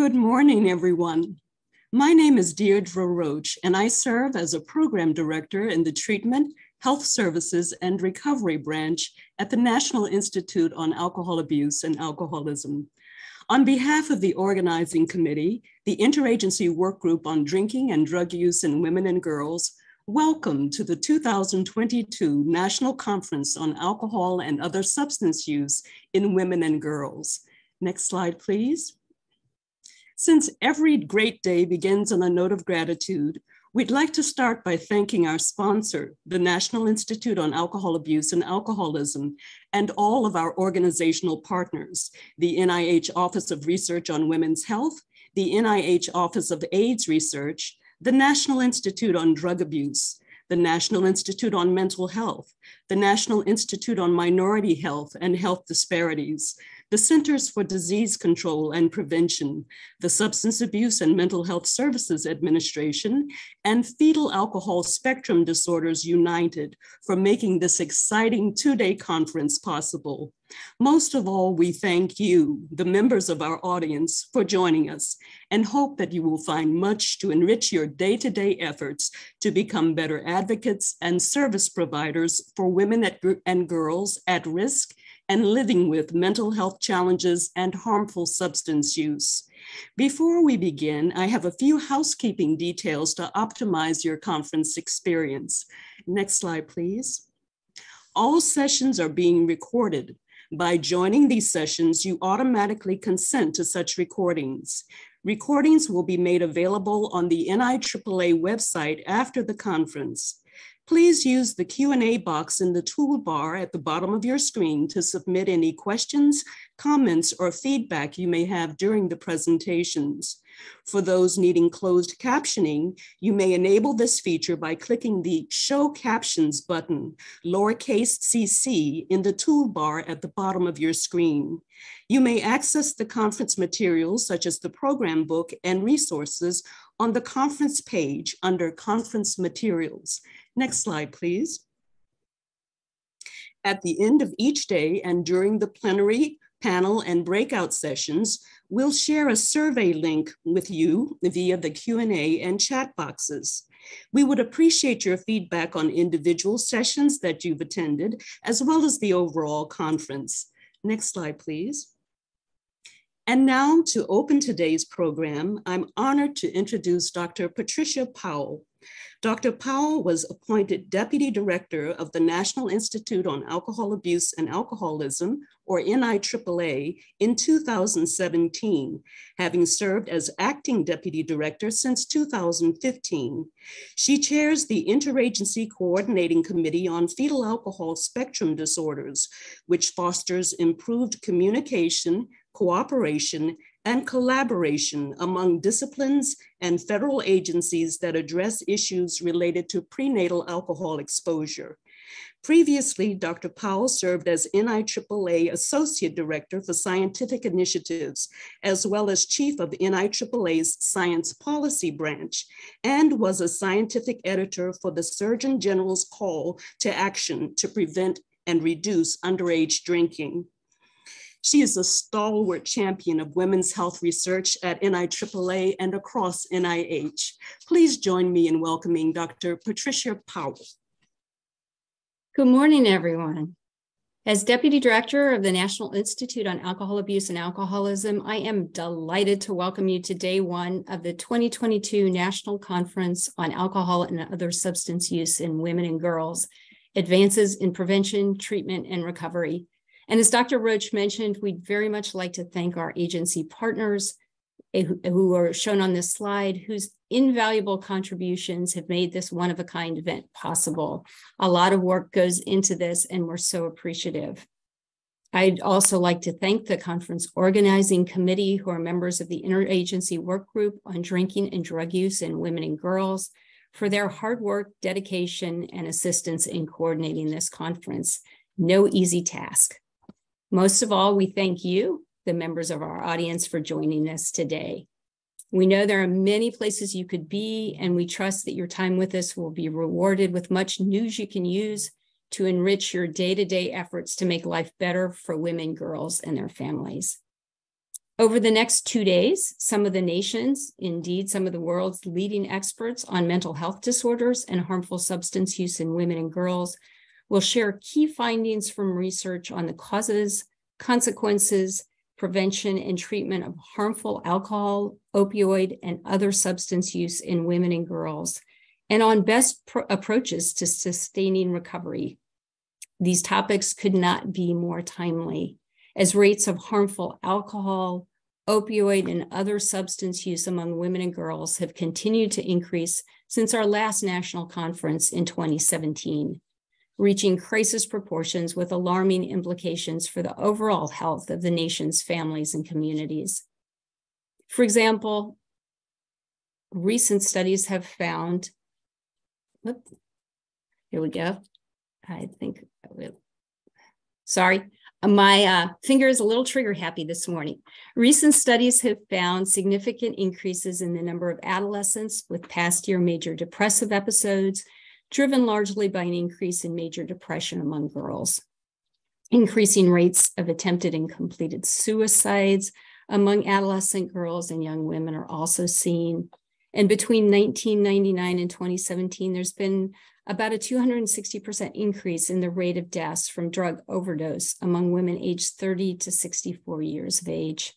Good morning, everyone. My name is Deirdre Roach, and I serve as a program director in the Treatment, Health Services, and Recovery branch at the National Institute on Alcohol Abuse and Alcoholism. On behalf of the organizing committee, the Interagency Work Group on Drinking and Drug Use in Women and Girls, welcome to the 2022 National Conference on Alcohol and Other Substance Use in Women and Girls. Next slide, please. Since every great day begins on a note of gratitude, we'd like to start by thanking our sponsor, the National Institute on Alcohol Abuse and Alcoholism, and all of our organizational partners, the NIH Office of Research on Women's Health, the NIH Office of AIDS Research, the National Institute on Drug Abuse, the National Institute on Mental Health, the National Institute on Minority Health and Health Disparities, the Centers for Disease Control and Prevention, the Substance Abuse and Mental Health Services Administration, and Fetal Alcohol Spectrum Disorders United for making this exciting two-day conference possible. Most of all, we thank you, the members of our audience, for joining us and hope that you will find much to enrich your day-to-day -day efforts to become better advocates and service providers for women and girls at risk and living with mental health challenges and harmful substance use. Before we begin, I have a few housekeeping details to optimize your conference experience. Next slide, please. All sessions are being recorded. By joining these sessions, you automatically consent to such recordings. Recordings will be made available on the NIAAA website after the conference. Please use the Q&A box in the toolbar at the bottom of your screen to submit any questions, comments, or feedback you may have during the presentations. For those needing closed captioning, you may enable this feature by clicking the Show Captions button, lowercase cc, in the toolbar at the bottom of your screen. You may access the conference materials, such as the program book and resources, on the conference page under Conference Materials. Next slide, please. At the end of each day and during the plenary, panel, and breakout sessions, we'll share a survey link with you via the Q&A and chat boxes. We would appreciate your feedback on individual sessions that you've attended, as well as the overall conference. Next slide, please. And now to open today's program, I'm honored to introduce Dr. Patricia Powell. Dr. Powell was appointed Deputy Director of the National Institute on Alcohol Abuse and Alcoholism, or NIAAA, in 2017, having served as Acting Deputy Director since 2015. She chairs the Interagency Coordinating Committee on Fetal Alcohol Spectrum Disorders, which fosters improved communication, cooperation, and collaboration among disciplines and federal agencies that address issues related to prenatal alcohol exposure. Previously, Dr. Powell served as NIAAA Associate Director for Scientific Initiatives, as well as Chief of NIAAA's Science Policy Branch, and was a scientific editor for the Surgeon General's Call to Action to Prevent and Reduce Underage Drinking. She is a stalwart champion of women's health research at NIAAA and across NIH. Please join me in welcoming Dr. Patricia Powell. Good morning, everyone. As Deputy Director of the National Institute on Alcohol Abuse and Alcoholism, I am delighted to welcome you to day one of the 2022 National Conference on Alcohol and Other Substance Use in Women and Girls, Advances in Prevention, Treatment, and Recovery. And as Dr. Roach mentioned, we'd very much like to thank our agency partners eh, who are shown on this slide, whose invaluable contributions have made this one of a kind event possible. A lot of work goes into this, and we're so appreciative. I'd also like to thank the conference organizing committee, who are members of the interagency work group on drinking and drug use in women and girls, for their hard work, dedication, and assistance in coordinating this conference. No easy task. Most of all, we thank you, the members of our audience, for joining us today. We know there are many places you could be, and we trust that your time with us will be rewarded with much news you can use to enrich your day to day efforts to make life better for women, girls, and their families. Over the next two days, some of the nations, indeed, some of the world's leading experts on mental health disorders and harmful substance use in women and girls will share key findings from research on the causes, consequences, prevention, and treatment of harmful alcohol, opioid, and other substance use in women and girls, and on best pro- approaches to sustaining recovery. These topics could not be more timely as rates of harmful alcohol, opioid, and other substance use among women and girls have continued to increase since our last national conference in 2017, reaching crisis proportions with alarming implications for the overall health of the nation's families and communities. For example, recent studies have found, here we go. I think, sorry, my uh, finger is a little trigger happy this morning. Recent studies have found significant increases in the number of adolescents with past year major depressive episodes, driven largely by an increase in major depression among girls. Increasing rates of attempted and completed suicides among adolescent girls and young women are also seen. And between 1999 and 2017, there's been about a 260% increase in the rate of deaths from drug overdose among women aged 30 to 64 years of age.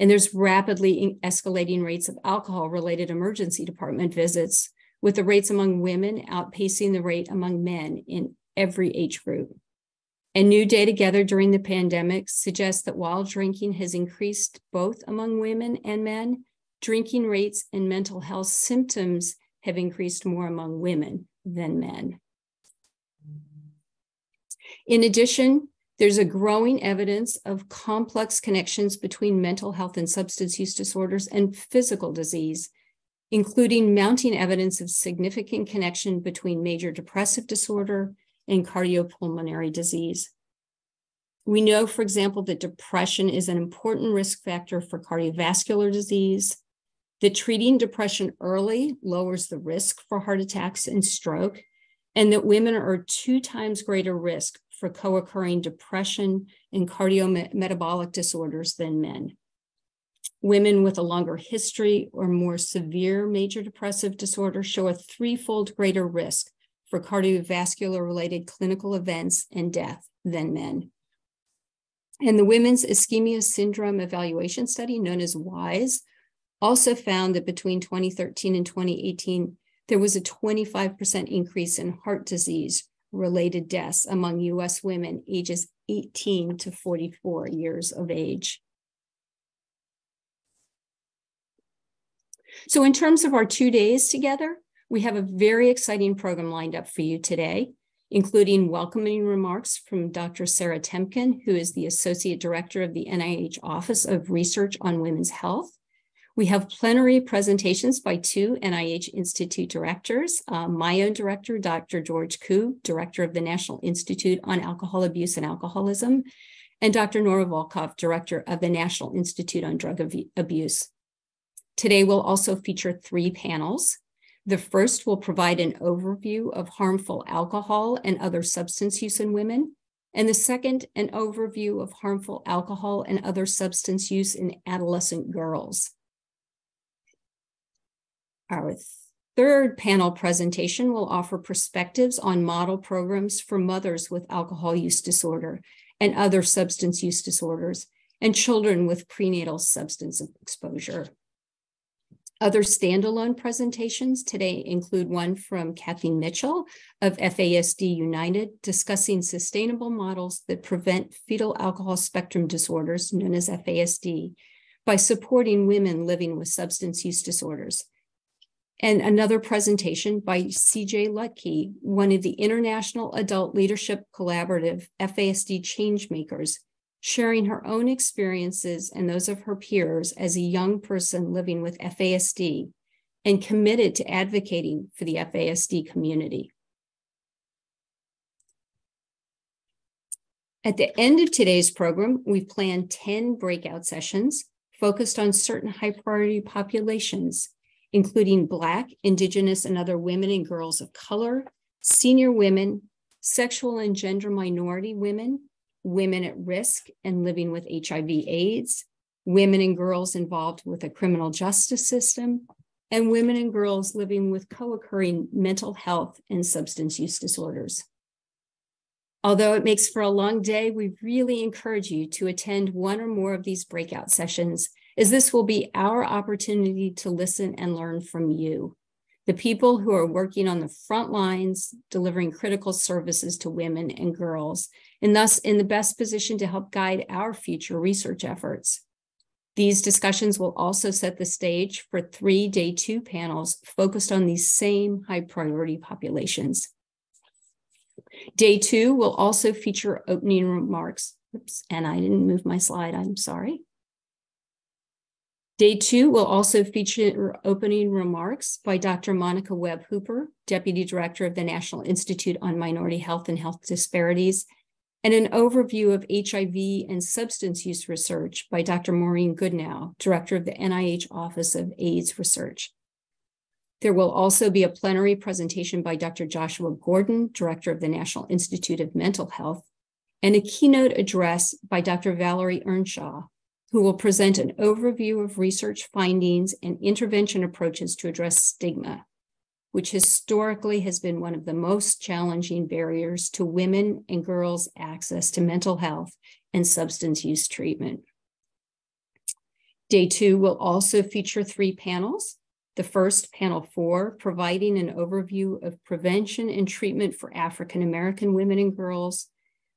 And there's rapidly escalating rates of alcohol related emergency department visits, with the rates among women outpacing the rate among men in every age group. And new data gathered during the pandemic suggests that while drinking has increased both among women and men, drinking rates and mental health symptoms have increased more among women than men. In addition, there's a growing evidence of complex connections between mental health and substance use disorders and physical disease, including mounting evidence of significant connection between major depressive disorder and cardiopulmonary disease. We know, for example, that depression is an important risk factor for cardiovascular disease, that treating depression early lowers the risk for heart attacks and stroke, and that women are two times greater risk for co occurring depression and cardiometabolic disorders than men. Women with a longer history or more severe major depressive disorder show a threefold greater risk for cardiovascular related clinical events and death than men. And the Women's Ischemia Syndrome Evaluation Study, known as WISE, also found that between 2013 and 2018, there was a 25% increase in heart disease related deaths among US women ages 18 to 44 years of age. So, in terms of our two days together, we have a very exciting program lined up for you today, including welcoming remarks from Dr. Sarah Temkin, who is the Associate Director of the NIH Office of Research on Women's Health. We have plenary presentations by two NIH Institute directors, uh, my own director, Dr. George Koob, director of the National Institute on Alcohol Abuse and Alcoholism, and Dr. Nora Volkow, director of the National Institute on Drug Abuse. Today we'll also feature three panels. The first will provide an overview of harmful alcohol and other substance use in women. And the second, an overview of harmful alcohol and other substance use in adolescent girls. Our third panel presentation will offer perspectives on model programs for mothers with alcohol use disorder and other substance use disorders and children with prenatal substance exposure. Other standalone presentations today include one from Kathy Mitchell of FASD United discussing sustainable models that prevent fetal alcohol spectrum disorders, known as FASD, by supporting women living with substance use disorders. And another presentation by CJ Lutke, one of the International Adult Leadership Collaborative FASD changemakers, sharing her own experiences and those of her peers as a young person living with FASD and committed to advocating for the FASD community. At the end of today's program, we've planned 10 breakout sessions focused on certain high priority populations including Black, Indigenous, and other women and girls of color, senior women, sexual and gender minority women, women at risk and living with HIV AIDS, women and girls involved with the criminal justice system, and women and girls living with co occurring mental health and substance use disorders. Although it makes for a long day, we really encourage you to attend one or more of these breakout sessions, as this will be our opportunity to listen and learn from you, the people who are working on the front lines, delivering critical services to women and girls, and thus in the best position to help guide our future research efforts. These discussions will also set the stage for three day two panels focused on these same high priority populations. Day two will also feature opening remarks. Oops, and I didn't move my slide, I'm sorry. Day two will also feature opening remarks by Dr. Monica Webb Hooper, Deputy Director of the National Institute on Minority Health and Health Disparities, and an overview of HIV and substance use research by Dr. Maureen Goodenow, Director of the NIH Office of AIDS Research. There will also be a plenary presentation by Dr. Joshua Gordon, Director of the National Institute of Mental Health, and a keynote address by Dr. Valerie Earnshaw, who will present an overview of research findings and intervention approaches to address stigma which historically has been one of the most challenging barriers to women and girls' access to mental health and substance use treatment. Day two will also feature three panels. The first, panel four, providing an overview of prevention and treatment for African American women and girls,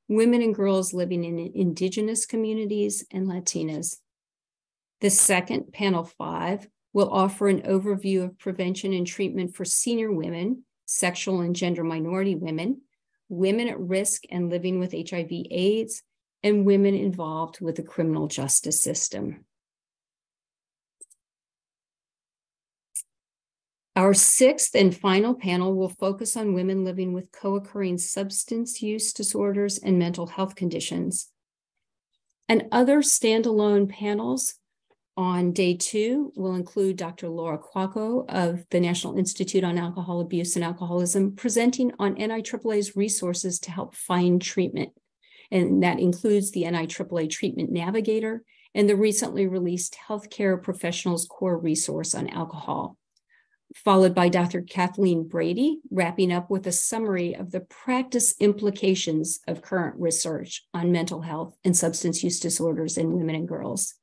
women and girls living in Indigenous communities, and Latinas. The second, panel five, will offer an overview of prevention and treatment for senior women, sexual and gender minority women, women at risk and living with HIV AIDS, and women involved with the criminal justice system. Our sixth and final panel will focus on women living with co occurring substance use disorders and mental health conditions. And other standalone panels on day two, we'll include Dr. Laura Kwako of the National Institute on Alcohol Abuse and Alcoholism presenting on NIAAA's resources to help find treatment. And that includes the NIAAA Treatment Navigator and the recently released Healthcare Professionals Core Resource on Alcohol. Followed by Dr. Kathleen Brady, wrapping up with a summary of the practice implications of current research on mental health and substance use disorders in women and girls.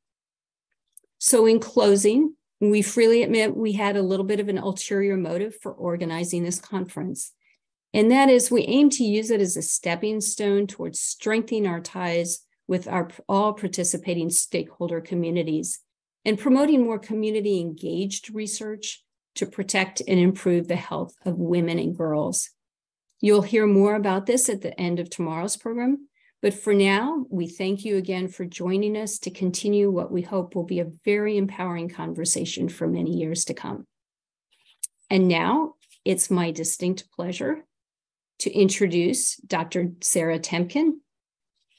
So, in closing, we freely admit we had a little bit of an ulterior motive for organizing this conference. And that is, we aim to use it as a stepping stone towards strengthening our ties with our all participating stakeholder communities and promoting more community engaged research to protect and improve the health of women and girls. You'll hear more about this at the end of tomorrow's program, but for now, we thank you again for joining us to continue what we hope will be a very empowering conversation for many years to come. And now it's my distinct pleasure to introduce Dr. Sarah Temkin.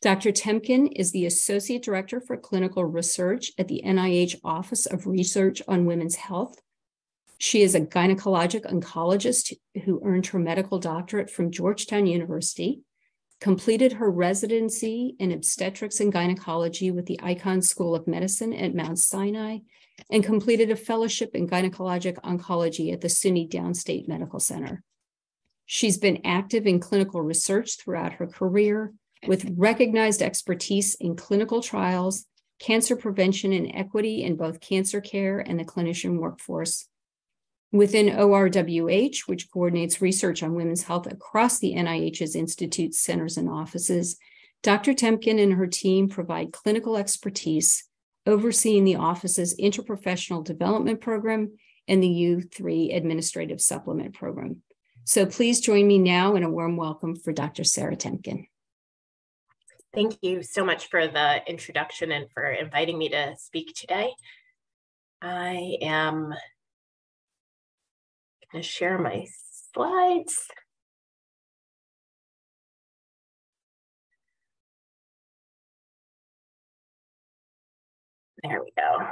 Dr. Temkin is the Associate Director for Clinical Research at the NIH Office of Research on Women's Health. She is a gynecologic oncologist who earned her medical doctorate from Georgetown University completed her residency in obstetrics and gynecology with the Icahn School of Medicine at Mount Sinai, and completed a fellowship in gynecologic oncology at the SUNY Downstate Medical Center. She's been active in clinical research throughout her career with recognized expertise in clinical trials, cancer prevention and equity in both cancer care and the clinician workforce, Within ORWH, which coordinates research on women's health across the NIH's institutes, centers, and offices, Dr. Temkin and her team provide clinical expertise overseeing the office's interprofessional development program and the U3 administrative supplement program. So please join me now in a warm welcome for Dr. Sarah Temkin. Thank you so much for the introduction and for inviting me to speak today. I am going to share my slides. There we go.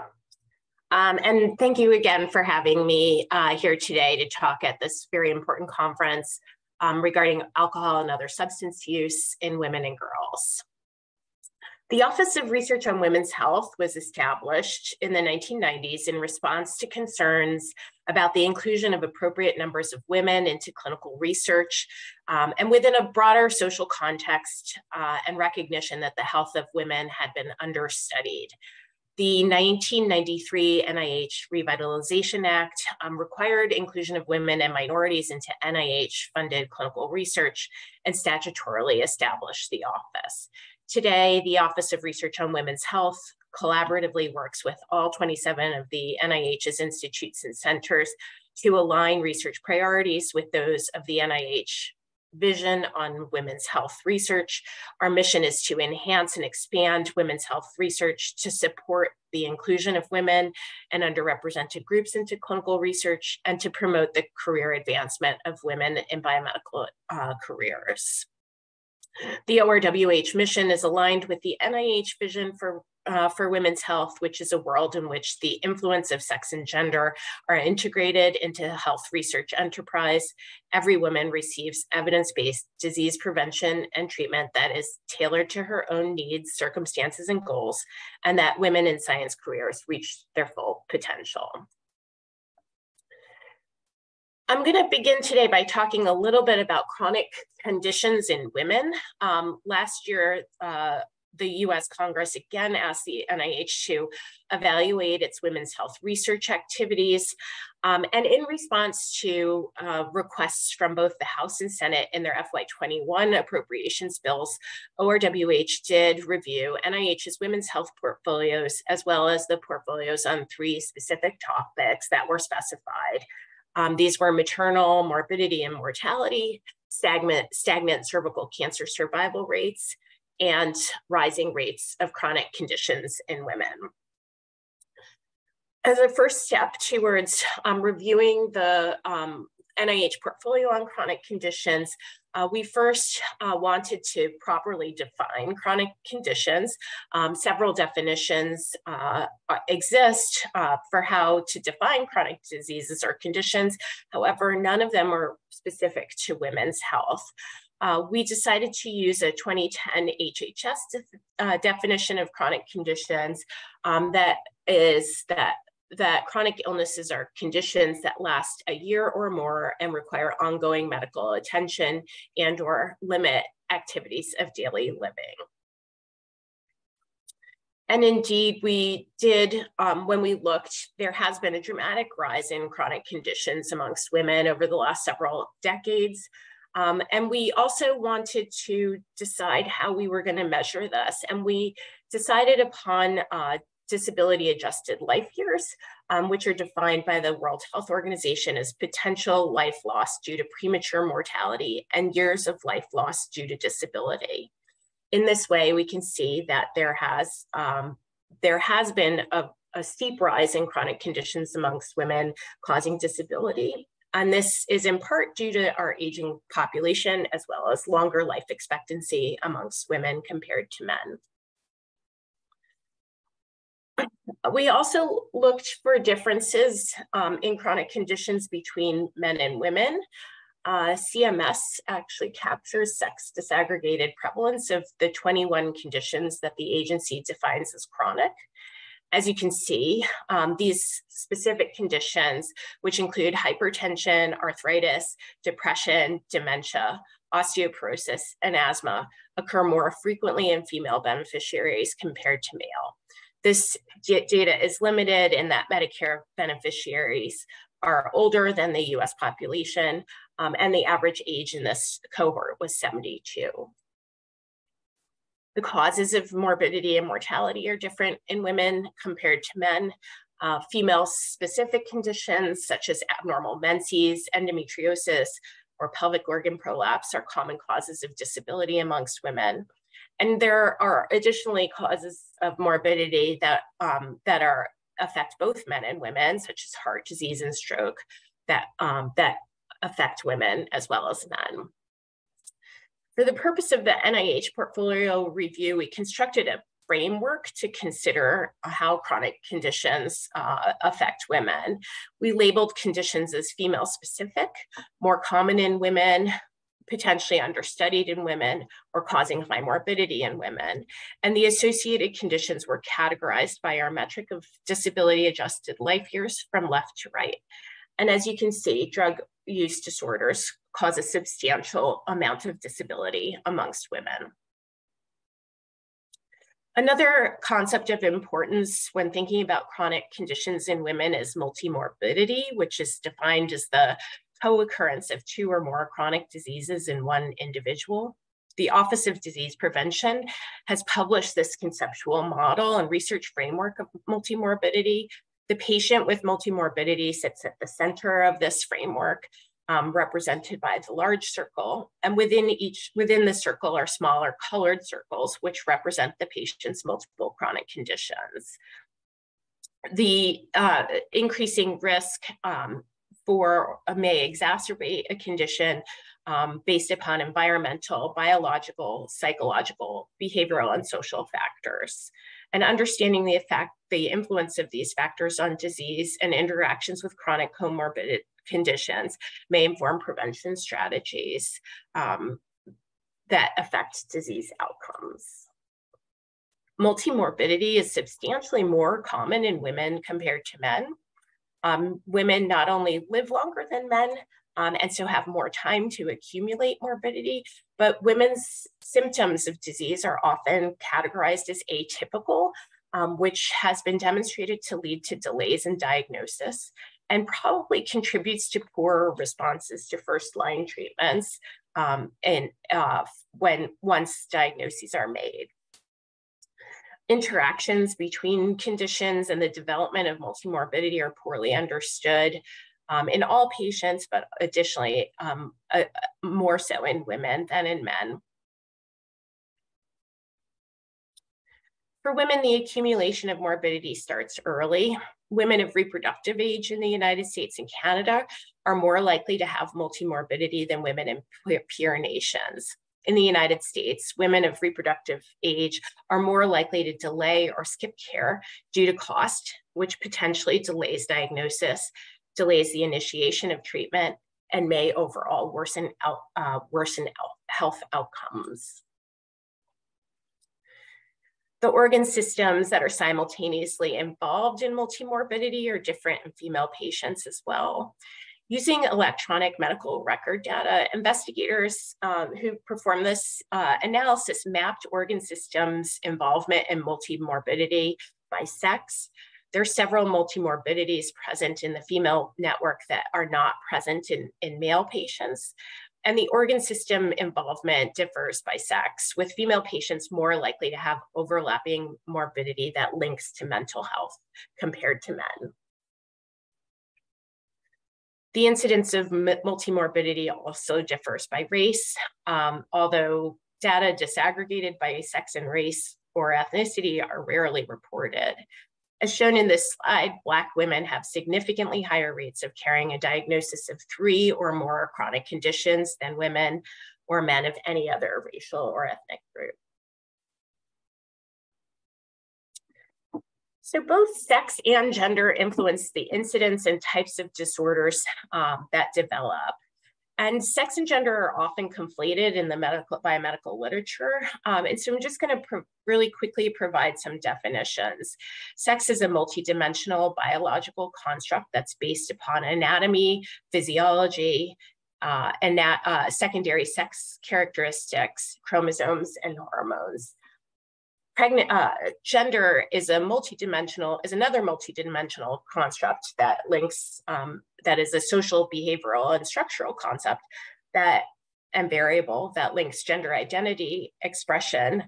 Um, and thank you again for having me uh, here today to talk at this very important conference um, regarding alcohol and other substance use in women and girls. The Office of Research on Women's Health was established in the 1990s in response to concerns about the inclusion of appropriate numbers of women into clinical research um, and within a broader social context uh, and recognition that the health of women had been understudied. The 1993 NIH Revitalization Act um, required inclusion of women and minorities into NIH funded clinical research and statutorily established the office. Today, the Office of Research on Women's Health collaboratively works with all 27 of the NIH's institutes and centers to align research priorities with those of the NIH vision on women's health research. Our mission is to enhance and expand women's health research to support the inclusion of women and underrepresented groups into clinical research and to promote the career advancement of women in biomedical uh, careers. The ORWH mission is aligned with the NIH vision for, uh, for women's health, which is a world in which the influence of sex and gender are integrated into health research enterprise. Every woman receives evidence-based disease prevention and treatment that is tailored to her own needs, circumstances, and goals, and that women in science careers reach their full potential. I'm going to begin today by talking a little bit about chronic conditions in women. Um, last year, uh, the US Congress again asked the NIH to evaluate its women's health research activities. Um, and in response to uh, requests from both the House and Senate in their FY21 appropriations bills, ORWH did review NIH's women's health portfolios, as well as the portfolios on three specific topics that were specified um, these were maternal morbidity and mortality, stagnant, stagnant cervical cancer survival rates, and rising rates of chronic conditions in women. As a first step towards um, reviewing the um, NIH portfolio on chronic conditions, uh, we first uh, wanted to properly define chronic conditions. Um, several definitions uh, exist uh, for how to define chronic diseases or conditions. However, none of them are specific to women's health. Uh, we decided to use a 2010 HHS uh, definition of chronic conditions um, that is that that chronic illnesses are conditions that last a year or more and require ongoing medical attention and or limit activities of daily living. And indeed, we did, um, when we looked, there has been a dramatic rise in chronic conditions amongst women over the last several decades. Um, and we also wanted to decide how we were going to measure this. And we decided upon uh, disability adjusted life years, um, which are defined by the World Health Organization as potential life loss due to premature mortality and years of life loss due to disability. In this way, we can see that there has, um, there has been a, a steep rise in chronic conditions amongst women causing disability. And this is in part due to our aging population as well as longer life expectancy amongst women compared to men. We also looked for differences um, in chronic conditions between men and women. Uh, CMS actually captures sex disaggregated prevalence of the 21 conditions that the agency defines as chronic. As you can see, um, these specific conditions, which include hypertension, arthritis, depression, dementia, osteoporosis, and asthma, occur more frequently in female beneficiaries compared to male. This data is limited in that Medicare beneficiaries are older than the US population, um, and the average age in this cohort was 72. The causes of morbidity and mortality are different in women compared to men. Uh, female specific conditions such as abnormal menses, endometriosis, or pelvic organ prolapse are common causes of disability amongst women. And there are additionally causes of morbidity that, um, that are affect both men and women, such as heart disease and stroke, that, um, that affect women as well as men. For the purpose of the NIH portfolio review, we constructed a framework to consider how chronic conditions uh, affect women. We labeled conditions as female specific, more common in women, potentially understudied in women or causing high morbidity in women. And the associated conditions were categorized by our metric of disability adjusted life years from left to right. And as you can see, drug use disorders cause a substantial amount of disability amongst women. Another concept of importance when thinking about chronic conditions in women is multimorbidity, which is defined as the co-occurrence of two or more chronic diseases in one individual. The Office of Disease Prevention has published this conceptual model and research framework of multimorbidity. The patient with multimorbidity sits at the center of this framework, um, represented by the large circle. And within each, within the circle are smaller colored circles, which represent the patient's multiple chronic conditions. The uh, increasing risk um, for uh, may exacerbate a condition um, based upon environmental, biological, psychological, behavioral, and social factors. And understanding the effect, the influence of these factors on disease and interactions with chronic comorbid conditions may inform prevention strategies um, that affect disease outcomes. Multimorbidity is substantially more common in women compared to men. Um, women not only live longer than men, um, and so have more time to accumulate morbidity, but women's symptoms of disease are often categorized as atypical, um, which has been demonstrated to lead to delays in diagnosis and probably contributes to poorer responses to first line treatments um, and uh, when once diagnoses are made interactions between conditions and the development of multimorbidity are poorly understood um, in all patients, but additionally, um, uh, more so in women than in men. For women, the accumulation of morbidity starts early. Women of reproductive age in the United States and Canada are more likely to have multimorbidity than women in peer nations in the United States, women of reproductive age are more likely to delay or skip care due to cost, which potentially delays diagnosis, delays the initiation of treatment, and may overall worsen, out, uh, worsen out health outcomes. The organ systems that are simultaneously involved in multimorbidity are different in female patients as well. Using electronic medical record data, investigators um, who performed this uh, analysis mapped organ systems involvement in multimorbidity by sex. There are several multimorbidities present in the female network that are not present in, in male patients. And the organ system involvement differs by sex, with female patients more likely to have overlapping morbidity that links to mental health compared to men. The incidence of multimorbidity also differs by race, um, although data disaggregated by sex and race or ethnicity are rarely reported. As shown in this slide, Black women have significantly higher rates of carrying a diagnosis of three or more chronic conditions than women or men of any other racial or ethnic group. So both sex and gender influence the incidence and types of disorders um, that develop. And sex and gender are often conflated in the medical biomedical literature. Um, and so I'm just going to really quickly provide some definitions. Sex is a multidimensional biological construct that's based upon anatomy, physiology, uh, and that uh, secondary sex characteristics, chromosomes, and hormones pregnant uh, gender is a multidimensional is another multidimensional construct that links um, that is a social behavioral and structural concept that and variable that links gender identity expression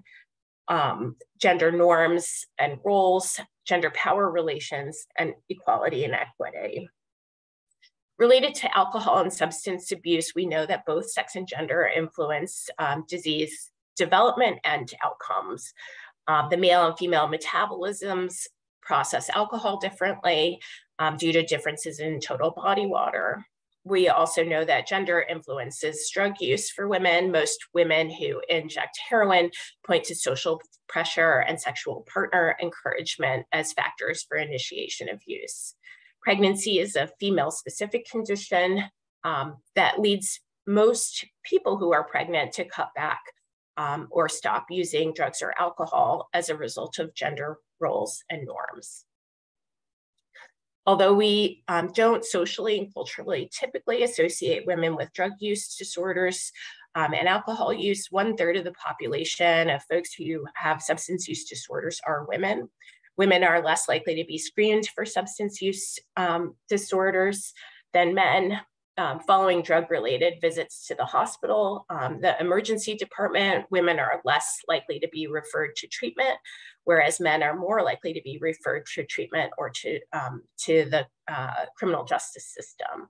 um, gender norms and roles gender power relations and equality and equity. Related to alcohol and substance abuse we know that both sex and gender influence um, disease development and outcomes um, the male and female metabolisms process alcohol differently um, due to differences in total body water. We also know that gender influences drug use for women. Most women who inject heroin point to social pressure and sexual partner encouragement as factors for initiation of use. Pregnancy is a female specific condition um, that leads most people who are pregnant to cut back um, or stop using drugs or alcohol as a result of gender roles and norms. Although we um, don't socially and culturally typically associate women with drug use disorders um, and alcohol use, one third of the population of folks who have substance use disorders are women. Women are less likely to be screened for substance use um, disorders than men. Um, following drug related visits to the hospital, um, the emergency department, women are less likely to be referred to treatment, whereas men are more likely to be referred to treatment or to, um, to the uh, criminal justice system.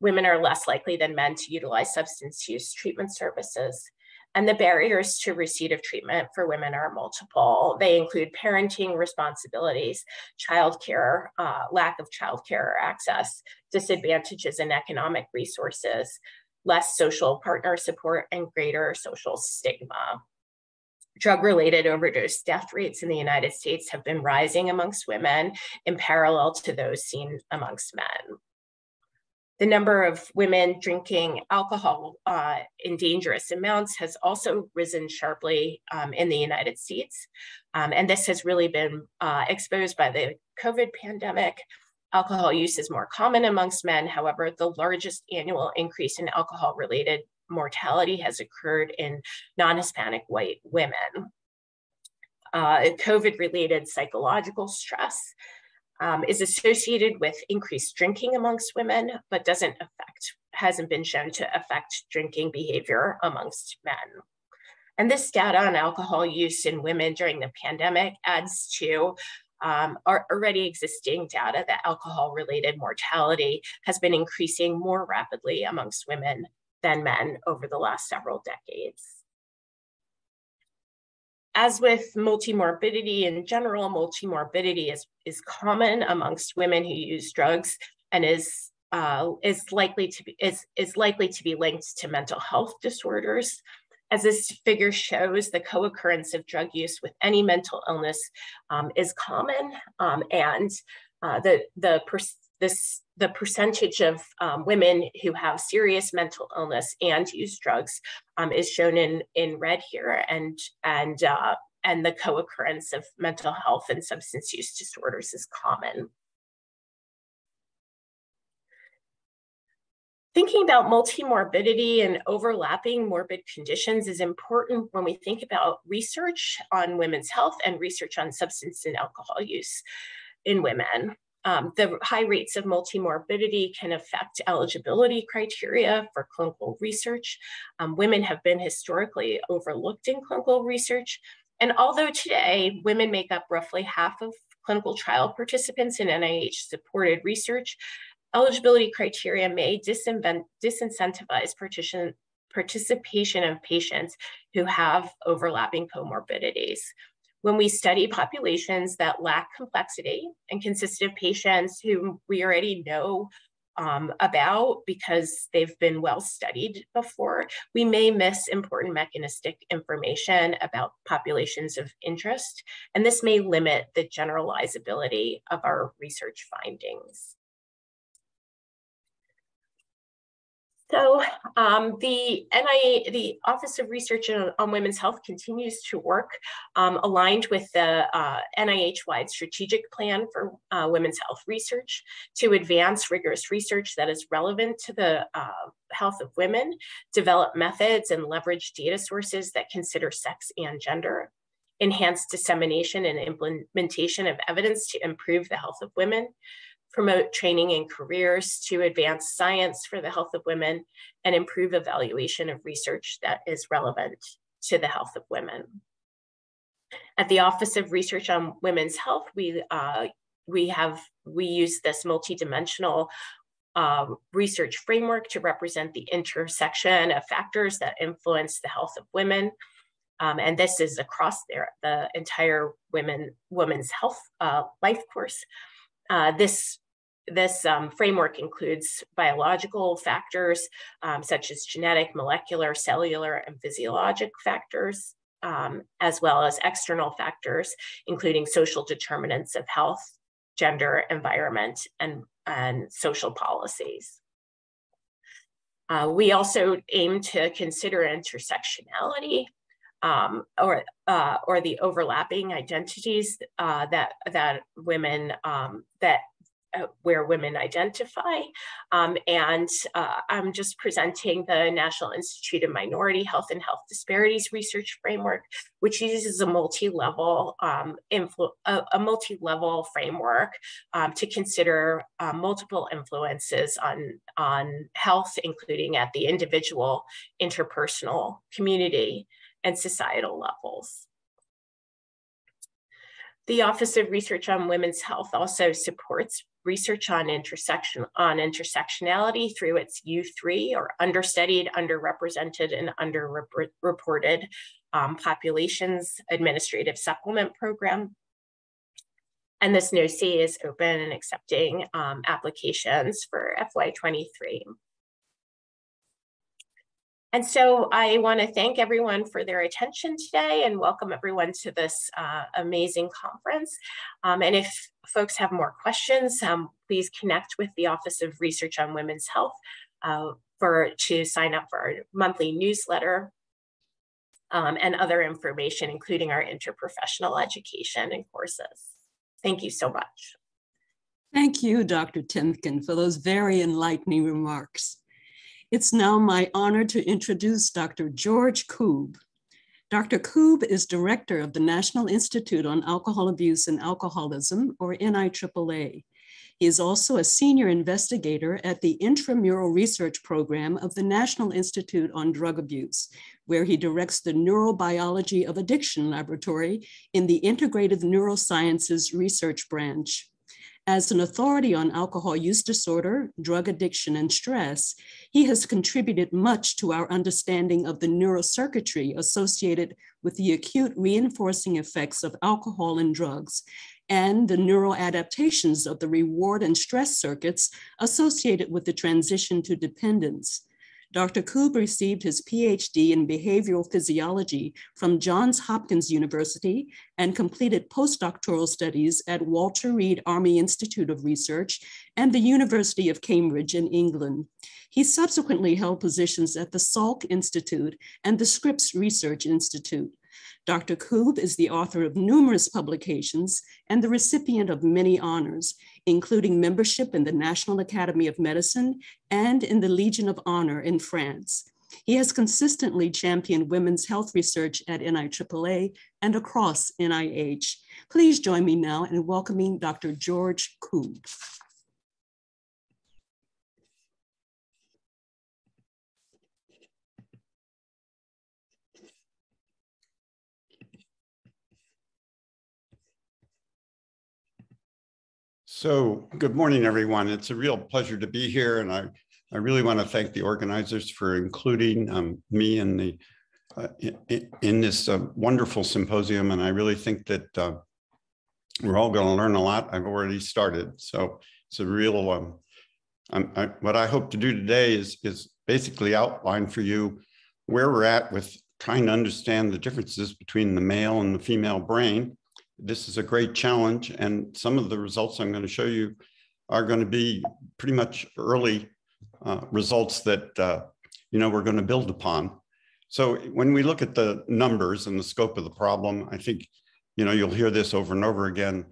Women are less likely than men to utilize substance use treatment services. And the barriers to receipt of treatment for women are multiple. They include parenting responsibilities, childcare, uh, lack of childcare access, disadvantages in economic resources, less social partner support, and greater social stigma. Drug related overdose death rates in the United States have been rising amongst women in parallel to those seen amongst men. The number of women drinking alcohol uh, in dangerous amounts has also risen sharply um, in the United States. Um, and this has really been uh, exposed by the COVID pandemic. Alcohol use is more common amongst men. However, the largest annual increase in alcohol related mortality has occurred in non Hispanic white women. Uh, COVID related psychological stress um, is associated with increased drinking amongst women, but doesn't affect, hasn't been shown to affect drinking behavior amongst men. And this data on alcohol use in women during the pandemic adds to um, our already existing data that alcohol related mortality has been increasing more rapidly amongst women than men over the last several decades. As with multimorbidity in general, multimorbidity is, is common amongst women who use drugs and is uh, is likely to be is, is likely to be linked to mental health disorders. As this figure shows, the co-occurrence of drug use with any mental illness um, is common, um, and uh, the the this the percentage of um, women who have serious mental illness and use drugs um, is shown in in red here, and and uh, and the co-occurrence of mental health and substance use disorders is common. Thinking about multimorbidity and overlapping morbid conditions is important when we think about research on women's health and research on substance and alcohol use in women. Um, the high rates of multimorbidity can affect eligibility criteria for clinical research. Um, women have been historically overlooked in clinical research. And although today women make up roughly half of clinical trial participants in NIH supported research, eligibility criteria may disincentivize participation of patients who have overlapping comorbidities. When we study populations that lack complexity and consist of patients whom we already know um, about because they've been well studied before, we may miss important mechanistic information about populations of interest, and this may limit the generalizability of our research findings. So um, the NIA, the Office of Research on Women's Health continues to work um, aligned with the uh, NIH-wide strategic plan for uh, women's health research to advance rigorous research that is relevant to the uh, health of women, develop methods and leverage data sources that consider sex and gender, enhance dissemination and implementation of evidence to improve the health of women, promote training and careers to advance science for the health of women, and improve evaluation of research that is relevant to the health of women. At the Office of Research on Women's Health, we, uh, we have, we use this multidimensional uh, research framework to represent the intersection of factors that influence the health of women. Um, and this is across their, the entire women, women's health uh, life course. Uh, this this um, framework includes biological factors um, such as genetic, molecular, cellular, and physiologic factors, um, as well as external factors, including social determinants of health, gender, environment, and, and social policies. Uh, we also aim to consider intersectionality um, or uh, or the overlapping identities uh, that that women um, that uh, where women identify. Um, and uh, I'm just presenting the National Institute of Minority Health and Health Disparities Research Framework, which uses a multi-level um, a, a multi-level framework um, to consider uh, multiple influences on, on health, including at the individual, interpersonal, community, and societal levels. The Office of Research on Women's Health also supports research on intersection on intersectionality through its U3 or understudied, underrepresented, and underreported um, populations administrative supplement program. And this NOC is open and accepting um, applications for FY23. And so I want to thank everyone for their attention today and welcome everyone to this uh, amazing conference. Um, and if folks have more questions, um, please connect with the Office of Research on Women's Health uh, for to sign up for our monthly newsletter um, and other information, including our interprofessional education and courses. Thank you so much. Thank you, Dr. Temkin, for those very enlightening remarks. It's now my honor to introduce Dr. George Koob. Dr. Koob is director of the National Institute on Alcohol Abuse and Alcoholism, or NIAAA. He is also a senior investigator at the Intramural Research Program of the National Institute on Drug Abuse, where he directs the Neurobiology of Addiction Laboratory in the Integrative Neurosciences Research Branch. As an authority on alcohol use disorder, drug addiction, and stress, he has contributed much to our understanding of the neurocircuitry associated with the acute reinforcing effects of alcohol and drugs, and the neural adaptations of the reward and stress circuits associated with the transition to dependence. Dr. Koob received his PhD in behavioral physiology from Johns Hopkins University and completed postdoctoral studies at Walter Reed Army Institute of Research and the University of Cambridge in England. He subsequently held positions at the Salk Institute and the Scripps Research Institute. Dr. Koob is the author of numerous publications and the recipient of many honors, including membership in the National Academy of Medicine and in the Legion of Honor in France. He has consistently championed women's health research at NIAAA and across NIH. Please join me now in welcoming Dr. George Koob. So good morning, everyone. It's a real pleasure to be here. And I, I really want to thank the organizers for including um, me in, the, uh, in, in, this uh, wonderful symposium. And I really think that uh, we're all going to learn a lot. I've already started. So it's a real, um, I, what I hope to do today is, is basically outline for you where we're at with trying to understand the differences between the male and the female brain this is a great challenge. And some of the results I'm going to show you are going to be pretty much early uh, results that, uh, you know, we're going to build upon. So when we look at the numbers and the scope of the problem, I think, you know, you'll hear this over and over again.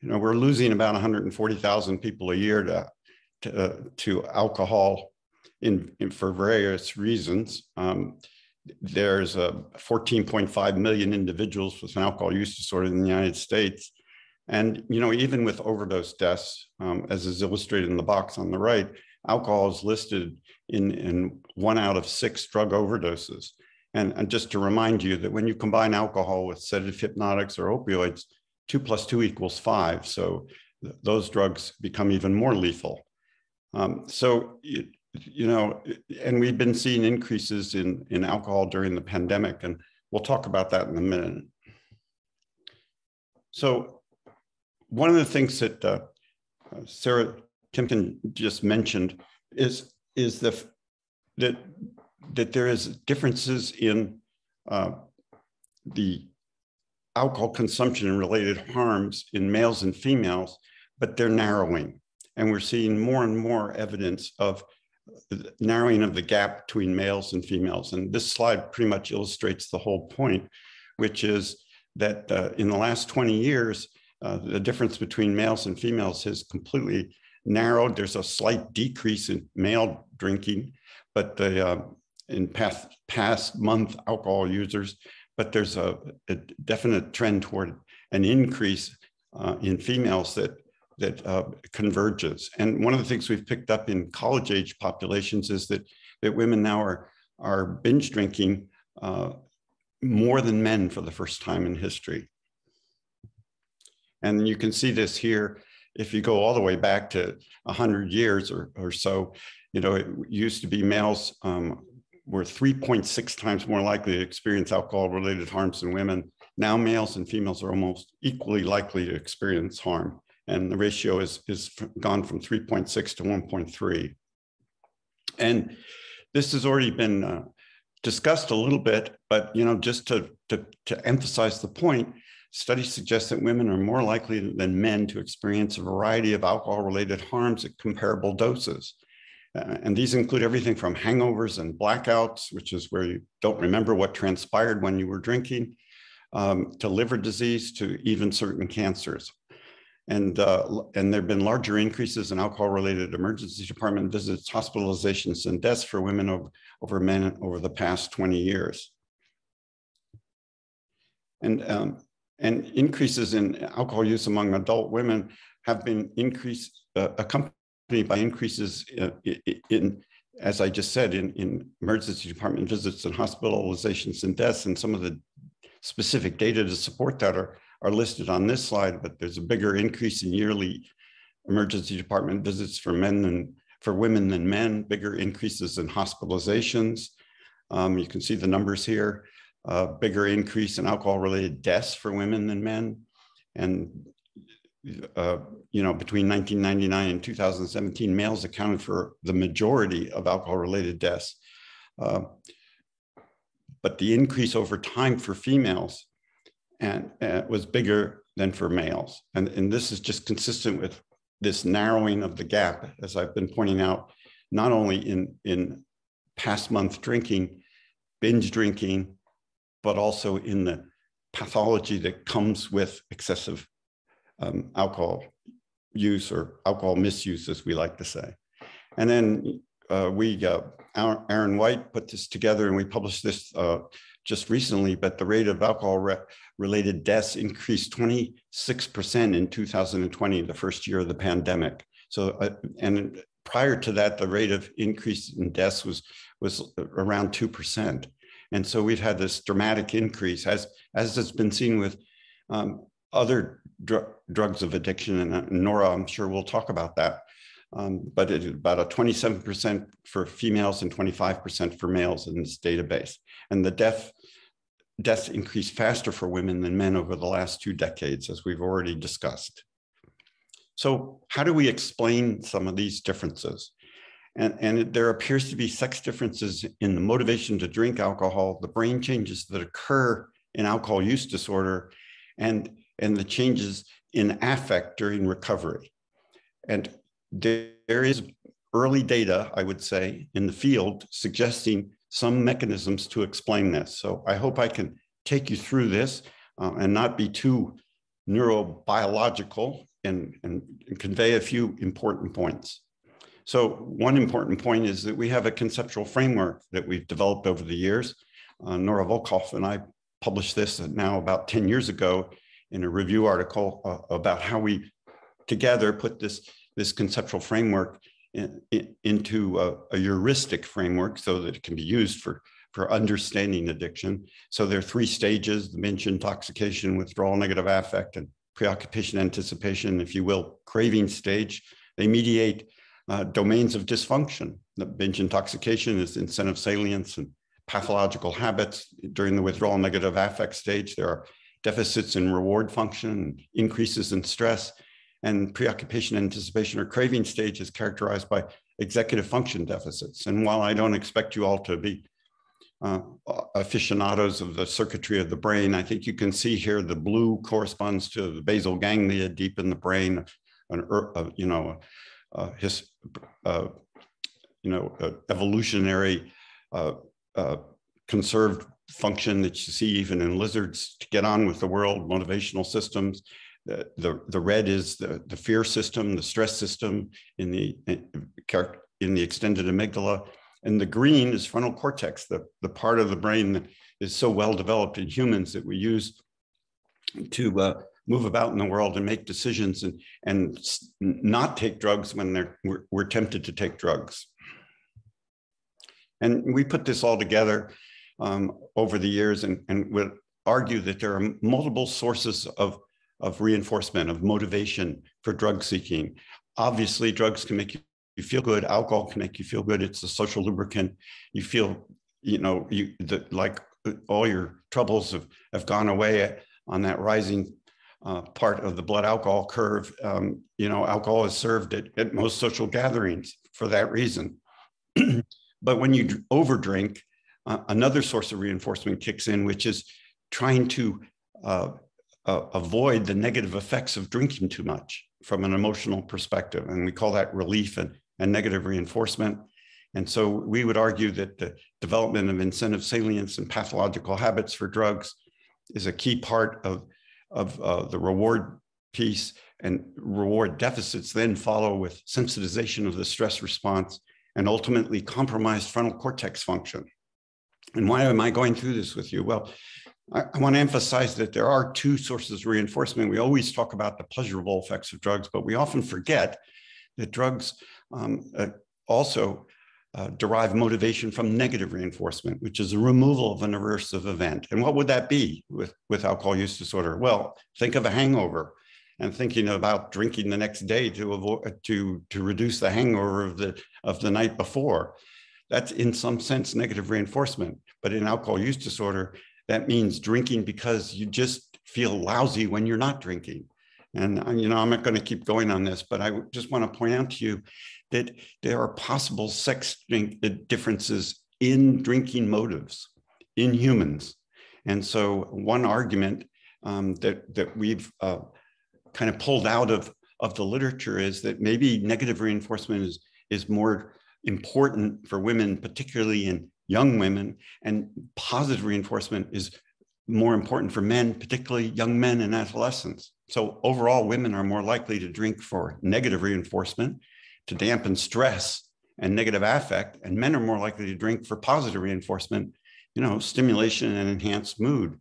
You know, we're losing about 140,000 people a year to, to, uh, to alcohol in, in, for various reasons. Um, there's a 14.5 million individuals with an alcohol use disorder in the United States. And, you know, even with overdose deaths, um, as is illustrated in the box on the right, alcohol is listed in, in one out of six drug overdoses. And, and just to remind you that when you combine alcohol with sedative hypnotics or opioids, two plus two equals five. So th those drugs become even more lethal. Um, so you know, and we've been seeing increases in, in alcohol during the pandemic, and we'll talk about that in a minute. So one of the things that uh, Sarah Temkin just mentioned is, is the, that, that there is differences in uh, the alcohol consumption and related harms in males and females, but they're narrowing. And we're seeing more and more evidence of narrowing of the gap between males and females. And this slide pretty much illustrates the whole point, which is that uh, in the last 20 years, uh, the difference between males and females has completely narrowed. There's a slight decrease in male drinking, but the, uh, in past, past month alcohol users, but there's a, a definite trend toward an increase uh, in females that that uh, converges. And one of the things we've picked up in college age populations is that, that women now are, are binge drinking uh, more than men for the first time in history. And you can see this here. If you go all the way back to 100 years or, or so, you know, it used to be males um, were 3.6 times more likely to experience alcohol related harms than women. Now males and females are almost equally likely to experience harm and the ratio is, is gone from 3.6 to 1.3. And this has already been uh, discussed a little bit, but you know, just to, to, to emphasize the point, studies suggest that women are more likely than men to experience a variety of alcohol-related harms at comparable doses. Uh, and these include everything from hangovers and blackouts, which is where you don't remember what transpired when you were drinking, um, to liver disease, to even certain cancers. And, uh, and there have been larger increases in alcohol-related emergency department visits, hospitalizations, and deaths for women over, over men over the past 20 years. And, um, and increases in alcohol use among adult women have been increased, uh, accompanied by increases in, in, as I just said, in, in emergency department visits and hospitalizations and deaths. And some of the specific data to support that are are listed on this slide, but there's a bigger increase in yearly emergency department visits for men than for women than men, bigger increases in hospitalizations. Um, you can see the numbers here, uh, bigger increase in alcohol-related deaths for women than men. And, uh, you know, between 1999 and 2017, males accounted for the majority of alcohol-related deaths. Uh, but the increase over time for females and uh, was bigger than for males. And, and this is just consistent with this narrowing of the gap, as I've been pointing out, not only in, in past month drinking, binge drinking, but also in the pathology that comes with excessive um, alcohol use or alcohol misuse, as we like to say. And then uh, we, uh, Aaron White put this together and we published this uh, just recently, but the rate of alcohol re related deaths increased 26% in 2020, the first year of the pandemic. So, uh, and prior to that, the rate of increase in deaths was, was around 2%. And so we've had this dramatic increase as, as has been seen with um, other dr drugs of addiction. And uh, Nora, I'm sure we'll talk about that. Um, but it, about a 27% for females and 25% for males in this database. And the death deaths increased faster for women than men over the last two decades, as we've already discussed. So how do we explain some of these differences? And, and there appears to be sex differences in the motivation to drink alcohol, the brain changes that occur in alcohol use disorder, and, and the changes in affect during recovery. And there, there is early data, I would say, in the field suggesting some mechanisms to explain this. So I hope I can take you through this uh, and not be too neurobiological and, and, convey a few important points. So one important point is that we have a conceptual framework that we've developed over the years. Uh, Nora Volkow and I published this now about 10 years ago in a review article uh, about how we together put this, this conceptual framework in, in, into a, a, heuristic framework so that it can be used for, for understanding addiction. So there are three stages, the binge intoxication, withdrawal, negative affect, and preoccupation, anticipation, if you will, craving stage. They mediate uh, domains of dysfunction. The binge intoxication is incentive salience and pathological habits. During the withdrawal negative affect stage, there are deficits in reward function, increases in stress, and preoccupation, anticipation, or craving stage is characterized by executive function deficits. And while I don't expect you all to be uh, aficionados of the circuitry of the brain, I think you can see here the blue corresponds to the basal ganglia deep in the brain, an, uh, you know, uh, his, uh, you know, evolutionary uh, uh, conserved function that you see even in lizards to get on with the world, motivational systems. The, the, red is the, the fear system, the stress system in the, in the extended amygdala. And the green is frontal cortex, the, the part of the brain that is so well developed in humans that we use to uh, move about in the world and make decisions and, and not take drugs when they're, we're, we're tempted to take drugs. And we put this all together um, over the years and, and would argue that there are multiple sources of, of reinforcement, of motivation for drug seeking. Obviously, drugs can make you, feel good. Alcohol can make you feel good. It's a social lubricant. You feel, you know, you the, like all your troubles have, have gone away on that rising uh, part of the blood alcohol curve. Um, you know, alcohol is served at, at most social gatherings for that reason. but when you overdrink, uh, another source of reinforcement kicks in, which is trying to uh, uh, avoid the negative effects of drinking too much from an emotional perspective. And we call that relief and, and negative reinforcement. And so we would argue that the development of incentive salience and pathological habits for drugs is a key part of, of uh, the reward piece and reward deficits then follow with sensitization of the stress response and ultimately compromised frontal cortex function. And why am I going through this with you? Well, I, want to emphasize that there are two sources of reinforcement. We always talk about the pleasurable effects of drugs, but we often forget that drugs um, uh, also uh, derive motivation from negative reinforcement, which is a removal of an aversive event. And what would that be with, with alcohol use disorder? Well, think of a hangover and thinking about drinking the next day to avoid to to reduce the hangover of the of the night before. That's in some sense negative reinforcement. But in alcohol use disorder, that means drinking because you just feel lousy when you're not drinking. And uh, you know, I'm not going to keep going on this, but I just want to point out to you that there are possible sex uh, differences in drinking motives in humans. And so, one argument um, that that we've uh, kind of pulled out of of the literature is that maybe negative reinforcement is is more important for women, particularly in young women, and positive reinforcement is more important for men, particularly young men and adolescents. So overall, women are more likely to drink for negative reinforcement to dampen stress and negative affect, and men are more likely to drink for positive reinforcement, you know, stimulation and enhanced mood.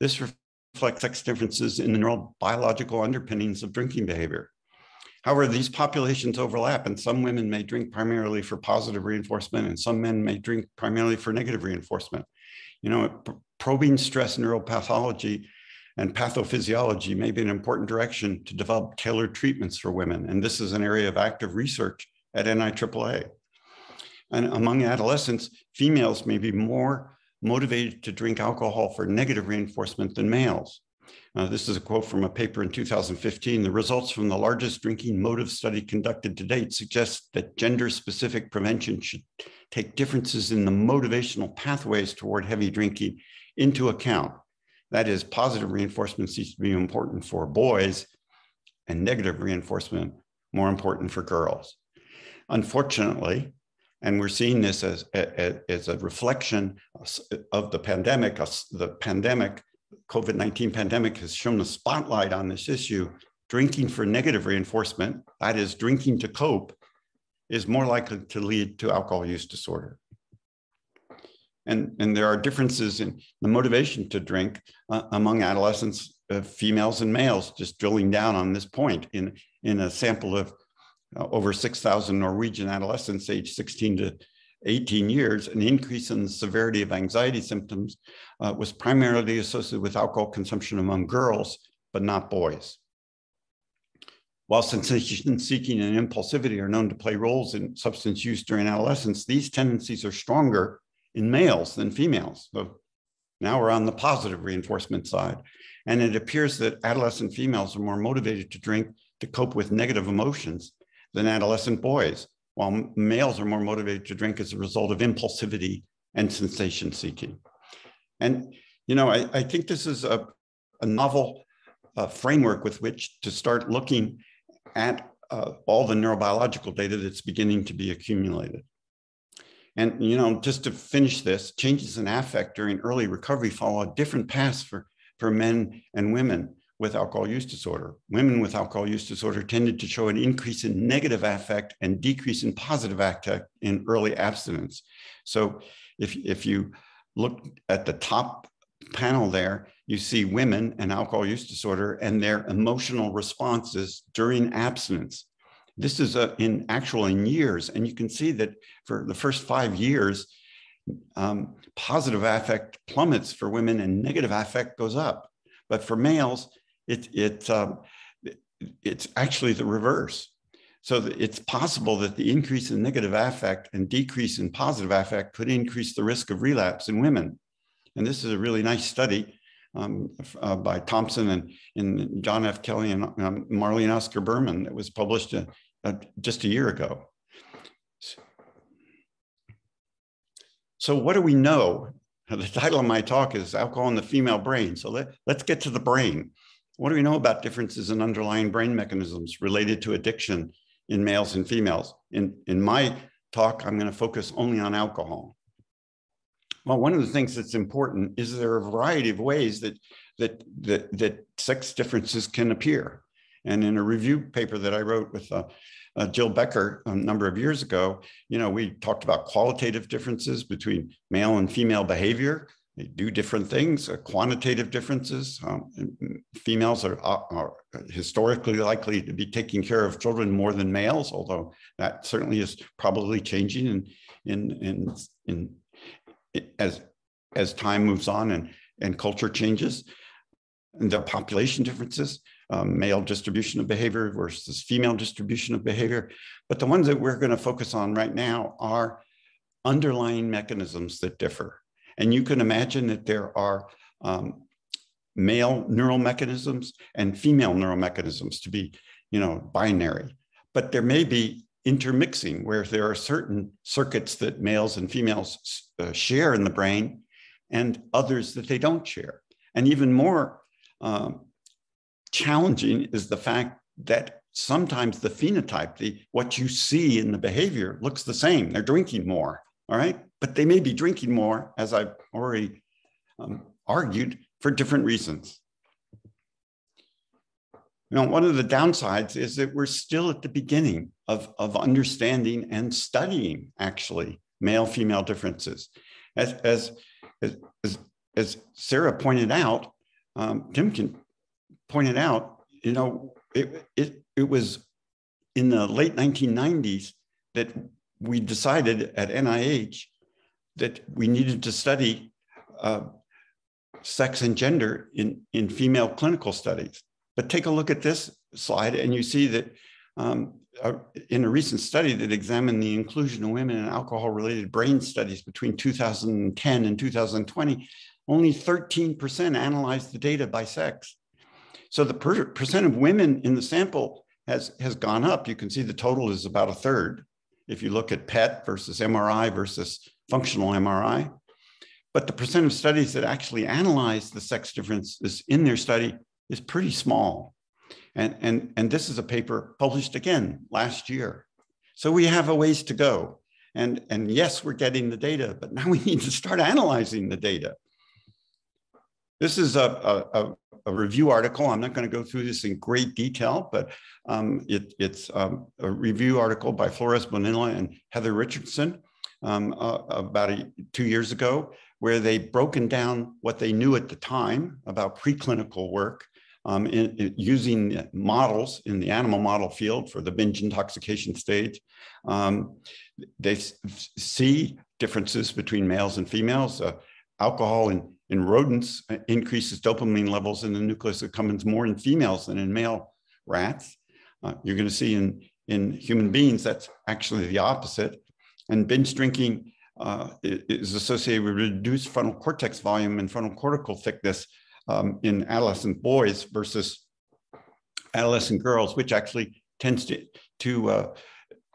This reflects sex differences in the neurobiological underpinnings of drinking behavior. However, these populations overlap, and some women may drink primarily for positive reinforcement, and some men may drink primarily for negative reinforcement. You know, probing stress neuropathology and pathophysiology may be an important direction to develop tailored treatments for women. And this is an area of active research at NIAAA. And among adolescents, females may be more motivated to drink alcohol for negative reinforcement than males. Uh, this is a quote from a paper in 2015. The results from the largest drinking motive study conducted to date suggest that gender specific prevention should take differences in the motivational pathways toward heavy drinking into account. That is, positive reinforcement seems to be important for boys and negative reinforcement more important for girls. Unfortunately, and we're seeing this as, as, as a reflection of the pandemic, the pandemic COVID 19 pandemic has shown a spotlight on this issue, drinking for negative reinforcement, that is, drinking to cope, is more likely to lead to alcohol use disorder. And, and there are differences in the motivation to drink uh, among adolescents, uh, females and males, just drilling down on this point in, in a sample of uh, over 6,000 Norwegian adolescents aged 16 to 18 years, an increase in the severity of anxiety symptoms uh, was primarily associated with alcohol consumption among girls, but not boys. While sensation seeking and impulsivity are known to play roles in substance use during adolescence, these tendencies are stronger in males than females. So now we're on the positive reinforcement side. And it appears that adolescent females are more motivated to drink to cope with negative emotions than adolescent boys while males are more motivated to drink as a result of impulsivity and sensation seeking. And, you know, I, I think this is a, a novel uh, framework with which to start looking at uh, all the neurobiological data that's beginning to be accumulated. And, you know, just to finish this, changes in affect during early recovery follow a different paths for, for men and women with alcohol use disorder. Women with alcohol use disorder tended to show an increase in negative affect and decrease in positive affect in early abstinence. So if, if you look at the top panel there, you see women and alcohol use disorder and their emotional responses during abstinence. This is a, in actual in years, and you can see that for the first five years, um, positive affect plummets for women and negative affect goes up. But for males, it, it, um, it's actually the reverse. So it's possible that the increase in negative affect and decrease in positive affect could increase the risk of relapse in women. And this is a really nice study um, uh, by Thompson and, and John F. Kelly and um, Marlene Oscar Berman that was published uh, uh, just a year ago. So what do we know? The title of my talk is Alcohol in the Female Brain. So let, let's get to the brain. What do we know about differences in underlying brain mechanisms related to addiction in males and females? In, in my talk, I'm going to focus only on alcohol. Well, one of the things that's important is there are a variety of ways that, that, that, that sex differences can appear. And in a review paper that I wrote with uh, uh, Jill Becker a number of years ago, you know, we talked about qualitative differences between male and female behavior. They do different things, uh, quantitative differences. Um, females are, are, historically likely to be taking care of children more than males, although that certainly is probably changing in, in, in, in as as time moves on and and culture changes and the population differences um, male distribution of behavior versus female distribution of behavior but the ones that we're going to focus on right now are underlying mechanisms that differ and you can imagine that there are um, male neural mechanisms and female neural mechanisms to be you know binary but there may be intermixing, where there are certain circuits that males and females uh, share in the brain and others that they don't share. And even more um, challenging is the fact that sometimes the phenotype, the what you see in the behavior looks the same. They're drinking more, all right? But they may be drinking more, as I've already um, argued, for different reasons. You know, one of the downsides is that we're still at the beginning of, of understanding and studying actually male female differences. As, as, as, as Sarah pointed out, um, Temkin pointed out, you know, it, it, it was in the late 1990s that we decided at NIH that we needed to study uh, sex and gender in, in female clinical studies. But take a look at this slide and you see that um, uh, in a recent study that examined the inclusion of women in alcohol related brain studies between 2010 and 2020, only 13% analyzed the data by sex. So the per percent of women in the sample has, has gone up. You can see the total is about a third if you look at PET versus MRI versus functional MRI. But the percent of studies that actually analyze the sex differences in their study is pretty small. And, and, and this is a paper published again last year. So we have a ways to go. And, and yes, we're getting the data, but now we need to start analyzing the data. This is a, a, a review article. I'm not going to go through this in great detail, but um, it, it's um, a review article by Flores Bonilla and Heather Richardson um, uh, about a, two years ago, where they've broken down what they knew at the time about preclinical work um, in, in using models in the animal model field for the binge intoxication stage. Um, they see differences between males and females. Uh, alcohol in, in rodents uh, increases dopamine levels in the nucleus accumbens more in females than in male rats. Uh, you're going to see in, in human beings that's actually the opposite. And binge drinking uh, is associated with reduced frontal cortex volume and frontal cortical thickness um, in adolescent boys versus adolescent girls, which actually tends to, to uh,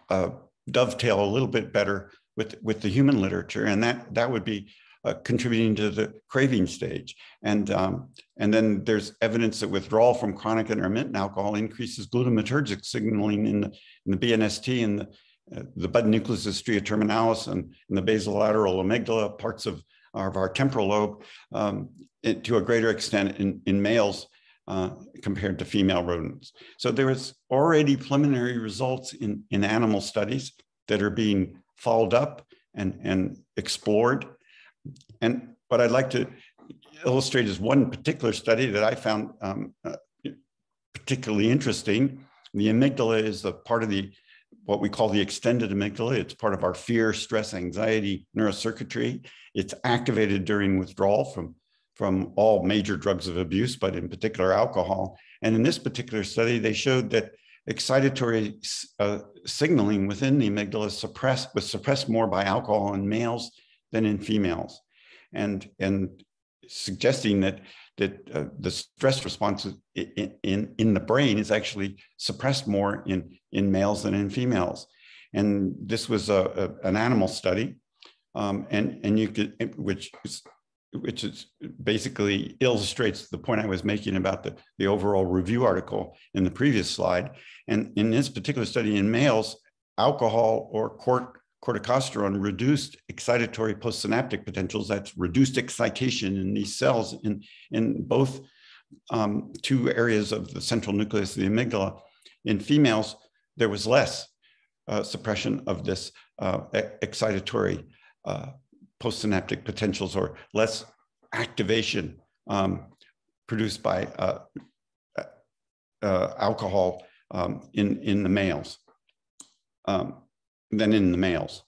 uh, dovetail a little bit better with, with the human literature. And that, that would be uh, contributing to the craving stage. And, um, and then there's evidence that withdrawal from chronic intermittent alcohol increases glutamatergic signaling in the, in the BNST and the, the bed nucleus of stria terminalis and, and the basolateral amygdala, parts of, of our temporal lobe, um, it, to a greater extent in, in males uh, compared to female rodents. So there is already preliminary results in, in animal studies that are being followed up and, and explored. And what I'd like to illustrate is one particular study that I found um, uh, particularly interesting. The amygdala is the part of the what we call the extended amygdala. It's part of our fear, stress, anxiety neurocircuitry. It's activated during withdrawal from from all major drugs of abuse, but in particular alcohol. And in this particular study, they showed that excitatory uh, signaling within the amygdala suppressed, was suppressed more by alcohol in males than in females. And, and suggesting that, that uh, the stress response in, in, in the brain is actually suppressed more in, in males than in females. And this was a, a an animal study. Um, and, and you could, which is which is basically illustrates the point I was making about the, the overall review article in the previous slide. And in this particular study in males, alcohol or cort corticosterone reduced excitatory postsynaptic potentials. That's reduced excitation in these cells in, in both um, two areas of the central nucleus of the amygdala. In females, there was less uh, suppression of this uh, excitatory uh, postsynaptic potentials or less activation um, produced by uh, uh, alcohol um, in, in the males um, than in the males.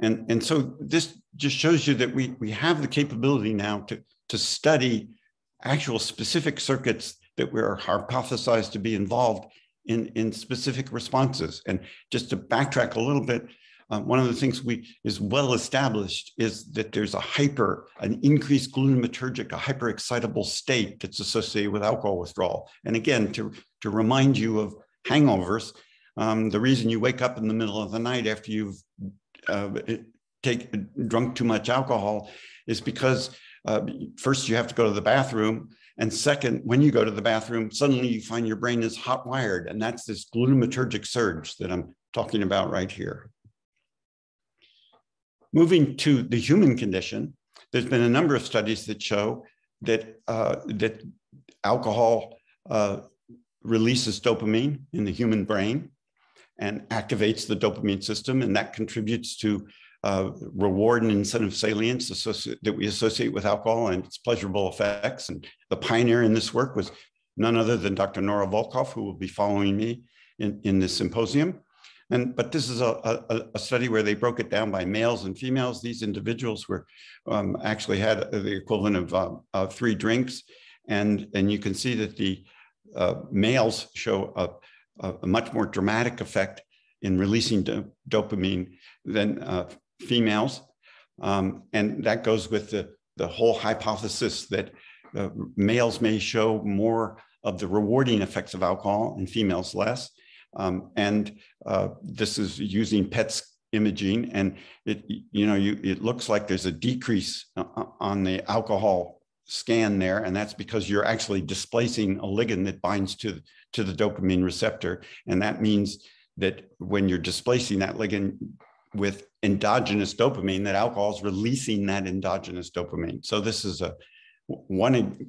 And, and so this just shows you that we, we have the capability now to, to study actual specific circuits that were hypothesized to be involved in, in specific responses. And just to backtrack a little bit, um, one of the things we is well established is that there's a hyper, an increased glutamatergic, a hyper excitable state that's associated with alcohol withdrawal. And again, to, to remind you of hangovers, um, the reason you wake up in the middle of the night after you've uh, take drunk too much alcohol is because uh, first you have to go to the bathroom and second, when you go to the bathroom, suddenly you find your brain is hot wired. And that's this glutamatergic surge that I'm talking about right here. Moving to the human condition, there's been a number of studies that show that, uh, that alcohol uh, releases dopamine in the human brain and activates the dopamine system, and that contributes to uh, reward and incentive salience that we associate with alcohol and its pleasurable effects. And the pioneer in this work was none other than Dr. Nora Volkow, who will be following me in, in this symposium. And but this is a, a, a, study where they broke it down by males and females. These individuals were um, actually had the equivalent of uh, uh, three drinks, and and you can see that the uh, males show a, a, much more dramatic effect in releasing do dopamine than uh, females, um, and that goes with the the whole hypothesis that uh, males may show more of the rewarding effects of alcohol and females less. Um, and uh, this is using PET imaging, and it you know you it looks like there's a decrease uh, on the alcohol scan there, and that's because you're actually displacing a ligand that binds to to the dopamine receptor, and that means that when you're displacing that ligand with endogenous dopamine, that alcohol is releasing that endogenous dopamine. So this is a one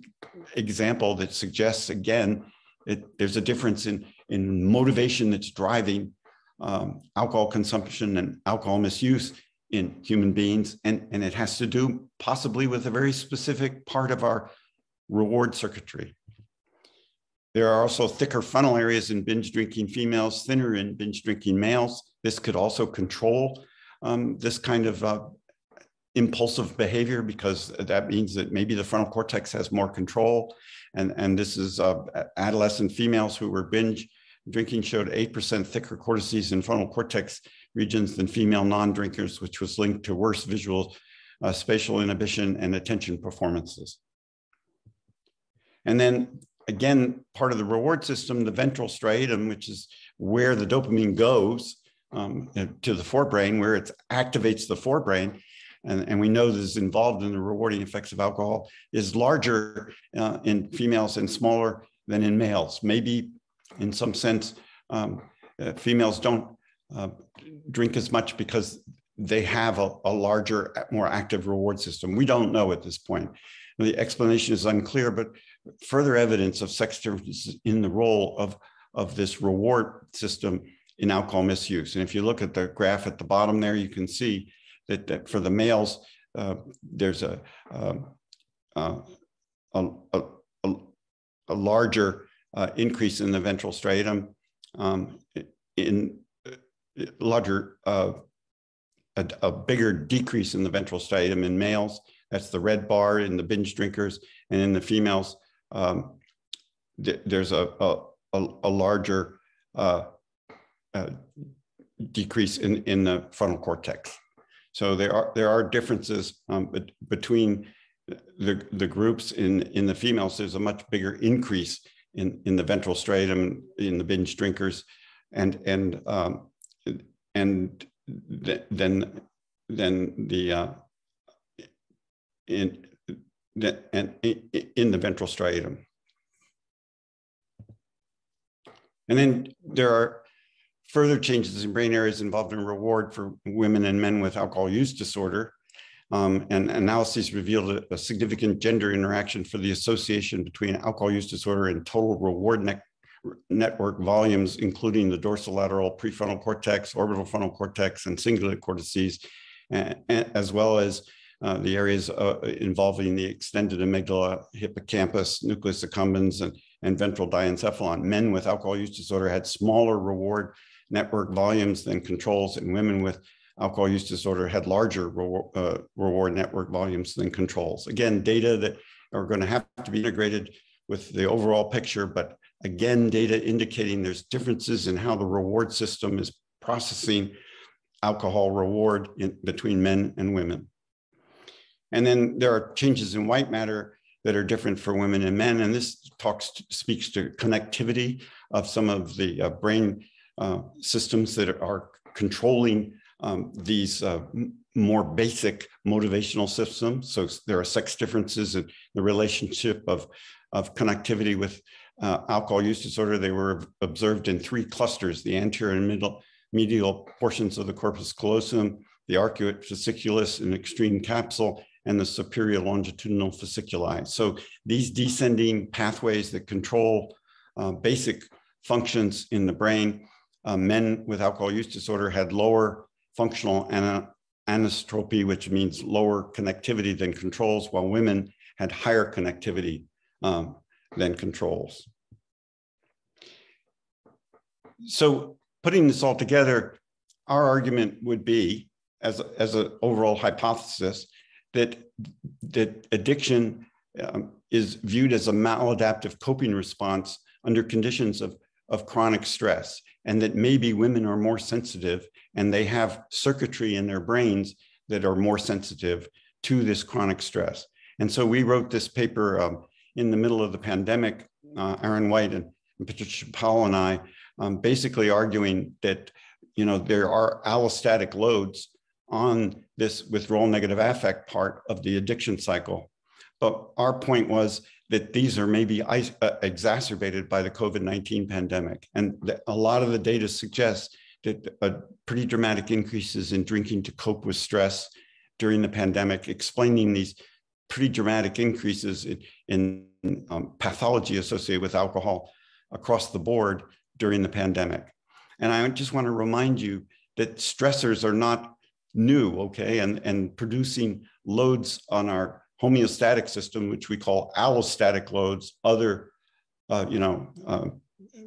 example that suggests again it, there's a difference in, in motivation that's driving um, alcohol consumption and alcohol misuse in human beings. And, and it has to do possibly with a very specific part of our reward circuitry. There are also thicker frontal areas in binge drinking females, thinner in binge drinking males. This could also control um, this kind of uh, impulsive behavior because that means that maybe the frontal cortex has more control. And, and this is uh, adolescent females who were binge drinking showed 8% thicker cortices in frontal cortex regions than female non-drinkers, which was linked to worse visual uh, spatial inhibition and attention performances. And then again, part of the reward system, the ventral striatum, which is where the dopamine goes um, to the forebrain, where it activates the forebrain, and, and we know this is involved in the rewarding effects of alcohol, is larger uh, in females and smaller than in males. Maybe in some sense, um, uh, females don't uh, drink as much because they have a, a, larger, more active reward system. We don't know at this point. The explanation is unclear, but further evidence of sex differences in the role of, of this reward system in alcohol misuse. And if you look at the graph at the bottom there, you can see that, that for the males, uh, there's a, um, uh, a, a, a, larger uh, increase in the ventral striatum, um, in uh, larger, uh, a, a, bigger decrease in the ventral striatum in males. That's the red bar in the binge drinkers. And in the females, um, th there's a, a, a larger uh, uh, decrease in, in the frontal cortex. So there are there are differences um, between the, the groups in, in the females. There's a much bigger increase in, in the ventral striatum in the binge drinkers, and and um, and th then then the uh, in the, and in the ventral striatum. And then there are further changes in brain areas involved in reward for women and men with alcohol use disorder. Um, and analyses revealed a, a, significant gender interaction for the association between alcohol use disorder and total reward ne network volumes, including the dorsolateral prefrontal cortex, orbital frontal cortex, and cingulate cortices, as well as uh, the areas uh, involving the extended amygdala, hippocampus, nucleus accumbens, and, and ventral diencephalon. Men with alcohol use disorder had smaller reward network volumes than controls, and women with alcohol use disorder had larger uh, reward network volumes than controls. Again, data that are going to have to be integrated with the overall picture, but again, data indicating there's differences in how the reward system is processing alcohol reward in, between men and women. And then there are changes in white matter that are different for women and men. And this talks speaks to connectivity of some of the uh, brain uh, systems that are controlling um, these uh, more basic motivational systems. So there are sex differences in the relationship of, of connectivity with uh, alcohol use disorder. They were observed in three clusters, the anterior and middle, medial portions of the corpus callosum, the arcuate fasciculus and extreme capsule, and the superior longitudinal fasciculi. So these descending pathways that control uh, basic functions in the brain uh, men with alcohol use disorder had lower functional anisotropy, which means lower connectivity than controls, while women had higher connectivity um, than controls. So putting this all together, our argument would be, as, as an overall hypothesis, that, that addiction um, is viewed as a maladaptive coping response under conditions of, of chronic stress and that maybe women are more sensitive and they have circuitry in their brains that are more sensitive to this chronic stress. And so we wrote this paper um, in the middle of the pandemic, uh, Aaron White and, and Patricia Powell and I, um, basically arguing that, you know, there are allostatic loads on this withdrawal negative affect part of the addiction cycle. But our point was that these are maybe uh, exacerbated by the COVID 19 pandemic. And a lot of the data suggests that pretty dramatic increases in drinking to cope with stress during the pandemic, explaining these pretty dramatic increases in, in um, pathology associated with alcohol across the board during the pandemic. And I just want to remind you that stressors are not new, okay? And, and producing loads on our homeostatic system, which we call allostatic loads, other, uh, you know, uh,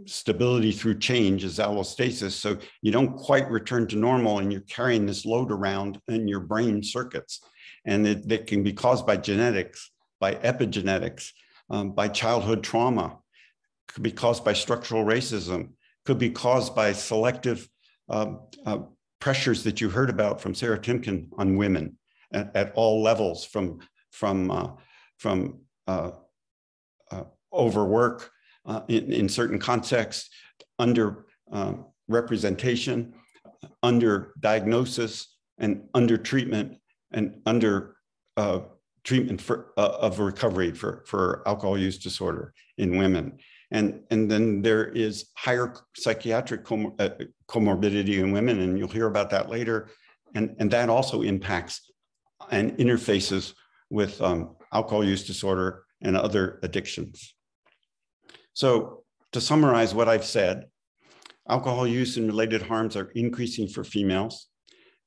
stability through change is allostasis. So you don't quite return to normal and you're carrying this load around in your brain circuits. And it, it can be caused by genetics, by epigenetics, um, by childhood trauma, could be caused by structural racism, could be caused by selective um, uh, pressures that you heard about from Sarah Temkin on women at, at all levels, from from uh, from uh, uh, overwork uh, in, in certain contexts, under um, representation, under diagnosis, and under treatment, and under treatment for, uh, of recovery for, for alcohol use disorder in women. And, and then there is higher psychiatric uh, comorbidity in women, and you'll hear about that later. And, and that also impacts and interfaces with um, alcohol use disorder and other addictions. So to summarize what I've said, alcohol use and related harms are increasing for females.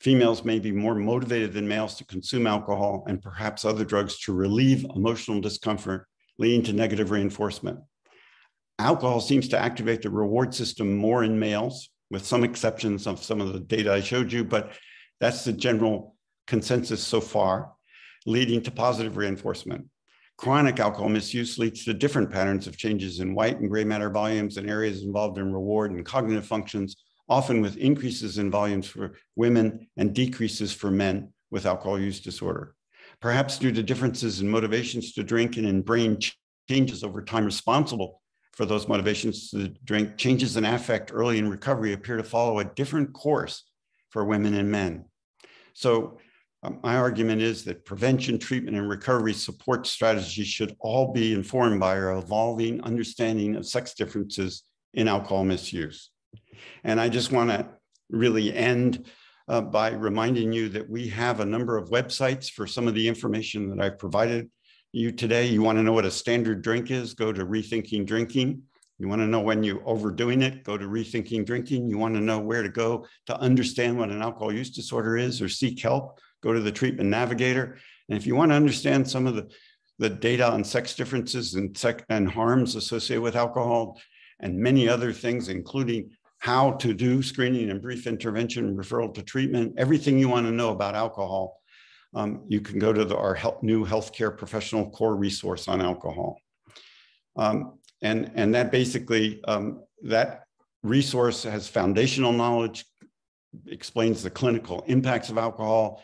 Females may be more motivated than males to consume alcohol and perhaps other drugs to relieve emotional discomfort, leading to negative reinforcement. Alcohol seems to activate the reward system more in males, with some exceptions of some of the data I showed you, but that's the general consensus so far, leading to positive reinforcement. Chronic alcohol misuse leads to different patterns of changes in white and gray matter volumes in areas involved in reward and cognitive functions, often with increases in volumes for women and decreases for men with alcohol use disorder. Perhaps due to differences in motivations to drink and in brain changes over time responsible for those motivations to drink, changes in affect early in recovery appear to follow a different course for women and men. So um, my argument is that prevention, treatment, and recovery support strategies should all be informed by our evolving understanding of sex differences in alcohol misuse. And I just want to really end uh, by reminding you that we have a number of websites for some of the information that I've provided you today. You want to know what a standard drink is, go to Rethinking Drinking. You want to know when you're overdoing it, go to Rethinking Drinking. You want to know where to go to understand what an alcohol use disorder is or seek help, go to the Treatment Navigator. And if you want to understand some of the, the data on sex differences and, sec- and harms associated with alcohol and many other things, including how to do screening and brief intervention, referral to treatment, everything you want to know about alcohol, um, you can go to the, our help, new healthcare professional core resource on alcohol. Um, and, and that basically, um, that resource has foundational knowledge, explains the clinical impacts of alcohol,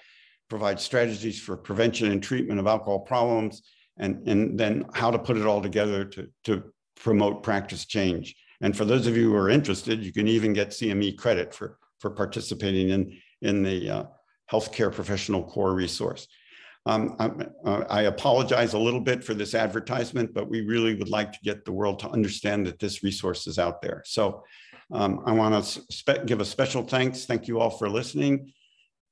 provides strategies for prevention and treatment of alcohol problems, and, and then how to put it all together to, to promote practice change. And for those of you who are interested, you can even get CME credit for, for participating in, in the uh, healthcare professional core resource. Um, uh, I apologize a little bit for this advertisement, but we really would like to get the world to understand that this resource is out there. So um, I want to give a special thanks. Thank you all for listening.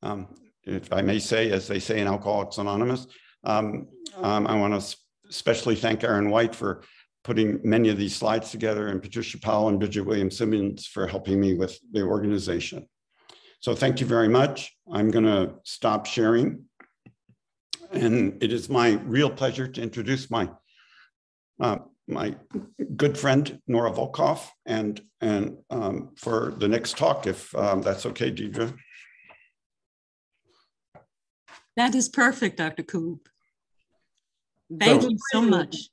Um, if I may say, as they say in Alcoholics Anonymous, um, um, I want to especially thank Aaron White for putting many of these slides together and Patricia Powell and Bridget Williams Simmons for helping me with the organization. So thank you very much. I'm going to stop sharing. And it is my real pleasure to introduce my uh, my good friend Nora Volkow and and um, for the next talk, if um, that's okay, Deidre. That is perfect, Dr. Koob. Thank so, you so much.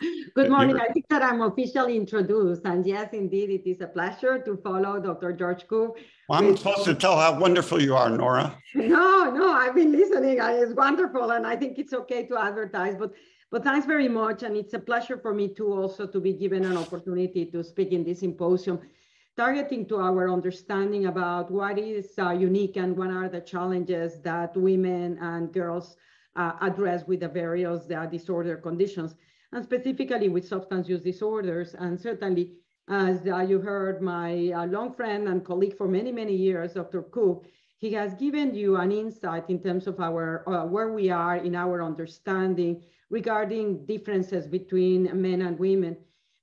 Good morning. I think that I'm officially introduced. And yes, indeed, it is a pleasure to follow Dr. George Koob. Well, I'm supposed to tell how wonderful you are, Nora. No, no, I've been listening. It's wonderful. And I think it's okay to advertise. But but thanks very much. And it's a pleasure for me too also to be given an opportunity to speak in this symposium, targeting to our understanding about what is uh, unique and what are the challenges that women and girls uh, address with the various uh, disorder conditions and specifically with substance use disorders. And certainly, as uh, you heard my uh, long friend and colleague for many, many years, Dr. Koob, he has given you an insight in terms of our uh, where we are in our understanding regarding differences between men and women.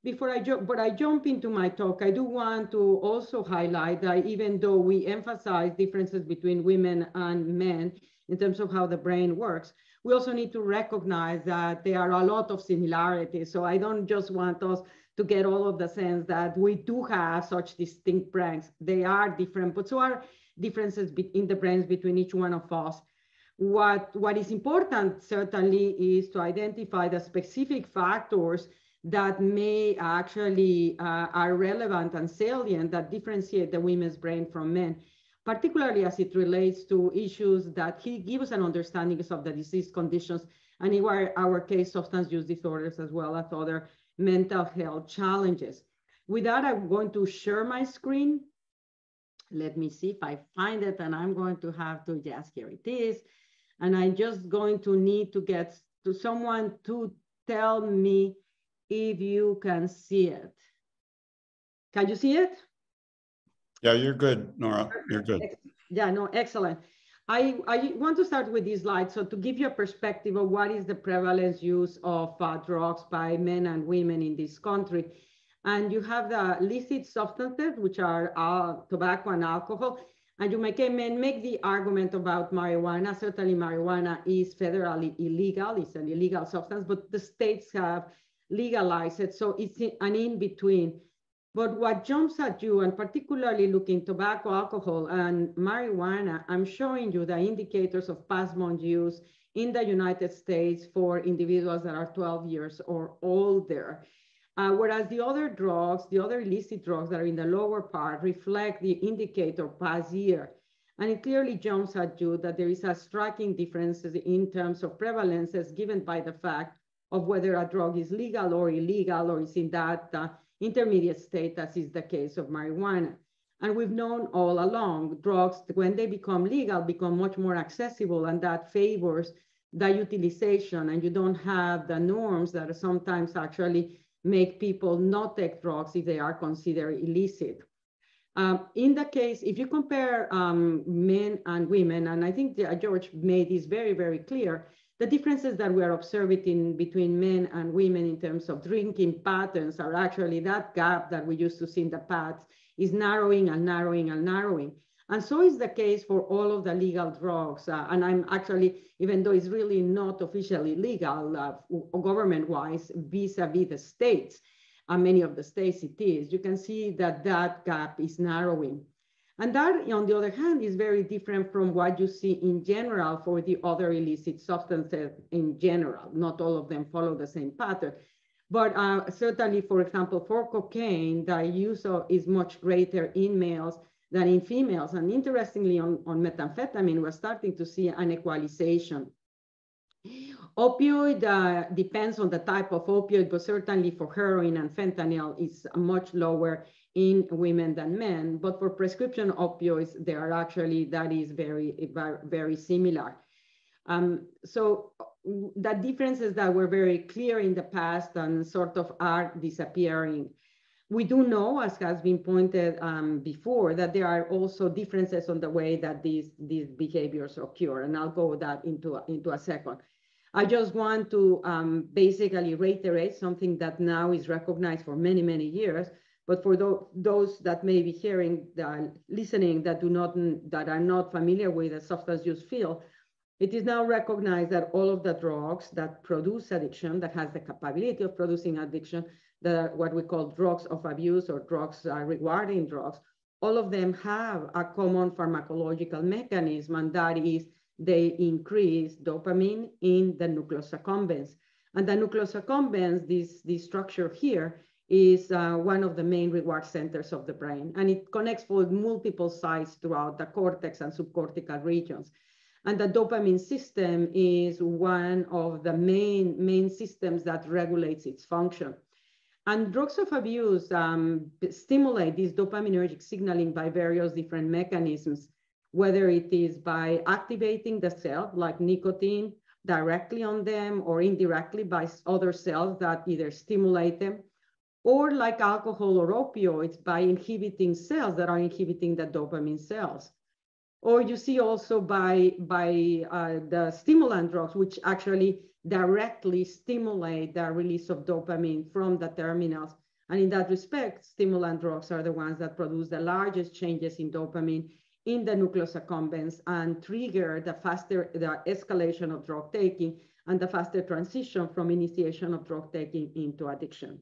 Before I, but I jump into my talk, I do want to also highlight that even though we emphasize differences between women and men in terms of how the brain works, we also need to recognize that there are a lot of similarities. So I don't just want us to get all of the sense that we do have such distinct brains. They are different, but so are differences in the brains between each one of us. What, what is important certainly is to identify the specific factors that may actually uh, are relevant and salient that differentiate the women's brain from men particularly as it relates to issues that he gives an understanding of the disease conditions, and in our, our case, substance use disorders, as well as other mental health challenges. With that, I'm going to share my screen. Let me see if I find it, and I'm going to have to, yes, here it is. And I'm just going to need to get to someone to tell me if you can see it. Can you see it? Yeah, you're good, Nora. You're good. Yeah, no, excellent. I, I want to start with this slide. So to give you a perspective of what is the prevalence use of uh, drugs by men and women in this country. And you have the illicit substances, which are uh, tobacco and alcohol. And you make, make the argument about marijuana. Certainly marijuana is federally illegal. It's an illegal substance, but the states have legalized it. So it's an in-between. But what jumps at you, and particularly looking tobacco, alcohol, and marijuana, I'm showing you the indicators of past month use in the United States for individuals that are 12 years or older. Uh, whereas the other drugs, the other illicit drugs that are in the lower part reflect the indicator past year. And it clearly jumps at you that there is a striking differences in terms of prevalences given by the fact of whether a drug is legal or illegal or is in that uh, intermediate state, as is the case of marijuana. And we've known all along, drugs, when they become legal, become much more accessible, and that favors the utilization, and you don't have the norms that sometimes actually make people not take drugs if they are considered illicit. Um, in the case, if you compare um, men and women, and I think George made this very, very clear, the differences that we're observing between men and women in terms of drinking patterns are actually that gap that we used to see in the past is narrowing and narrowing and narrowing. And so is the case for all of the legal drugs. Uh, and I'm actually, even though it's really not officially legal uh, government-wise vis-a-vis the states, and many of the states it is, you can see that that gap is narrowing. And that, on the other hand, is very different from what you see in general for the other illicit substances in general. Not all of them follow the same pattern. But uh, certainly, for example, for cocaine, the use of is much greater in males than in females. And interestingly, on, on methamphetamine, we're starting to see an equalization. Opioid uh, depends on the type of opioid, but certainly for heroin and fentanyl is much lower in women than men. But for prescription opioids, they are actually, that is very, very similar. Um, so the differences that were very clear in the past and sort of are disappearing. We do know, as has been pointed um, before, that there are also differences on the way that these, these behaviors occur, and I'll go that into, into a second. I just want to um, basically reiterate something that now is recognized for many, many years, but for those that may be hearing, that, listening, that do not, that are not familiar with the substance use field, it is now recognized that all of the drugs that produce addiction, that has the capability of producing addiction, the what we call drugs of abuse or drugs uh, rewarding drugs, all of them have a common pharmacological mechanism, and that is they increase dopamine in the nucleus accumbens. And the nucleus accumbens, this, this structure here, is uh, one of the main reward centers of the brain. And it connects with multiple sites throughout the cortex and subcortical regions. And the dopamine system is one of the main, main systems that regulates its function. And drugs of abuse um, stimulate this dopaminergic signaling by various different mechanisms, whether it is by activating the cell, like nicotine, directly on them, or indirectly by other cells that either stimulate them, or like alcohol or opioids by inhibiting cells that are inhibiting the dopamine cells. Or you see also by, by uh, the stimulant drugs, which actually directly stimulate the release of dopamine from the terminals. And in that respect, stimulant drugs are the ones that produce the largest changes in dopamine in the nucleus accumbens and trigger the faster the escalation of drug taking and the faster transition from initiation of drug taking into addiction.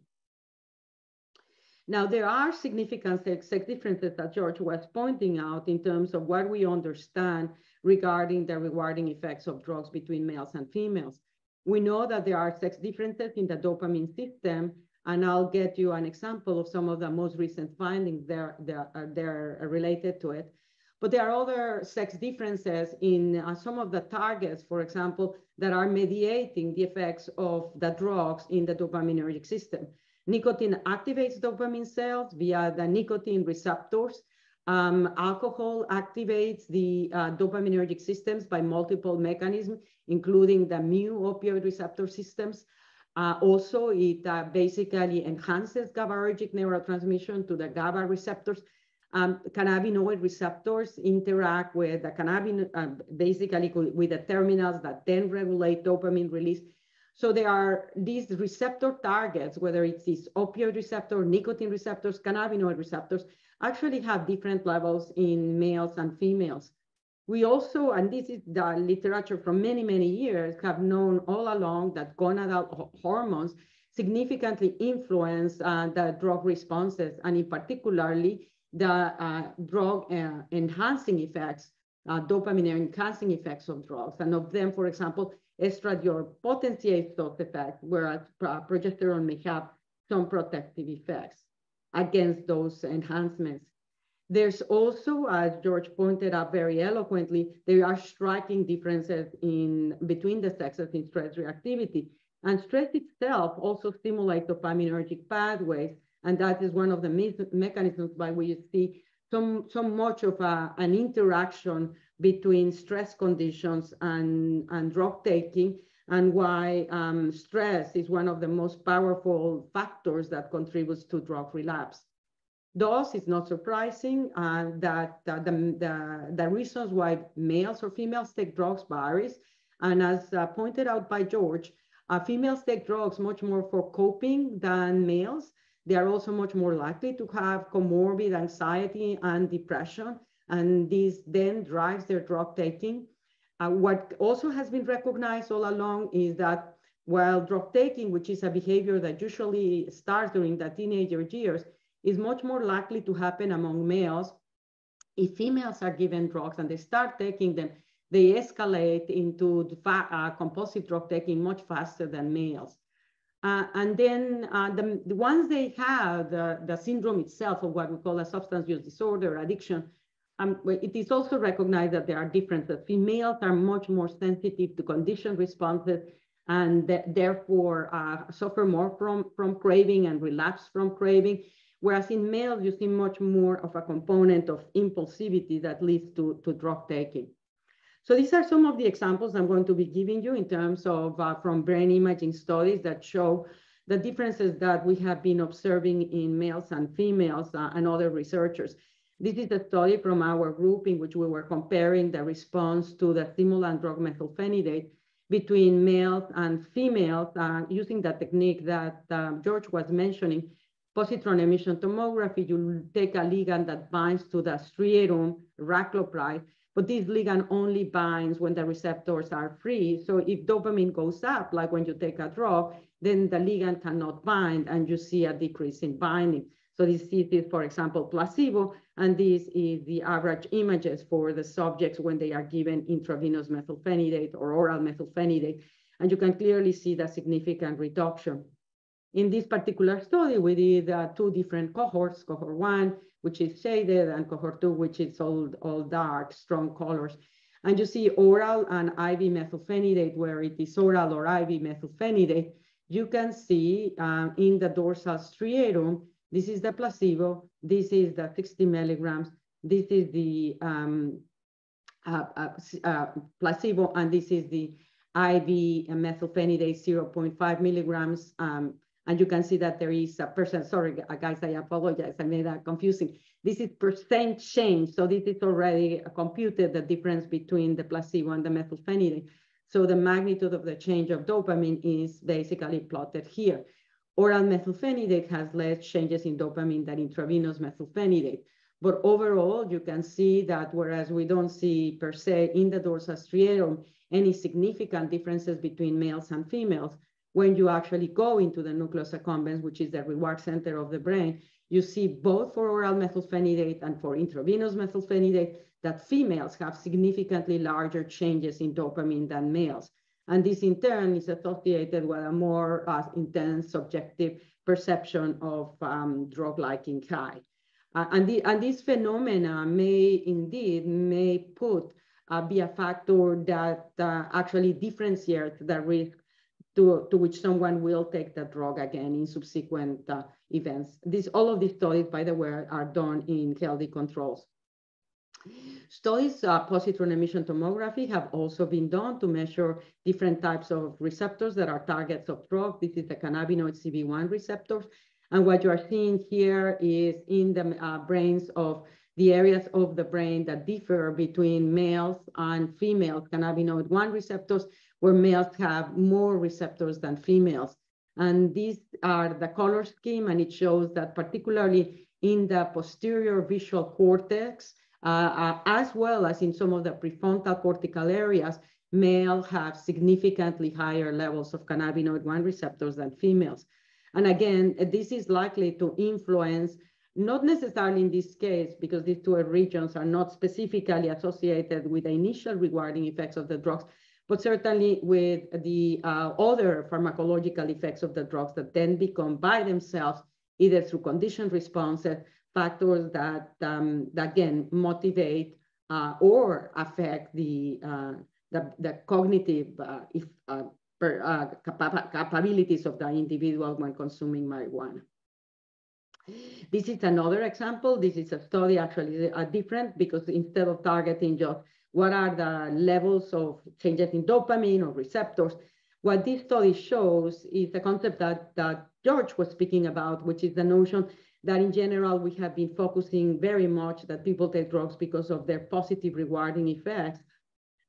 Now, there are significant sex, differences that George was pointing out in terms of what we understand regarding the rewarding effects of drugs between males and females. We know that there are sex differences in the dopamine system, and I'll get you an example of some of the most recent findings there, there, uh, they're related to it. But there are other sex differences in uh, some of the targets, for example, that are mediating the effects of the drugs in the dopaminergic system. Nicotine activates dopamine cells via the nicotine receptors. Um, alcohol activates the uh, dopaminergic systems by multiple mechanisms, including the mu opioid receptor systems. Uh, also, it uh, basically enhances GABAergic neurotransmission to the GABA receptors. Um, cannabinoid receptors interact with the cannabinoid, uh, basically with the terminals that then regulate dopamine release. So there are these receptor targets, whether it's these opioid receptor, nicotine receptors, cannabinoid receptors, actually have different levels in males and females. We also, and this is the literature from many, many years, have known all along that gonadal hormones significantly influence uh, the drug responses, and in particularly the uh, drug uh, enhancing effects, uh, dopamine enhancing effects of drugs. And of them, for example, estradiol potentiates those effects, whereas progesterone may have some protective effects against those enhancements. There's also, as George pointed out very eloquently, there are striking differences in between the sexes in stress reactivity. And stress itself also stimulates dopaminergic pathways. And that is one of the me mechanisms by which you see so, so much of a, an interaction between stress conditions and, and drug taking and why um, stress is one of the most powerful factors that contributes to drug relapse. Thus, it's not surprising uh, that uh, the, the, the, reasons why males or females take drugs varies. And as uh, pointed out by George, uh, females take drugs much more for coping than males. They are also much more likely to have comorbid anxiety and depression. And this then drives their drug taking. Uh, what also has been recognized all along is that while drug taking, which is a behavior that usually starts during the teenager years, is much more likely to happen among males, if females are given drugs and they start taking them, they escalate into uh, compulsive drug taking much faster than males. Uh, and then uh, the, once they have the, the syndrome itself of what we call a substance use disorder, addiction, um, it is also recognized that there are differences. Females are much more sensitive to condition responses and th therefore uh, suffer more from, from craving and relapse from craving. Whereas in males, you see much more of a component of impulsivity that leads to, to drug taking. So these are some of the examples I'm going to be giving you in terms of uh, from brain imaging studies that show the differences that we have been observing in males and females uh, and other researchers. This is a study from our group in which we were comparing the response to the stimulant drug methylphenidate between males and females uh, using the technique that um, George was mentioning, positron emission tomography. You take a ligand that binds to the striatum raclopride, but this ligand only binds when the receptors are free. So if dopamine goes up, like when you take a drug, then the ligand cannot bind and you see a decrease in binding. So this is, for example, placebo, and this is the average images for the subjects when they are given intravenous methylphenidate or oral methylphenidate. And you can clearly see the significant reduction. In this particular study, we did uh, two different cohorts, cohort one, which is shaded, and cohort two, which is all, all dark, strong colors. And you see oral and IV methylphenidate, where it is oral or IV methylphenidate, you can see um, in the dorsal striatum this is the placebo. This is the 60 milligrams. This is the um, uh, uh, uh, placebo, and this is the IV methylphenidate 0.5 milligrams. Um, and you can see that there is a percent, sorry, guys, I apologize, I made that confusing. This is percent change. So this is already computed, the difference between the placebo and the methylphenidate. So the magnitude of the change of dopamine is basically plotted here. Oral methylphenidate has less changes in dopamine than intravenous methylphenidate. But overall, you can see that whereas we don't see per se in the dorsal striatum any significant differences between males and females, when you actually go into the nucleus accumbens, which is the reward center of the brain, you see both for oral methylphenidate and for intravenous methylphenidate that females have significantly larger changes in dopamine than males. And this in turn is associated with a more uh, intense subjective perception of um, drug liking high. Uh, and, the, and this phenomena may indeed may put uh, be a factor that uh, actually differentiates the risk to, to which someone will take the drug again in subsequent uh, events. This, all of these studies, by the way, are done in healthy controls. Studies, uh, positron emission tomography have also been done to measure different types of receptors that are targets of drugs. This is the cannabinoid CB1 receptors. And what you are seeing here is in the uh, brains of the areas of the brain that differ between males and females, cannabinoid 1 receptors, where males have more receptors than females. And these are the color scheme, and it shows that particularly in the posterior visual cortex, uh, uh, as well as in some of the prefrontal cortical areas, males have significantly higher levels of cannabinoid 1 receptors than females. And again, this is likely to influence, not necessarily in this case, because these two regions are not specifically associated with the initial rewarding effects of the drugs, but certainly with the uh, other pharmacological effects of the drugs that then become by themselves, either through conditioned responses, factors that, um, that again, motivate uh, or affect the, uh, the, the, cognitive uh, if, uh, per, uh, capabilities of the individual when consuming marijuana. This is another example. This is a study actually uh, different because instead of targeting just what are the levels of changes in dopamine or receptors, what this study shows is the concept that, that George was speaking about, which is the notion that in general, we have been focusing very much that people take drugs because of their positive rewarding effects.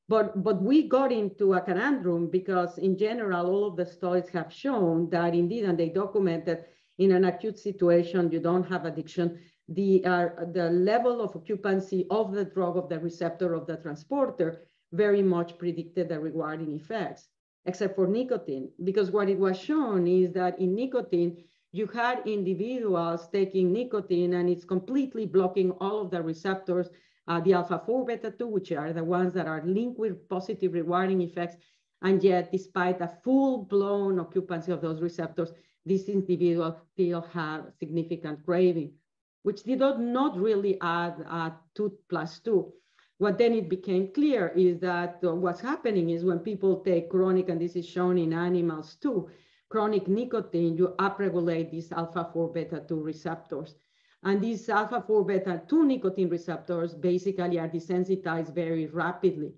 But, but we got into a conundrum because in general, all of the studies have shown that indeed, and they documented in an acute situation, you don't have addiction, the, uh, the level of occupancy of the drug, of the receptor, of the transporter, very much predicted the rewarding effects, except for nicotine. Because what it was shown is that in nicotine, you had individuals taking nicotine and it's completely blocking all of the receptors uh, the alpha 4 beta 2, which are the ones that are linked with positive rewarding effects. And yet, despite a full blown occupancy of those receptors, these individuals still have significant craving, which did not really add uh, 2 plus 2. What then it became clear is that uh, what's happening is when people take chronic, and this is shown in animals too, chronic nicotine, you upregulate these alpha 4 beta 2 receptors. And these alpha 4 beta 2 nicotine receptors basically are desensitized very rapidly.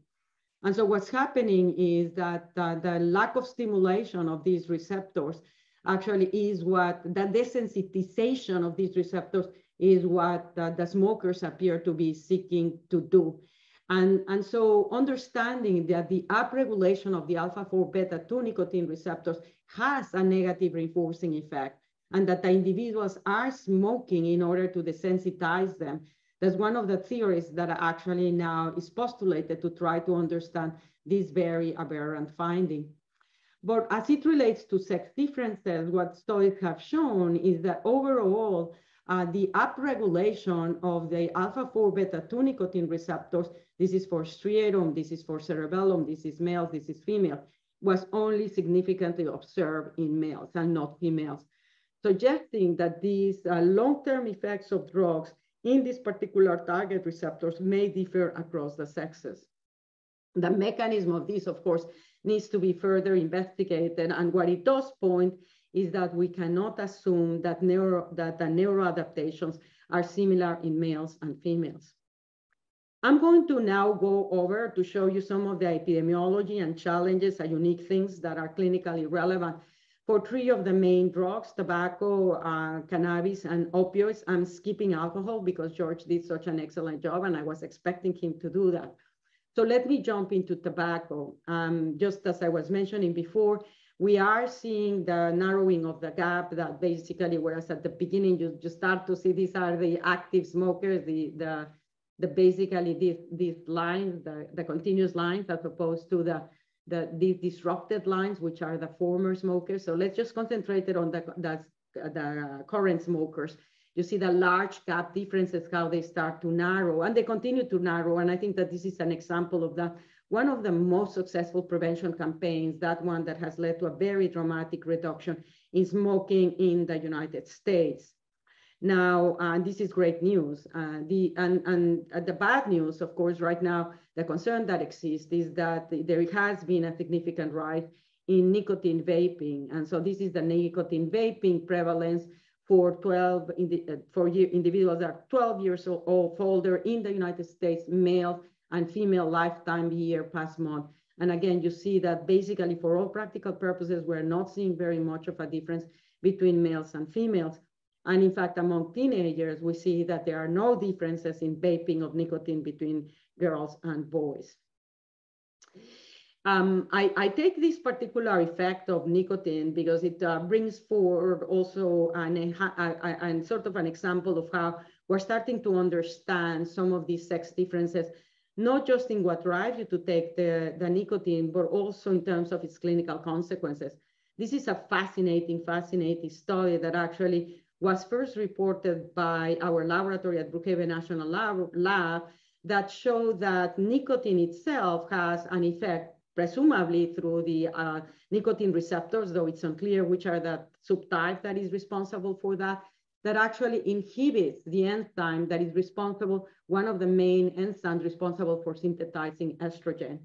And so what's happening is that uh, the lack of stimulation of these receptors actually is what the desensitization of these receptors is what uh, the smokers appear to be seeking to do. And, and so understanding that the upregulation of the alpha 4 beta 2 nicotine receptors has a negative reinforcing effect and that the individuals are smoking in order to desensitize them. That's one of the theories that actually now is postulated to try to understand this very aberrant finding. But as it relates to sex differences, what studies have shown is that overall, uh, the upregulation of the alpha-4 beta-2 nicotine receptors, this is for striatum, this is for cerebellum, this is males, this is female, was only significantly observed in males and not females suggesting that these uh, long-term effects of drugs in these particular target receptors may differ across the sexes. The mechanism of this, of course, needs to be further investigated. And what it does point is that we cannot assume that, neuro, that the neuroadaptations are similar in males and females. I'm going to now go over to show you some of the epidemiology and challenges and unique things that are clinically relevant for three of the main drugs, tobacco, uh, cannabis, and opioids, I'm skipping alcohol because George did such an excellent job and I was expecting him to do that. So let me jump into tobacco. Um, just as I was mentioning before, we are seeing the narrowing of the gap that basically, whereas at the beginning, you, start to see these are the active smokers, the, the, the basically these, these lines, the, the continuous lines, as opposed to the the, the disrupted lines, which are the former smokers. So let's just concentrate it on the, the, the current smokers. You see the large gap differences, how they start to narrow and they continue to narrow. And I think that this is an example of that. One of the most successful prevention campaigns, that one that has led to a very dramatic reduction in smoking in the United States. Now, uh, this is great news. Uh, the, and and uh, the bad news, of course, right now, the concern that exists is that there has been a significant rise in nicotine vaping. And so this is the nicotine vaping prevalence for 12 in the, uh, for individuals that are 12 years old older in the United States, male and female lifetime year past month. And again, you see that basically for all practical purposes, we're not seeing very much of a difference between males and females. And in fact, among teenagers, we see that there are no differences in vaping of nicotine between girls and boys. Um, I, I, take this particular effect of nicotine because it uh, brings forward also an, an, sort of an example of how we're starting to understand some of these sex differences, not just in what drives you to take the, the nicotine, but also in terms of its clinical consequences. This is a fascinating, fascinating study that actually was first reported by our laboratory at Brookhaven National Lab, Lab that showed that nicotine itself has an effect, presumably through the uh, nicotine receptors, though it's unclear which are the subtype that is responsible for that, that actually inhibits the enzyme that is responsible, one of the main enzymes responsible for synthesizing estrogen.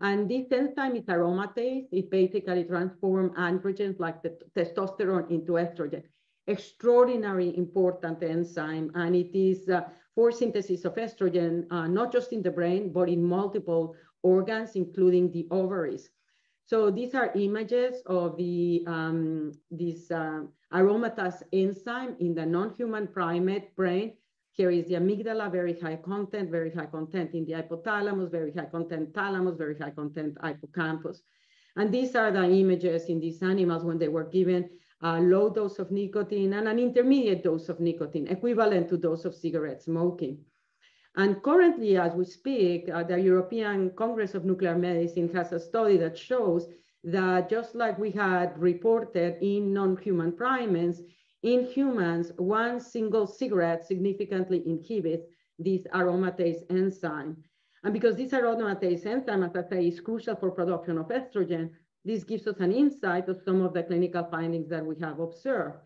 And this enzyme is aromatase. It basically transforms androgens like the testosterone into estrogen. Extraordinary important enzyme, and it is uh, for synthesis of estrogen, uh, not just in the brain, but in multiple organs, including the ovaries. So these are images of the um, this uh, aromatase enzyme in the non-human primate brain here is the amygdala, very high content, very high content in the hypothalamus, very high content thalamus, very high content hippocampus. And these are the images in these animals when they were given a low dose of nicotine and an intermediate dose of nicotine, equivalent to those of cigarette smoking. And currently, as we speak, uh, the European Congress of Nuclear Medicine has a study that shows that just like we had reported in non-human primates, in humans, one single cigarette significantly inhibits this aromatase enzyme. And because this aromatase enzyme, as I say, is crucial for production of estrogen, this gives us an insight of some of the clinical findings that we have observed.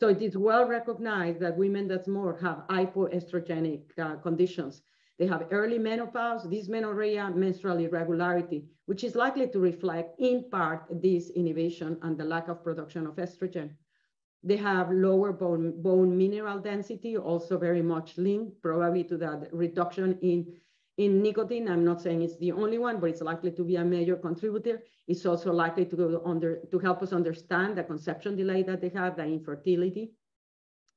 So it is well recognized that women that smoke have hypoestrogenic uh, conditions. They have early menopause, dysmenorrhea, menstrual irregularity, which is likely to reflect in part this inhibition and the lack of production of estrogen. They have lower bone, bone mineral density, also very much linked probably to that reduction in, in nicotine. I'm not saying it's the only one, but it's likely to be a major contributor. It's also likely to, go under, to help us understand the conception delay that they have, the infertility.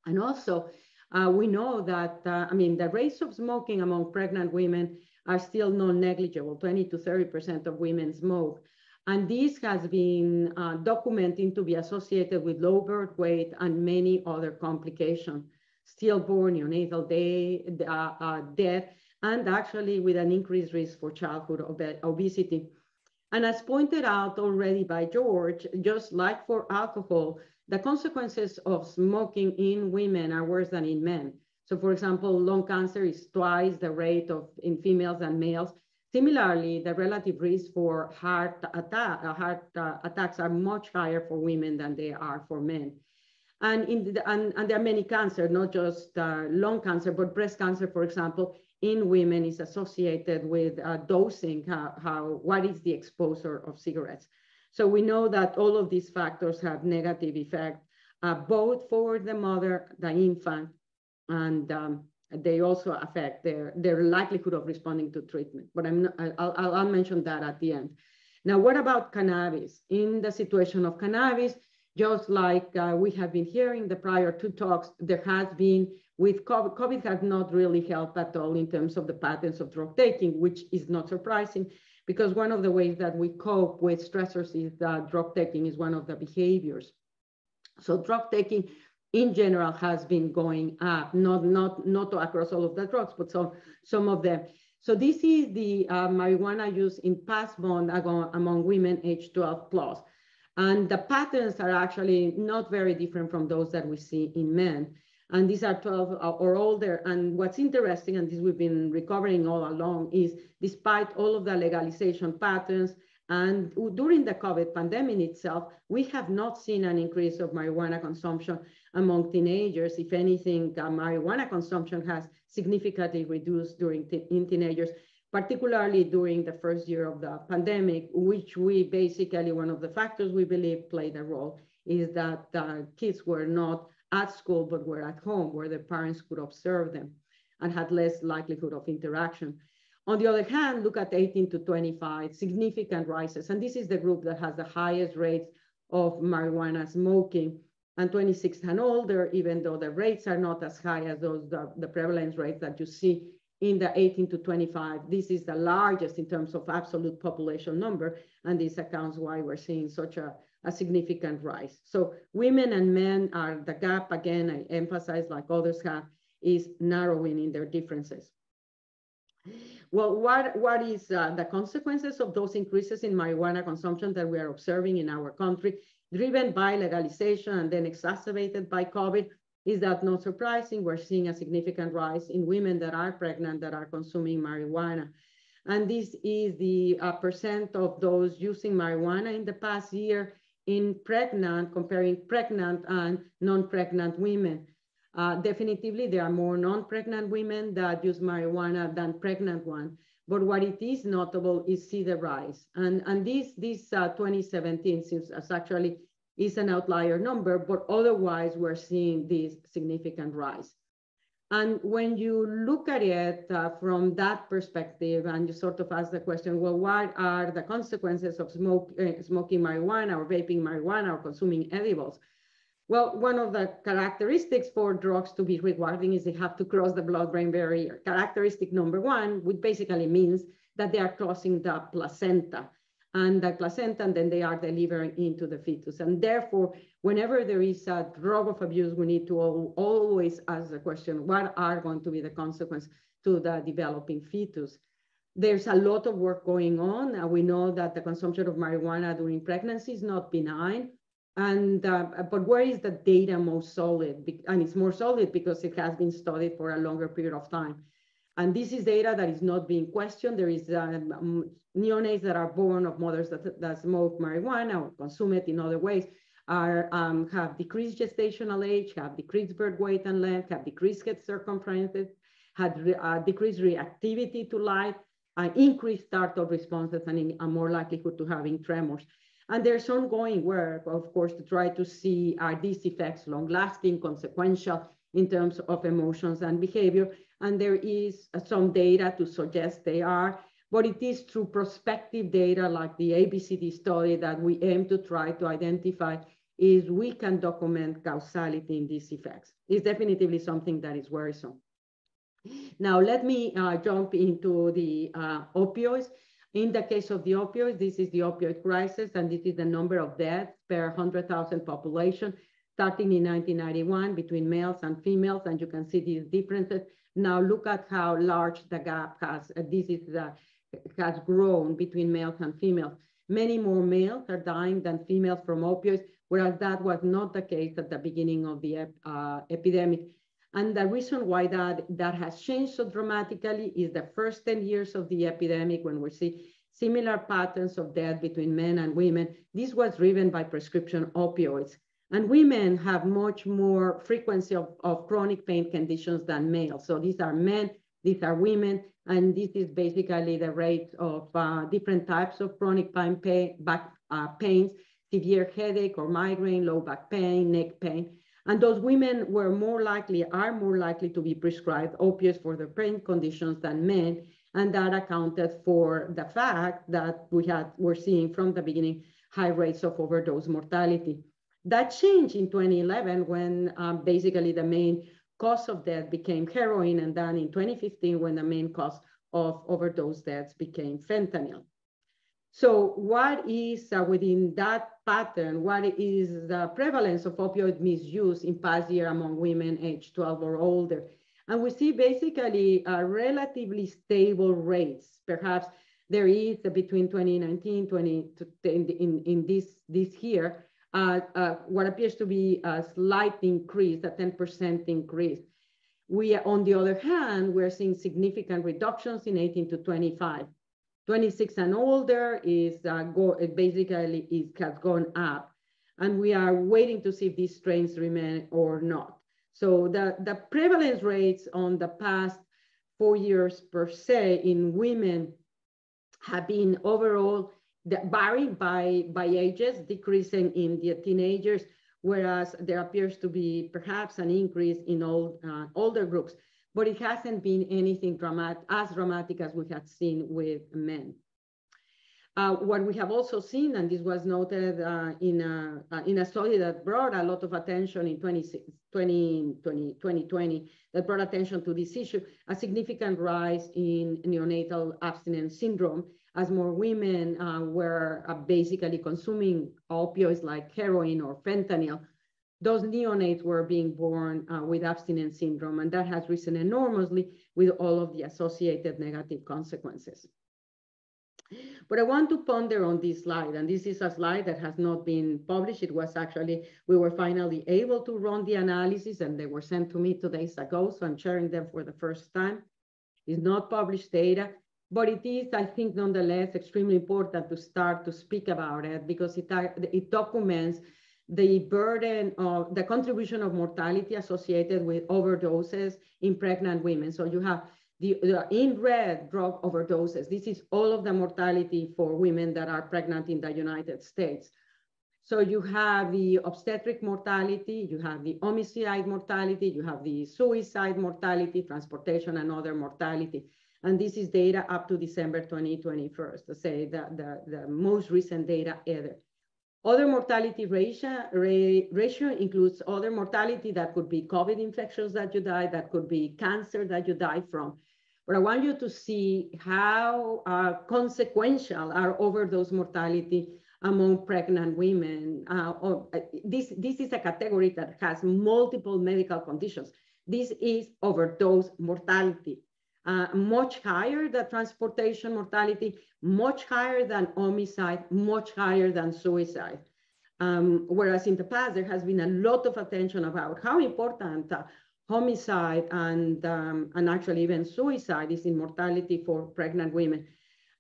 And also, uh, we know that, uh, I mean, the rates of smoking among pregnant women are still non-negligible. 20 to 30% of women smoke. And this has been uh, documented to be associated with low birth weight and many other complications, stillborn, neonatal day, uh, uh, death, and actually with an increased risk for childhood ob obesity. And as pointed out already by George, just like for alcohol, the consequences of smoking in women are worse than in men. So for example, lung cancer is twice the rate of in females and males, Similarly, the relative risk for heart, attack, heart uh, attacks are much higher for women than they are for men. And, in the, and, and there are many cancers, not just uh, lung cancer, but breast cancer, for example, in women is associated with uh, dosing, how, how, what is the exposure of cigarettes. So we know that all of these factors have negative effect, uh, both for the mother, the infant, and um, they also affect their, their likelihood of responding to treatment. But I'm not, I'll, I'll mention that at the end. Now, what about cannabis? In the situation of cannabis, just like uh, we have been hearing the prior two talks, there has been with COVID, COVID has not really helped at all in terms of the patterns of drug taking, which is not surprising because one of the ways that we cope with stressors is that drug taking is one of the behaviors. So drug taking in general has been going up, not, not, not across all of the drugs, but some, some of them. So this is the uh, marijuana use in past month among women age 12 plus. And the patterns are actually not very different from those that we see in men. And these are 12 or older. And what's interesting, and this we've been recovering all along, is despite all of the legalization patterns, and during the COVID pandemic itself, we have not seen an increase of marijuana consumption among teenagers. If anything, marijuana consumption has significantly reduced during in teenagers, particularly during the first year of the pandemic, which we basically, one of the factors we believe played a role is that uh, kids were not at school, but were at home where the parents could observe them and had less likelihood of interaction. On the other hand, look at 18 to 25, significant rises. And this is the group that has the highest rates of marijuana smoking and 26 and older, even though the rates are not as high as those, the, the prevalence rates that you see in the 18 to 25. This is the largest in terms of absolute population number, and this accounts why we're seeing such a, a significant rise. So women and men are the gap, again, I emphasize like others have, is narrowing in their differences. Well, what, what is uh, the consequences of those increases in marijuana consumption that we are observing in our country, driven by legalization and then exacerbated by COVID? Is that not surprising? We're seeing a significant rise in women that are pregnant that are consuming marijuana. And this is the uh, percent of those using marijuana in the past year in pregnant, comparing pregnant and non-pregnant women. Uh, definitively, there are more non-pregnant women that use marijuana than pregnant ones. But what it is notable is see the rise. And, and this, this uh, 2017 seems as actually is an outlier number, but otherwise we're seeing this significant rise. And when you look at it uh, from that perspective and you sort of ask the question, well, what are the consequences of smoke, uh, smoking marijuana or vaping marijuana or consuming edibles? Well, one of the characteristics for drugs to be rewarding is they have to cross the blood-brain barrier. Characteristic number one, which basically means that they are crossing the placenta and the placenta, and then they are delivered into the fetus. And therefore, whenever there is a drug of abuse, we need to always ask the question, what are going to be the consequences to the developing fetus? There's a lot of work going on. and we know that the consumption of marijuana during pregnancy is not benign. And uh, but where is the data most solid? And it's more solid because it has been studied for a longer period of time. And this is data that is not being questioned. There is um, neonates that are born of mothers that, that smoke marijuana or consume it in other ways are um, have decreased gestational age, have decreased birth weight and length, have decreased head circumferences, had re, uh, decreased reactivity to light, increased startle responses, and a more likelihood to having tremors. And there's ongoing work, of course, to try to see are these effects long-lasting, consequential in terms of emotions and behavior. And there is uh, some data to suggest they are, but it is through prospective data like the ABCD study that we aim to try to identify is we can document causality in these effects. It's definitely something that is worrisome. Now, let me uh, jump into the uh, opioids. In the case of the opioids, this is the opioid crisis, and this is the number of deaths per 100,000 population starting in 1991 between males and females, and you can see these differences. Now look at how large the gap has. Uh, this is the, has grown between males and females. Many more males are dying than females from opioids, whereas that was not the case at the beginning of the uh, epidemic. And the reason why that, that has changed so dramatically is the first 10 years of the epidemic when we see similar patterns of death between men and women. This was driven by prescription opioids. And women have much more frequency of, of chronic pain conditions than males. So these are men, these are women, and this is basically the rate of uh, different types of chronic pain, pain back uh, pains, severe headache or migraine, low back pain, neck pain. And those women were more likely, are more likely to be prescribed opiates for their pain conditions than men. And that accounted for the fact that we had, were seeing from the beginning high rates of overdose mortality. That changed in 2011 when um, basically the main cause of death became heroin, and then in 2015 when the main cause of overdose deaths became fentanyl. So what is uh, within that pattern, what is the prevalence of opioid misuse in past year among women age 12 or older? And we see basically uh, relatively stable rates. Perhaps there is uh, between 2019, 20 in, in, in this, this year, what appears to be a slight increase, a 10% increase. We, on the other hand, we're seeing significant reductions in 18 to 25. 26 and older is uh, go, basically has gone up. And we are waiting to see if these strains remain or not. So the, the prevalence rates on the past four years per se in women have been overall vary by, by ages, decreasing in the teenagers, whereas there appears to be perhaps an increase in old, uh, older groups, but it hasn't been anything dramatic, as dramatic as we had seen with men. Uh, what we have also seen, and this was noted uh, in, a, uh, in a study that brought a lot of attention in 20, 20, 20, 2020, that brought attention to this issue, a significant rise in neonatal abstinence syndrome as more women uh, were uh, basically consuming opioids like heroin or fentanyl. Those neonates were being born uh, with abstinence syndrome, and that has risen enormously with all of the associated negative consequences. But I want to ponder on this slide, and this is a slide that has not been published. It was actually, we were finally able to run the analysis and they were sent to me two days ago, so I'm sharing them for the first time. It's not published data, but it is, I think, nonetheless, extremely important to start to speak about it because it, uh, it documents the burden of the contribution of mortality associated with overdoses in pregnant women. So you have the, the, in red drug overdoses. This is all of the mortality for women that are pregnant in the United States. So you have the obstetric mortality, you have the homicide mortality, you have the suicide mortality, transportation and other mortality. And this is data up to December 2021, to say that the, the most recent data ever. Other mortality ratio, ratio includes other mortality that could be COVID infections that you die, that could be cancer that you die from. But I want you to see how uh, consequential are overdose mortality among pregnant women. Uh, or, uh, this, this is a category that has multiple medical conditions. This is overdose mortality. Uh, much higher than transportation mortality, much higher than homicide, much higher than suicide. Um, whereas in the past, there has been a lot of attention about how important uh, homicide and, um, and actually even suicide is in mortality for pregnant women.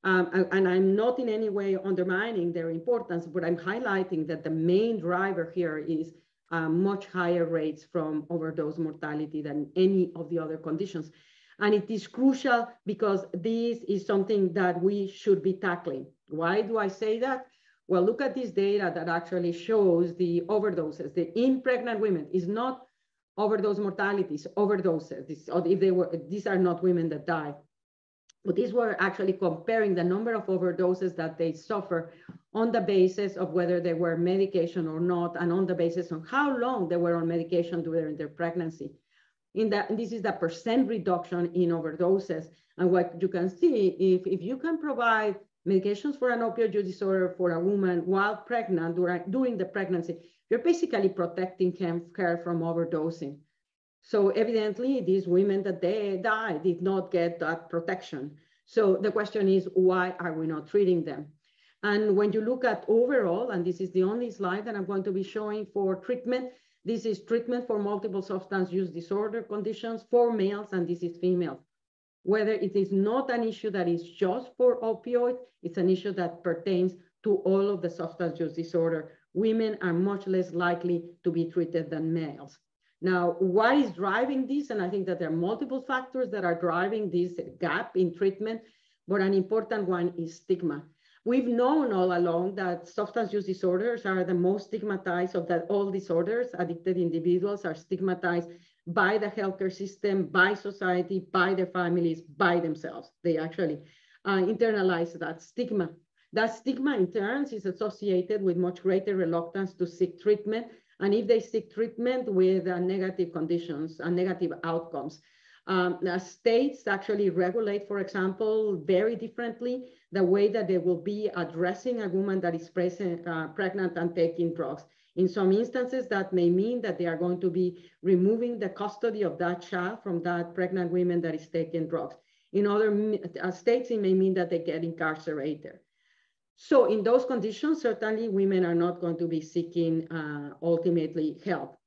Um, and, I'm not in any way undermining their importance, but I'm highlighting that the main driver here is uh, much higher rates from overdose mortality than any of the other conditions. And it is crucial because this is something that we should be tackling. Why do I say that? Well, look at this data that actually shows the overdoses. The in pregnant women is not overdose mortalities, overdoses. This, if they were, these are not women that die, but these were actually comparing the number of overdoses that they suffer on the basis of whether they were medication or not, and on the basis of how long they were on medication during their pregnancy. In that, this is the percent reduction in overdoses. And what you can see, if, if you can provide medications for an opioid use disorder for a woman while pregnant during, during the pregnancy, you're basically protecting her from overdosing. So evidently, these women that they died did not get that protection. So the question is, why are we not treating them? And when you look at overall, and this is the only slide that I'm going to be showing for treatment, this is treatment for multiple substance use disorder conditions for males, and this is females. Whether it is not an issue that is just for opioid, it's an issue that pertains to all of the substance use disorder women are much less likely to be treated than males. Now, what is driving this? And I think that there are multiple factors that are driving this gap in treatment, but an important one is stigma. We've known all along that substance use disorders are the most stigmatized of that all disorders. Addicted individuals are stigmatized by the healthcare system, by society, by their families, by themselves. They actually uh, internalize that stigma. That stigma in turn is associated with much greater reluctance to seek treatment. And if they seek treatment with uh, negative conditions and negative outcomes, um, states actually regulate, for example, very differently the way that they will be addressing a woman that is present, uh, pregnant and taking drugs. In some instances, that may mean that they are going to be removing the custody of that child from that pregnant woman that is taking drugs. In other uh, states, it may mean that they get incarcerated. So in those conditions, certainly women are not going to be seeking uh, ultimately help.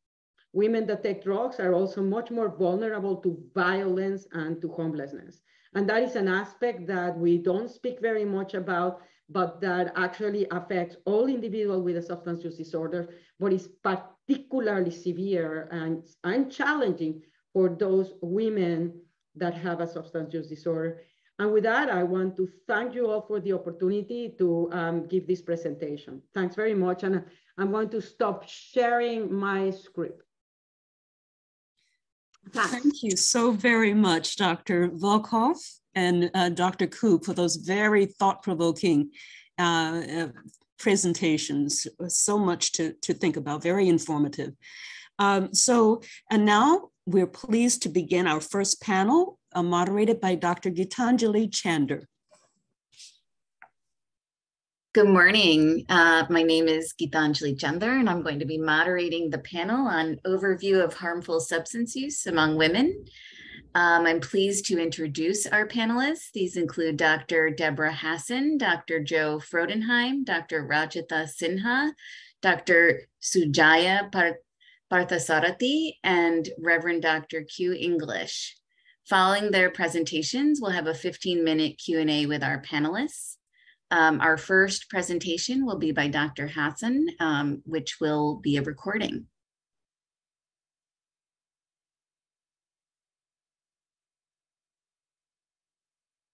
Women that take drugs are also much more vulnerable to violence and to homelessness. And that is an aspect that we don't speak very much about, but that actually affects all individuals with a substance use disorder, but is particularly severe and, and challenging for those women that have a substance use disorder And with that, I want to thank you all for the opportunity to um, give this presentation. Thanks very much. And I'm going to stop sharing my script. Thank you so very much, Dr. Volkow and uh, Dr. Koob, for those very thought-provoking uh, uh, presentations. So much to, to think about, very informative. Um, so, and now we're pleased to begin our first panel, uh, moderated by Dr. Gitanjali Chander. Good morning. Uh, my name is Gitanjali Chander, and I'm going to be moderating the panel on overview of harmful substance use among women. Um, I'm pleased to introduce our panelists. These include Dr. Deborah Hasin, Dr. Jo Freudenheim, Dr. Rajita Sinha, Dr. Sujaya Parthasarathy, and Reverend Dr. Que English. Following their presentations, we'll have a 15-minute Q&A with our panelists. Um, our first presentation will be by Dr. Hasin, um, which will be a recording.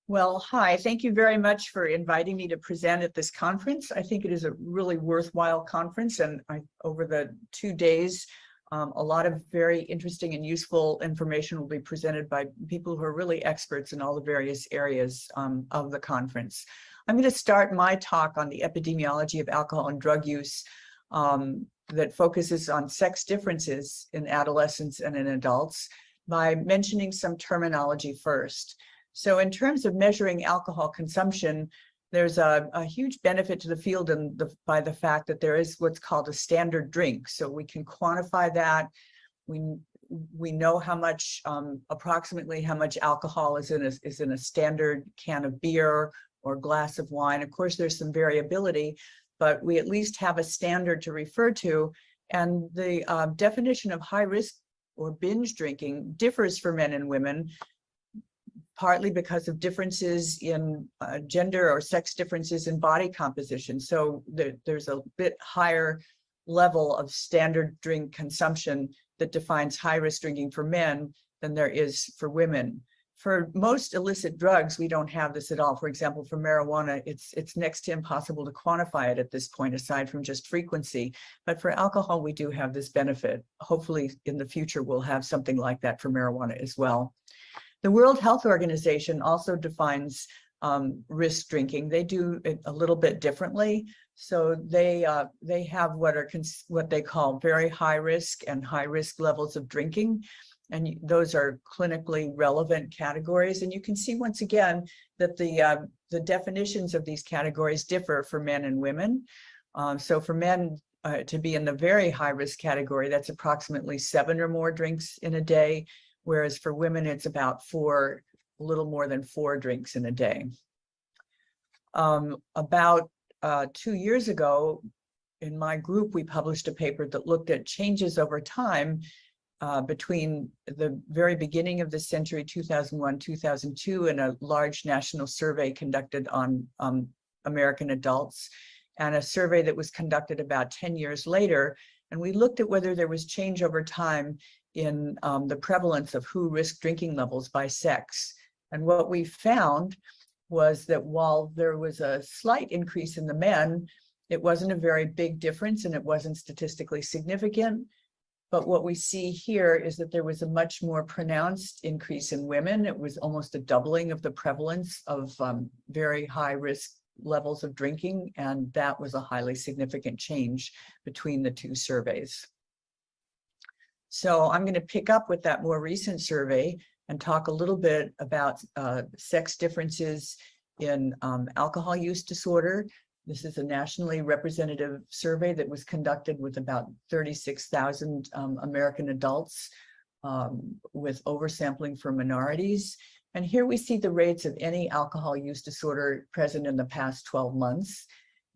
Well, hi, thank you very much for inviting me to present at this conference. I think it is a really worthwhile conference and I, over the two days, um, a lot of very interesting and useful information will be presented by people who are really experts in all the various areas um, of the conference. I'm going to start my talk on the epidemiology of alcohol and drug use um, that focuses on sex differences in adolescents and in adults by mentioning some terminology first. So in terms of measuring alcohol consumption, there's a, a huge benefit to the field the, by the fact that there is what's called a standard drink. So we can quantify that. We we know how much um, approximately how much alcohol is in a, is in a standard can of beer or glass of wine. Of course, there's some variability, but we at least have a standard to refer to. And the uh, definition of high risk or binge drinking differs for men and women partly because of differences in uh, gender or sex differences in body composition. So there, there's a bit higher level of standard drink consumption that defines high risk drinking for men than there is for women. For most illicit drugs, we don't have this at all. For example, for marijuana, it's it's next to impossible to quantify it at this point, aside from just frequency. But for alcohol, we do have this benefit. Hopefully, in the future, we'll have something like that for marijuana as well. The World Health Organization also defines um, risk drinking. They do it a little bit differently. So they uh, they have what are what they call very high risk and high risk levels of drinking, and those are clinically relevant categories. And you can see once again that the uh, the definitions of these categories differ for men and women. Um, so for men, uh, to be in the very high risk category, that's approximately seven or more drinks in a day whereas for women, it's about four, a little more than four drinks in a day. Um, about uh, two years ago, in my group, we published a paper that looked at changes over time uh, between the very beginning of the century, 2001, 2002, and a large national survey conducted on um, American adults, and a survey that was conducted about 10 years later. And we looked at whether there was change over time in um, the prevalence of WHO risk drinking levels by sex. And what we found was that while there was a slight increase in the men, it wasn't a very big difference and it wasn't statistically significant. But what we see here is that there was a much more pronounced increase in women. It was almost a doubling of the prevalence of um, very high risk levels of drinking. And that was a highly significant change between the two surveys. So I'm going to pick up with that more recent survey and talk a little bit about uh, sex differences in um, alcohol use disorder. This is a nationally representative survey that was conducted with about 36,000 um, American adults um, with oversampling for minorities. And here we see the rates of any alcohol use disorder present in the past 12 months.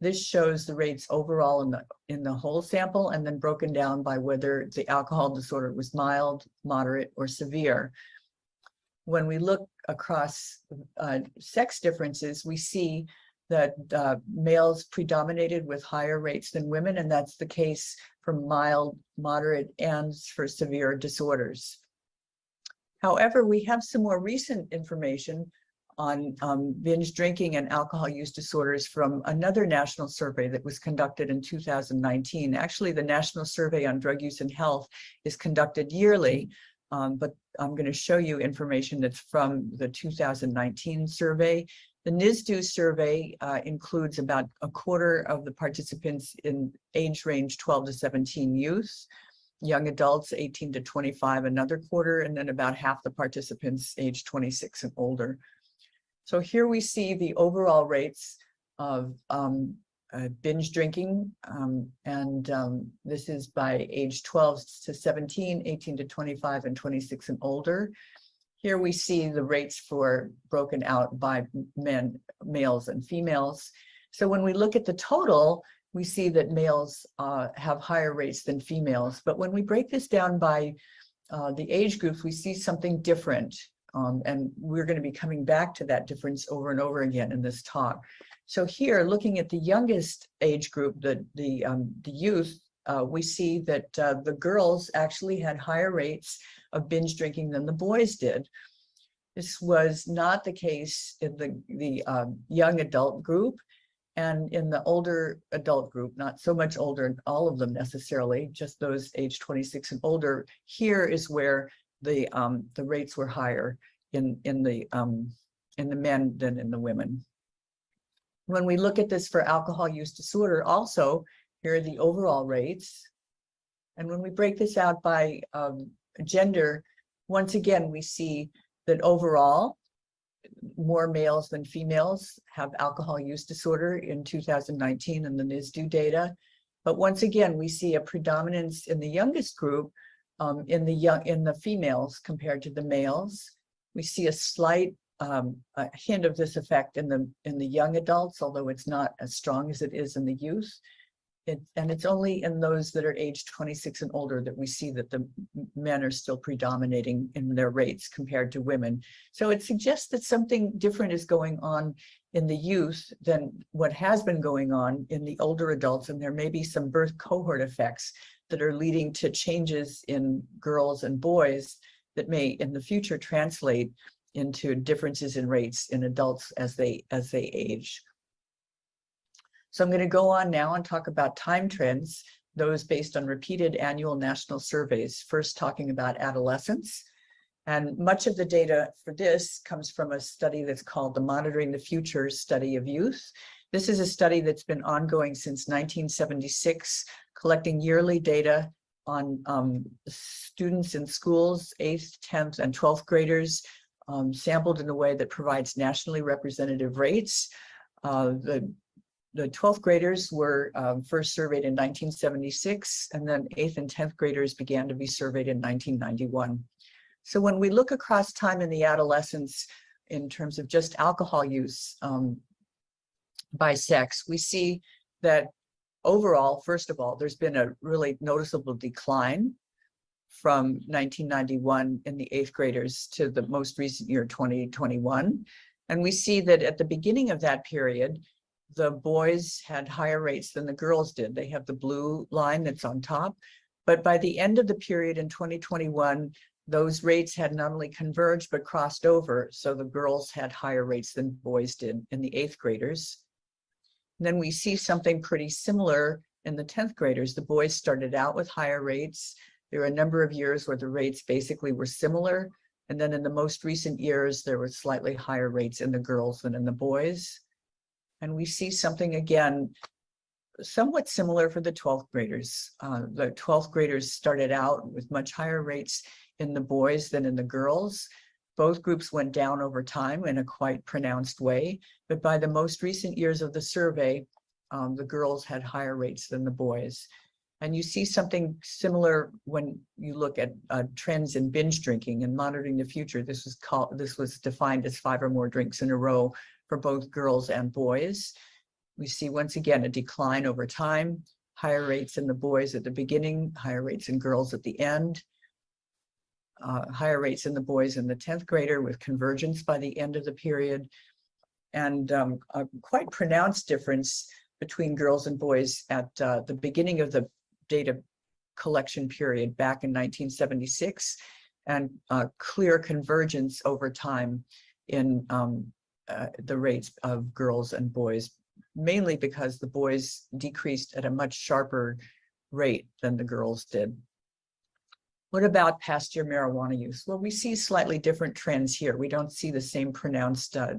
This shows the rates overall in the in the whole sample and then broken down by whether the alcohol disorder was mild, moderate, or severe. When we look across uh, sex differences, we see that uh, males predominated with higher rates than women, and that's the case for mild, moderate, and for severe disorders. However, we have some more recent information on um, binge drinking and alcohol use disorders from another national survey that was conducted in 2019. Actually, the National Survey on Drug Use and Health is conducted yearly, um, but I'm going to show you information that's from the 2019 survey. The NSDUH survey uh, includes about a quarter of the participants in age range 12 to 17 youth, young adults 18 to 25, another quarter, and then about half the participants age 26 and older. So here we see the overall rates of um, uh, binge drinking. um, and um, this is by age 12 to 17, 18 to 25, and 26 and older. Here we see the rates for broken out by men, males and females. So when we look at the total, we see that males uh, have higher rates than females. But when we break this down by uh, the age groups, we see something different. Um, and we're going to be coming back to that difference over and over again in this talk. So here, looking at the youngest age group, the the um, the youth, uh, we see that uh, the girls actually had higher rates of binge drinking than the boys did. This was not the case in the the um, young adult group, and in the older adult group, not so much older, all of them necessarily, just those age 26 and older. Here is where the um, the rates were higher in in the um, in the men than in the women. When we look at this for alcohol use disorder, also here are the overall rates. And when we break this out by um, gender, once again we see that overall more males than females have alcohol use disorder in 2019 in the NSDUH data. But once again, we see a predominance in the youngest group um, in the young in the females compared to the males. We see a slight um, a hint of this effect in the in the young adults, although it's not as strong as it is in the youth. It, and it's only in those that are age 26 and older that we see that the men are still predominating in their rates compared to women. So it suggests that something different is going on in the youth than what has been going on in the older adults. And there may be some birth cohort effects that are leading to changes in girls and boys that may in the future translate into differences in rates in adults as they as they age. So I'm going to go on now and talk about time trends, those based on repeated annual national surveys, first talking about adolescence. And much of the data for this comes from a study that's called the Monitoring the Future Study of Youth. This is a study that's been ongoing since 1976, collecting yearly data on um, students in schools, 8th, 10th, and 12th graders, um, sampled in a way that provides nationally representative rates. Uh, the the 12th graders were um, first surveyed in 1976, and then 8th and 10th graders began to be surveyed in 1991. So when we look across time in the adolescence in terms of just alcohol use um, by sex, we see that overall, first of all, there's been a really noticeable decline from 1991 in the eighth graders to the most recent year, 2021. And we see that at the beginning of that period, the boys had higher rates than the girls did. They have the blue line that's on top. But by the end of the period in 2021, those rates had not only converged but crossed over. So the girls had higher rates than boys did in the eighth graders. And then we see something pretty similar in the 10th graders. The boys started out with higher rates. There were a number of years where the rates basically were similar. And then in the most recent years, there were slightly higher rates in the girls than in the boys. And we see something again, somewhat similar for the 12th graders. Uh, the 12th graders started out with much higher rates in the boys than in the girls. Both groups went down over time in a quite pronounced way, but by the most recent years of the survey, um, the girls had higher rates than the boys. And you see something similar when you look at uh, trends in binge drinking and monitoring the future. This was called, this was defined as five or more drinks in a row for both girls and boys. We see once again a decline over time, higher rates in the boys at the beginning, higher rates in girls at the end, uh, higher rates in the boys in the 10th grader with convergence by the end of the period, and um, a quite pronounced difference between girls and boys at uh, the beginning of the data collection period back in 1976, and uh, clear convergence over time in um, uh, the rates of girls and boys, mainly because the boys decreased at a much sharper rate than the girls did. What about past year marijuana use? Well, we see slightly different trends here. We don't see the same pronounced uh,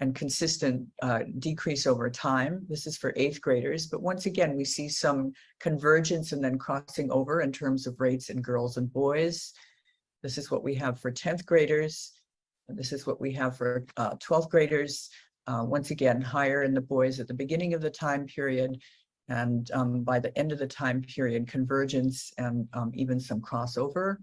and consistent uh, decrease over time. This is for eighth graders, but once again, we see some convergence and then crossing over in terms of rates in girls and boys. This is what we have for 10th graders. This is what we have for uh, 12th graders. Uh, once again, higher in the boys at the beginning of the time period. And um, by the end of the time period, convergence and um, even some crossover.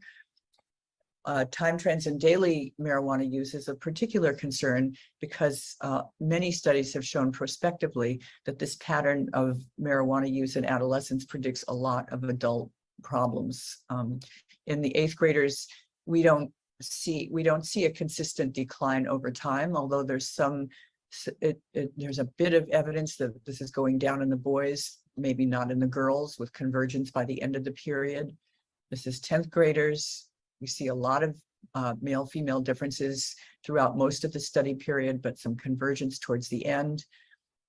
Uh, time trends in daily marijuana use is a particular concern because uh, many studies have shown prospectively that this pattern of marijuana use in adolescence predicts a lot of adult problems. Um, in the eighth graders, we don't see we don't see a consistent decline over time, although there's some it, it, there's a bit of evidence that this is going down in the boys, maybe not in the girls, with convergence by the end of the period. This is 10th graders. We see a lot of uh, male female differences throughout most of the study period, but some convergence towards the end.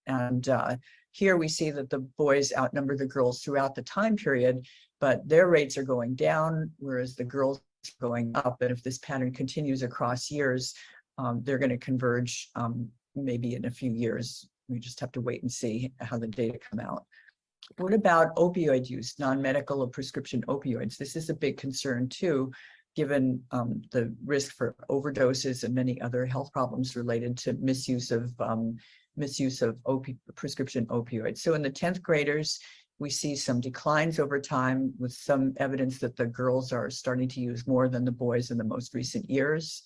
And uh, here we see that the boys outnumber the girls throughout the time period, but their rates are going down, whereas the girls going up. And if this pattern continues across years, um, they're going to converge um, maybe in a few years. We just have to wait and see how the data come out. What about opioid use, non-medical or prescription opioids? This is a big concern too, given um, the risk for overdoses and many other health problems related to misuse of um, misuse of opi prescription opioids. So in the 10th graders, we see some declines over time with some evidence that the girls are starting to use more than the boys in the most recent years.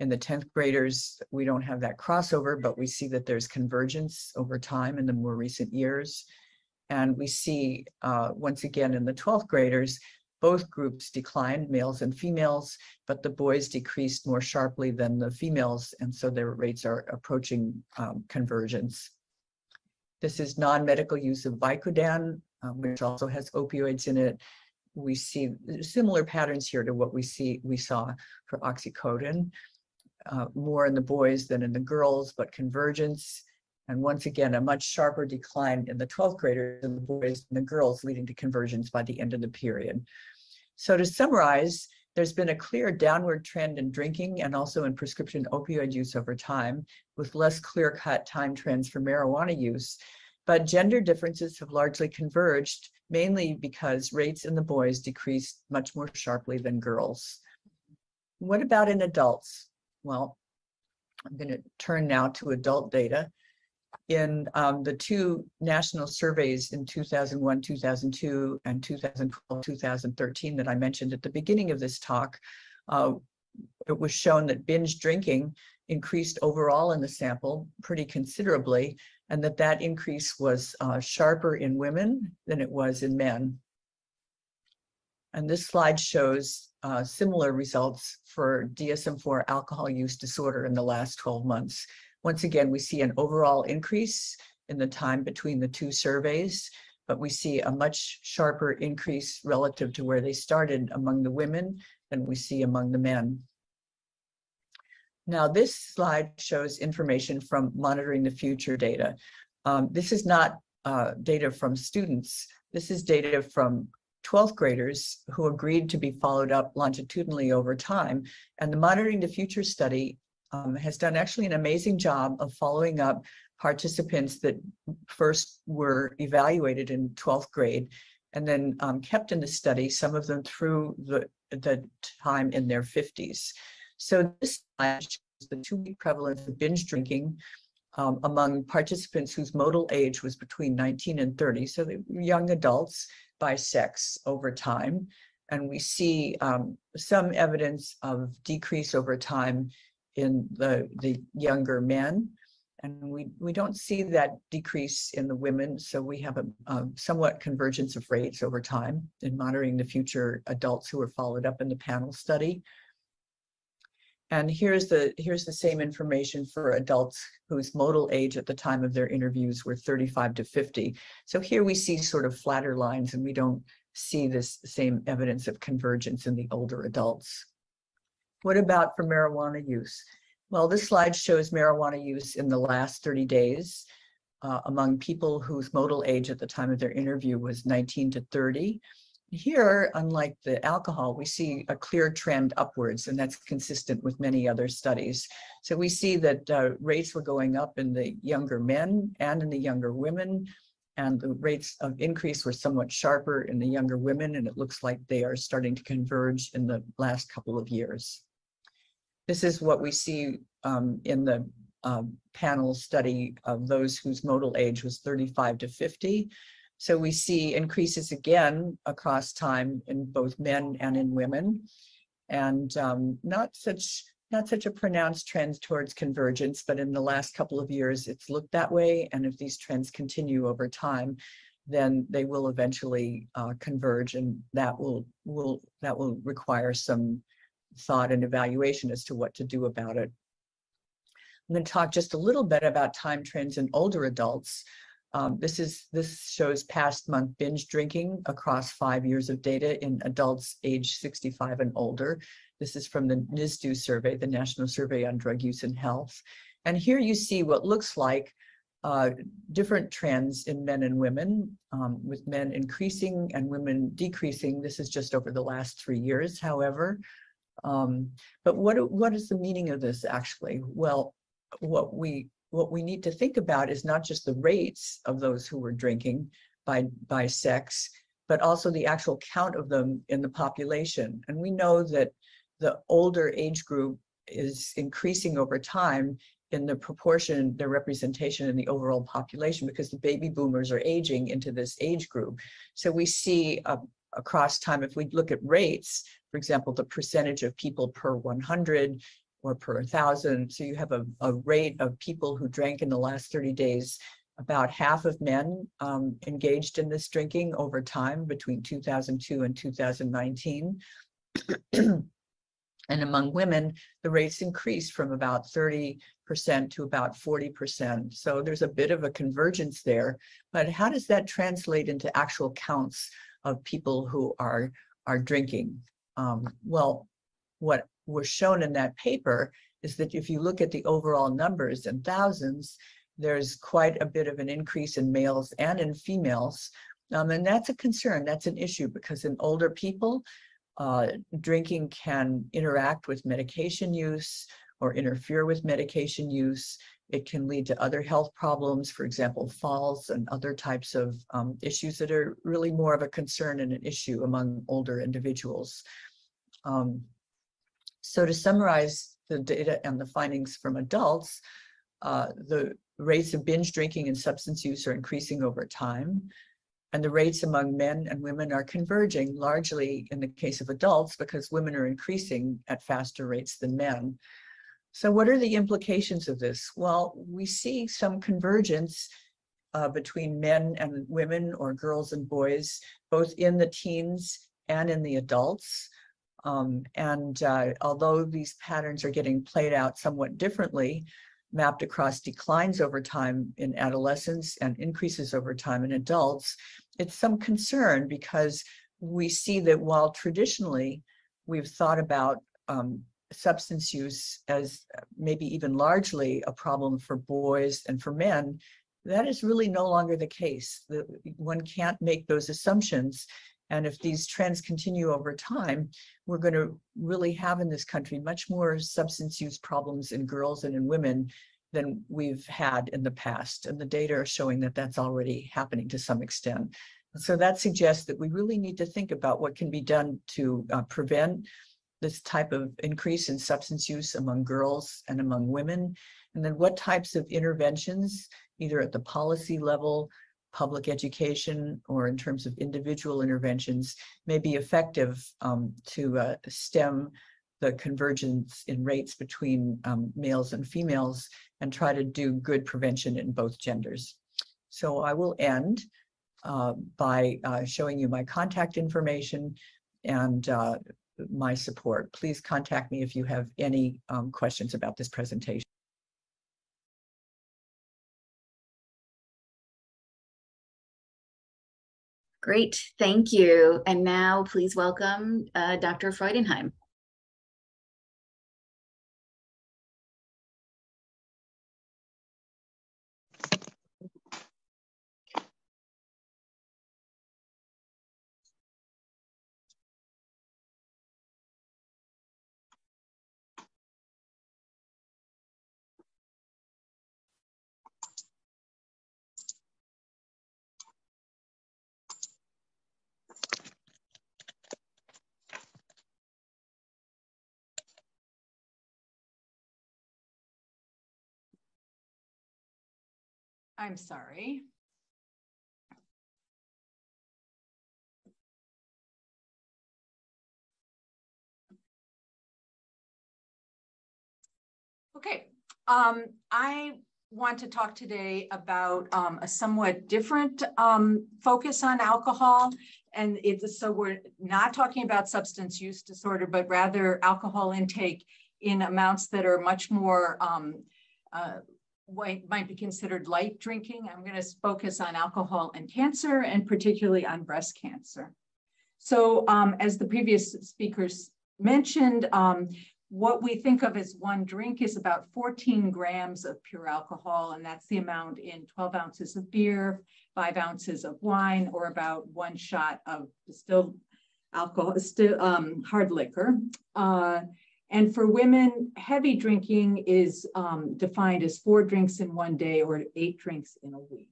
In the 10th graders, we don't have that crossover, but we see that there's convergence over time in the more recent years. And we see, uh, once again, in the 12th graders, both groups declined, males and females, but the boys decreased more sharply than the females, and so their rates are approaching um, convergence. This is non-medical use of Vicodin, um, which also has opioids in it. We see similar patterns here to what we see we saw for oxycodone, uh, more in the boys than in the girls, but convergence. And once again, a much sharper decline in the 12th graders in the boys and the girls, leading to convergence by the end of the period. So to summarize, there's been a clear downward trend in drinking and also in prescription opioid use over time, with less clear-cut time trends for marijuana use. But gender differences have largely converged, mainly because rates in the boys decreased much more sharply than girls. What about in adults? Well, I'm going to turn now to adult data in um, the two national surveys in 2001, 2002, and 2012, 2013 that I mentioned at the beginning of this talk, uh, it was shown that binge drinking increased overall in the sample pretty considerably, and that that increase was uh, sharper in women than it was in men. And this slide shows uh, similar results for DSM-4 alcohol use disorder in the last 12 months. Once again, we see an overall increase in the time between the two surveys, but we see a much sharper increase relative to where they started among the women than we see among the men. Now, this slide shows information from monitoring the future data. Um, this is not uh, data from students. This is data from 12th graders who agreed to be followed up longitudinally over time. And the Monitoring the Future study um, has done actually an amazing job of following up participants that first were evaluated in 12th grade and then um, kept in the study, some of them through the, the time in their 50s. So this slide shows the two-week prevalence of binge drinking um, among participants whose modal age was between 19 and 30, so young adults by sex over time. And we see um, some evidence of decrease over time in the, the younger men. And we, we don't see that decrease in the women. So we have a, a somewhat convergence of rates over time in monitoring the future adults who were followed up in the panel study. And here's the here's the same information for adults whose modal age at the time of their interviews were 35 to 50. So here we see sort of flatter lines and we don't see this same evidence of convergence in the older adults. What about for marijuana use? Well, this slide shows marijuana use in the last 30 days uh, among people whose modal age at the time of their interview was 19 to 30. Here, unlike the alcohol, we see a clear trend upwards, and that's consistent with many other studies. So we see that uh, rates were going up in the younger men and in the younger women, and the rates of increase were somewhat sharper in the younger women, and it looks like they are starting to converge in the last couple of years. This is what we see um, in the um, panel study of those whose modal age was 35 to 50. So we see increases again across time in both men and in women, and um, not such not such a pronounced trend towards convergence, but in the last couple of years, it's looked that way. And if these trends continue over time, then they will eventually uh, converge, and that will will that will require some thought and evaluation as to what to do about it. I'm going to talk just a little bit about time trends in older adults. Um, this is this shows past month binge drinking across five years of data in adults age 65 and older. This is from the NSDUH survey, the National Survey on Drug Use and Health. And here you see what looks like uh, different trends in men and women, um, with men increasing and women decreasing. This is just over the last three years, however. Um, but what, what is the meaning of this actually? Well, what we what we need to think about is not just the rates of those who were drinking by, by sex, but also the actual count of them in the population. And we know that the older age group is increasing over time in the proportion, the representation in the overall population, because the baby boomers are aging into this age group. So we see uh, across time, if we look at rates, for example, the percentage of people per 100 or per thousand. So you have a, a rate of people who drank in the last 30 days. About half of men um, engaged in this drinking over time between 2002 and 2019. and among women, the rates increased from about 30% to about 40%. So there's a bit of a convergence there. But how does that translate into actual counts of people who are, are drinking? Um, well, what was shown in that paper is that if you look at the overall numbers in thousands, there's quite a bit of an increase in males and in females. Um, and that's a concern, that's an issue because in older people, uh, drinking can interact with medication use or interfere with medication use. It can lead to other health problems, for example, falls and other types of um, issues that are really more of a concern and an issue among older individuals. Um, so to summarize the data and the findings from adults, uh, the rates of binge drinking and substance use are increasing over time. And the rates among men and women are converging largely in the case of adults because women are increasing at faster rates than men. So what are the implications of this? Well, we see some convergence uh, between men and women or girls and boys, both in the teens and in the adults. Um, and uh, although these patterns are getting played out somewhat differently, mapped across declines over time in adolescents and increases over time in adults, it's some concern because we see that while traditionally we've thought about um, substance use as maybe even largely a problem for boys and for men, that is really no longer the case. The, one can't make those assumptions and if these trends continue over time, we're going to really have in this country much more substance use problems in girls and in women than we've had in the past. And the data are showing that that's already happening to some extent. So that suggests that we really need to think about what can be done to uh, prevent this type of increase in substance use among girls and among women. And then what types of interventions, either at the policy level, public education or in terms of individual interventions may be effective um, to uh, stem the convergence in rates between um, males and females and try to do good prevention in both genders. So I will end uh, by uh, showing you my contact information and uh, my support. Please contact me if you have any um, questions about this presentation. Great, thank you. And now please welcome uh, Dr. Freudenheim. I'm sorry. Okay, um, I want to talk today about um, a somewhat different um, focus on alcohol. And it's so we're not talking about substance use disorder, but rather alcohol intake in amounts that are much more um, uh, might be considered light drinking. I'm going to focus on alcohol and cancer, and particularly on breast cancer. So, um, as the previous speakers mentioned, um, what we think of as one drink is about 14 grams of pure alcohol, and that's the amount in 12 ounces of beer, five ounces of wine, or about one shot of distilled alcohol, still, um, hard liquor. Uh, and for women, heavy drinking is um, defined as four drinks in one day or eight drinks in a week.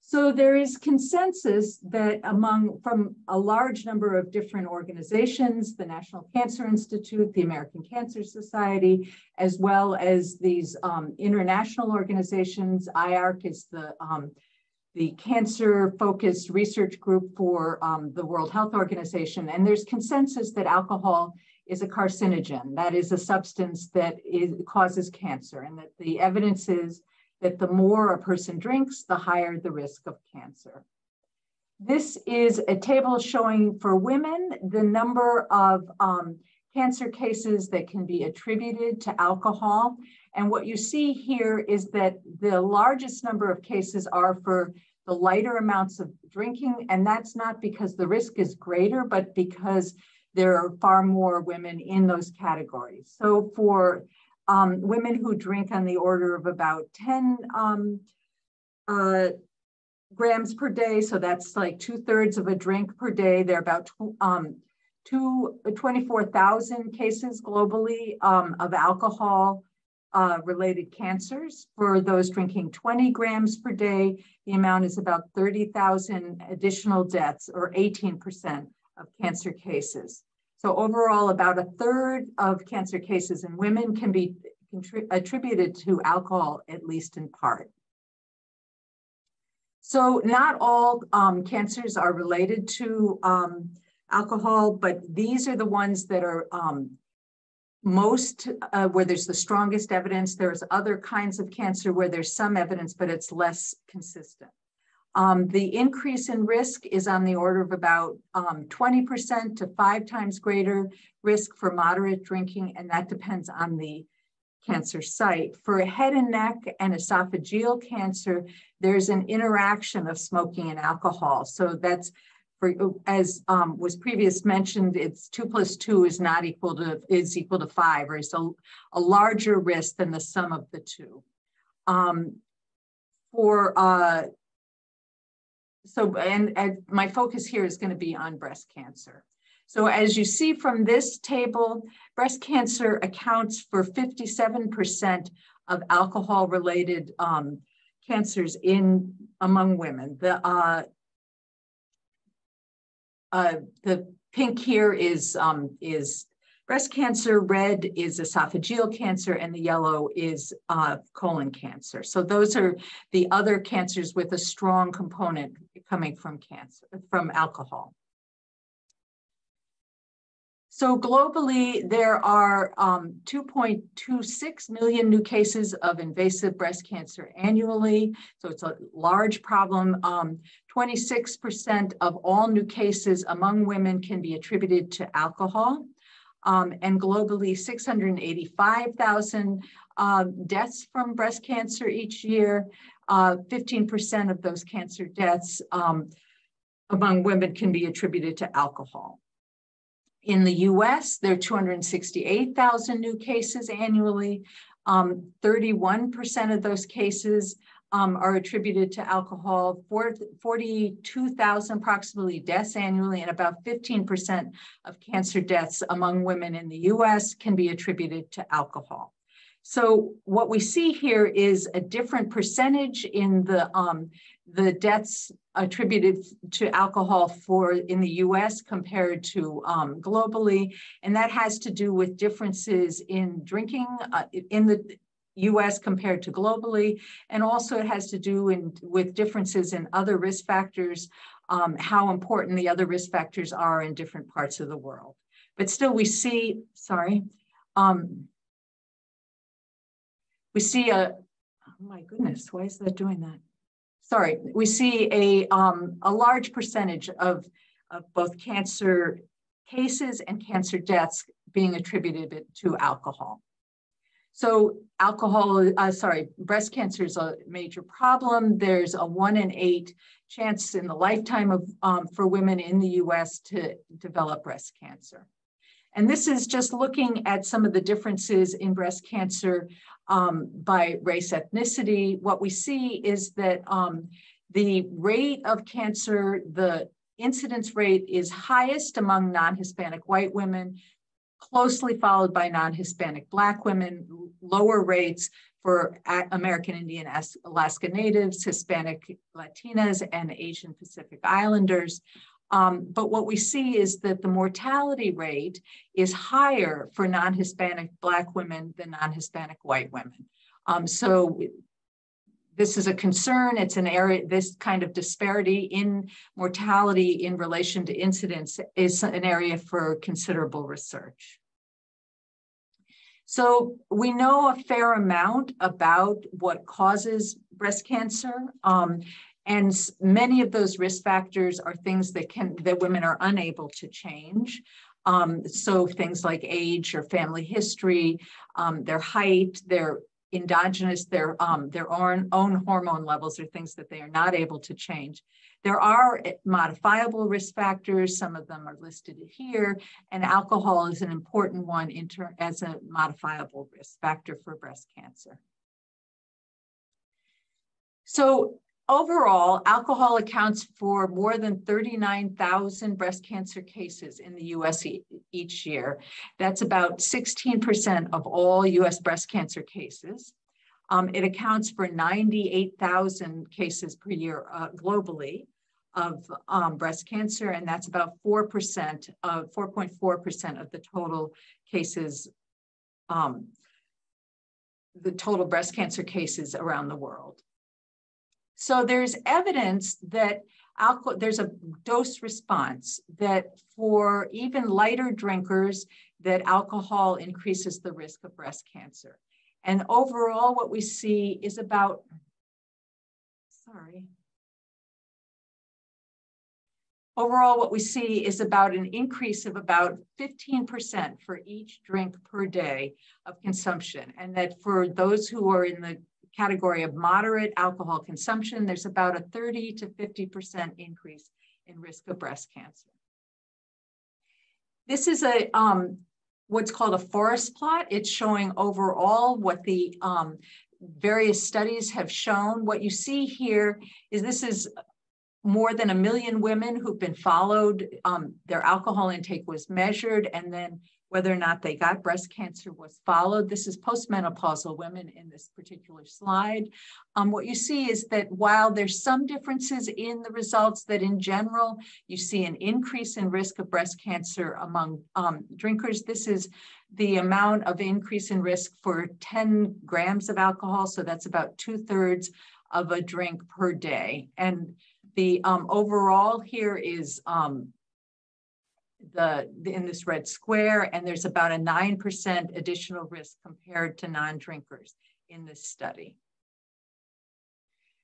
So there is consensus that among from a large number of different organizations, the National Cancer Institute, the American Cancer Society, as well as these um, international organizations, IARC is the um, the cancer focused research group for um, the World Health Organization. And there's consensus that alcohol is a carcinogen. That is a substance that is, causes cancer and that the evidence is that the more a person drinks, the higher the risk of cancer. This is a table showing for women the number of um, cancer cases that can be attributed to alcohol. And what you see here is that the largest number of cases are for the lighter amounts of drinking. And that's not because the risk is greater, but because there are far more women in those categories. So for um, women who drink on the order of about 10 um, uh, grams per day. So that's like two thirds of a drink per day. There are about um, two, 24,000 cases globally um, of alcohol uh, related cancers. For those drinking 20 grams per day, the amount is about 30,000 additional deaths or 18% of cancer cases. So overall, about a third of cancer cases in women can be attributed to alcohol, at least in part. So not all um, cancers are related to um, alcohol, but these are the ones that are um, most, uh, where there's the strongest evidence. There's other kinds of cancer where there's some evidence, but it's less consistent. Um, the increase in risk is on the order of about 20% um, to five times greater risk for moderate drinking, and that depends on the cancer site. For head and neck and esophageal cancer, there's an interaction of smoking and alcohol. So that's for, as um, was previous mentioned, it's two plus two is not equal to is equal to five, or it's a, a larger risk than the sum of the two. Um, for uh, so, and, and my focus here is going to be on breast cancer. So as you see from this table, breast cancer accounts for 57% of alcohol-related um, cancers in among women. The uh, uh, the pink here is um, is breast cancer, red is esophageal cancer, and the yellow is uh, colon cancer. So those are the other cancers with a strong component coming from cancer, from alcohol. So globally, there are um, 2.26 million new cases of invasive breast cancer annually. So it's a large problem. 26% um, of all new cases among women can be attributed to alcohol um, and globally 685,000 uh, deaths from breast cancer each year. 15% uh, of those cancer deaths um, among women can be attributed to alcohol. In the US, there are 268,000 new cases annually. 31% um, of those cases um, are attributed to alcohol, 42,000 approximately deaths annually, and about 15% of cancer deaths among women in the US can be attributed to alcohol. So what we see here is a different percentage in the, um, the deaths attributed to alcohol for in the US compared to um, globally. And that has to do with differences in drinking, uh, in the US compared to globally. And also it has to do in, with differences in other risk factors, um, how important the other risk factors are in different parts of the world. But still we see, sorry, um, we see a, oh my goodness, why is that doing that? Sorry, we see a, um, a large percentage of, of both cancer cases and cancer deaths being attributed to alcohol. So alcohol, uh, sorry, breast cancer is a major problem. There's a one in eight chance in the lifetime of um, for women in the US to develop breast cancer. And this is just looking at some of the differences in breast cancer um, by race ethnicity. What we see is that um, the rate of cancer, the incidence rate is highest among non-Hispanic white women, closely followed by non-Hispanic Black women, lower rates for American Indian Alaska Natives, Hispanic Latinas, and Asian Pacific Islanders. Um, but what we see is that the mortality rate is higher for non-Hispanic Black women than non-Hispanic white women. Um, so this is a concern. It's an area, this kind of disparity in mortality in relation to incidence is an area for considerable research. So we know a fair amount about what causes breast cancer. Um, and many of those risk factors are things that can that women are unable to change. Um, so things like age or family history, um, their height, their endogenous, their, um, their own, own hormone levels are things that they are not able to change. There are eh, modifiable risk factors. Some of them are listed here, and alcohol is an important one as a modifiable risk factor for breast cancer. So overall, alcohol accounts for more than 39,000 breast cancer cases in the US e each year. That's about 16% of all US breast cancer cases. Um, it accounts for 98,000 cases per year uh, globally of um, breast cancer, and that's about 4% of 4.4% of the total cases, um, the total breast cancer cases around the world. So there's evidence that alcohol, there's a dose response that for even lighter drinkers, that alcohol increases the risk of breast cancer. And overall, what we see is about, sorry. Overall, what we see is about an increase of about 15% for each drink per day of consumption. And that for those who are in the category of moderate alcohol consumption, there's about a 30 to 50% increase in risk of breast cancer. This is a um, what's called a forest plot. It's showing overall what the um, various studies have shown. What you see here is this is more than a million women who've been followed. Um, their alcohol intake was measured and then whether or not they got breast cancer was followed. This is postmenopausal women in this particular slide. Um, what you see is that while there's some differences in the results that in general, you see an increase in risk of breast cancer among um, drinkers. This is the amount of increase in risk for 10 grams of alcohol. So that's about two thirds of a drink per day. And the um, overall here is um, the, the, in this red square, and there's about a 9% additional risk compared to non-drinkers in this study.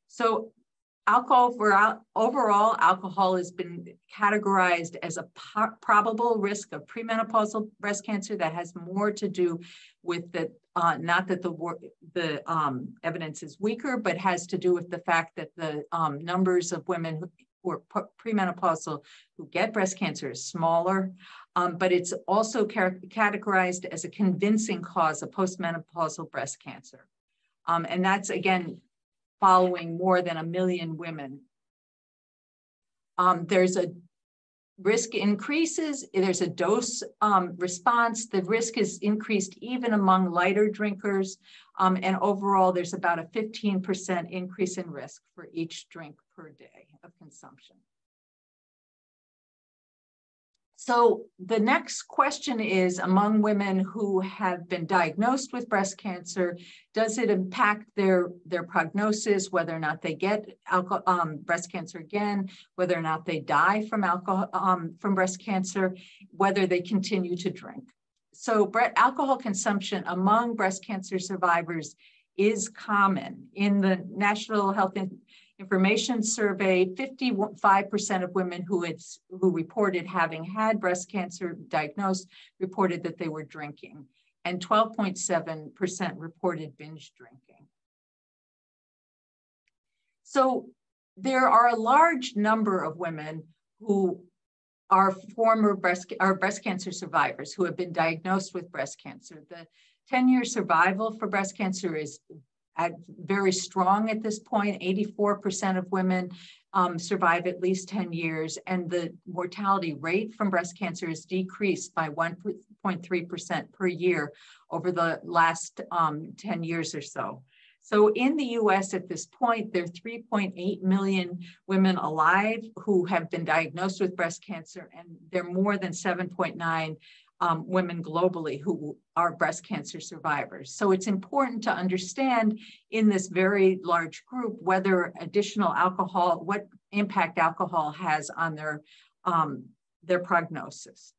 So alcohol for overall alcohol has been categorized as a probable risk of premenopausal breast cancer that has more to do with the uh, not that the the um, evidence is weaker, but has to do with the fact that the um, numbers of women who, are premenopausal who get breast cancer is smaller, um, but it's also categorized as a convincing cause of postmenopausal breast cancer. Um, and that's again, following more than a million women. Um, there's a risk increases, there's a dose um, response, the risk is increased even among lighter drinkers, um, and overall there's about a 15% increase in risk for each drink per day of consumption. So the next question is among women who have been diagnosed with breast cancer, does it impact their, their prognosis, whether or not they get alcohol, um, breast cancer again, whether or not they die from alcohol, um, from breast cancer, whether they continue to drink? So alcohol consumption among breast cancer survivors is common. In the National Health Information Survey, 55% of women who, it's, who reported having had breast cancer diagnosed reported that they were drinking, and 12.7% reported binge drinking. So there are a large number of women who are former breast, are breast cancer survivors who have been diagnosed with breast cancer. The 10-year survival for breast cancer is at very strong at this point. 84% of women um, survive at least 10 years, and the mortality rate from breast cancer is decreased by 1.3% per year over the last um, 10 years or so. So in the US at this point, there are 3.8 million women alive who have been diagnosed with breast cancer, and there are more than 7.9 um, women globally who are breast cancer survivors. So it's important to understand in this very large group whether additional alcohol, what impact alcohol has on their, um, their prognosis.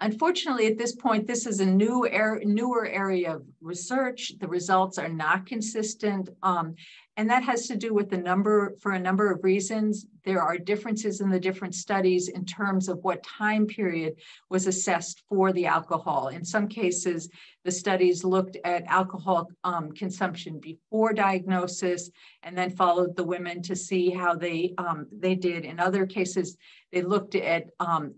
Unfortunately, at this point, this is a new er newer area of research. The results are not consistent. Um, and that has to do with the number, for a number of reasons. There are differences in the different studies in terms of what time period was assessed for the alcohol. In some cases, the studies looked at alcohol um, consumption before diagnosis and then followed the women to see how they, um, they did. In other cases, they looked at um,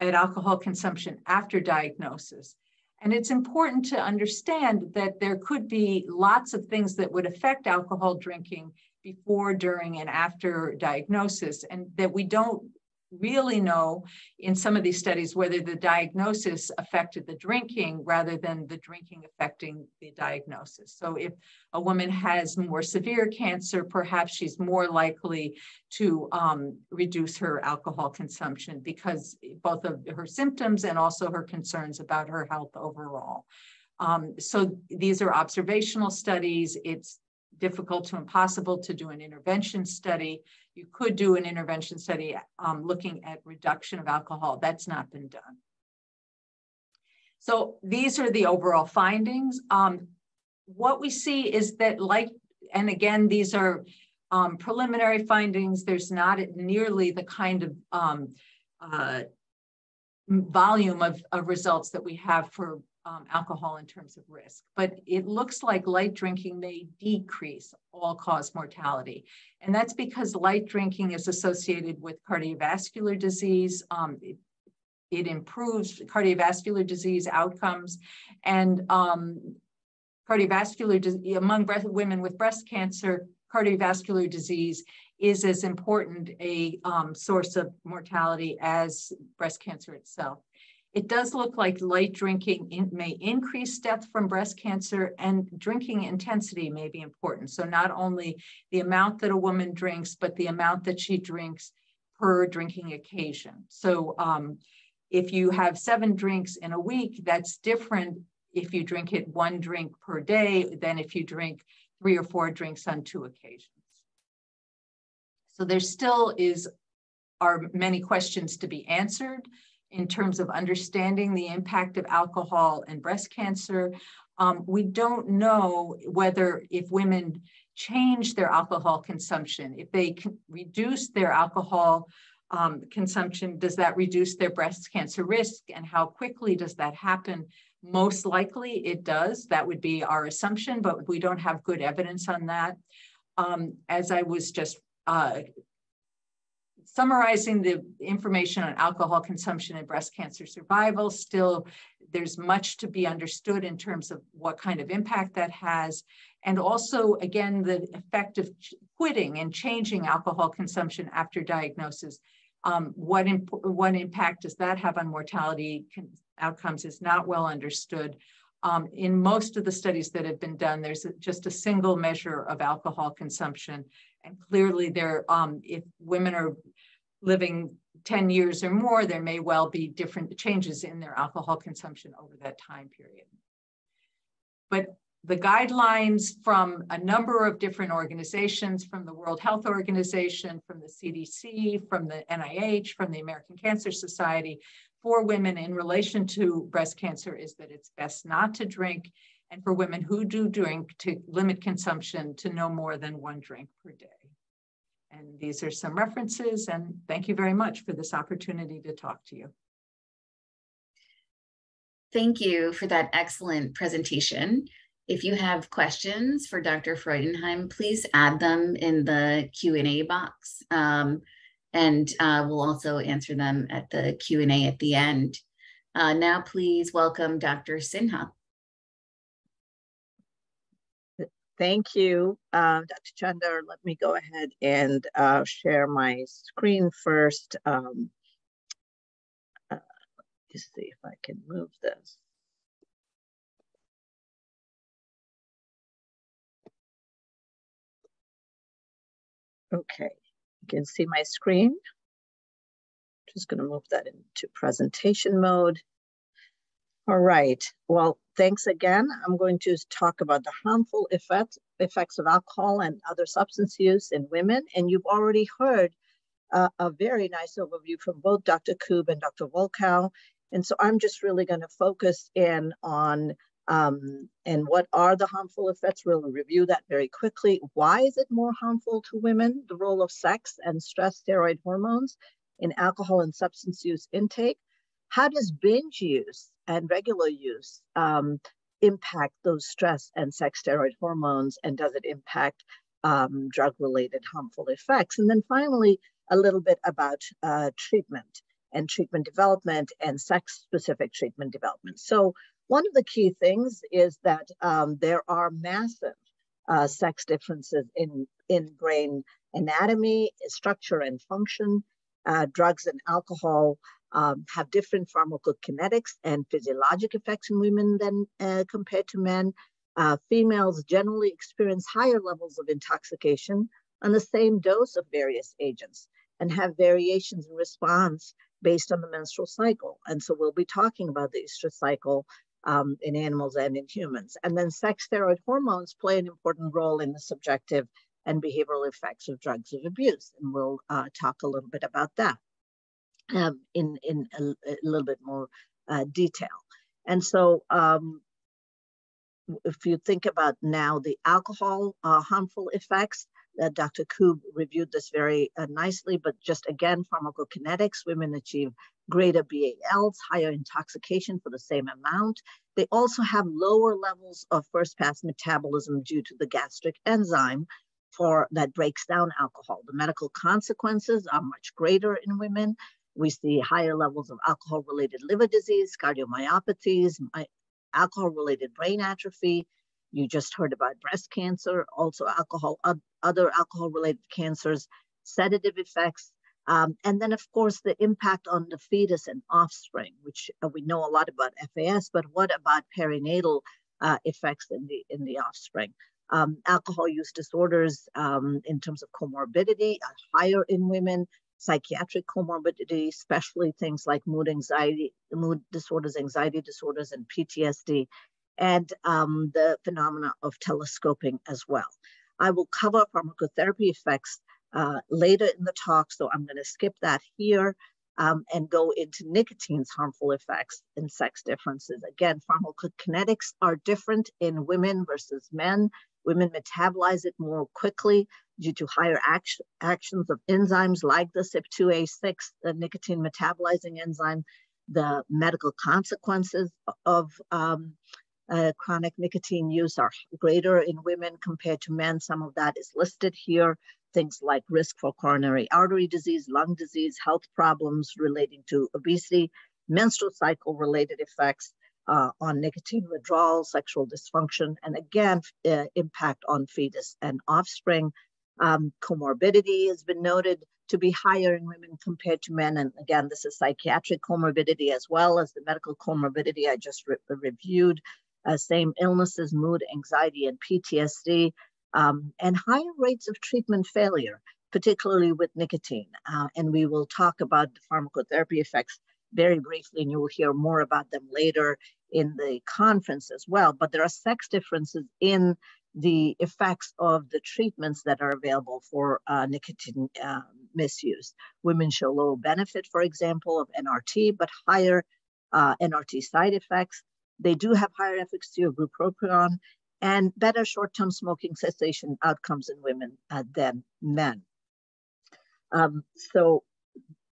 at alcohol consumption after diagnosis. And it's important to understand that there could be lots of things that would affect alcohol drinking before, during, and after diagnosis, and that we don't really know in some of these studies whether the diagnosis affected the drinking rather than the drinking affecting the diagnosis. So if a woman has more severe cancer, perhaps she's more likely to um, reduce her alcohol consumption because both of her symptoms and also her concerns about her health overall. Um, so these are observational studies. It's difficult to impossible to do an intervention study. You could do an intervention study um, looking at reduction of alcohol. That's not been done. So these are the overall findings. Um, what we see is that like, and again, these are um, preliminary findings. There's not nearly the kind of um, uh, volume of, of results that we have for um, alcohol in terms of risk, but it looks like light drinking may decrease all cause mortality. And that's because light drinking is associated with cardiovascular disease. Um, it, it, improves cardiovascular disease outcomes and um, cardiovascular among breast, women with breast cancer, cardiovascular disease is as important a um, source of mortality as breast cancer itself. It does look like light drinking in, may increase death from breast cancer and drinking intensity may be important. So not only the amount that a woman drinks, but the amount that she drinks per drinking occasion. So um, if you have seven drinks in a week, that's different if you drink it one drink per day than if you drink three or four drinks on two occasions. So there still is are many questions to be answered in terms of understanding the impact of alcohol and breast cancer. Um, we don't know whether if women change their alcohol consumption, if they reduce their alcohol um, consumption, does that reduce their breast cancer risk and how quickly does that happen? Most likely it does. That would be our assumption, but we don't have good evidence on that. Um, as I was just uh, summarizing the information on alcohol consumption and breast cancer survival, still there's much to be understood in terms of what kind of impact that has. And also, again, the effect of quitting and changing alcohol consumption after diagnosis. Um, what, imp what impact does that have on mortality outcomes is not well understood. Um, in most of the studies that have been done, there's just a single measure of alcohol consumption. And clearly there, um, if women are living 10 years or more, there may well be different changes in their alcohol consumption over that time period. But the guidelines from a number of different organizations, from the World Health Organization, from the CDC, from the NIH, from the American Cancer Society for women in relation to breast cancer is that it's best not to drink and for women who do drink to limit consumption to no more than one drink per day. And these are some references and thank you very much for this opportunity to talk to you. Thank you for that excellent presentation. If you have questions for Dr. Freudenheim, please add them in the Q&A box. Um, and uh, we'll also answer them at the Q&A at the end. Uh, now, please welcome Dr. Sinha. Thank you, uh, Dr. Chander. Let me go ahead and uh, share my screen first. Um, uh, let's see if I can move this. Okay, you can see my screen. Just gonna move that into presentation mode. All right, well, thanks again. I'm going to talk about the harmful effect, effects of alcohol and other substance use in women. And you've already heard uh, a very nice overview from both Dr. Koob and Dr. Volkow. And so I'm just really gonna focus in on um, and what are the harmful effects? We'll review that very quickly. Why is it more harmful to women? The role of sex and stress steroid hormones in alcohol and substance use intake. How does binge use and regular use um, impact those stress and sex steroid hormones? And does it impact um, drug related harmful effects? And then finally, a little bit about uh, treatment and treatment development and sex specific treatment development. So one of the key things is that um, there are massive uh, sex differences in, in brain anatomy, structure, and function. Uh, drugs and alcohol um, have different pharmacokinetics and physiologic effects in women than uh, compared to men. Uh, females generally experience higher levels of intoxication on the same dose of various agents and have variations in response based on the menstrual cycle. And so we'll be talking about the estrous cycle um, in animals and in humans. And then sex steroid hormones play an important role in the subjective and behavioral effects of drugs of abuse. And we'll uh, talk a little bit about that um, in, in a, a, little bit more uh, detail. And so um, if you think about now the alcohol uh, harmful effects, uh, Dr. Koob reviewed this very uh, nicely, but just again, pharmacokinetics, women achieve greater BALs, higher intoxication for the same amount. They also have lower levels of first pass metabolism due to the gastric enzyme for that breaks down alcohol. The medical consequences are much greater in women. We see higher levels of alcohol related liver disease, cardiomyopathies, alcohol related brain atrophy, you just heard about breast cancer, also alcohol, other alcohol related cancers, sedative effects, um, and then of course the impact on the fetus and offspring, which uh, we know a lot about FAS, but what about perinatal uh, effects in the, in the offspring? Um, alcohol use disorders um, in terms of comorbidity are higher in women, psychiatric comorbidity, especially things like mood anxiety, mood disorders, anxiety disorders, and PTSD, and um, the phenomena of telescoping as well. I will cover pharmacotherapy effects uh, later in the talk, so I'm going to skip that here um, and go into nicotine's harmful effects and sex differences. Again, pharmacokinetics are different in women versus men. Women metabolize it more quickly due to higher action, actions of enzymes like the CYP2A6, the nicotine metabolizing enzyme. The medical consequences of um, uh, chronic nicotine use are greater in women compared to men. Some of that is listed here. Things like risk for coronary artery disease, lung disease, health problems relating to obesity, menstrual cycle related effects uh, on nicotine withdrawal, sexual dysfunction, and again, uh, impact on fetus and offspring. Um, comorbidity has been noted to be higher in women compared to men. And again, this is psychiatric comorbidity as well as the medical comorbidity I just re reviewed uh, same illnesses, mood, anxiety, and PTSD, um, and higher rates of treatment failure. particularly with nicotine. Uh, and we will talk about the pharmacotherapy effects very briefly, and you will hear more about them later in the conference as well. But there are sex differences in the effects of the treatments that are available for uh, nicotine uh, misuse. Women show low benefit, for example, of NRT, but higher uh, NRT side effects. They do have higher efficacy of bupropion and better short-term smoking cessation outcomes in women uh, than men. Um, so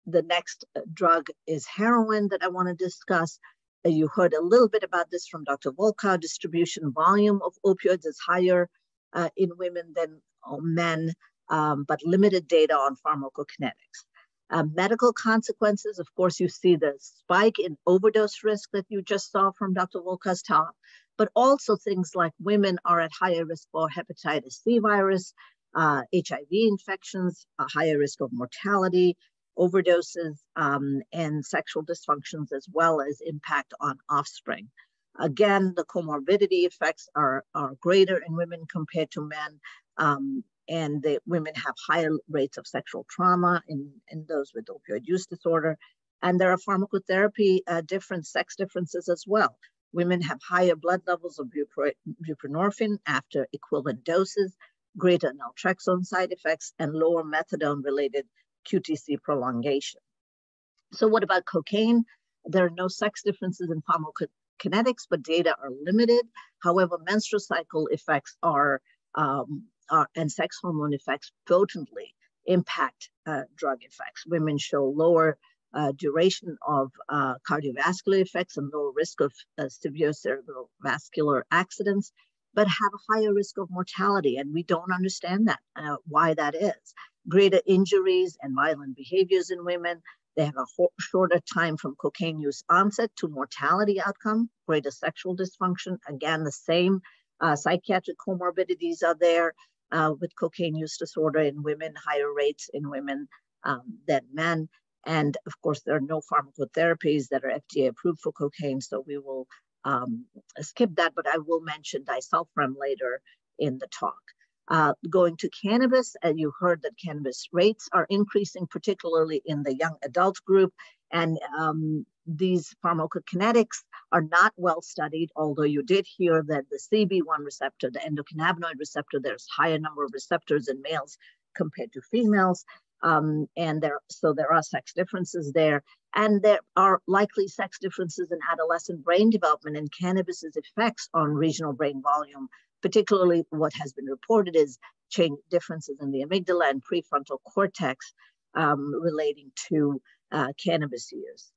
the next uh, drug is heroin that I want to discuss. You heard a little bit about this from Dr. Volkow. Distribution volume of opioids is higher uh, in women than uh, men, um, but limited data on pharmacokinetics. Uh, medical consequences, of course, you see the spike in overdose risk that you just saw from Dr. Volkow's talk, but also things like women are at higher risk for hepatitis C virus, uh, HIV infections, a higher risk of mortality, overdoses, um, and sexual dysfunctions, as well as impact on offspring. Again, the comorbidity effects are, are greater in women compared to men, um, and the women have higher rates of sexual trauma in, in those with opioid use disorder. And there are pharmacotherapy uh, different sex differences as well. Women have higher blood levels of buprenorphine after equivalent doses, greater naltrexone side effects, and lower methadone related QTC prolongation. So what about cocaine? There are no sex differences in pharmacokinetics, but data are limited. However, menstrual cycle effects are, um, are and sex hormone effects potently impact uh, drug effects. Women show lower uh, duration of uh, cardiovascular effects and lower risk of uh, severe cerebrovascular accidents, but have a higher risk of mortality. And we don't understand that, uh, why that is greater injuries and violent behaviors in women. They have a shorter time from cocaine use onset to mortality outcome, greater sexual dysfunction. Again, the same uh, psychiatric comorbidities are there uh, with cocaine use disorder in women, higher rates in women um, than men. And of course, there are no pharmacotherapies that are FDA approved for cocaine, so we will um, skip that, but I will mention disulfiram later in the talk. Uh, going to cannabis, and you heard that cannabis rates are increasing, particularly in the young adult group. And um, these pharmacokinetics are not well studied, although you did hear that the CB1 receptor, the endocannabinoid receptor, there's higher number of receptors in males compared to females. Um, and there, so there are sex differences there. And there are likely sex differences in adolescent brain development and cannabis's effects on regional brain volume particularly what has been reported is change differences in the amygdala and prefrontal cortex um, relating to uh, cannabis use.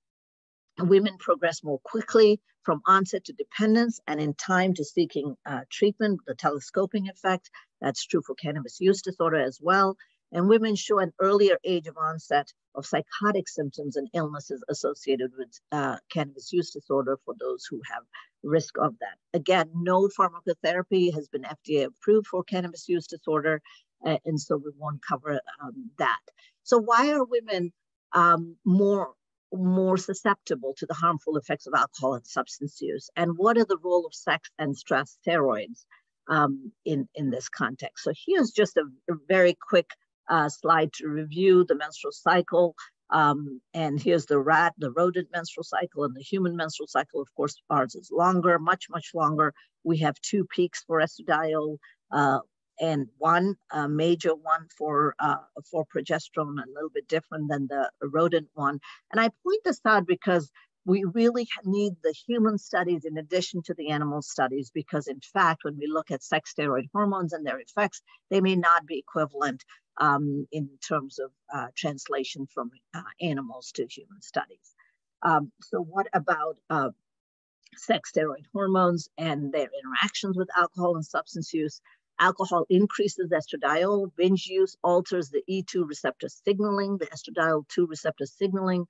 Women progress more quickly from onset to dependence and in time to seeking uh, treatment, the telescoping effect. That's true for cannabis use disorder as well. And women show an earlier age of onset of psychotic symptoms and illnesses associated with uh, cannabis use disorder for those who have risk of that. Again, no pharmacotherapy has been FDA approved for cannabis use disorder, uh, and so we won't cover um, that. So why are women um, more more susceptible to the harmful effects of alcohol and substance use? And what are the role of sex and stress steroids um, in, in this context? So here's just a, a very quick uh, slide to review the menstrual cycle. Um, and here's the rat, the rodent menstrual cycle, and the human menstrual cycle. Of course, ours is longer, much, much longer. We have two peaks for estradiol uh, and one major one for uh, for progesterone, a little bit different than the rodent one. And I point this out because we really need the human studies in addition to the animal studies, because in fact, when we look at sex steroid hormones and their effects, they may not be equivalent um, in terms of uh, translation from uh, animals to human studies. Um, so what about uh, sex steroid hormones and their interactions with alcohol and substance use? Alcohol increases estradiol, binge use alters the E2 receptor signaling, the estradiol 2 receptor signaling.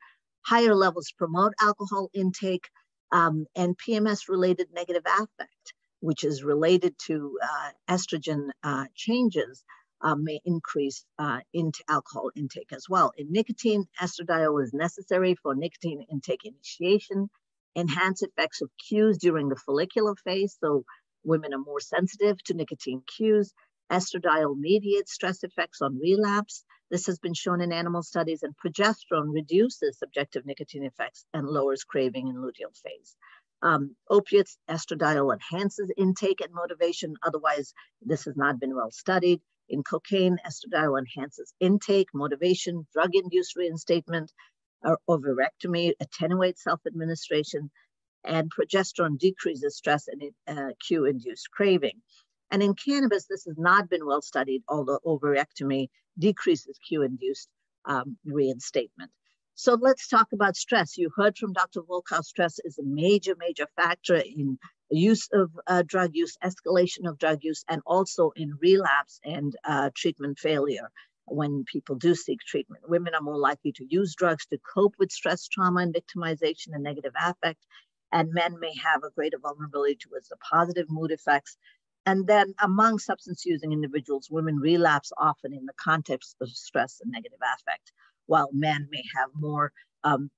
Higher levels promote alcohol intake um, and PMS related negative affect, which is related to uh, estrogen uh, changes, uh, may increase uh, into alcohol intake as well. In nicotine, estradiol is necessary for nicotine intake initiation, enhance effects of cues during the follicular phase. So women are more sensitive to nicotine cues. Estradiol mediates stress effects on relapse. This has been shown in animal studies and progesterone reduces subjective nicotine effects and lowers craving in luteal phase. Um, opiates, estradiol enhances intake and motivation. Otherwise, this has not been well studied. In cocaine, estradiol enhances intake, motivation, drug-induced reinstatement, or ovariectomy, attenuates self-administration, and progesterone decreases stress and uh, cue-induced craving. And in cannabis, this has not been well studied, although ovariectomy decreases cue-induced um, reinstatement. So let's talk about stress. You heard from Dr. Volkow, stress is a major, major factor in use of uh, drug use, escalation of drug use, and also in relapse and uh, treatment failure when people do seek treatment. Women are more likely to use drugs to cope with stress, trauma, and victimization and negative affect. And men may have a greater vulnerability towards the positive mood effects. And then among substance using individuals, women relapse often in the context of stress and negative affect, while men may have more um,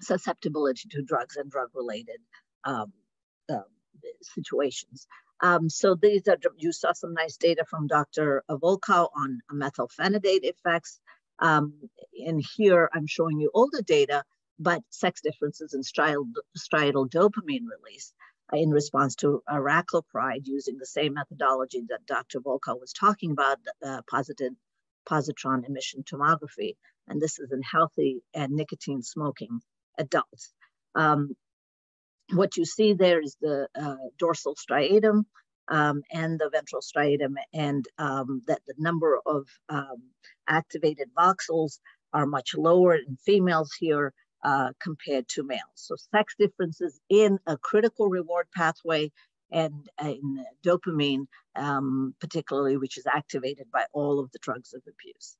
susceptibility to drugs and drug related um, uh, situations. Um, so these are, you saw some nice data from Dr. Volkow on methylphenidate effects. Um, and here I'm showing you older data, but sex differences in striatal, striatal dopamine release in response to araclopride using the same methodology that Dr. Volkow was talking about, uh, positron emission tomography. And this is in healthy and nicotine smoking adults. Um, what you see there is the uh, dorsal striatum um, and the ventral striatum, and um, that the number of um, activated voxels are much lower in females here uh, compared to males. So sex differences in a critical reward pathway and uh, in dopamine, um, particularly, which is activated by all of the drugs of abuse.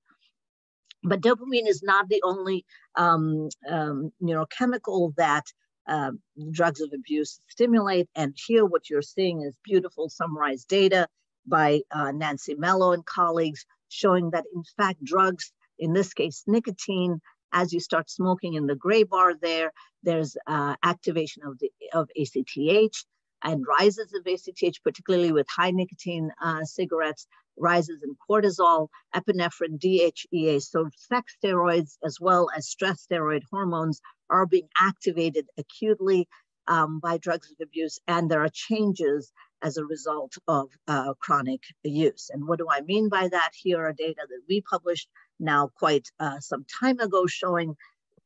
But dopamine is not the only um, um, neurochemical that uh, drugs of abuse stimulate. And here, what you're seeing is beautiful summarized data by uh, Nancy Mello and colleagues showing that, in fact, drugs, in this case, nicotine, as you start smoking in the gray bar there, there's uh, activation of, the, of ACTH and rises of ACTH, particularly with high nicotine uh, cigarettes, rises in cortisol, epinephrine, DHEA. So sex steroids as well as stress steroid hormones are being activated acutely um, by drugs of abuse, and there are changes as a result of uh, chronic use. And what do I mean by that? Here are data that we published now quite uh, some time ago showing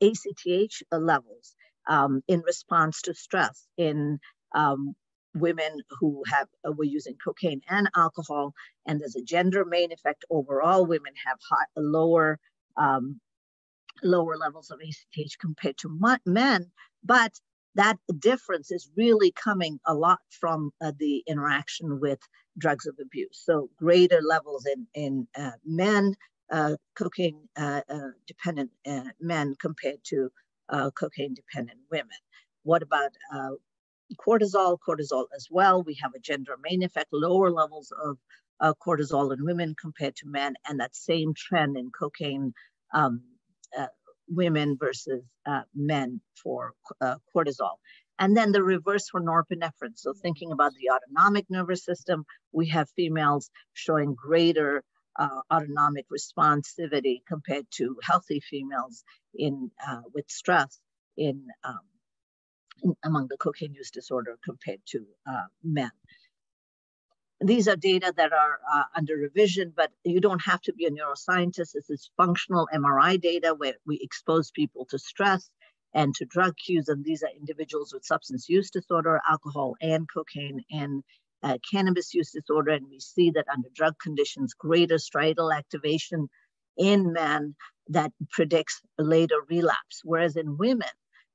ACTH levels um, in response to stress in um, women who have uh, were using cocaine and alcohol, and there's a gender main effect overall. Women have high, lower um, lower levels of ACTH compared to men, but that difference is really coming a lot from uh, the interaction with drugs of abuse. So greater levels in in uh, men, uh, cocaine uh, uh, dependent men compared to cocaine dependent women. What about cortisol, cortisol as well. We have a gender main effect, lower levels of uh, cortisol in women compared to men, and that same trend in cocaine um, uh, women versus uh, men for uh, cortisol. And then the reverse for norepinephrine. So thinking about the autonomic nervous system, we have females showing greater uh, autonomic responsivity compared to healthy females in uh, with stress in um, among the cocaine use disorder compared to uh, men. These are data that are uh, under revision, but you don't have to be a neuroscientist. This is functional MRI data where we expose people to stress and to drug cues. And these are individuals with substance use disorder, alcohol and cocaine and uh, cannabis use disorder. And we see that under drug conditions, greater striatal activation in men that predicts later relapse. Whereas in women,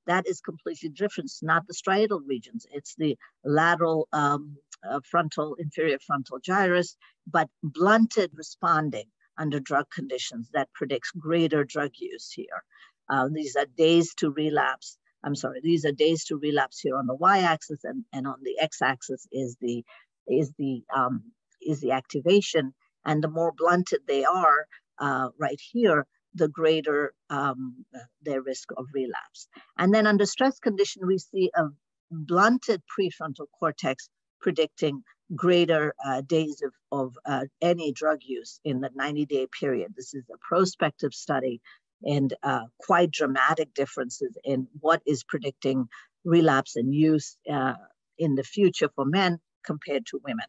that is completely different. It's not the striatal regions, it's the lateral um, uh, frontal, inferior frontal gyrus, but blunted responding under drug conditions that predicts greater drug use here. Uh, these are days to relapse. I'm sorry, these are days to relapse here on the y-axis, and, and on the x-axis is the is the um, is the activation. And the more blunted they are, uh, right here, the greater um, their risk of relapse. And then under stress condition, we see a blunted prefrontal cortex predicting greater uh, days of, of uh, any drug use in the 90 day period. This is a prospective study and uh, quite dramatic differences in what is predicting relapse and use uh, in the future for men compared to women.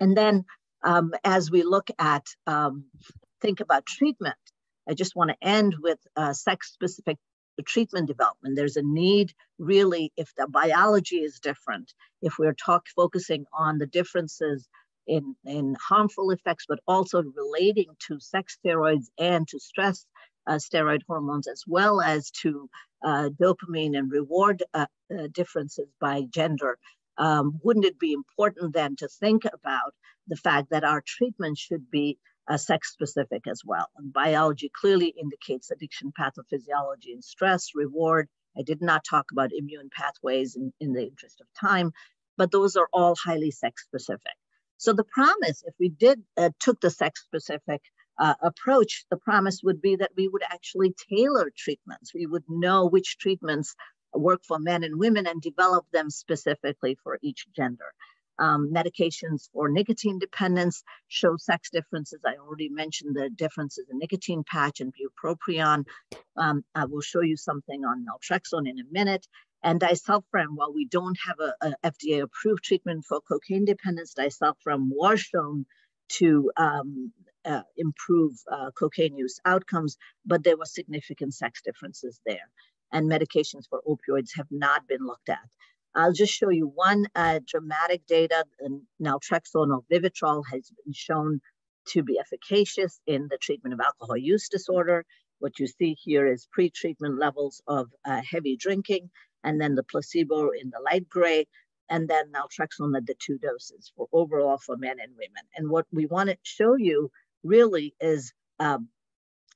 And then um, as we look at, um, think about treatment, I just want to end with uh, sex specific treatment development. There's a need really, if the biology is different, if we're talk, focusing on the differences in, in harmful effects, but also relating to sex steroids and to stress steroid hormones, as well as to uh, dopamine and reward uh, uh differences by gender. Um, wouldn't it be important then to think about the fact that our treatment should be uh, sex specific as well. And biology clearly indicates addiction pathophysiology and stress, reward. I did not talk about immune pathways in, in the interest of time, but those are all highly sex specific. So the promise, if we did uh, took the sex specific uh, approach, the promise would be that we would actually tailor treatments. We would know which treatments work for men and women and develop them specifically for each gender. Um, medications for nicotine dependence show sex differences. I already mentioned the differences in nicotine patch and bupropion. Um, I will show you something on naltrexone in a minute. And disulfiram, while we don't have a, a FDA approved treatment for cocaine dependence, disulfiram was shown to um, uh, improve uh, cocaine use outcomes, but there were significant sex differences there. And medications for opioids have not been looked at. I'll just show you one uh, dramatic data. Naltrexone or Vivitrol has been shown to be efficacious in the treatment of alcohol use disorder. What you see here is pre-treatment levels of uh, heavy drinking, and then the placebo in the light gray, and then naltrexone at the two doses for overall for men and women. And what we want to show you really is um,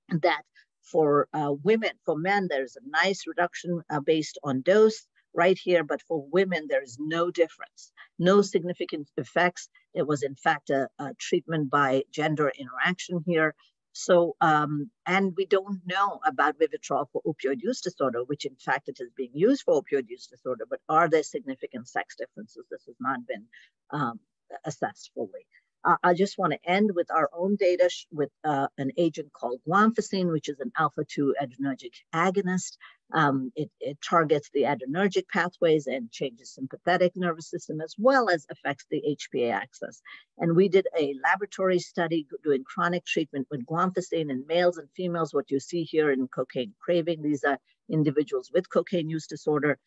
that for uh, women, for men, there's a nice reduction uh, based on dose right here, but for women, there is no difference, no significant effects. It was in fact a, a treatment by gender interaction here. So, um, and we don't know about Vivitrol for opioid use disorder, which in fact it is being used for opioid use disorder, but are there significant sex differences? This has not been um, assessed fully. Uh, I just want to end with our own data with uh, an agent called guanfacine, which is an alpha 2 adrenergic agonist. Um, it, it, targets the adrenergic pathways and changes sympathetic nervous system as well as affects the HPA axis. And we did a laboratory study doing chronic treatment with guanfacine in males and females. What you see here in cocaine craving, these are individuals with cocaine use disorder.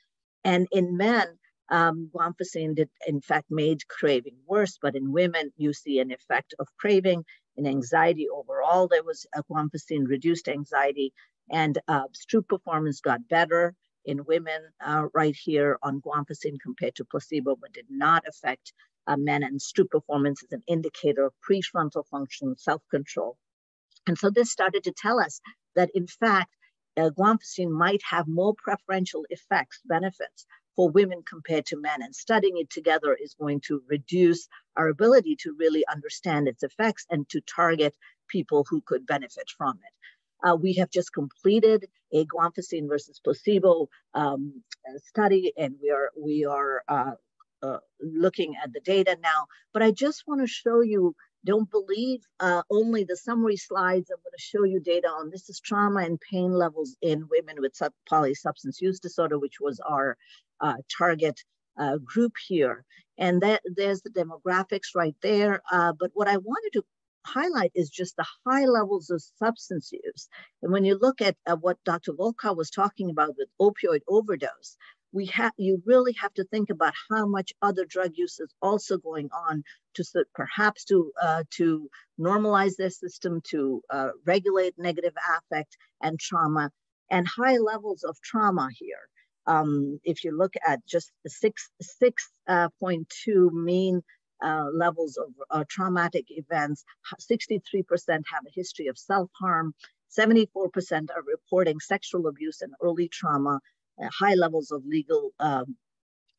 And in men, um, guanfacine did in fact made craving worse, but in women you see an effect of craving. In anxiety overall, there was guanfacine reduced anxiety and uh, Stroop performance got better in women uh, right here on guanfacine compared to placebo, but did not affect uh, men. And Stroop performance is an indicator of prefrontal function, self-control. And so this started to tell us that in fact, uh, guanfacine might have more preferential effects, benefits for women compared to men. And studying it together is going to reduce our ability to really understand its effects and to target people who could benefit from it. Uh, we have just completed a guanfacine versus placebo um, study, and we are we are uh, uh, looking at the data now. But I just want to show you don't believe uh, only the summary slides. I'm going to show you data on this is trauma and pain levels in women with sub polysubstance use disorder, which was our uh, target uh, group here. And that there's the demographics right there. Uh, but what I wanted to highlight is just the high levels of substance use. And when you look at what Dr. Volkow was talking about with opioid overdose, we have you really have to think about how much other drug use is also going on to perhaps to uh, to normalize their system to uh, regulate negative affect and trauma and high levels of trauma here. Um, if you look at just the six six uh, point two mean uh, levels of uh, traumatic events 63% have a history of self-harm 74% are reporting sexual abuse and early trauma high levels of legal um,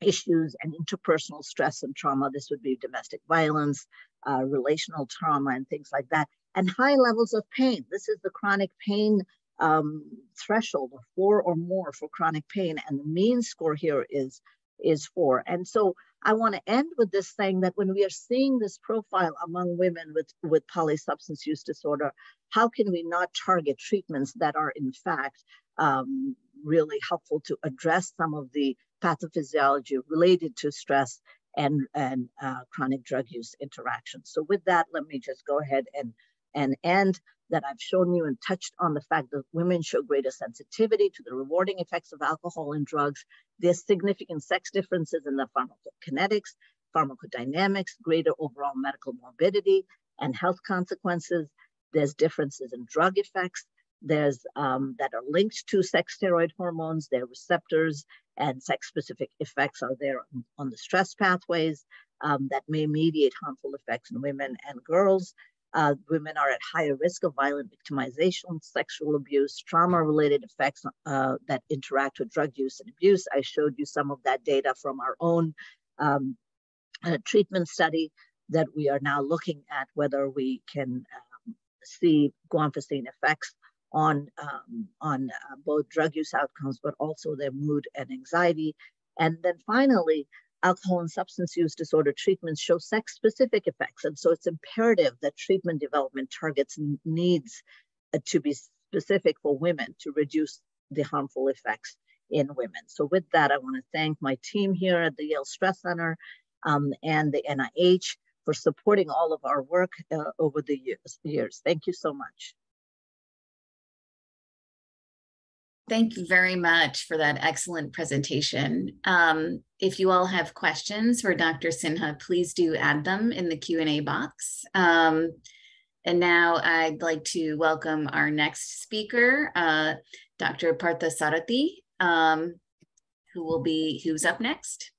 issues and interpersonal stress and trauma. This would be domestic violence, uh, relational trauma, and things like that. And high levels of pain. This is the chronic pain um, threshold of four or more for chronic pain. And the mean score here is is for. And so I want to end with this saying that when we are seeing this profile among women with, with polysubstance use disorder, how can we not target treatments that are in fact um, really helpful to address some of the pathophysiology related to stress and, and uh, chronic drug use interactions. So with that, let me just go ahead and, and end that I've shown you and touched on the fact that women show greater sensitivity to the rewarding effects of alcohol and drugs. There's significant sex differences in the pharmacokinetics, pharmacodynamics, greater overall medical morbidity and health consequences. There's differences in drug effects. There's um, that are linked to sex steroid hormones, their receptors and sex-specific effects are there on, the stress pathways um, that may mediate harmful effects in women and girls. Uh, women are at higher risk of violent victimization, sexual abuse, trauma-related effects uh, that interact with drug use and abuse. I showed you some of that data from our own um, uh, treatment study that we are now looking at whether we can um, see guanfacine effects on, um, on uh, both drug use outcomes, but also their mood and anxiety. And then finally, alcohol and substance use disorder treatments show sex specific effects. And so it's imperative that treatment development targets needs uh, to be specific for women to reduce the harmful effects in women. So with that, I wanna thank my team here at the Yale Stress Center um, and the NIH for supporting all of our work uh, over the years. Thank you so much. Thank you very much for that excellent presentation. Um, if you all have questions for Dr. Sinha, please do add them in the Q&A box. Um, and now I'd like to welcome our next speaker, uh, Dr. Parthasarathy, um, who will be, who's up next.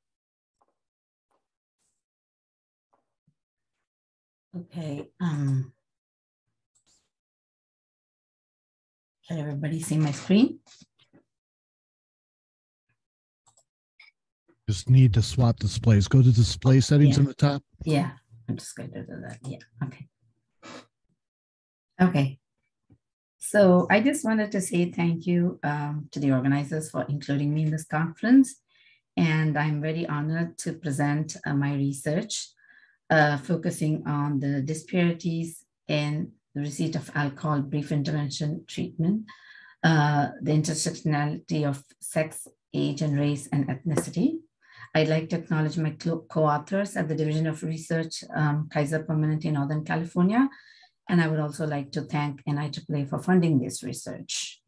Okay. Um, Can everybody see my screen? Just need to swap displays. Go to display settings yeah. in the top. Yeah, I'm just going to do that. Yeah, okay. Okay. So I just wanted to say thank you um, to the organizers for including me in this conference. And I'm very honored to present uh, my research uh, focusing on the disparities in the receipt of alcohol, brief intervention treatment, uh, the intersectionality of sex, age, and race and ethnicity. I'd like to acknowledge my co-authors at the Division of Research, um, Kaiser Permanente in Northern California. And I would also like to thank NIAAA for funding this research.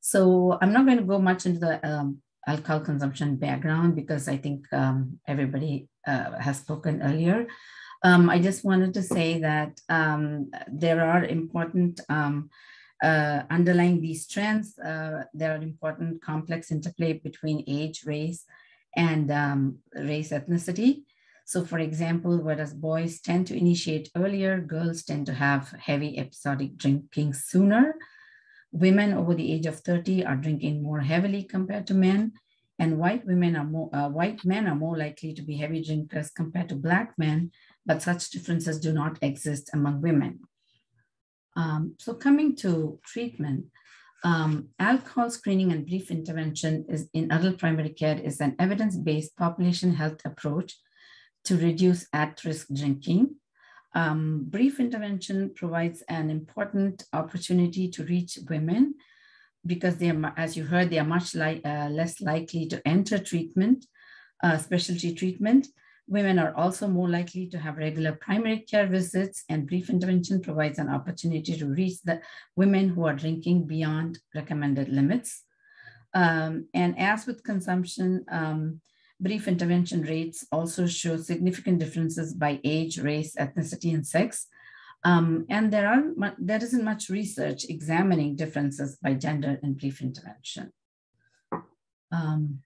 So I'm not going to go much into the um, alcohol consumption background because I think um, everybody uh, has spoken earlier. Um, I just wanted to say that um, there are important um, uh, underlying these trends. Uh, there are important complex interplay between age, race, and um, race ethnicity. So for example, whereas boys tend to initiate earlier, girls tend to have heavy episodic drinking sooner. Women over the age of 30 are drinking more heavily compared to men. And white women are more, uh, white men are more likely to be heavy drinkers compared to black men, but such differences do not exist among women. Um, so coming to treatment, um, alcohol screening and brief intervention is in adult primary care is an evidence-based population health approach to reduce at-risk drinking. Um, brief intervention provides an important opportunity to reach women because they are, as you heard, they are much li uh, less likely to enter treatment, uh, specialty treatment, Women are also more likely to have regular primary care visits and brief intervention provides an opportunity to reach the women who are drinking beyond recommended limits. Um, and as with consumption, um, brief intervention rates also show significant differences by age, race, ethnicity, and sex. Um, and there, are, there isn't much research examining differences by gender in brief intervention. Um,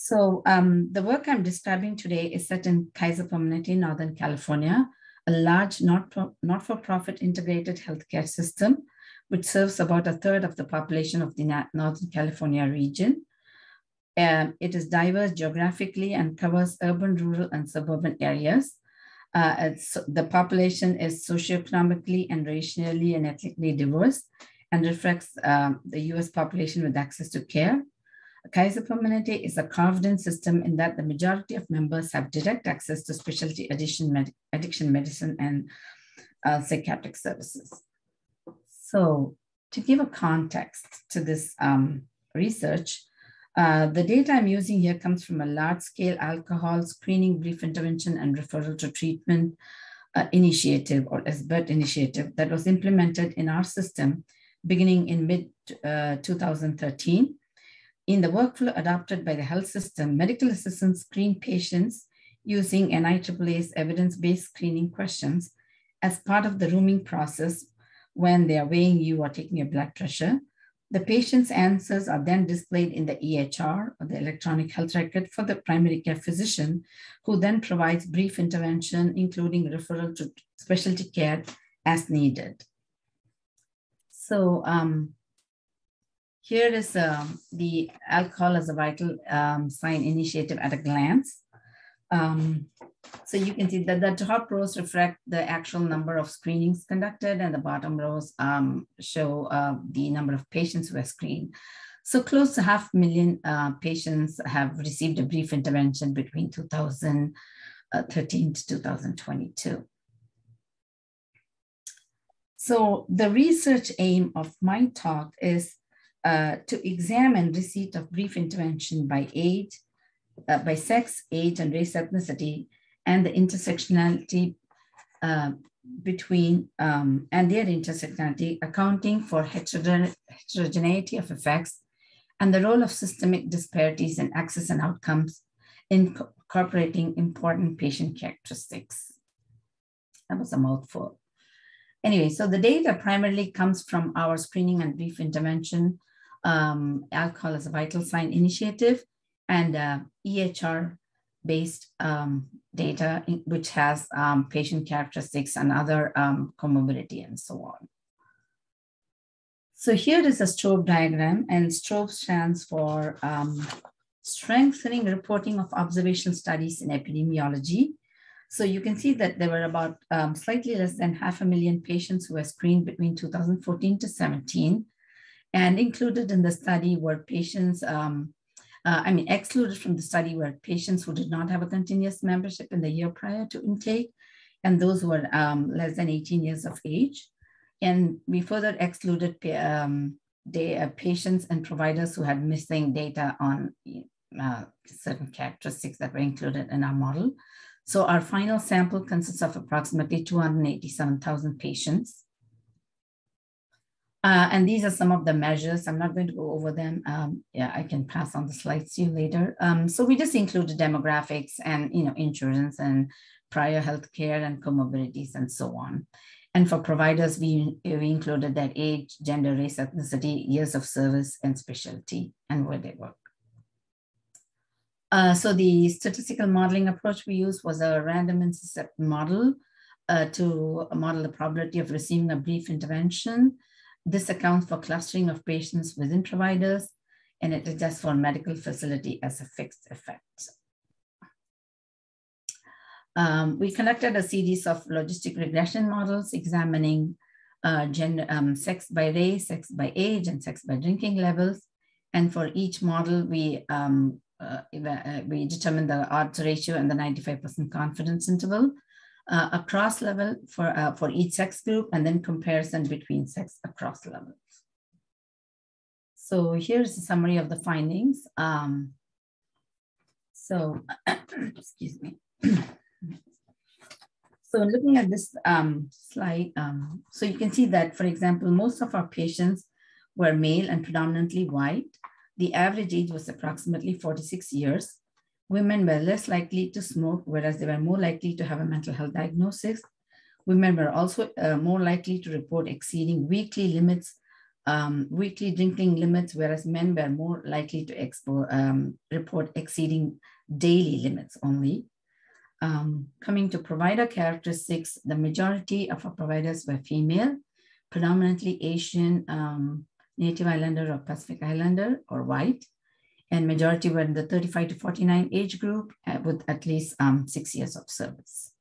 So um, the work I'm describing today is set in Kaiser Permanente, Northern California, a large not-for-profit integrated healthcare system, which serves about a third of the population of the Northern California region. Um, it is diverse geographically and covers urban, rural, and suburban areas. Uh, the population is socioeconomically and racially and ethnically diverse and reflects um, the US population with access to care Kaiser Permanente is a carved-in system in that the majority of members have direct access to specialty addiction, med addiction medicine and uh, psychiatric services. So to give a context to this um, research, uh, the data I'm using here comes from a large-scale alcohol screening, brief intervention, and referral to treatment uh, initiative or SBIRT initiative that was implemented in our system beginning in mid uh, 2013. In the workflow adopted by the health system, medical assistants screen patients using NIAAA's evidence-based screening questions as part of the rooming process when they are weighing you or taking your blood pressure. The patient's answers are then displayed in the EHR or the electronic health record for the primary care physician, who then provides brief intervention, including referral to specialty care as needed. So um, here is um, the alcohol as a vital um, sign initiative at a glance. Um, so you can see that the top rows reflect the actual number of screenings conducted and the bottom rows um, show uh, the number of patients who were screened. So close to half million uh, patients have received a brief intervention between 2013 to 2022. So the research aim of my talk is uh, to examine receipt of brief intervention by age, uh, by sex, age, and race ethnicity, and the intersectionality uh, between um, and their intersectionality, accounting for heterogen heterogeneity of effects and the role of systemic disparities in access and outcomes in incorporating important patient characteristics. That was a mouthful. Anyway, so the data primarily comes from our screening and brief intervention, um, alcohol as a vital sign initiative, and uh, EHR based um, data, which has um, patient characteristics and other um, comorbidity and so on. So here is a STROBE diagram, and STROBE stands for um, Strengthening Reporting of Observational Studies in Epidemiology. So you can see that there were about um, slightly less than half a million patients who were screened between 2014 to 17. And included in the study were patients, um, uh, I mean, excluded from the study were patients who did not have a continuous membership in the year prior to intake, and those who were um, less than 18 years of age. And we further excluded um, uh, patients and providers who had missing data on uh, certain characteristics that were included in our model. So our final sample consists of approximately 287,000 patients. Uh, and these are some of the measures. I'm not going to go over them. Um, yeah, I can pass on the slides to you later. Um, so we just included demographics and you know insurance and prior health care and comorbidities and so on. And for providers, we, we included their age, gender, race, ethnicity, years of service, and specialty, and where they work. Uh, so the statistical modeling approach we used was a random intercept model uh, to model the probability of receiving a brief intervention. This accounts for clustering of patients within providers, and it adjusts for medical facility as a fixed effect. Um, we conducted a series of logistic regression models examining uh, gender, um, sex by race, sex by age, and sex by drinking levels. And for each model, we um, uh, uh, we determine the odds ratio and the 95% confidence interval uh, across level for, uh, for each sex group and then comparison between sex across levels. So here's a summary of the findings. Um, so, excuse me. so looking at this um, slide, um, so you can see that, for example, most of our patients were male and predominantly white. The average age was approximately 46 years. Women were less likely to smoke, whereas they were more likely to have a mental health diagnosis. Women were also uh, more likely to report exceeding weekly limits, um, weekly drinking limits, whereas men were more likely to expo, um, report exceeding daily limits only. Um, coming to provider characteristics, the majority of our providers were female, predominantly Asian, um, Native Islander or Pacific Islander or white, and majority were in the 35 to 49 age group uh, with at least um, six years of service.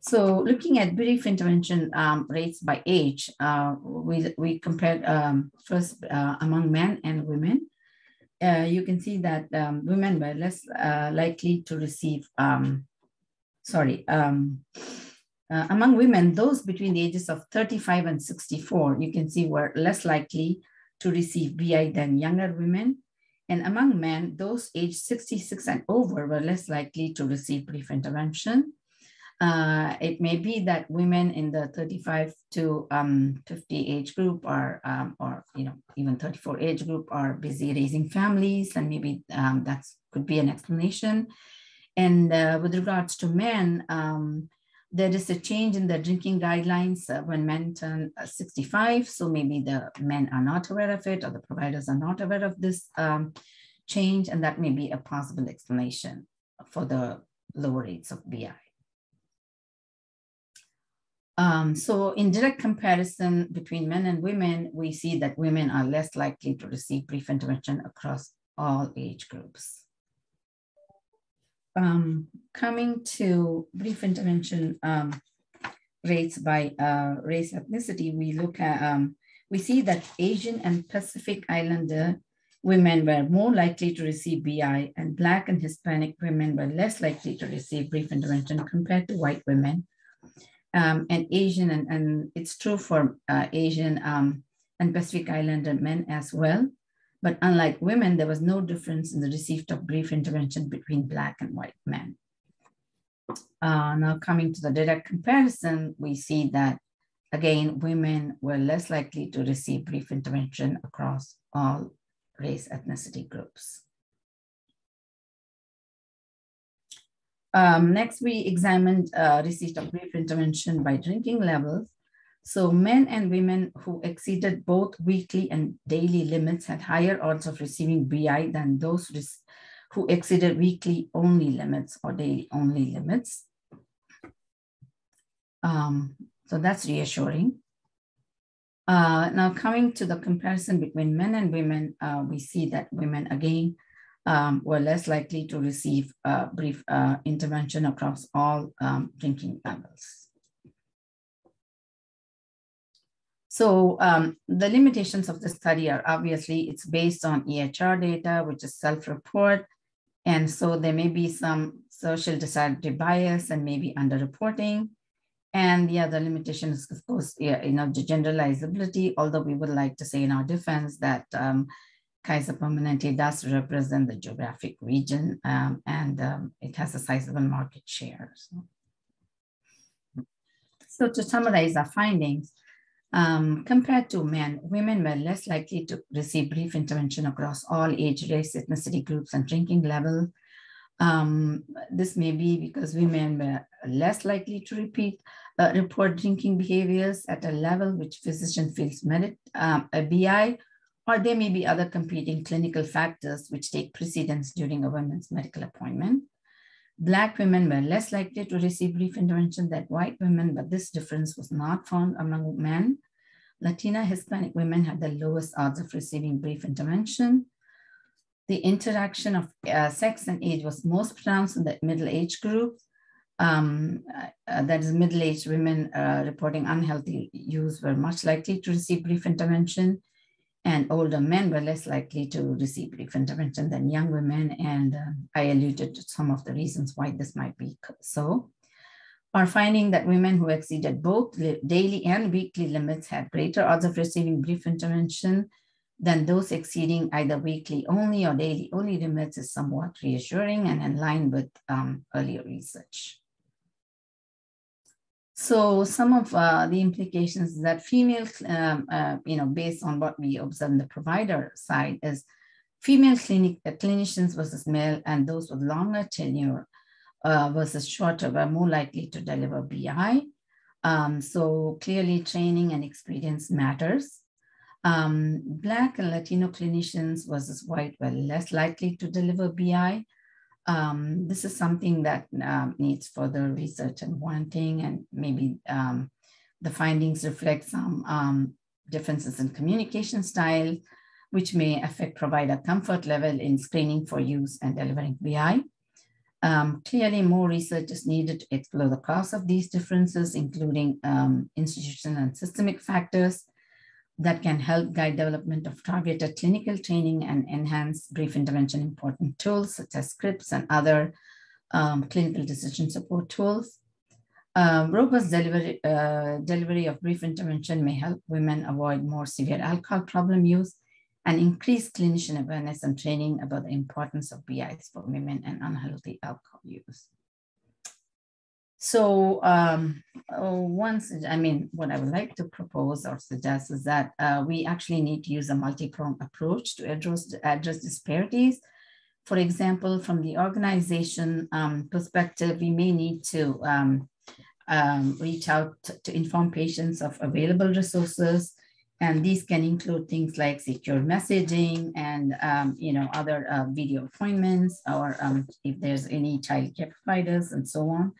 So looking at brief intervention um, rates by age, uh, we, we compared um, first uh, among men and women. uh, you can see that um, women were less uh, likely to receive, um, sorry, um, uh, among women, those between the ages of 35 and 64, you can see were less likely to receive BI than younger women. And among men, those aged 66 and over were less likely to receive brief intervention. Uh, it may be that women in the 35 to um, 50 age group are, um, or you know, even 34 age group are busy raising families, and maybe um, that could be an explanation. And uh, with regards to men, um, there is a change in the drinking guidelines uh, when men turn uh, 65. So maybe the men are not aware of it or the providers are not aware of this um, change. And that may be a possible explanation for the lower rates of BI. Um, so in direct comparison between men and women, we see that women are less likely to receive brief intervention across all age groups um, coming to brief intervention um, rates by uh, race ethnicity, we look at, um, we see that Asian and Pacific Islander women were more likely to receive BI and Black and Hispanic women were less likely to receive brief intervention compared to white women. Um, and Asian, and, and it's true for uh, Asian um, and Pacific Islander men as well. But unlike women, there was no difference in the receipt of brief intervention between Black and white men. Uh, now coming to the direct comparison, we see that again, women were less likely to receive brief intervention across all race ethnicity groups. Um, next, we examined uh, receipt of brief intervention by drinking levels. So men and women who exceeded both weekly and daily limits had higher odds of receiving BI than those who exceeded weekly only limits or daily only limits. Um, so that's reassuring. Uh, now coming to the comparison between men and women, uh, we see that women again um, were less likely to receive uh, brief uh, intervention across all um, drinking levels. So um, the limitations of the study are obviously it's based on EHR data, which is self-report. And so there may be some social disadvantage bias and maybe underreporting. And the other limitation is, of course, you know, the generalizability, although we would like to say in our defense that um, Kaiser Permanente does represent the geographic region um, and um, it has a sizable market share. So. so to summarize our findings, um, compared to men, women were less likely to receive brief intervention across all age, race, ethnicity groups, and drinking level. Um, this may be because women were less likely to repeat uh, report drinking behaviors at a level which physician feels merit um, a BI, or there may be other competing clinical factors which take precedence during a woman's medical appointment. Black women were less likely to receive brief intervention than white women, but this difference was not found among men. Latina Hispanic women had the lowest odds of receiving brief intervention. The interaction of uh, sex and age was most pronounced in the middle age group. Um, uh, that is middle-aged women uh, reporting unhealthy use were much likely to receive brief intervention and older men were less likely to receive brief intervention than young women. And uh, I alluded to some of the reasons why this might be so. Our finding that women who exceeded both daily and weekly limits had greater odds of receiving brief intervention than those exceeding either weekly only or daily only limits is somewhat reassuring and in line with um, earlier research. So some of uh, the implications that female, um, uh, you know, based on what we observe on the provider side is female clinic, uh, clinicians versus male and those with longer tenure uh, versus shorter were more likely to deliver BI. Um, so clearly training and experience matters. Um, Black and Latino clinicians versus white were less likely to deliver BI. Um, this is something that um, needs further research and wanting, and maybe um, the findings reflect some um, differences in communication style, which may affect provider comfort level in screening for use and delivering BI. Um, clearly, more research is needed to explore the cause of these differences, including um, institutional and systemic factors. That can help guide development of targeted clinical training and enhance brief intervention important tools such as scripts and other um, clinical decision support tools. Um, robust delivery, uh, delivery of brief intervention may help women avoid more severe alcohol problem use and increase clinician awareness and training about the importance of BIs for women and unhealthy alcohol use. So um, oh, once, I mean, what I would like to propose or suggest is that uh, we actually need to use a multi-pronged approach to address, address disparities. For example, from the organization um, perspective, we may need to um, um reach out to, inform patients of available resources, and these can include things like secure messaging and um, you know other uh, video appointments, or um, if there's any child care providers and so on.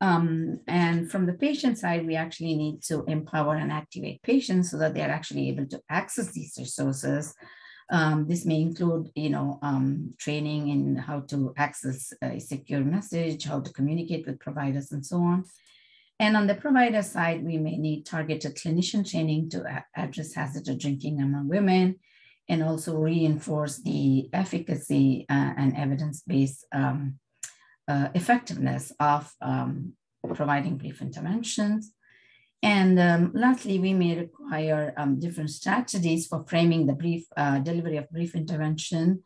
Um, and from the patient side, we actually need to empower and activate patients so that they are actually able to access these resources. Um, this may include, you know, um, training in how to access a secure message, how to communicate with providers and so on. And on the provider side, we may need targeted clinician training to address hazardous drinking among women and also reinforce the efficacy uh, and evidence-based um, uh, effectiveness of um, providing brief interventions. And um, lastly, we may require um, different strategies for framing the brief uh, delivery of brief intervention,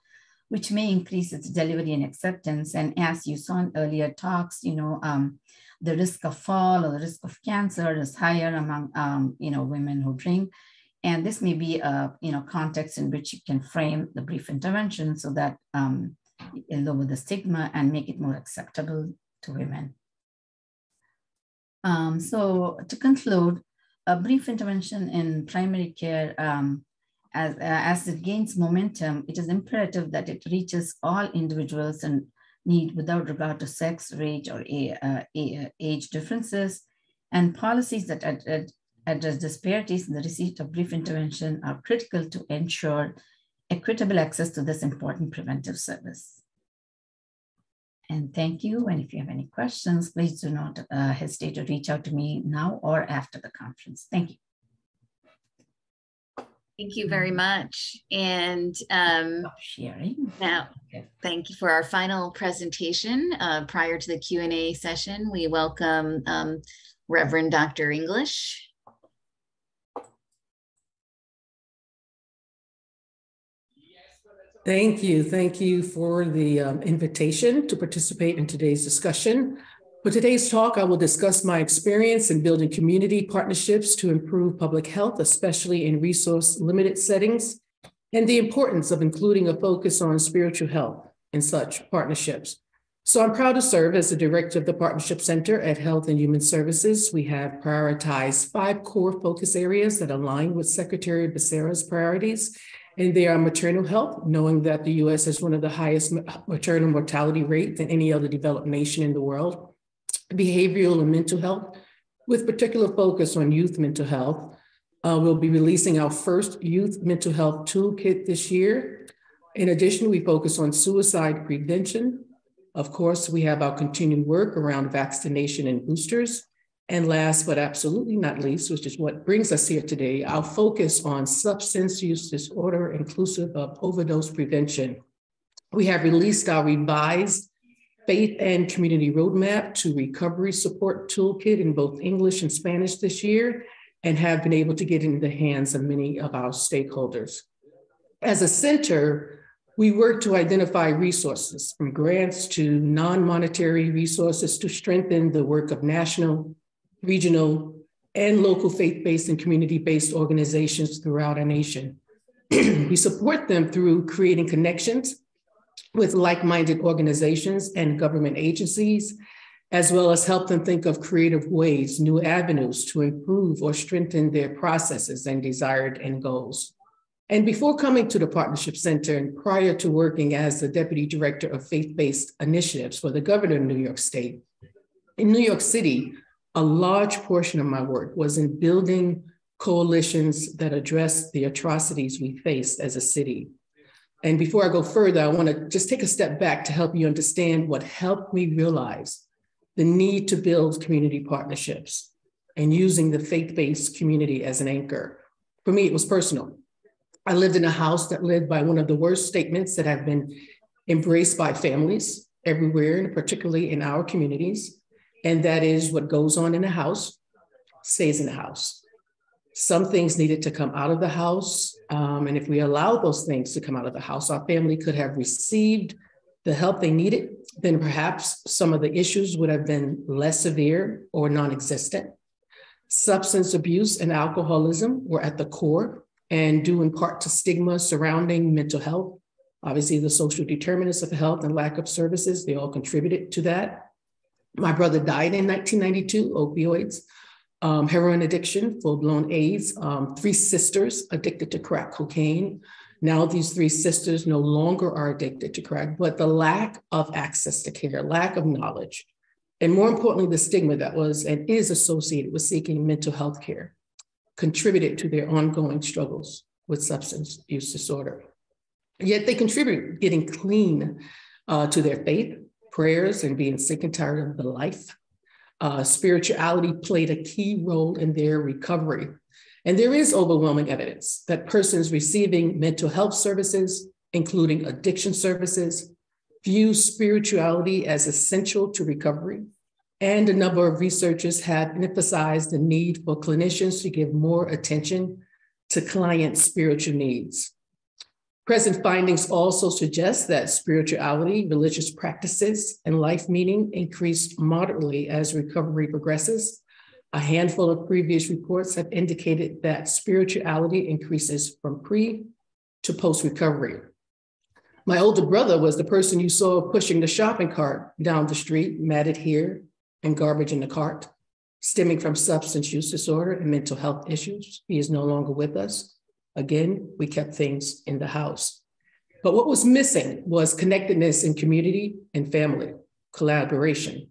which may increase its delivery and acceptance. And as you saw in earlier talks, you know, um, the risk of fall or the risk of cancer is higher among, um, you know, women who drink. And this may be a, you know, context in which you can frame the brief intervention so that um, lower the stigma and make it more acceptable to women. Um, so to conclude, a brief intervention in primary care, um, as, uh, as it gains momentum, it is imperative that it reaches all individuals in need without regard to sex, race, or uh, age differences. And policies that ad address disparities in the receipt of brief intervention are critical to ensure equitable access to this important preventive service. And thank you. And if you have any questions, please do not uh, hesitate to reach out to me now or after the conference. Thank you. Thank you very much. And um, sharing. Now, okay. thank you for our final presentation. Uh, prior to the Q&A session, we welcome um, Reverend Dr. English. Thank you. Thank you for the um, invitation to participate in today's discussion. For today's talk, I will discuss my experience in building community partnerships to improve public health, especially in resource limited settings, and the importance of including a focus on spiritual health in such partnerships. So I'm proud to serve as the director of the Partnership Center at Health and Human Services. We have prioritized five core focus areas that align with Secretary Becerra's priorities and they are maternal health, knowing that the US has one of the highest maternal mortality rates than any other developed nation in the world. Behavioral and mental health, with particular focus on youth mental health. Uh, we'll be releasing our first youth mental health toolkit this year. In addition, we focus on suicide prevention. Of course, we have our continuing work around vaccination and boosters. And last but absolutely not least, which is what brings us here today, our focus on substance use disorder inclusive of overdose prevention. We have released our revised faith and community roadmap to recovery support toolkit in both English and Spanish this year and have been able to get into the hands of many of our stakeholders. As a center, we work to identify resources from grants to non-monetary resources to strengthen the work of national, regional, and local faith-based and community-based organizations throughout our nation. we support them through creating connections with like-minded organizations and government agencies, as well as help them think of creative ways, new avenues to improve or strengthen their processes and desired end goals. And before coming to the Partnership Center and prior to working as the Deputy Director of Faith-Based Initiatives for the Governor of New York State, in New York City, a large portion of my work was in building coalitions that address the atrocities we face as a city. And before I go further, I want to just take a step back to help you understand what helped me realize the need to build community partnerships and using the faith based community as an anchor. For me, it was personal. I lived in a house that lived by one of the worst statements that have been embraced by families everywhere, and particularly in our communities. And that is what goes on in the house stays in the house. Some things needed to come out of the house. Um, and if we allowed those things to come out of the house, our family could have received the help they needed, then perhaps some of the issues would have been less severe or non existent. Substance abuse and alcoholism were at the core and due in part to stigma surrounding mental health. Obviously, the social determinants of health and lack of services, they all contributed to that. My brother died in 1992, opioids, um, heroin addiction, full blown AIDS, um, three sisters addicted to crack cocaine. Now, these three sisters no longer are addicted to crack, but the lack of access to care, lack of knowledge, and more importantly, the stigma that was and is associated with seeking mental health care contributed to their ongoing struggles with substance use disorder. Yet they contribute getting clean uh, to their faith, prayers, and being sick and tired of the life. Uh, spirituality played a key role in their recovery. And there is overwhelming evidence that persons receiving mental health services, including addiction services, view spirituality as essential to recovery and a number of researchers have emphasized the need for clinicians to give more attention to clients' spiritual needs. Present findings also suggest that spirituality, religious practices, and life meaning increase moderately as recovery progresses. A handful of previous reports have indicated that spirituality increases from pre to post recovery. My older brother was the person you saw pushing the shopping cart down the street, matted here, and garbage in the cart stemming from substance use disorder and mental health issues. He is no longer with us. Again, we kept things in the house. But what was missing was connectedness in community and family, collaboration,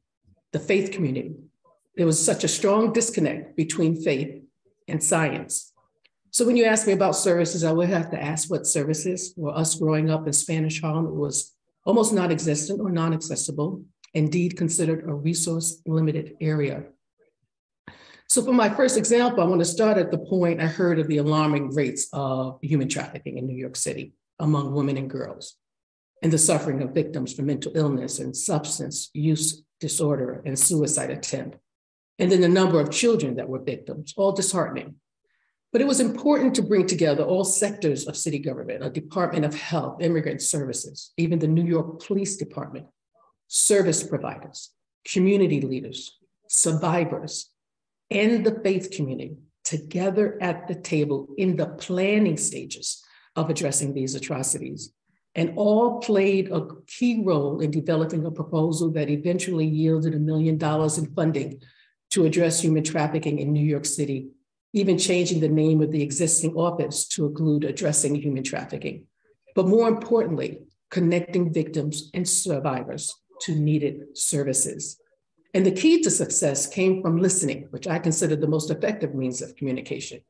the faith community. There was such a strong disconnect between faith and science. So when you ask me about services, I would have to ask what services. Well, us growing up in Spanish Harlem, was almost non-existent or non-accessible indeed considered a resource limited area. So for my first example, I want to start at the point I heard of the alarming rates of human trafficking in New York City among women and girls and the suffering of victims from mental illness and substance use disorder and suicide attempt. And then the number of children that were victims, all disheartening. But it was important to bring together all sectors of city government, a Department of Health, Immigrant Services, even the New York Police Department, service providers, community leaders, survivors, and the faith community together at the table in the planning stages of addressing these atrocities. And all played a key role in developing a proposal that eventually yielded a million dollars in funding to address human trafficking in New York City, even changing the name of the existing office to include addressing human trafficking. But more importantly, connecting victims and survivors to needed services. And the key to success came from listening, which I consider the most effective means of communication,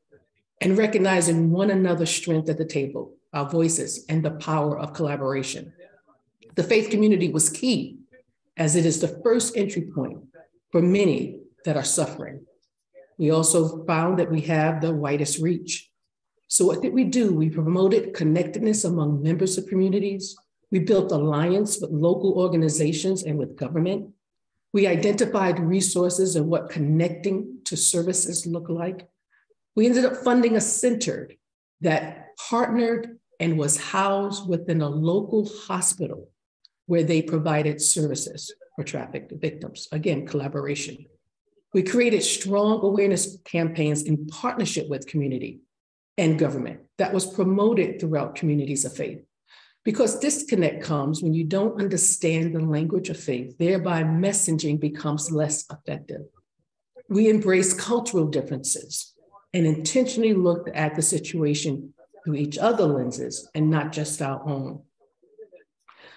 and recognizing one another's strength at the table, our voices, and the power of collaboration. The faith community was key, as it is the first entry point for many that are suffering. We also found that we have the widest reach. So, what did we do? We promoted connectedness among members of communities, we built alliance with local organizations and with government. We identified resources and what connecting to services look like. We ended up funding a center that partnered and was housed within a local hospital where they provided services for trafficked victims. Again, collaboration. We created strong awareness campaigns in partnership with community and government that was promoted throughout communities of faith. Because disconnect comes when you don't understand the language of faith, thereby messaging becomes less effective. We embrace cultural differences and intentionally look at the situation through each other lenses and not just our own.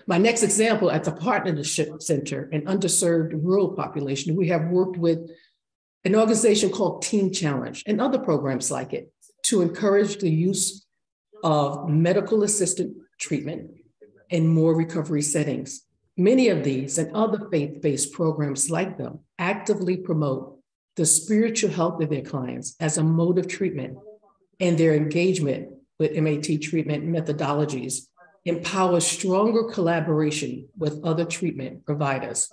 My next example at the Partnership Center, an underserved rural population, we have worked with an organization called Teen Challenge and other programs like it to encourage the use of medical assisted treatment in more recovery settings. Many of these and other faith based programs like them actively promote the spiritual health of their clients as a mode of treatment and their engagement with MAT treatment methodologies empowers stronger collaboration with other treatment providers.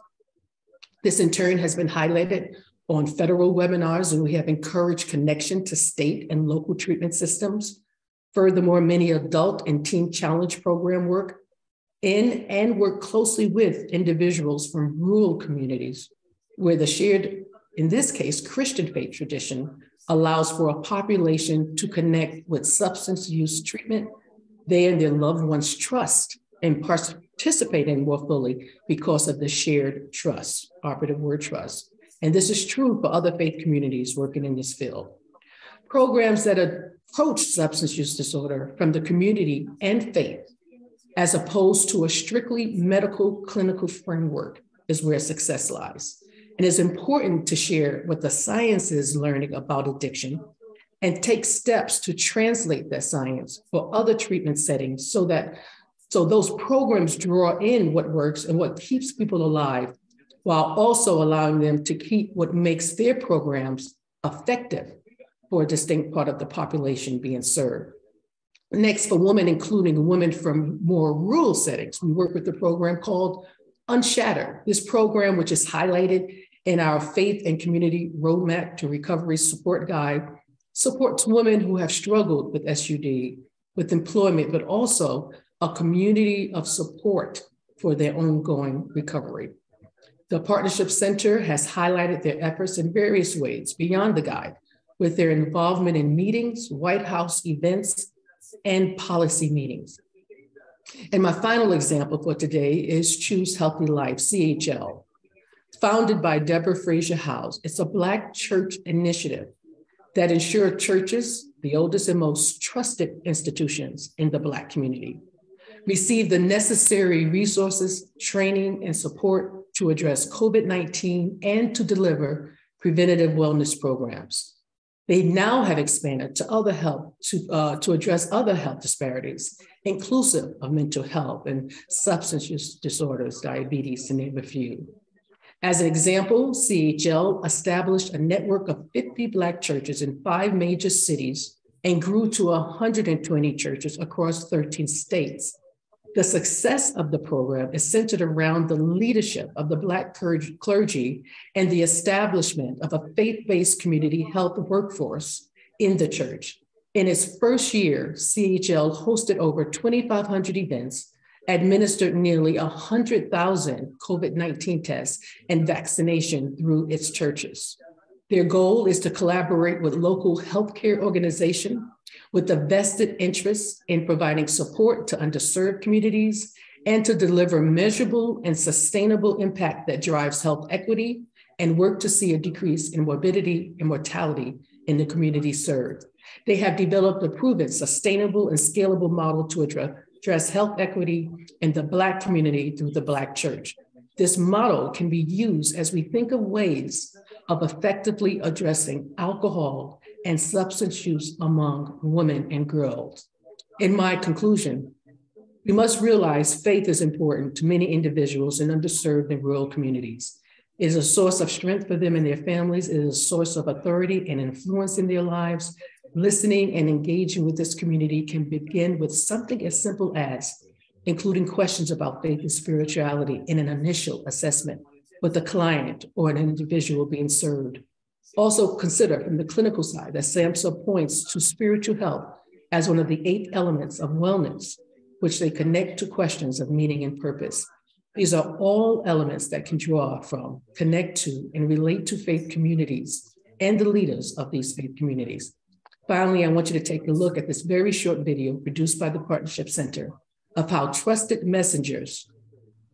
This in turn has been highlighted on federal webinars, and we have encouraged connection to state and local treatment systems. Furthermore, many adult and teen challenge program work in and work closely with individuals from rural communities where the shared, in this case, Christian faith tradition allows for a population to connect with substance use treatment they and their loved ones trust and participate in more fully because of the shared trust, operative word trust. And this is true for other faith communities working in this field. Programs that approach substance use disorder from the community and faith, as opposed to a strictly medical clinical framework, is where success lies. And it's important to share what the science is learning about addiction and take steps to translate that science for other treatment settings so that so those programs draw in what works and what keeps people alive while also allowing them to keep what makes their programs effective for a distinct part of the population being served. Next, for women, including women from more rural settings, we work with a program called Unshattered. This program, which is highlighted in our Faith and Community Roadmap to Recovery Support Guide, supports women who have struggled with SUD, with employment, but also a community of support for their ongoing recovery. The Partnership Center has highlighted their efforts in various ways beyond the guide, with their involvement in meetings, White House events, and policy meetings. And my final example for today is Choose Healthy Life, CHL, founded by Debra Fraser-Howze. It's a Black church initiative that ensures churches, the oldest and most trusted institutions in the Black community, receive the necessary resources, training, and support to address COVID 19 and to deliver preventative wellness programs. They now have expanded to other health to, uh, to address other health disparities, inclusive of mental health and substance use disorders, diabetes, to name a few. As an example, CHL established a network of 50 Black churches in five major cities and grew to 120 churches across 13 states. The success of the program is centered around the leadership of the Black clergy and the establishment of a faith based community health workforce in the church. In its first year, CHL hosted over 2,500 events administered nearly 100,000 COVID 19 tests and vaccination through its churches. Their goal is to collaborate with local healthcare organizations with a vested interest in providing support to underserved communities and to deliver measurable and sustainable impact that drives health equity and work to see a decrease in morbidity and mortality in the community served. They have developed a proven, sustainable, and scalable model to address address health equity in the Black community through the Black church. This model can be used as we think of ways of effectively addressing alcohol and substance use among women and girls. In my conclusion, we must realize faith is important to many individuals in underserved and rural communities. It is a source of strength for them and their families. It is a source of authority and influence in their lives. Listening and engaging with this community can begin with something as simple as including questions about faith and spirituality in an initial assessment with a client or an individual being served. Also consider from the clinical side that SAMHSA points to spiritual health as one of the eight elements of wellness, which they connect to questions of meaning and purpose. These are all elements that can draw from, connect to, and relate to faith communities and the leaders of these faith communities. Finally, I want you to take a look at this very short video produced by the Partnership Center of how trusted messengers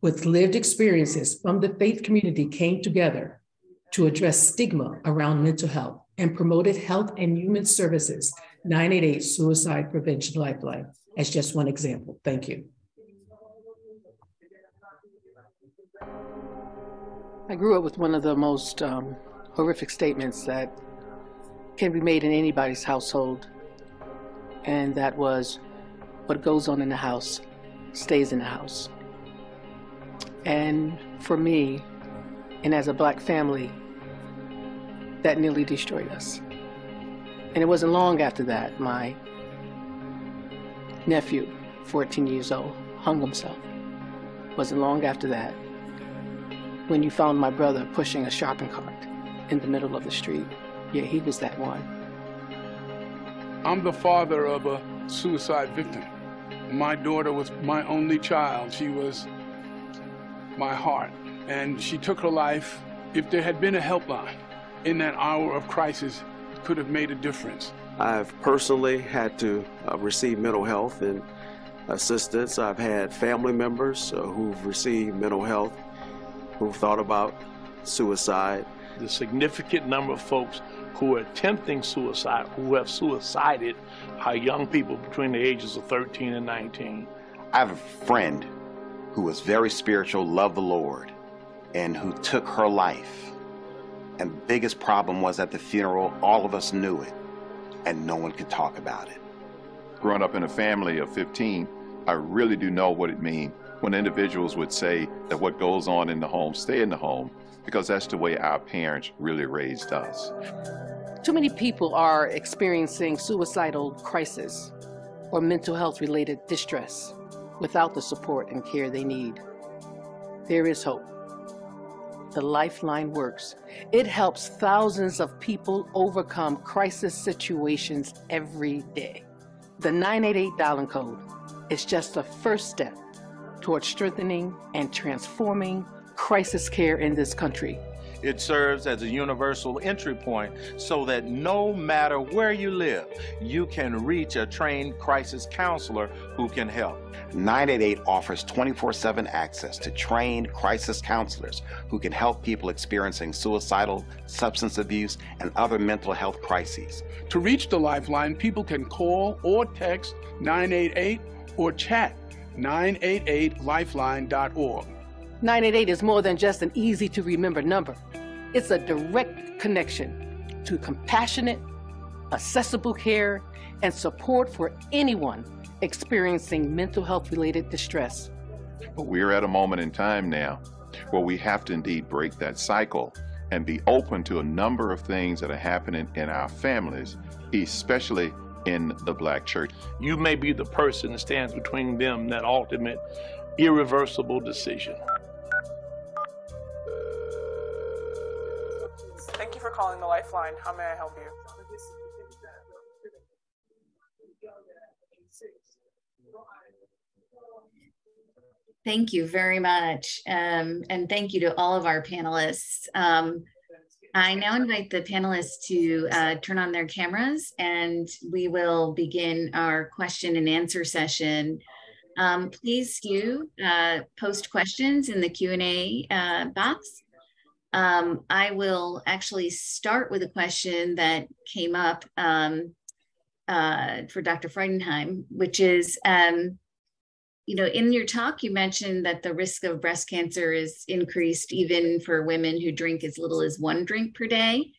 with lived experiences from the faith community came together to address stigma around mental health and promoted health and human services 988 suicide prevention lifeline as just one example. Thank you. I grew up with one of the most um, horrific statements that can be made in anybody's household. And that was what goes on in the house stays in the house. And for me, and as a black family, that nearly destroyed us. And it wasn't long after that, my nephew, 14 years old, hung himself. It wasn't long after that when you found my brother pushing a shopping cart in the middle of the street. Yeah, he was that one. I'm the father of a suicide victim. My daughter was my only child. She was my heart, and she took her life. If there had been a helpline in that hour of crisis, could have made a difference. I've personally had to uh, receive mental health and assistance. I've had family members uh, who've received mental health, who've thought about suicide. The significant number of folks who are attempting suicide, who have suicided, are young people between the ages of 13 and 19. I have a friend who was very spiritual, loved the Lord, and who took her life. And the biggest problem was at the funeral, all of us knew it, and no one could talk about it. Growing up in a family of 15, I really do know what it means when individuals would say that what goes on in the home, stay in the home, because that's the way our parents really raised us. Too many people are experiencing suicidal crisis or mental health related distress without the support and care they need. There is hope. The Lifeline works. It helps thousands of people overcome crisis situations every day. The 988 dialing code is just the first step towards strengthening and transforming crisis care in this country. It serves as a universal entry point so that no matter where you live, you can reach a trained crisis counselor who can help. 988 offers 24 7 access to trained crisis counselors who can help people experiencing suicidal, substance abuse, and other mental health crises. To reach the Lifeline, people can call or text 988 or chat 988lifeline.org. 988 is more than just an easy to remember number. It's a direct connection to compassionate, accessible care and support for anyone experiencing mental health related distress. But we're at a moment in time now where we have to indeed break that cycle and be open to a number of things that are happening in our families, especially in the black church. You may be the person that stands between them, that ultimate irreversible decision. Thank you for calling the Lifeline. How may I help you? Thank you very much. Um, and thank you to all of our panelists. Um, I now invite the panelists to uh, turn on their cameras and we will begin our question and answer session. Um, please do uh, post questions in the Q&A uh, box um, I will actually start with a question that came up um, uh, for Dr. Freudenheim, which is, um, you know, in your talk, you mentioned that the risk of breast cancer is increased even for women who drink as little as one drink per day.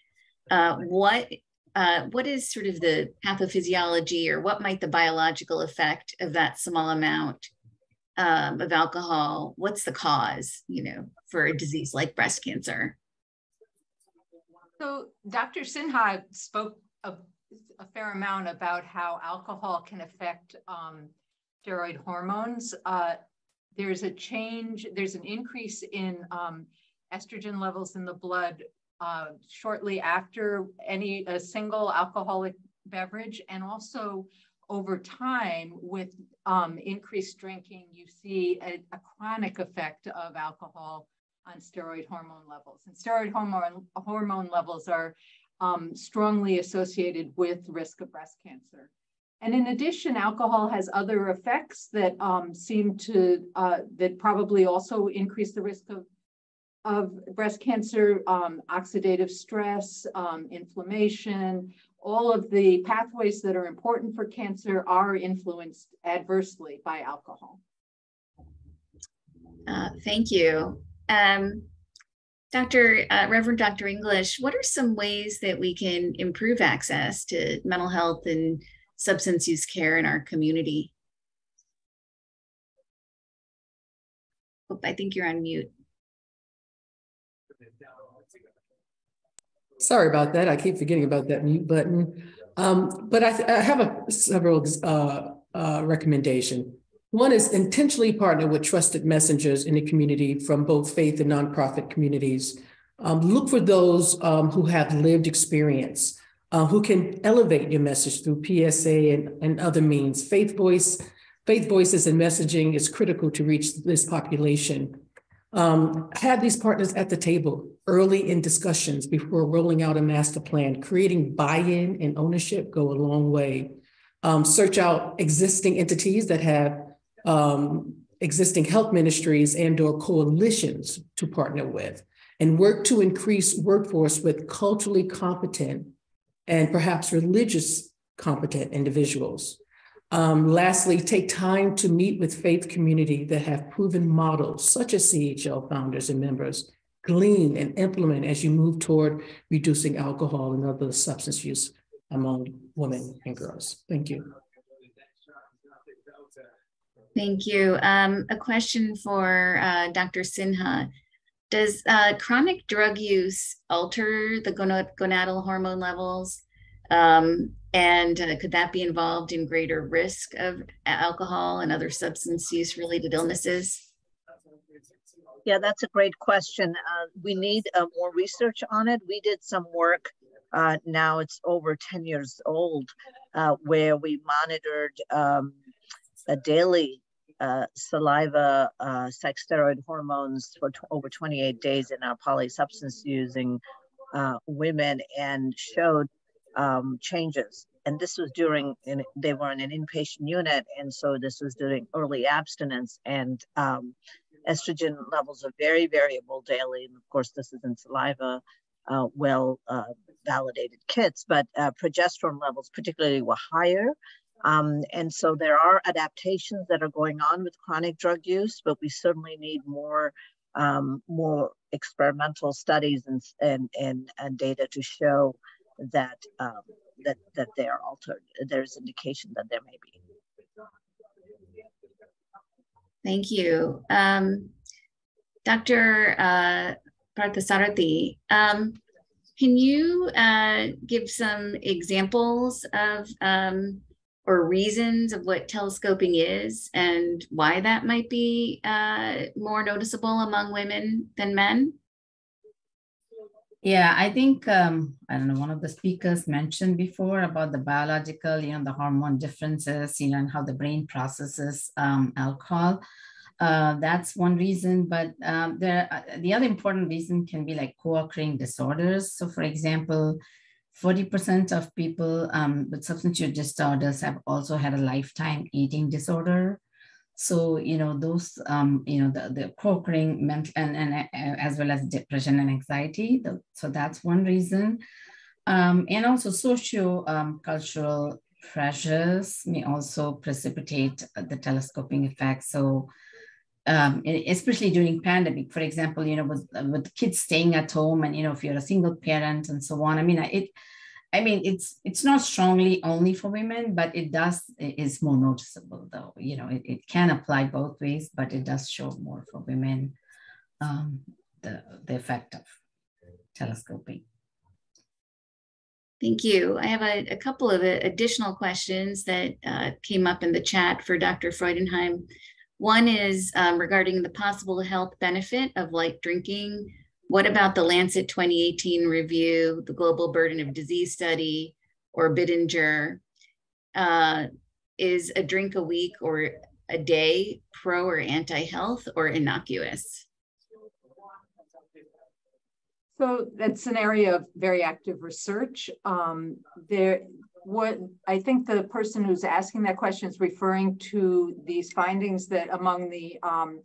Uh, what uh, what is sort of the pathophysiology or what might the biological effect of that small amount um, of alcohol? What's the cause, you know, for a disease like breast cancer? So Dr. Sinha spoke a, a fair amount about how alcohol can affect um, steroid hormones. Uh, there's a change, there's an increase in um, estrogen levels in the blood uh, shortly after any a single alcoholic beverage and also over time with um, increased drinking, you see a, a, chronic effect of alcohol on steroid hormone levels. And steroid hormone, hormone levels are um, strongly associated with risk of breast cancer. And in addition, alcohol has other effects that um, seem to, uh, that probably also increase the risk of, of breast cancer, um, oxidative stress, um, inflammation, all of the pathways that are important for cancer are influenced adversely by alcohol. Uh, thank you. Um, Dr. Uh, Reverend Dr. English, what are some ways that we can improve access to mental health and substance use care in our community? Oh, I think you're on mute. Sorry about that. I keep forgetting about that mute button. Um, but I, I have a, several uh, uh, recommendation. One is intentionally partner with trusted messengers in the community from both faith and nonprofit communities. Um, look for those um, who have lived experience, uh, who can elevate your message through PSA and, and other means. Faith voice, faith voices and messaging is critical to reach this population. Um, have these partners at the table early in discussions before rolling out a master plan. Creating buy-in and ownership go a long way. Um, search out existing entities that have um, existing health ministries and or coalitions to partner with and work to increase workforce with culturally competent and perhaps religious competent individuals. Um, lastly, take time to meet with faith community that have proven models, such as CHL founders and members, glean and implement as you move toward reducing alcohol and other substance use among women and girls. Thank you. Thank you. Um, a question for uh, Dr. Sinha. Does uh, chronic drug use alter the gonadal hormone levels? Um, and uh, could that be involved in greater risk of alcohol and other substance use related illnesses? Yeah, that's a great question. Uh, we need uh, more research on it. We did some work, uh, now it's over 10 years old, uh, where we monitored um, a daily uh, saliva uh, sex steroid hormones for over 28 days in our polysubstance using women and showed um, changes. And this was during, in, they were in an inpatient unit. And so this was during early abstinence and um, estrogen levels are very variable daily. And of course, this is in saliva, uh, well uh, validated kits, but uh, progesterone levels particularly were higher. Um, and so there are adaptations that are going on with chronic drug use, but we certainly need more um, more experimental studies and, and, and, and data to show that um, that that they are altered. There's indication that there may be. Thank you, um, Dr. Uh, Parthasarathy. Um, can you uh, give some examples of um, or reasons of what telescoping is and why that might be uh, more noticeable among women than men? Yeah, I think, um, I don't know, one of the speakers mentioned before about the biological, you know, the hormone differences, you know, and how the brain processes um, alcohol. Uh, that's one reason, but um, there, uh, the other important reason can be like co-occurring disorders. So for example, 40% of people um, with substance use disorders have also had a lifetime eating disorder. So, you know, those, um, you know, the, the co-occurring mental and, and uh, as well as depression and anxiety. The, so that's one reason. Um, and also socio um, cultural pressures may also precipitate the telescoping effect. So, um, especially during pandemic, for example, you know, with, with kids staying at home and, you know, if you're a single parent and so on, I mean, it, I mean, it's it's not strongly only for women, but it does is more noticeable though. You know, it, it can apply both ways, but it does show more for women um, the the effect of telescoping. Thank you. I have a, a couple of additional questions that uh, came up in the chat for Dr. Freudenheim. One is um, regarding the possible health benefit of light drinking what about the Lancet 2018 review, the Global Burden of Disease Study, or Biddinger? Uh, is a drink a week or a day pro or anti-health or innocuous? So that's an area of very active research. Um, there, what I think the person who's asking that question is referring to these findings that among the um,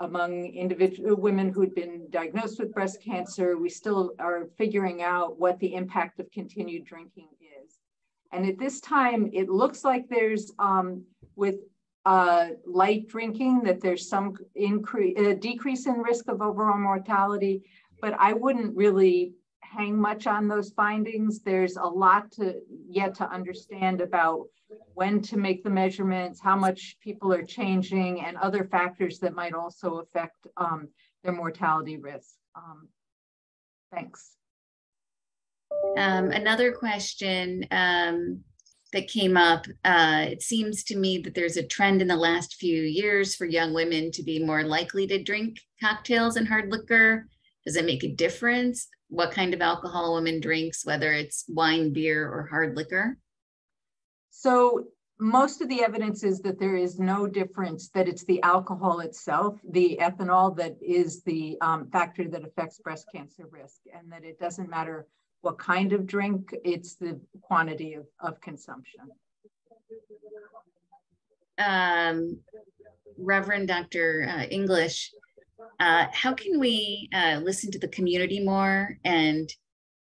among individual women who'd been diagnosed with breast cancer, we still are figuring out what the impact of continued drinking is. And at this time, it looks like there's um, with uh, light drinking that there's some increase, a decrease in risk of overall mortality, but I wouldn't really hang much on those findings. There's a lot to yet to understand about when to make the measurements, how much people are changing, and other factors that might also affect um, their mortality risk. Um, thanks. Um, another question um, that came up, uh, it seems to me that there's a trend in the last few years for young women to be more likely to drink cocktails and hard liquor. Does it make a difference what kind of alcohol a woman drinks, whether it's wine, beer, or hard liquor? So most of the evidence is that there is no difference, that it's the alcohol itself, the ethanol, that is the um, factor that affects breast cancer risk, and that it doesn't matter what kind of drink, it's the quantity of, of consumption. Um, Reverend Dr. Uh, English, uh, how can we uh, listen to the community more and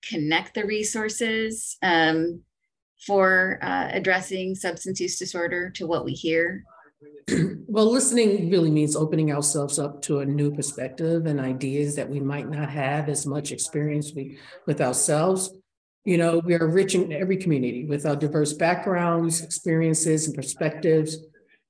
connect the resources um, for uh, addressing substance use disorder to what we hear? well, listening really means opening ourselves up to a new perspective and ideas that we might not have as much experience with ourselves. You know, we are rich in every community with our diverse backgrounds, experiences, and perspectives.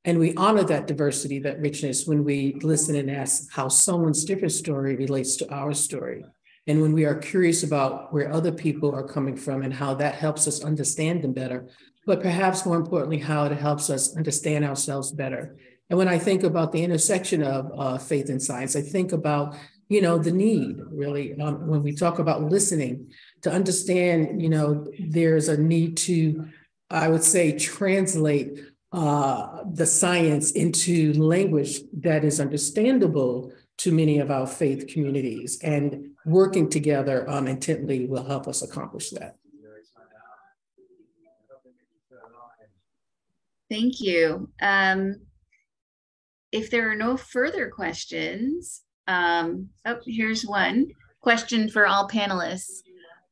And we honor that diversity, that richness when we listen and ask how someone's different story relates to our story. And when we are curious about where other people are coming from and how that helps us understand them better, but perhaps more importantly, how it helps us understand ourselves better. And when I think about the intersection of uh, faith and science, I think about, you know, the need really, um, when we talk about listening, to understand, you know, there's a need to, I would say, translate uh, the science into language that is understandable to many of our faith communities. And working together um, intently will help us accomplish that. Thank you. Um, if there are no further questions, um, oh, here's one question for all panelists.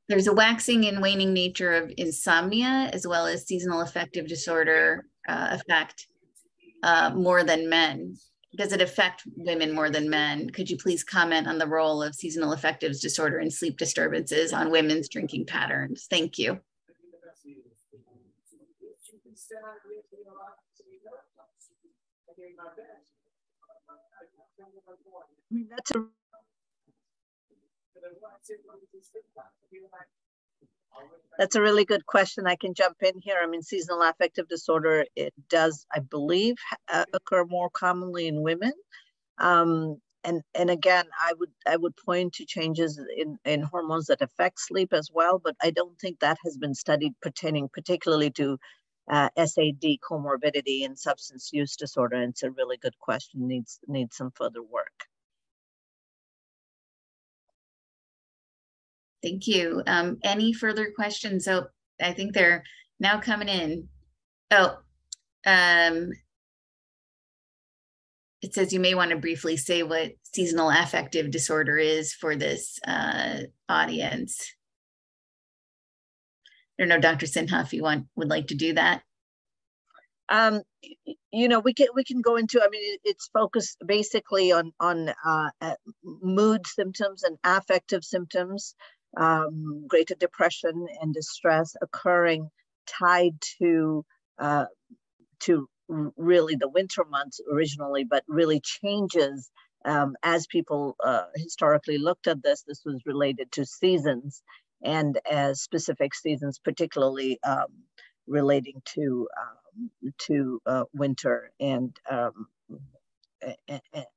There's a waxing and waning nature of insomnia as well as seasonal affective disorder uh, affect uh, more than men. Does it affect women more than men? Could you please comment on the role of seasonal affective disorder and sleep disturbances on women's drinking patterns? Thank you. I mean, that's a that's a really good question. I can jump in here. I mean, seasonal affective disorder, it does, I believe, uh, occur more commonly in women. Um, and, and again, I would I would point to changes in, in hormones that affect sleep as well, but I don't think that has been studied pertaining particularly to uh, SAD comorbidity and substance use disorder. And it's a really good question, needs, needs some further work. Thank you. Um, any further questions? Oh, I think they're now coming in. Oh, um, it says you may want to briefly say what seasonal affective disorder is for this uh, audience. I don't know, Dr. Sinha, if you want would like to do that. Um, you know, we can we can go into. I mean, it's focused basically on on uh, mood symptoms and affective symptoms, um, greater depression and distress occurring tied to uh, to really the winter months originally, but really changes um, as people uh, historically looked at this. This was related to seasons and as specific seasons, particularly um, relating to um, to uh, winter and um,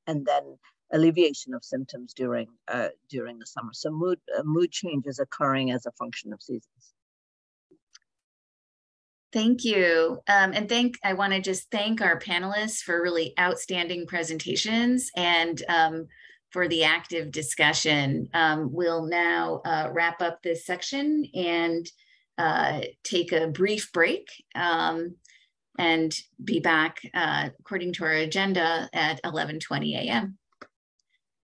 and then alleviation of symptoms during uh, during the summer. So mood uh, mood changes occurring as a function of seasons. Thank you. Um, and thank, I want to just thank our panelists for really outstanding presentations and um, for the active discussion. Um, we'll now uh, wrap up this section and uh, take a brief break um, and be back uh, according to our agenda at 11.20 a.m.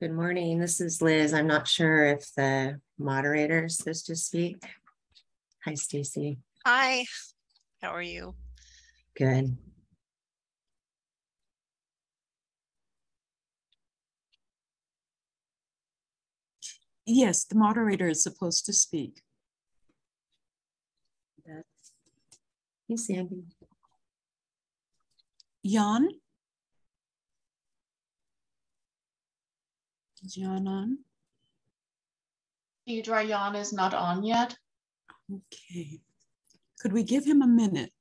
Good morning. This is Liz. I'm not sure if the moderator is supposed to speak. Hi, Stacy. Hi. How are you? Good. Yes, the moderator is supposed to speak. Hey, Sandy. Jan? Is Jan on? Deidre is not on yet. Okay. Could we give him a minute?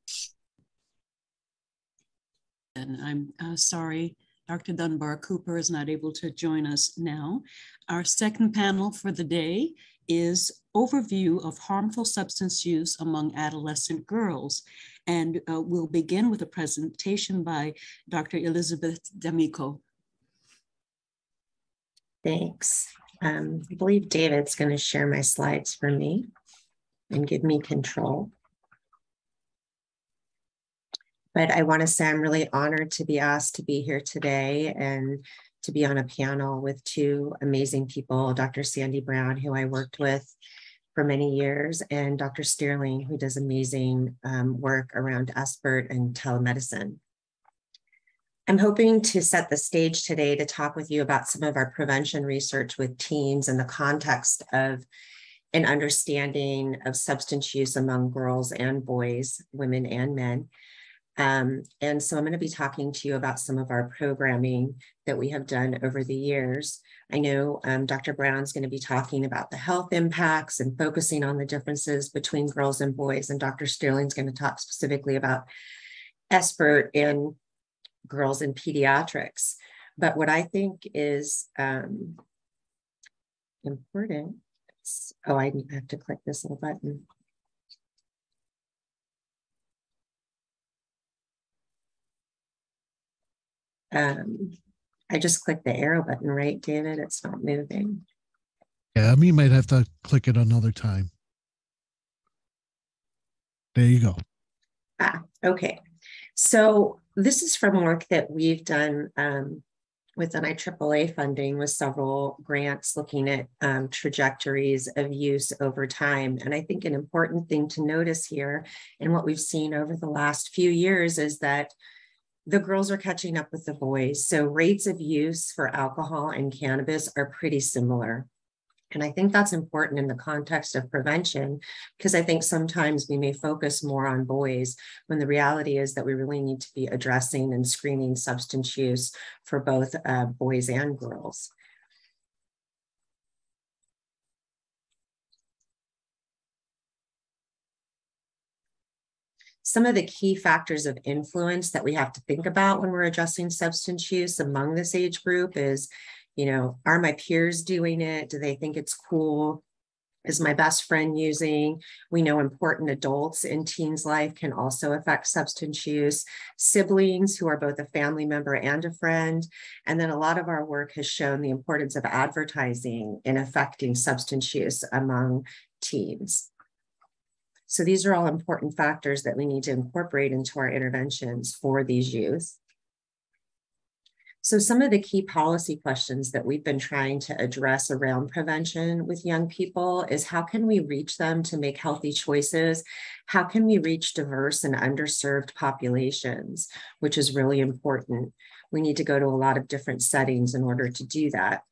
And I'm uh, sorry, Dr. Dunbar Cooper is not able to join us now. Our second panel for the day is overview of harmful substance use among adolescent girls. And uh, we'll begin with a presentation by Dr. Elizabeth D'Amico. Thanks. Um, I believe David's going to share my slides for me and give me control. But I want to say I'm really honored to be asked to be here today and to be on a panel with two amazing people, Dr. Sandy Brown, who I worked with for many years, and Dr. Sterling, who does amazing um, work around SBIRT and telemedicine. I'm hoping to set the stage today to talk with you about some of our prevention research with teens in the context of an understanding of substance use among girls and boys, women and men. Um, and so I'm going to be talking to you about some of our programming that we have done over the years. I know um, Dr. Brown's going to be talking about the health impacts and focusing on the differences between girls and boys. And Dr. Sterling's going to talk specifically about SBIRT and girls in pediatrics. But what I think is um, important, oh, I have to click this little button. Um, I just clicked the arrow button, right, David? It's not moving. Yeah, we might have to click it another time. There you go. Ah, okay. So this is from work that we've done um, with NIAAA funding with several grants looking at um, trajectories of use over time. And I think an important thing to notice here and what we've seen over the last few years is that the girls are catching up with the boys. So rates of use for alcohol and cannabis are pretty similar. And I think that's important in the context of prevention, because I think sometimes we may focus more on boys when the reality is that we really need to be addressing and screening substance use for both uh, boys and girls. Some of the key factors of influence that we have to think about when we're addressing substance use among this age group is you know, are my peers doing it? Do they think it's cool? Is my best friend using? We know important adults in teens' life can also affect substance use, siblings who are both a family member and a friend. And then a lot of our work has shown the importance of advertising in affecting substance use among teens. So these are all important factors that we need to incorporate into our interventions for these youth. So some of the key policy questions that we've been trying to address around prevention with young people is how can we reach them to make healthy choices? How can we reach diverse and underserved populations, which is really important. We need to go to a lot of different settings in order to do that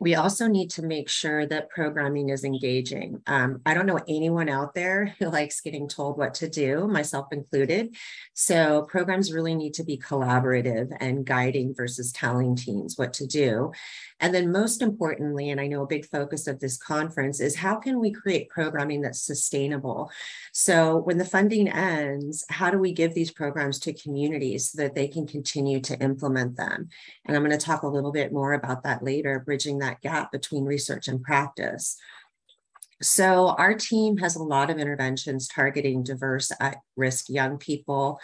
we also need to make sure that programming is engaging. Um, I don't know anyone out there who likes getting told what to do, myself included. So programs really need to be collaborative and guiding versus telling teens what to do. And then most importantly, and I know a big focus of this conference is how can we create programming that's sustainable? So when the funding ends, how do we give these programs to communities so that they can continue to implement them? And I'm going to talk a little bit more about that later, bridging that gap between research and practice. So our team has a lot of interventions targeting diverse at risk young people.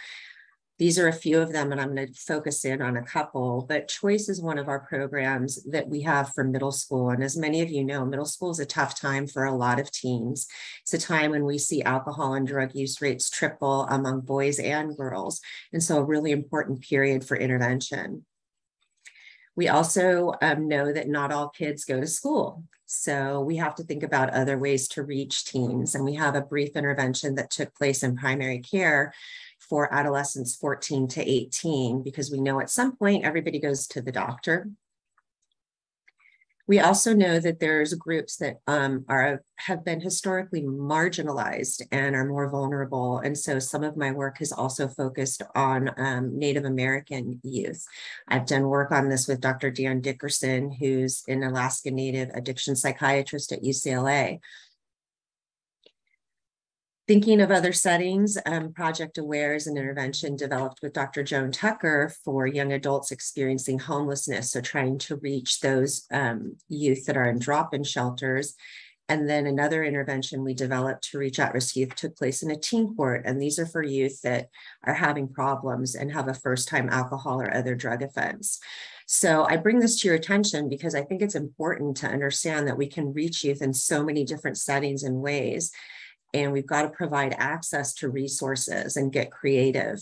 These are a few of them, and I'm going to focus in on a couple. But Choice is one of our programs that we have for middle school. And as many of you know, middle school is a tough time for a lot of teens. It's a time when we see alcohol and drug use rates triple among boys and girls. And so, a really important period for intervention. We also um, know that not all kids go to school. So we have to think about other ways to reach teens. And we have a brief intervention that took place in primary care for adolescents 14 to 18, because we know at some point everybody goes to the doctor we also know that there's groups that um, are have been historically marginalized and are more vulnerable. And so some of my work has also focused on um, Native American youth. I've done work on this with Dr. Dan Dickerson, who's an Alaska Native addiction psychiatrist at UCLA. Thinking of other settings, um, Project Aware is an intervention developed with Dr. Joan Tucker for young adults experiencing homelessness. So trying to reach those um, youth that are in drop-in shelters. And then another intervention we developed to reach at-risk youth took place in a teen court. And these are for youth that are having problems and have a first-time alcohol or other drug offense. So I bring this to your attention because I think it's important to understand that we can reach youth in so many different settings and ways and we've got to provide access to resources and get creative.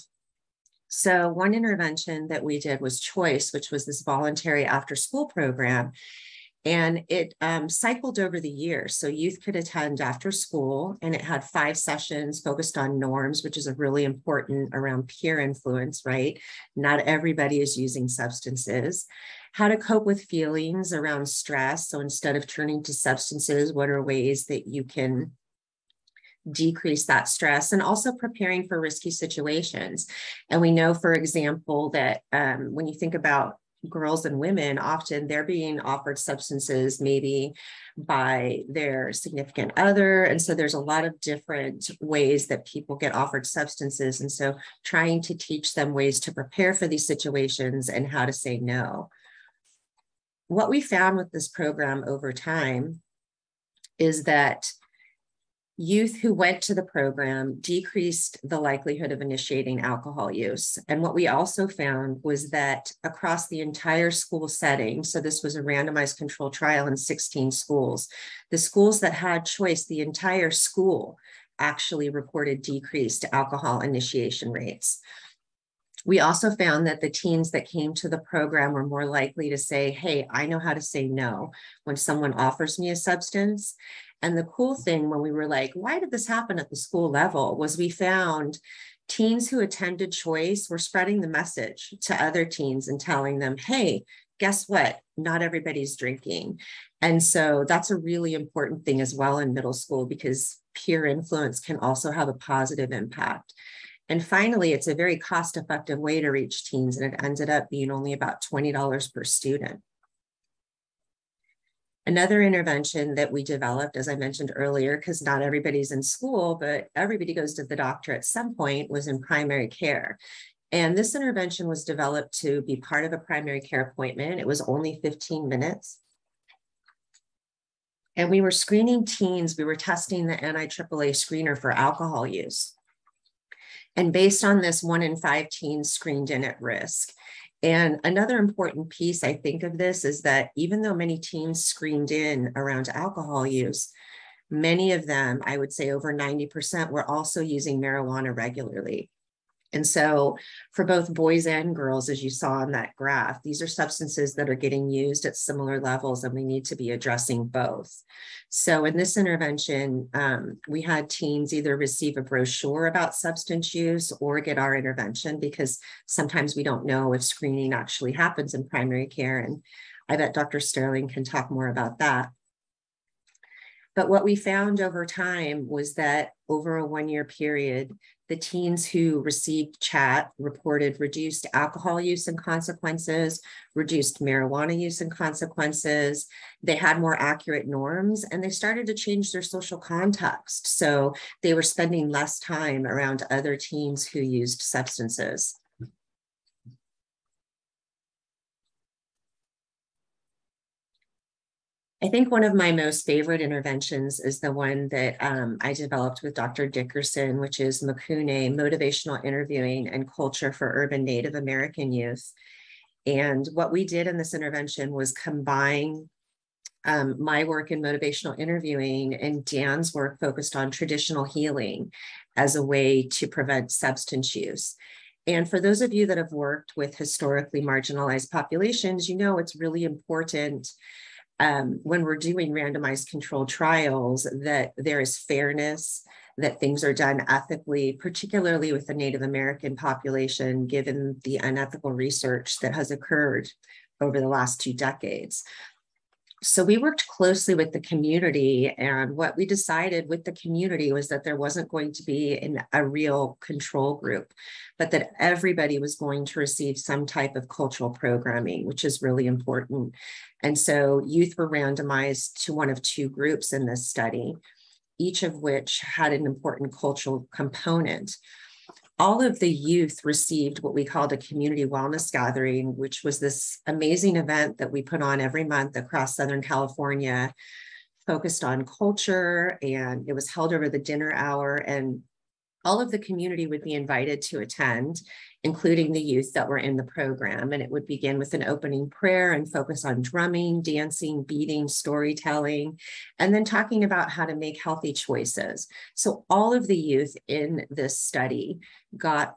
So one intervention that we did was Choice, which was this voluntary after school program. And it um, cycled over the years. So youth could attend after school, and it had five sessions focused on norms, which is a really important around peer influence, right? Not everybody is using substances. How to cope with feelings around stress. So instead of turning to substances, what are ways that you can decrease that stress and also preparing for risky situations. And we know, for example, that um, when you think about girls and women, often they're being offered substances maybe by their significant other. And so there's a lot of different ways that people get offered substances. And so trying to teach them ways to prepare for these situations and how to say no. What we found with this program over time is that youth who went to the program decreased the likelihood of initiating alcohol use. And what we also found was that across the entire school setting, so this was a randomized control trial in 16 schools, the schools that had choice, the entire school actually reported decreased alcohol initiation rates. We also found that the teens that came to the program were more likely to say, Hey, I know how to say no when someone offers me a substance. And the cool thing when we were like, why did this happen at the school level was we found teens who attended choice were spreading the message to other teens and telling them, hey, guess what? Not everybody's drinking. And so that's a really important thing as well in middle school because peer influence can also have a positive impact. And finally, it's a very cost effective way to reach teens, and it ended up being only about $20 per student. Another intervention that we developed, as I mentioned earlier, because not everybody's in school, but everybody goes to the doctor at some point, was in primary care. And this intervention was developed to be part of a primary care appointment. It was only 15 minutes. And we were screening teens, we were testing the NIAAA screener for alcohol use. And based on this, one in five teens screened in at risk. And another important piece I think of this is that even though many teens screened in around alcohol use, many of them, I would say over 90%, were also using marijuana regularly. And so, for both boys and girls, as you saw on that graph, these are substances that are getting used at similar levels, and we need to be addressing both. So, in this intervention, um, we had teens either receive a brochure about substance use or get our intervention because sometimes we don't know if screening actually happens in primary care. And I bet Dr. Sterling can talk more about that. But what we found over time was that over a one year period, the teens who received chat reported reduced alcohol use and consequences, reduced marijuana use and consequences. They had more accurate norms and they started to change their social context. So they were spending less time around other teens who used substances. I think one of my most favorite interventions is the one that um, I developed with Dr. Dickerson, which is MICUNAY, Motivational Interviewing and Culture for Urban Native American Youth. And what we did in this intervention was combine um, my work in motivational interviewing and Dan's work focused on traditional healing as a way to prevent substance use. And for those of you that have worked with historically marginalized populations, you know it's really important um, when we're doing randomized controlled trials that there is fairness, that things are done ethically, particularly with the Native American population, given the unethical research that has occurred over the last two decades. So we worked closely with the community, and what we decided with the community was that there wasn't going to be an, a real control group, but that everybody was going to receive some type of cultural programming, which is really important. And so youth were randomized to one of two groups in this study each of which had an important cultural component. All of the youth received what we called a community wellness gathering, which was this amazing event that we put on every month across Southern California, focused on culture, and it was held over the dinner hour. And all of the community would be invited to attend, including the youth that were in the program. And it would begin with an opening prayer and focus on drumming, dancing, beating, storytelling, and then talking about how to make healthy choices. So all of the youth in this study got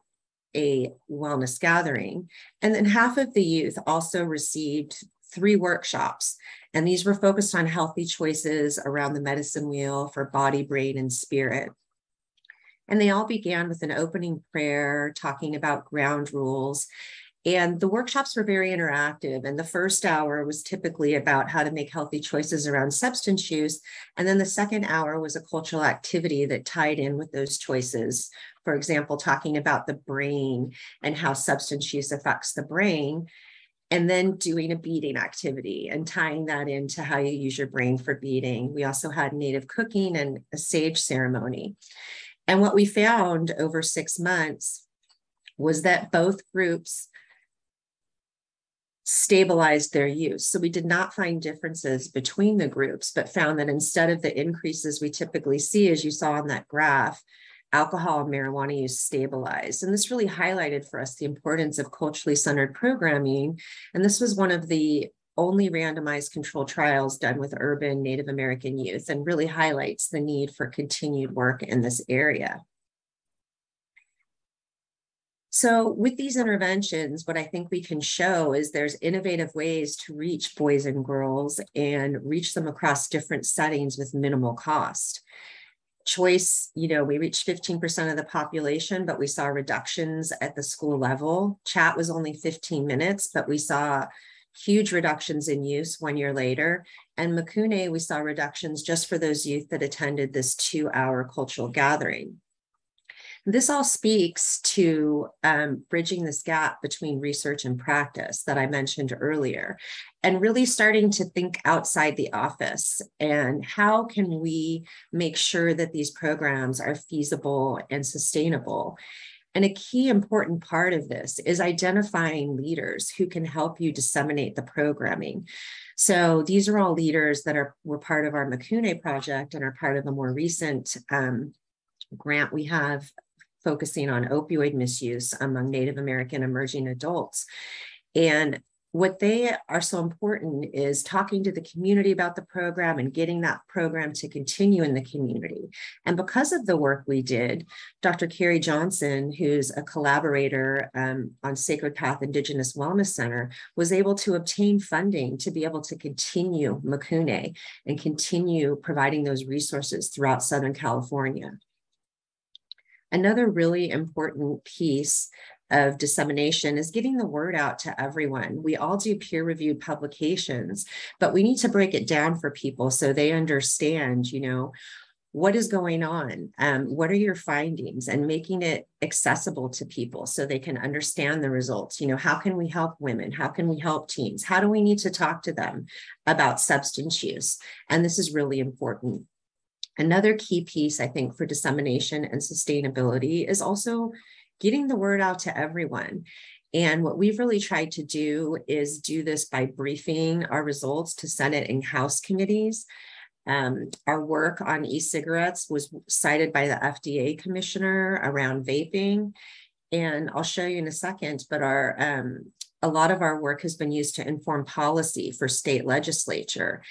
a wellness gathering. And then half of the youth also received three workshops. And these were focused on healthy choices around the medicine wheel for body, brain, and spirit. And they all began with an opening prayer talking about ground rules. And the workshops were very interactive. And the first hour was typically about how to make healthy choices around substance use. And then the second hour was a cultural activity that tied in with those choices. For example, talking about the brain and how substance use affects the brain. And then doing a beading activity and tying that into how you use your brain for beading. We also had native cooking and a sage ceremony. And what we found over six months was that both groups stabilized their use. So we did not find differences between the groups, but found that instead of the increases we typically see, as you saw on that graph, alcohol and marijuana use stabilized. And this really highlighted for us the importance of culturally centered programming. And this was one of the only randomized controlled trials done with urban Native American youth and really highlights the need for continued work in this area. So with these interventions, what I think we can show is there's innovative ways to reach boys and girls and reach them across different settings with minimal cost. Choice, you know, we reached 15% of the population, but we saw reductions at the school level. Chat was only 15 minutes, but we saw huge reductions in use one year later. And MICUNAY, we saw reductions just for those youth that attended this two hour cultural gathering. This all speaks to um, bridging this gap between research and practice that I mentioned earlier, and really starting to think outside the office and how can we make sure that these programs are feasible and sustainable. And a key important part of this is identifying leaders who can help you disseminate the programming. So these are all leaders that are were part of our MICUNAY project and are part of the more recent um, grant we have focusing on opioid misuse among Native American emerging adults. And what they are so important is talking to the community about the program and getting that program to continue in the community. And because of the work we did, Dr. Carrie Johnson, who's a collaborator um, on Sacred Path Indigenous Wellness Center, was able to obtain funding to be able to continue MICUNAY and continue providing those resources throughout Southern California. Another really important piece of dissemination is getting the word out to everyone. We all do peer reviewed publications, but we need to break it down for people so they understand, you know, what is going on? Um, what are your findings? And making it accessible to people so they can understand the results. You know, how can we help women? How can we help teens? How do we need to talk to them about substance use? And this is really important. Another key piece, I think, for dissemination and sustainability is also getting the word out to everyone. And what we've really tried to do is do this by briefing our results to Senate and House committees. Um, our work on e-cigarettes was cited by the FDA commissioner around vaping. And I'll show you in a second, but our um, a lot of our work has been used to inform policy for state legislature.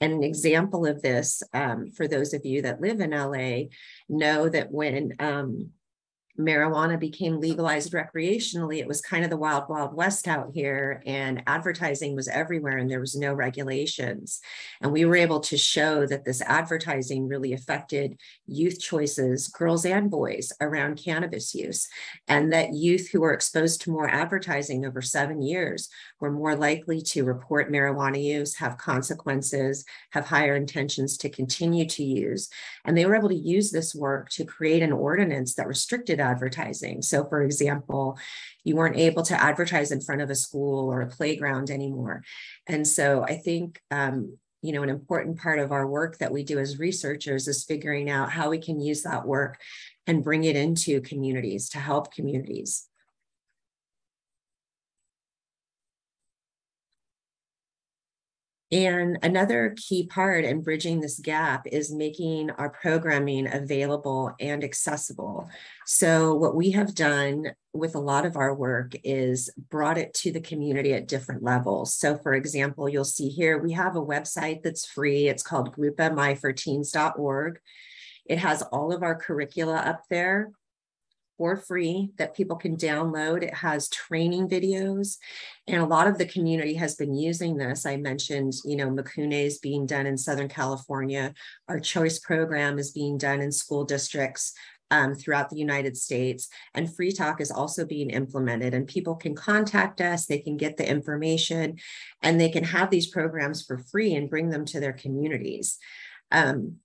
And an example of this, um, for those of you that live in LA, know that when um, marijuana became legalized recreationally, it was kind of the wild, wild west out here, and advertising was everywhere, and there was no regulations. And we were able to show that this advertising really affected youth choices, girls and boys, around cannabis use, and that youth who were exposed to more advertising over seven years were more likely to report marijuana use, have consequences, have higher intentions to continue to use. And they were able to use this work to create an ordinance that restricted advertising. So, for example, you weren't able to advertise in front of a school or a playground anymore. And so I think, um, you know, an important part of our work that we do as researchers is figuring out how we can use that work and bring it into communities to help communities. And another key part in bridging this gap is making our programming available and accessible. So, what we have done with a lot of our work is brought it to the community at different levels. So, for example, you'll see here we have a website that's free. It's called groupmiforteens.org. It has all of our curricula up there for free that people can download. It has training videos, and a lot of the community has been using this. I mentioned, you know, MICUNAY is being done in Southern California. Our choice program is being done in school districts. Um, throughout the United States. And Free Talk is also being implemented, and people can contact us, they can get the information, and they can have these programs for free and bring them to their communities. Um,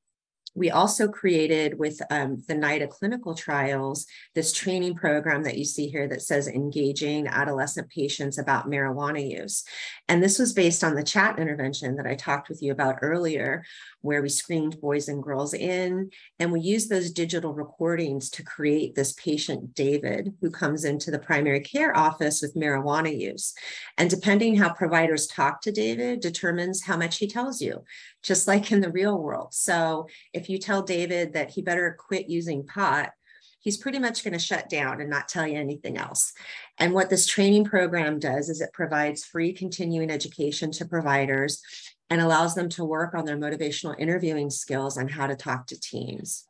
we also created with um, the NIDA clinical trials this training program that you see here that says engaging adolescent patients about marijuana use. And this was based on the chat intervention that I talked with you about earlier, where we screened boys and girls in, and we used those digital recordings to create this patient, David, who comes into the primary care office with marijuana use. And depending how providers talk to David determines how much he tells you, just like in the real world. So if you tell David that he better quit using pot, he's pretty much going to shut down and not tell you anything else. And what this training program does is it provides free continuing education to providers and allows them to work on their motivational interviewing skills on how to talk to teens.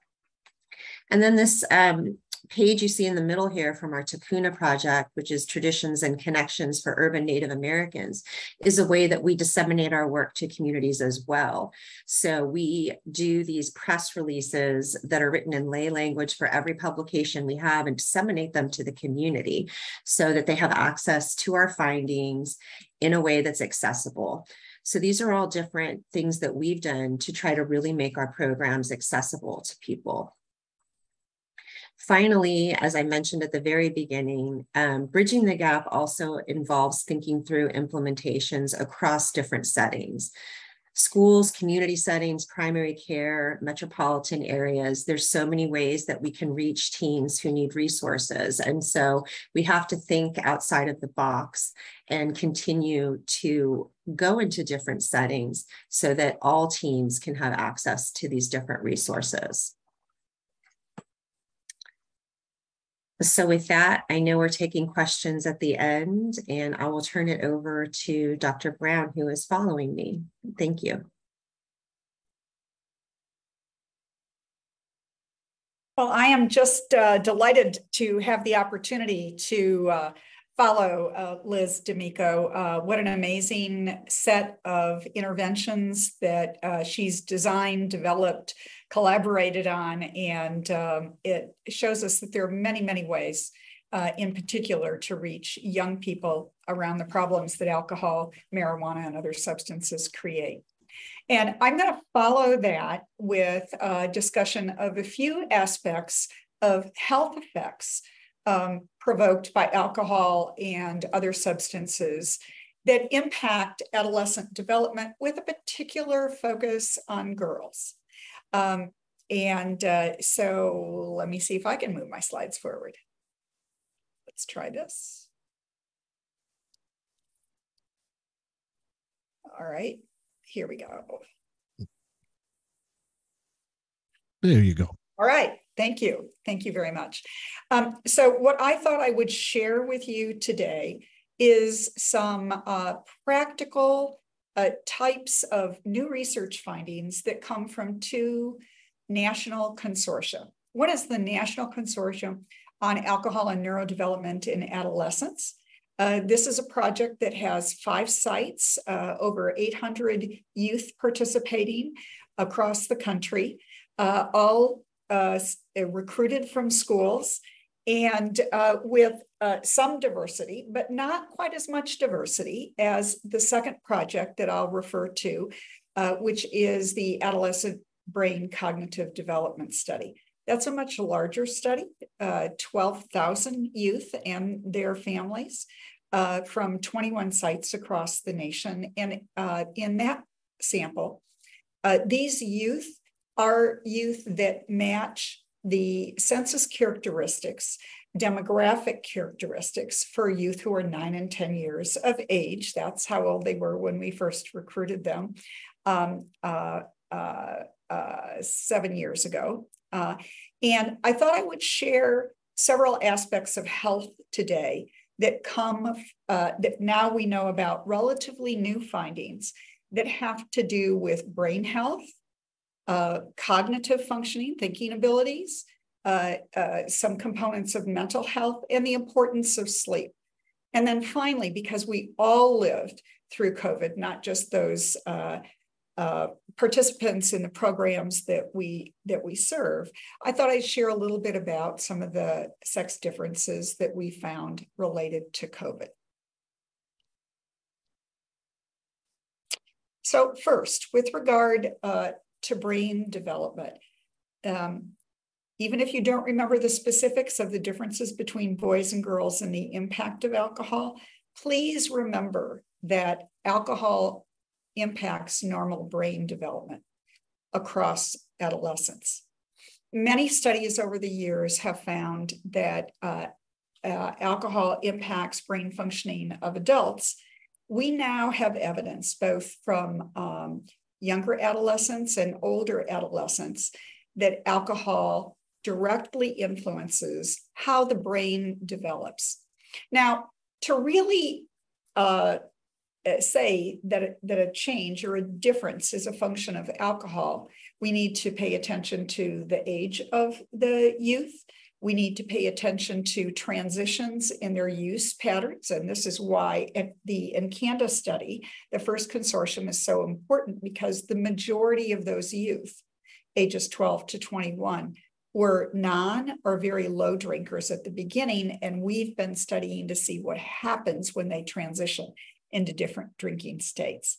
And then this um, page you see in the middle here from our TACUNA project, which is Traditions and Connections for Urban Native Americans, is a way that we disseminate our work to communities as well. So we do these press releases that are written in lay language for every publication we have and disseminate them to the community so that they have access to our findings in a way that's accessible. So these are all different things that we've done to try to really make our programs accessible to people. Finally, as I mentioned at the very beginning, um, bridging the gap also involves thinking through implementations across different settings. Schools, community settings, primary care, metropolitan areas, there's so many ways that we can reach teens who need resources. And so we have to think outside of the box and continue to go into different settings so that all teens can have access to these different resources. So with that, I know we're taking questions at the end and I will turn it over to Dr. Brown who is following me. Thank you. Well, I am just uh, delighted to have the opportunity to uh, follow uh, Liz D'Amico. Uh, what an amazing set of interventions that uh, she's designed, developed, collaborated on, and um, it shows us that there are many, many ways uh, in particular to reach young people around the problems that alcohol, marijuana, and other substances create. And I'm going to follow that with a discussion of a few aspects of health effects um, provoked by alcohol and other substances that impact adolescent development with a particular focus on girls. Um, and uh, so let me see if I can move my slides forward. Let's try this. All right, here we go. There you go. All right. Thank you. Thank you very much. Um, so, what I thought I would share with you today is some uh, practical uh, types of new research findings that come from two national consortia. One is the National Consortium on alcohol and neurodevelopment in adolescence. Uh, this is a project that has five sites, uh, over 800 youth participating across the country, uh, all uh, recruited from schools and uh, with uh, some diversity, but not quite as much diversity as the second project that I'll refer to, which is the Adolescent Brain Cognitive Development Study. That's a much larger study, uh, 12,000 youth and their families uh, from 21 sites across the nation. And uh, in that sample, uh, these youth are youth that match the census characteristics, demographic characteristics for youth who are nine and 10 years of age. That's how old they were when we first recruited them. Um, uh, uh, uh, seven years ago. Uh, and I thought I would share several aspects of health today that come, uh, that now we know about relatively new findings that have to do with brain health, uh, cognitive functioning, thinking abilities, uh, uh, some components of mental health, and the importance of sleep. And then finally, because we all lived through COVID, not just those uh, uh, participants in the programs that we that we serve, I thought I'd share a little bit about some of the sex differences that we found related to COVID. So first, with regard uh, to brain development, um, even if you don't remember the specifics of the differences between boys and girls and the impact of alcohol, please remember that alcohol impacts normal brain development across adolescence. Many studies over the years have found that uh, uh, alcohol impacts brain functioning of adults. We now have evidence both from um, younger adolescents and older adolescents that alcohol directly influences how the brain develops. Now, to really uh, uh, say that, that a change or a difference is a function of alcohol, we need to pay attention to the age of the youth. We need to pay attention to transitions in their use patterns. And this is why the NCANDA study, the first consortium, is so important because the majority of those youth, ages 12 to 21, were non or very low drinkers at the beginning. And we've been studying to see what happens when they transition into different drinking states.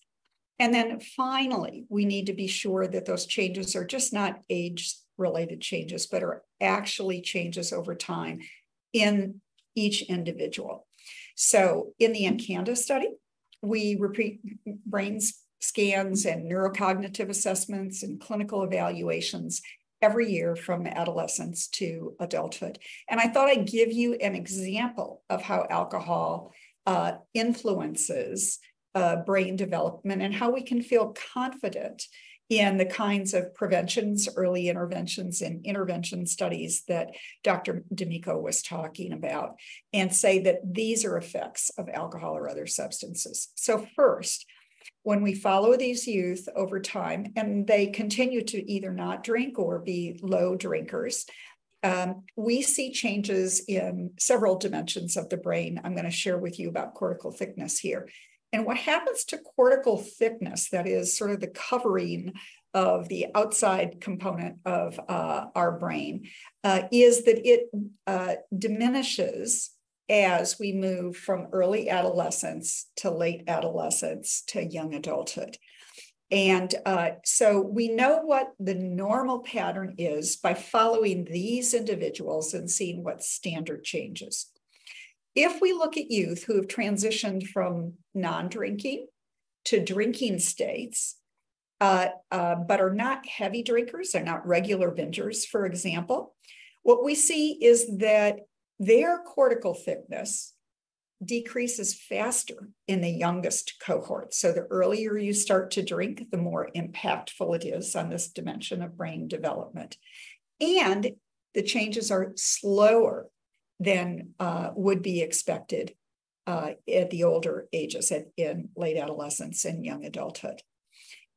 And then finally, we need to be sure that those changes are just not age related changes, but are actually changes over time in each individual. So in the NCANDA study, we repeat brain scans and neurocognitive assessments and clinical evaluations every year from adolescence to adulthood. And I thought I'd give you an example of how alcohol uh, influences uh, brain development and how we can feel confident in the kinds of preventions, early interventions, and intervention studies that Dr. D'Amico was talking about, and say that these are effects of alcohol or other substances. So, first, when we follow these youth over time and they continue to either not drink or be low drinkers, um, we see changes in several dimensions of the brain. I'm going to share with you about cortical thickness here. And what happens to cortical thickness, that is sort of the covering of the outside component of uh, our brain, uh, is that it uh, diminishes as we move from early adolescence to late adolescence to young adulthood. And uh, so we know what the normal pattern is by following these individuals and seeing what standard changes. If we look at youth who have transitioned from non drinking to drinking states, uh, uh, but are not heavy drinkers, they're not regular bingers, for example, what we see is that their cortical thickness decreases faster in the youngest cohort. So the earlier you start to drink, the more impactful it is on this dimension of brain development. And the changes are slower than uh, would be expected uh, at the older ages, at, in late adolescence and young adulthood.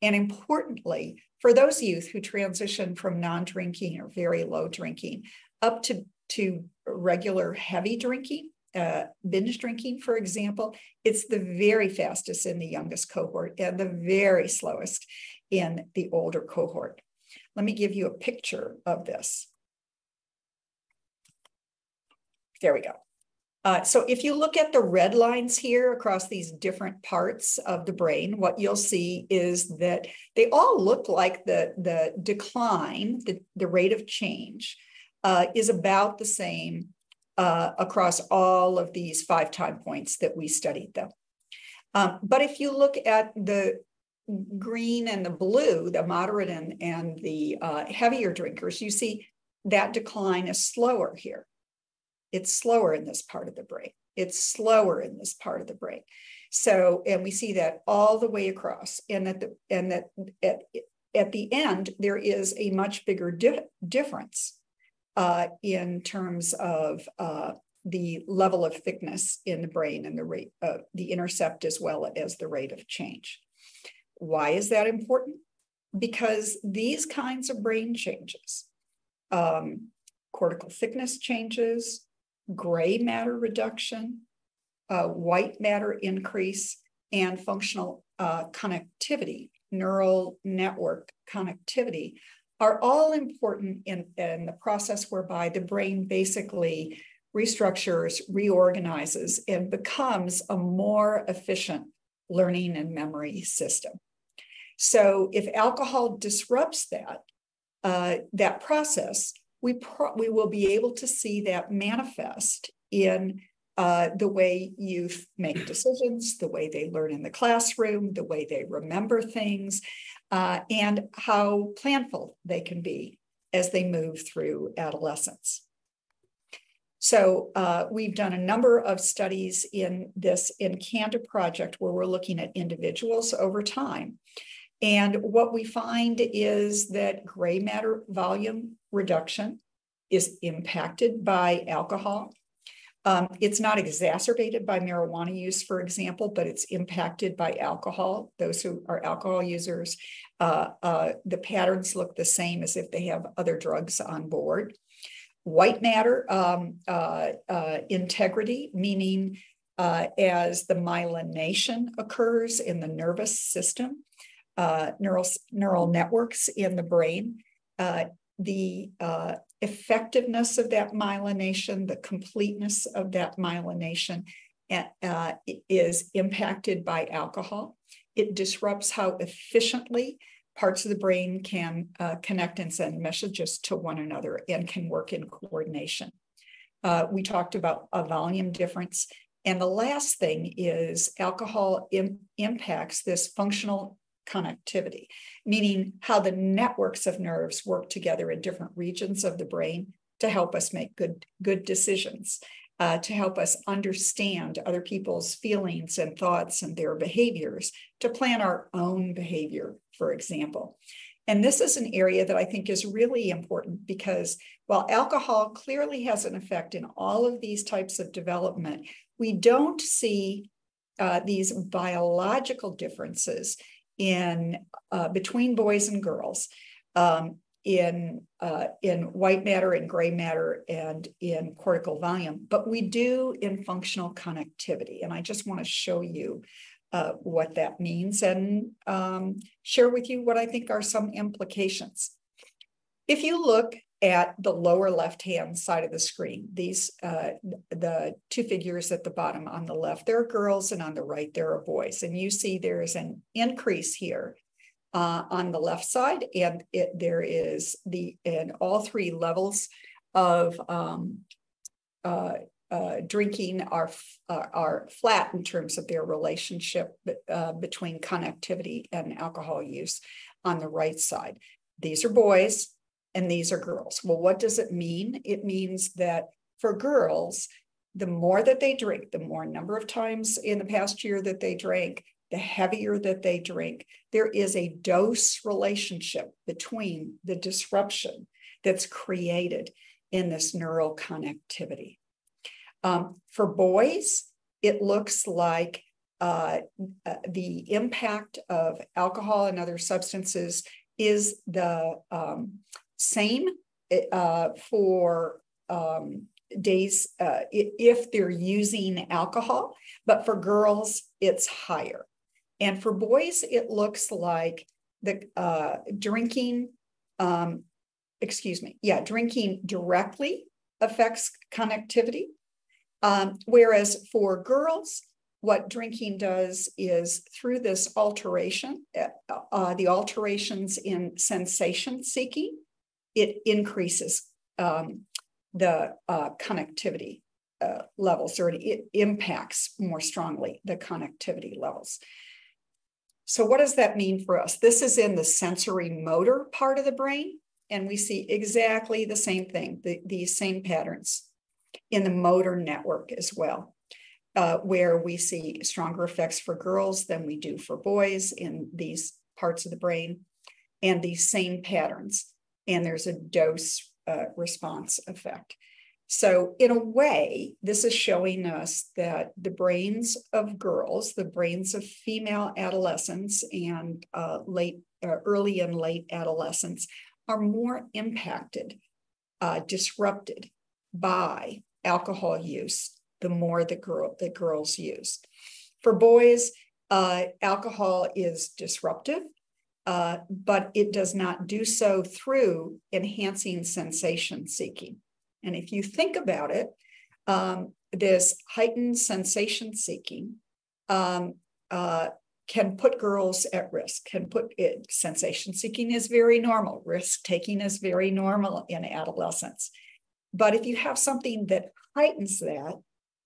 And importantly, for those youth who transition from non drinking or very low drinking up to to regular heavy drinking, uh, binge drinking, for example, it's the very fastest in the youngest cohort and the very slowest in the older cohort. Let me give you a picture of this. There we go. Uh, so if you look at the red lines here across these different parts of the brain, what you'll see is that they all look like the, the decline, the, the rate of change uh, is about the same uh, across all of these five time points that we studied them. Um, but if you look at the green and the blue, the moderate and, and the uh, heavier drinkers, you see that decline is slower here. It's slower in this part of the brain. It's slower in this part of the brain. So, and we see that all the way across, and that the and that at, at the end there is a much bigger di- difference uh, in terms of uh, the level of thickness in the brain and the rate of the intercept as well as the rate of change. Why is that important? Because these kinds of brain changes, um, cortical thickness changes, gray matter reduction, uh, white matter increase, and functional uh, connectivity, neural network connectivity, are all important in, in the process whereby the brain basically restructures, reorganizes, and becomes a more efficient learning and memory system. So if alcohol disrupts that, uh, that process, we, pro- we will be able to see that manifest in uh, the way youth make decisions, the way they learn in the classroom, the way they remember things, uh, and how planful they can be as they move through adolescence. So uh, we've done a number of studies in this NCANDA project where we're looking at individuals over time. And what we find is that gray matter volume reduction is impacted by alcohol. Um, it's not exacerbated by marijuana use, for example, but it's impacted by alcohol. Those who are alcohol users, uh, uh, the patterns look the same as if they have other drugs on board. White matter um, uh, uh integrity, meaning uh, as the myelination occurs in the nervous system, uh, neural, neural networks in the brain, the uh, effectiveness of that myelination, the completeness of that myelination uh, is impacted by alcohol. It disrupts how efficiently parts of the brain can uh, connect and send messages to one another and can work in coordination. Uh, we talked about a volume difference. And the last thing is alcohol Im- impacts this functional connectivity, meaning how the networks of nerves work together in different regions of the brain to help us make good, good decisions, uh, to help us understand other people's feelings and thoughts and their behaviors, to plan our own behavior, for example. And this is an area that I think is really important because while alcohol clearly has an effect in all of these types of development, we don't see uh, these biological differences in uh, between boys and girls um, in uh, in white matter and gray matter and in cortical volume, but we do in functional connectivity. And I just want to show you uh, what that means and um, share with you what I think are some implications. If you look at the lower left-hand side of the screen. These, uh, the two figures at the bottom on the left, there are girls and on the right, there are boys. And you see there is an increase here uh, on the left side and it, there is the, in all three levels of um, uh, uh, drinking are uh, are flat in terms of their relationship uh, between connectivity and alcohol use on the right side. These are boys and these are girls. Well, what does it mean? It means that for girls, the more that they drink, the more number of times in the past year that they drank, the heavier that they drink, there is a dose relationship between the disruption that's created in this neural connectivity. Um, for boys, it looks like uh, the impact of alcohol and other substances is the um, same uh, for um, days uh, if they're using alcohol, but for girls, it's higher. And for boys, it looks like the uh, drinking, um, excuse me, yeah, drinking directly affects connectivity. Um, whereas for girls, what drinking does is through this alteration, uh, uh, the alterations in sensation seeking, it increases um, the uh, connectivity uh, levels or it impacts more strongly the connectivity levels. So, what does that mean for us? This is in the sensory motor part of the brain, and we see exactly the same thing, the, same patterns in the motor network as well, uh, where we see stronger effects for girls than we do for boys in these parts of the brain, and these same patterns. And there's a dose uh, response effect. So, in a way, this is showing us that the brains of girls, the brains of female adolescents and uh, late, uh, early and late adolescents, are more impacted, uh, disrupted by alcohol use. The more the girl the girls use. For boys, uh, alcohol is disruptive uh, but it does not do so through enhancing sensation seeking. And if you think about it, um, this heightened sensation seeking um, uh, can put girls at risk, can put it, sensation seeking is very normal, risk taking is very normal in adolescence. But if you have something that heightens that,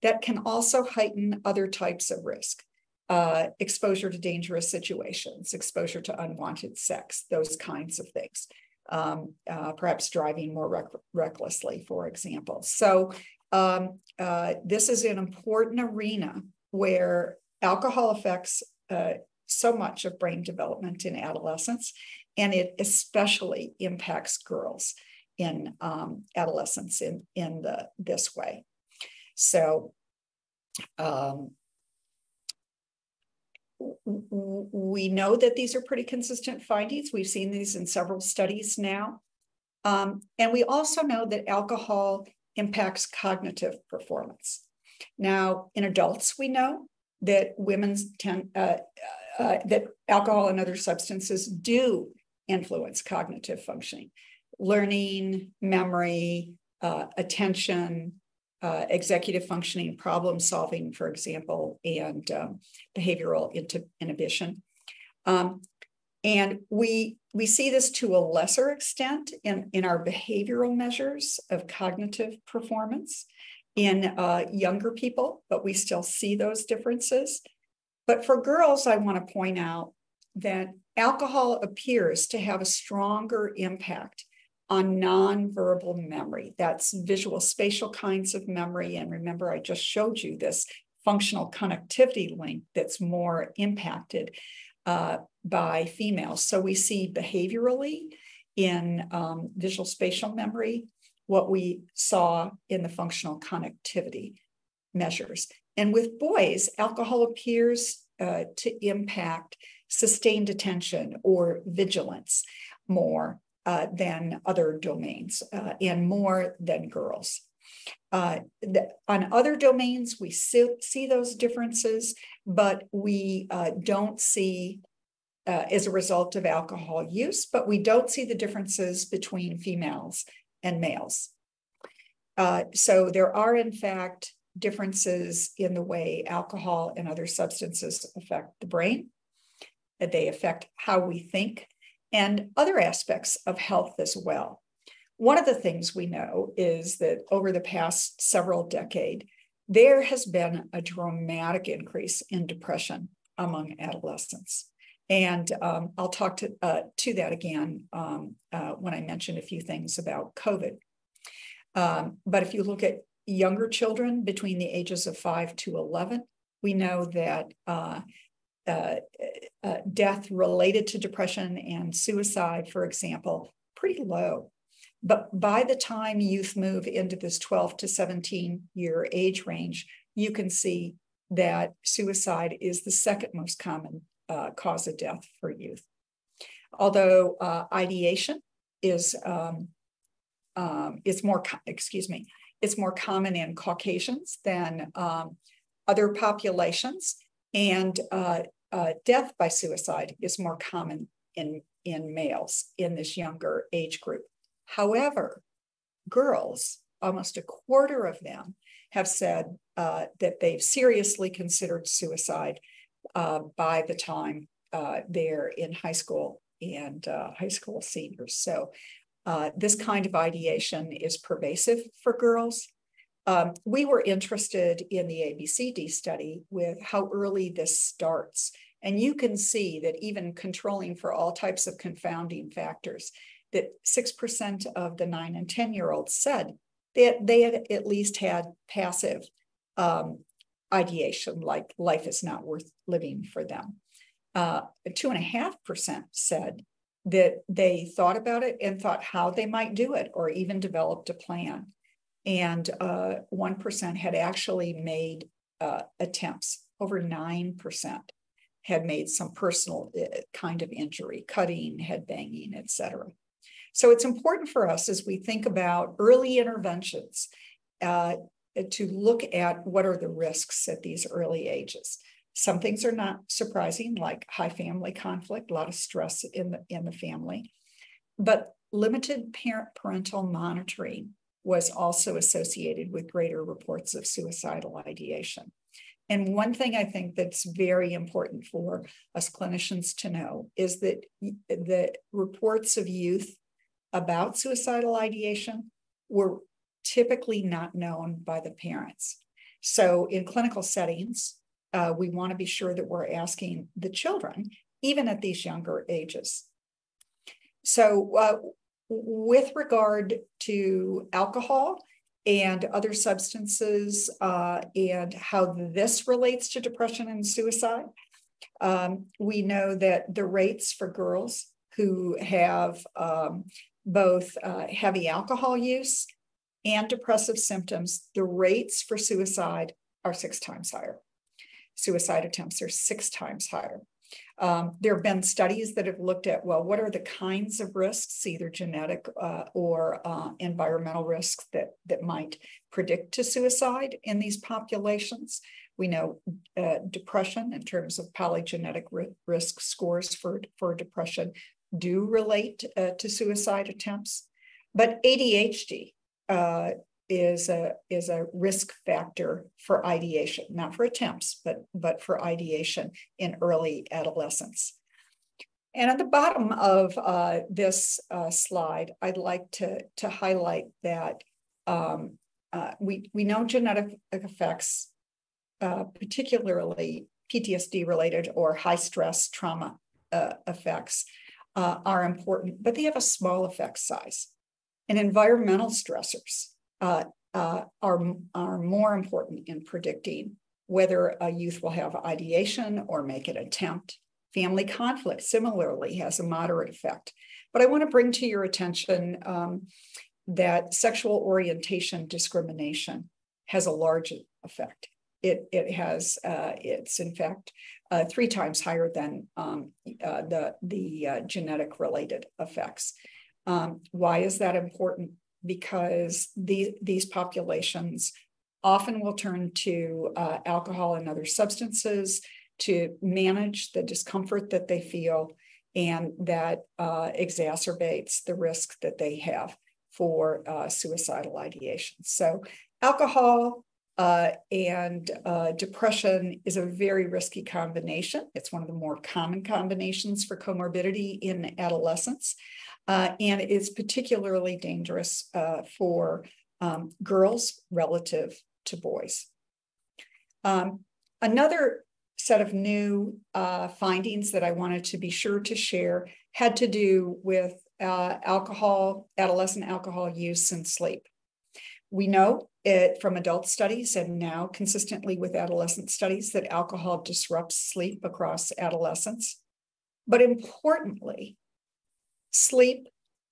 that can also heighten other types of risk uh, exposure to dangerous situations, exposure to unwanted sex, those kinds of things. Um, uh, perhaps driving more rec- recklessly, for example. So, um, uh, this is an important arena where alcohol affects uh, so much of brain development in adolescence, and it especially impacts girls in um, adolescence in, in the, this way. So, um, we know that these are pretty consistent findings. We've seen these in several studies now. Um, and we also know that alcohol impacts cognitive performance. Now, in adults, we know that women's tend uh, uh, that alcohol and other substances do influence cognitive functioning, learning, memory, uh, attention, uh, executive functioning, problem solving, for example, and um, behavioral inhibition. Um, and we, we see this to a lesser extent in, in our behavioral measures of cognitive performance in uh, younger people, but we still see those differences. But for girls, I want to point out that alcohol appears to have a stronger impact on nonverbal memory. That's visual spatial kinds of memory. And remember, I just showed you this functional connectivity link that's more impacted uh, by females. So we see behaviorally in um, visual spatial memory what we saw in the functional connectivity measures. And with boys, alcohol appears uh, to impact sustained attention or vigilance more uh, than other domains uh, and more than girls. Uh, the, on other domains, we see, see, those differences, but we uh, don't see uh, as a result of alcohol use, but we don't see the differences between females and males. Uh, so there are, in fact, differences in the way alcohol and other substances affect the brain. They affect how we think and other aspects of health as well. One of the things we know is that over the past several decade, there has been a dramatic increase in depression among adolescents. And um, I'll talk to, uh, to that again um, uh, when I mention a few things about COVID. Um, but if you look at younger children between the ages of 5 to 11, we know that uh, uh, death related to depression and suicide, for example, pretty low. But by the time youth move into this 12 to 17 year age range, you can see that suicide is the second most common uh, cause of death for youth. Although uh, ideation is um, um, it's more, excuse me, it's more common in Caucasians than um, other populations. And uh, uh, death by suicide is more common in, in males in this younger age group. However, girls, almost a quarter of them have said uh, that they've seriously considered suicide uh, by the time uh, they're in high school and uh, high school seniors. So uh, this kind of ideation is pervasive for girls. Um, we were interested in the ABCD study with how early this starts. And you can see that even controlling for all types of confounding factors, that 6% of the nine and 10 year olds said that they had at least had passive um, ideation, like life is not worth living for them. Uh, two and a half percent said that they thought about it and thought how they might do it or even developed a plan. And uh, 1% had actually made uh, attempts, over 9% had made some personal uh, kind of injury, cutting, head banging, etc. So it's important for us as we think about early interventions uh, to look at what are the risks at these early ages. Some things are not surprising, like high family conflict, a lot of stress in the in the family. But limited parent parental monitoring was also associated with greater reports of suicidal ideation. And one thing I think that's very important for us clinicians to know is that the reports of youth about suicidal ideation were typically not known by the parents. So in clinical settings, uh, we want to be sure that we're asking the children, even at these younger ages. So, uh, with regard to alcohol and other substances uh, and how this relates to depression and suicide, um, we know that the rates for girls who have um, both uh, heavy alcohol use and depressive symptoms, the rates for suicide are six times higher suicide attempts are six times higher. Um, there have been studies that have looked at, well, what are the kinds of risks, either genetic uh, or uh, environmental risks that, that might predict to suicide in these populations. We know uh, depression in terms of polygenetic risk scores for, for depression do relate uh, to suicide attempts. But ADHD is a is a risk factor for ideation, not for attempts, but but for ideation in early adolescence. And at the bottom of uh, this uh, slide, I'd like to to highlight that um, uh, we we know genetic effects, uh, particularly PTSD related or high stress trauma uh, effects, uh, are important, but they have a small effect size. And environmental stressors uh, uh, are, are more important in predicting whether a youth will have ideation or make an attempt. Family conflict similarly has a moderate effect. But I want to bring to your attention um, that sexual orientation discrimination has a large effect. It, it has, uh, it's in fact uh, three times higher than um, uh, the, the uh, genetic related effects. Um, why is that important? Because the, these populations often will turn to uh, alcohol and other substances to manage the discomfort that they feel and that uh, exacerbates the risk that they have for uh, suicidal ideation. So alcohol uh, and uh, depression is a very risky combination. It's one of the more common combinations for comorbidity in adolescents uh, and is particularly dangerous uh, for um, girls relative to boys. Um, another set of new uh, findings that I wanted to be sure to share had to do with uh, alcohol, adolescent alcohol use and sleep. We know it from adult studies and now consistently with adolescent studies that alcohol disrupts sleep across adolescence. But importantly, sleep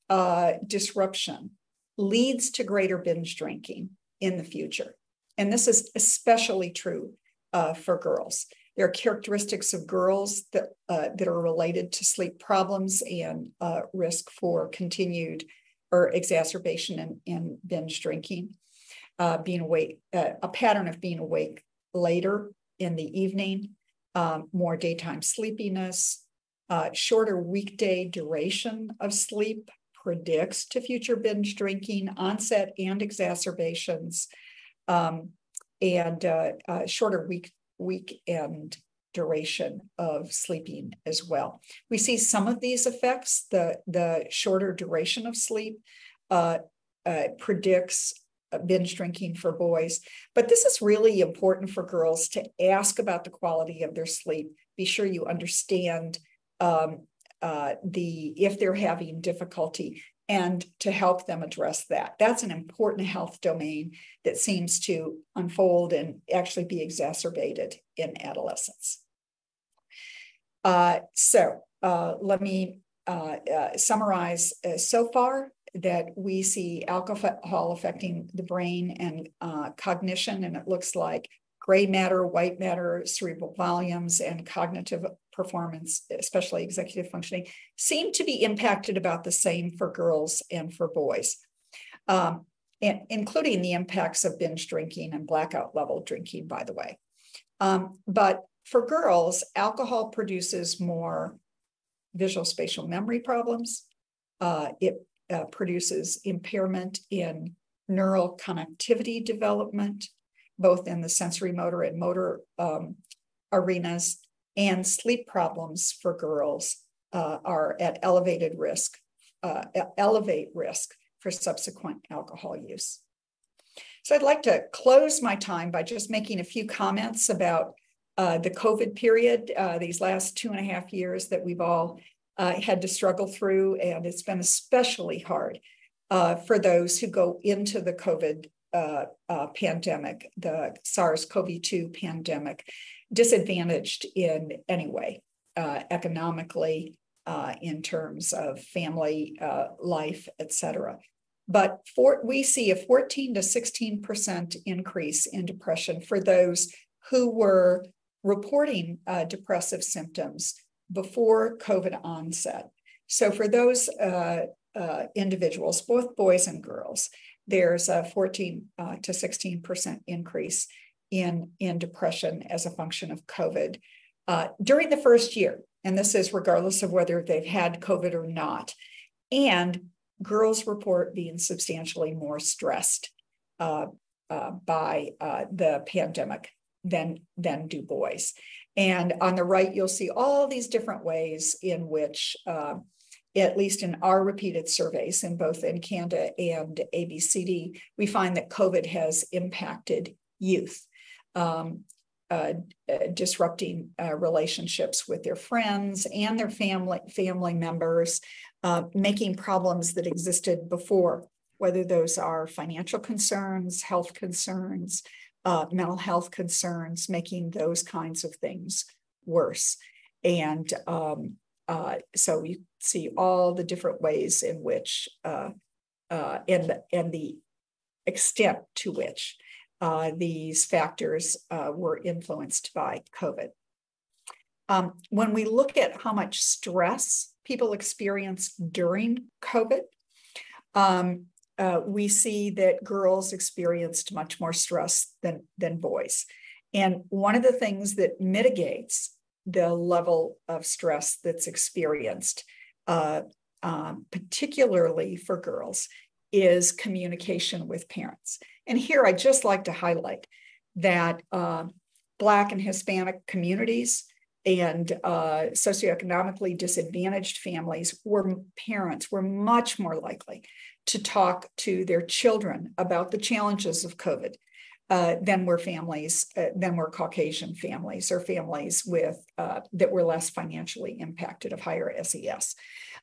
uh, disruption leads to greater binge drinking in the future. And this is especially true uh, for girls. There are characteristics of girls that, uh, that are related to sleep problems and uh, risk for continued or exacerbation in, in binge drinking, uh, being awake, uh, a pattern of being awake later in the evening, um, more daytime sleepiness, uh, shorter weekday duration of sleep predicts to future binge drinking, onset and exacerbations, um, and uh, uh, shorter week weekend duration of sleeping as well. We see some of these effects. The the shorter duration of sleep uh, uh predicts binge drinking for boys. But this is really important for girls to ask about the quality of their sleep. Be sure you understand um, uh, the if they're having difficulty and to help them address that. That's an important health domain that seems to unfold and actually be exacerbated in adolescence. Uh, so uh, let me uh, uh summarize uh, so far that we see alcohol affecting the brain and uh, cognition, and it looks like gray matter, white matter, cerebral volumes, and cognitive performance, especially executive functioning, seem to be impacted about the same for girls and for boys, um, and, including the impacts of binge drinking and blackout level drinking, by the way. Um, but for girls, alcohol produces more visual spatial memory problems. Uh, it uh, produces impairment in neural connectivity development, both in the sensory motor and motor um, arenas, and sleep problems for girls uh, are at elevated risk, uh, elevate risk for subsequent alcohol use. So I'd like to close my time by just making a few comments about uh, the COVID period, uh, these last two and a half years that we've all uh, had to struggle through, and it's been especially hard uh, for those who go into the COVID uh, uh pandemic, the SARS-CoV-2 pandemic, disadvantaged in any way, uh, economically, uh, in terms of family life, et cetera. But for, we see a 14 to 16% increase in depression for those who were reporting depressive symptoms before COVID onset. So for those uh, uh, individuals, both boys and girls, there's a 14 uh, to 16% increase in, in depression as a function of COVID uh, during the first year. And this is regardless of whether they've had COVID or not. And girls report being substantially more stressed uh, uh, by the pandemic than, than do boys. And on the right, you'll see all these different ways in which, uh, at least in our repeated surveys, in both NCANDA and ABCD, we find that COVID has impacted youth, um, uh, uh, disrupting uh, relationships with their friends and their family family members, uh, making problems that existed before, whether those are financial concerns, health concerns, uh, mental health concerns, making those kinds of things worse. And um, uh, so you see all the different ways in which, uh, uh, and, and the extent to which uh, these factors uh, were influenced by COVID. Um, when we look at how much stress people experienced during COVID, um, uh, we see that girls experienced much more stress than, than boys. And one of the things that mitigates the level of stress that's experienced, uh, um, particularly for girls, is communication with parents. And here I'd just like to highlight that uh, Black and Hispanic communities and uh, socioeconomically disadvantaged families were parents were much more likely to talk to their children about the challenges of COVID uh, than were families, uh, than were Caucasian families or families with uh, that were less financially impacted of higher SES.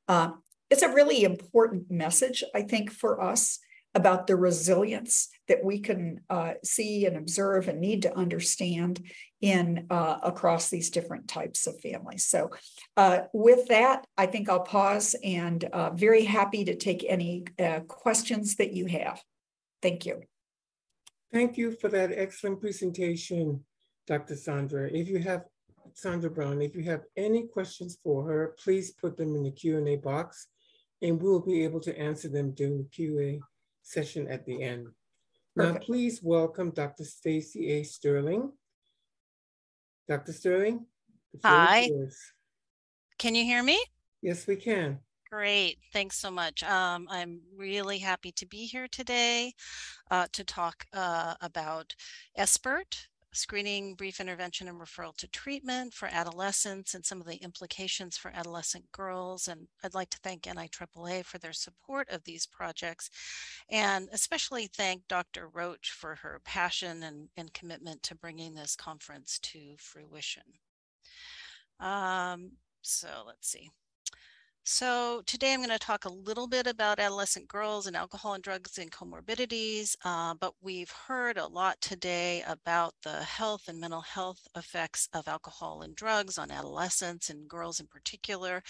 Uh, it's a really important message, I think, for us about the resilience that we can uh, see and observe and need to understand in uh, across these different types of families. So with that, I think I'll pause and very happy to take any questions that you have. Thank you. Thank you for that excellent presentation, Dr. Sandra. If you have, Sandra Brown, if you have any questions for her, please put them in the Q&A box and we'll be able to answer them during the Q&A session at the end. Now, please welcome Dr. Stacy A. Sterling. Dr. Sterling? Hi. Can you hear me? Yes, we can. Great. Thanks so much. Um, I'm really happy to be here today uh, to talk uh, about SBIRT, screening, brief intervention, and referral to treatment for adolescents and some of the implications for adolescent girls. And I'd like to thank NIAAA for their support of these projects and especially thank Dr. Roach for her passion and, and commitment to bringing this conference to fruition. Um, so let's see. So today I'm going to talk a little bit about adolescent girls and alcohol and drugs and comorbidities, uh, but we've heard a lot today about the health and mental health effects of alcohol and drugs on adolescents and girls in particular,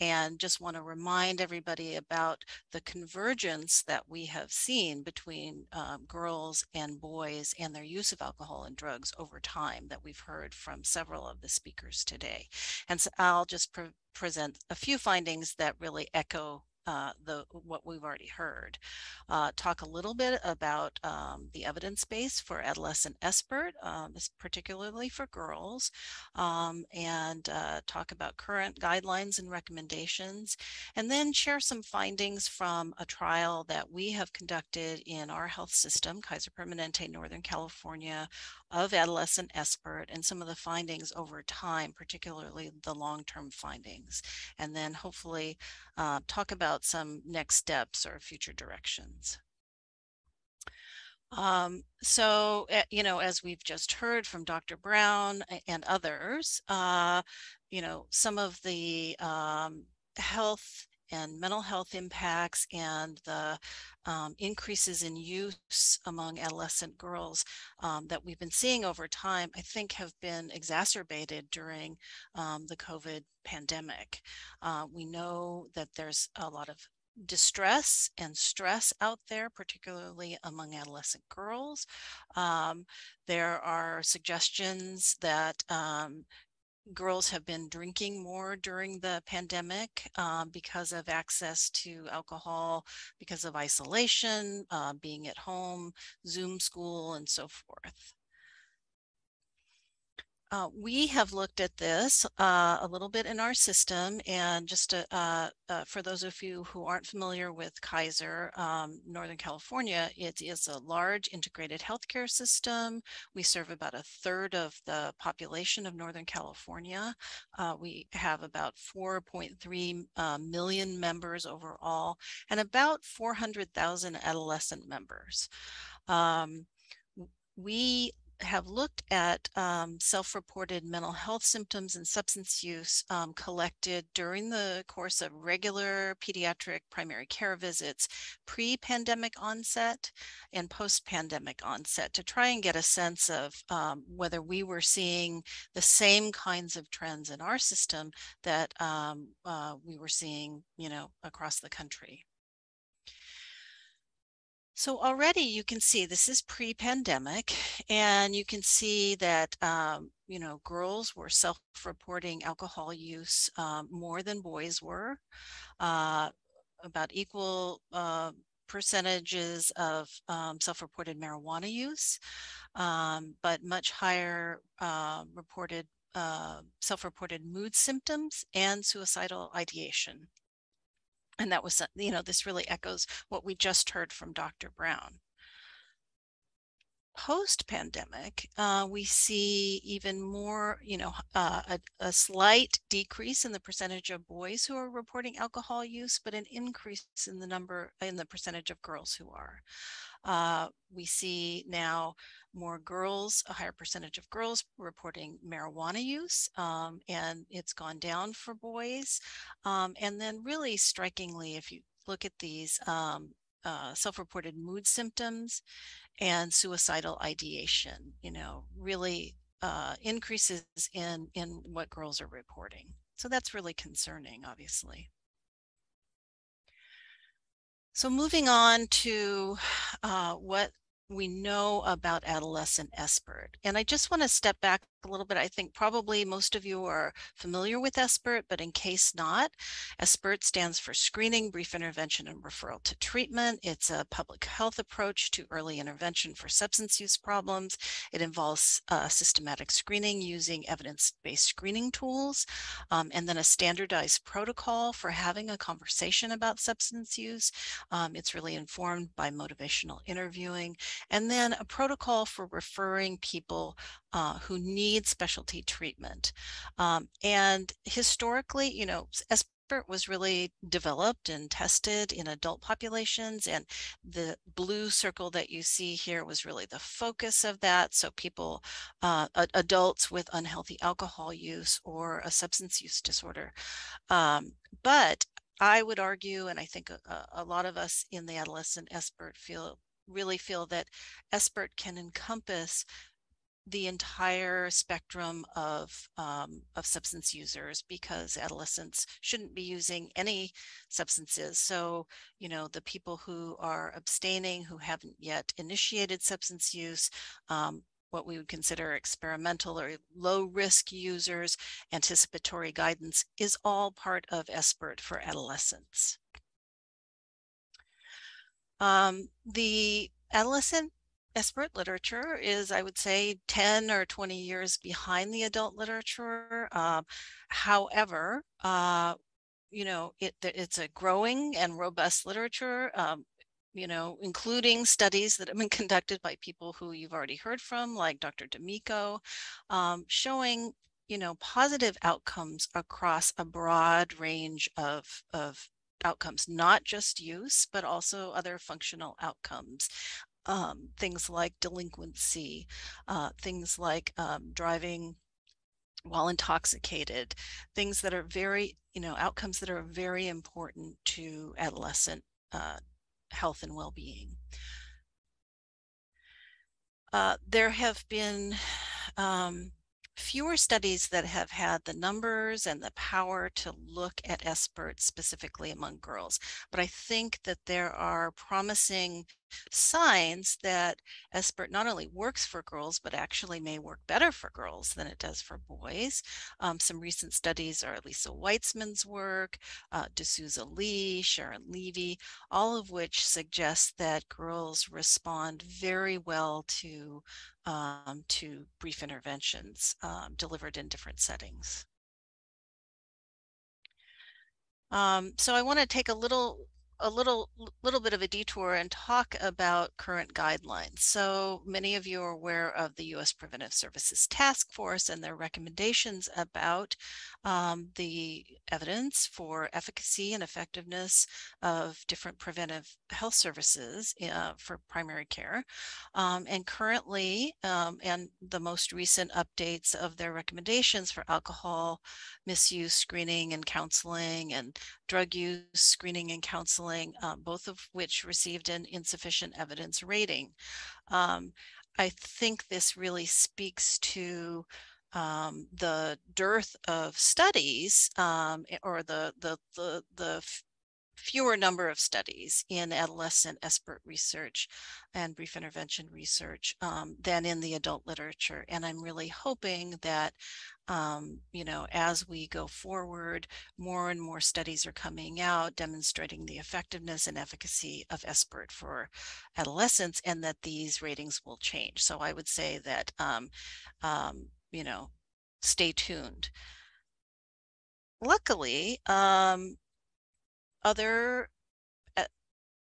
and just want to remind everybody about the convergence that we have seen between um, girls and boys and their use of alcohol and drugs over time that we've heard from several of the speakers today. And so I'll just present a few findings that really echo uh, the what we've already heard. Uh, talk a little bit about um, the evidence base for adolescent SBIRT, um, particularly for girls, um, and uh, talk about current guidelines and recommendations, and then share some findings from a trial that we have conducted in our health system, Kaiser Permanente, Northern California, of adolescent SBIRT and some of the findings over time, particularly the long-term findings, and then hopefully uh, talk about some next steps or future directions. Um, so, uh, you know, as we've just heard from Dr. Brown and others, uh, you know, some of the um, health and mental health impacts and the um, increases in use among adolescent girls um, that we've been seeing over time, I think have been exacerbated during um, the COVID pandemic. Uh, we know that there's a lot of distress and stress out there, particularly among adolescent girls. Um, there are suggestions that um, girls have been drinking more during the pandemic um, because of access to alcohol, because of isolation, uh, being at home, Zoom school, and so forth. Uh, we have looked at this uh, a little bit in our system and just to, uh, uh, for those of you who aren't familiar with Kaiser, um, Northern California, it is a large integrated healthcare system. We serve about a third of the population of Northern California. Uh, we have about 4.3 uh, million members overall and about 400,000 adolescent members. Um, we have looked at um, self-reported mental health symptoms and substance use um, collected during the course of regular pediatric primary care visits, pre-pandemic onset and post-pandemic onset to try and get a sense of um, whether we were seeing the same kinds of trends in our system that um, uh, we were seeing, you know, across the country. So already you can see this is pre-pandemic and you can see that, um, you know, girls were self-reporting alcohol use um, more than boys were, uh, about equal uh, percentages of um, self-reported marijuana use, um, but much higher uh, reported uh, self-reported mood symptoms and suicidal ideation. And that was, you know, this really echoes what we just heard from Dr. Brown. Post pandemic, uh, we see even more, you know, uh, a, a, slight decrease in the percentage of boys who are reporting alcohol use, but an increase in the number in the percentage of girls who are. Uh, we see now more girls, a higher percentage of girls reporting marijuana use, um, and it's gone down for boys. Um, and then really strikingly, if you look at these um, uh, self-reported mood symptoms and suicidal ideation, you know, really uh, increases in, in what girls are reporting. So that's really concerning, obviously. So moving on to uh, what we know about adolescent SBIRT. And I just want to step back a little bit. I think probably most of you are familiar with SBIRT, but in case not, SBIRT stands for Screening, Brief Intervention, and Referral to Treatment. It's a public health approach to early intervention for substance use problems. It involves uh, systematic screening using evidence-based screening tools, um, and then a standardized protocol for having a conversation about substance use. Um, it's really informed by motivational interviewing, and then a protocol for referring people uh, who need specialty treatment. Um, and historically, you know, SBIRT was really developed and tested in adult populations and the blue circle that you see here was really the focus of that so people uh, adults with unhealthy alcohol use or a substance use disorder um, but I would argue and I think a, a lot of us in the adolescent SBIRT feel really feel that SBIRT can encompass the entire spectrum of um, of substance users because adolescents shouldn't be using any substances. So, you know, the people who are abstaining, who haven't yet initiated substance use, um, what we would consider experimental or low risk users, anticipatory guidance is all part of SBIRT for adolescents. Um, the adolescent SBIRT literature is, I would say, 10 or 20 years behind the adult literature. Uh, however, uh, you know, it, it's a growing and robust literature, um, you know, including studies that have been conducted by people who you've already heard from, like Dr. D'Amico, um, showing, you know, positive outcomes across a broad range of, of outcomes, not just use, but also other functional outcomes. Um, things like delinquency, uh, things like um, driving while intoxicated, things that are very, you know, outcomes that are very important to adolescent uh, health and well-being. Uh, there have been um, fewer studies that have had the numbers and the power to look at SBIRT specifically among girls. But I think that there are promising signs that SBIRT not only works for girls, but actually may work better for girls than it does for boys. Um, some recent studies are Lisa Weitzman's work, uh, D'Souza Lee, Sharon Levy, all of which suggest that girls respond very well to um, to brief interventions um, delivered in different settings. Um, so I want to take a little a little little bit of a detour and talk about current guidelines. So many of you are aware of the U.S. Preventive Services Task Force and their recommendations about um, the evidence for efficacy and effectiveness of different preventive health services uh, for primary care. Um, and currently, um, and the most recent updates of their recommendations for alcohol misuse screening and counseling and drug use screening and counseling, um, both of which received an insufficient evidence rating. Um, I think this really speaks to um, the dearth of studies um, or the, the, the, the fewer number of studies in adolescent SBIRT research and brief intervention research um, than in the adult literature. And I'm really hoping that, um, you know, as we go forward, more and more studies are coming out demonstrating the effectiveness and efficacy of SBIRT for adolescents and that these ratings will change. So I would say that, um, um you know, stay tuned. Luckily, um, other uh,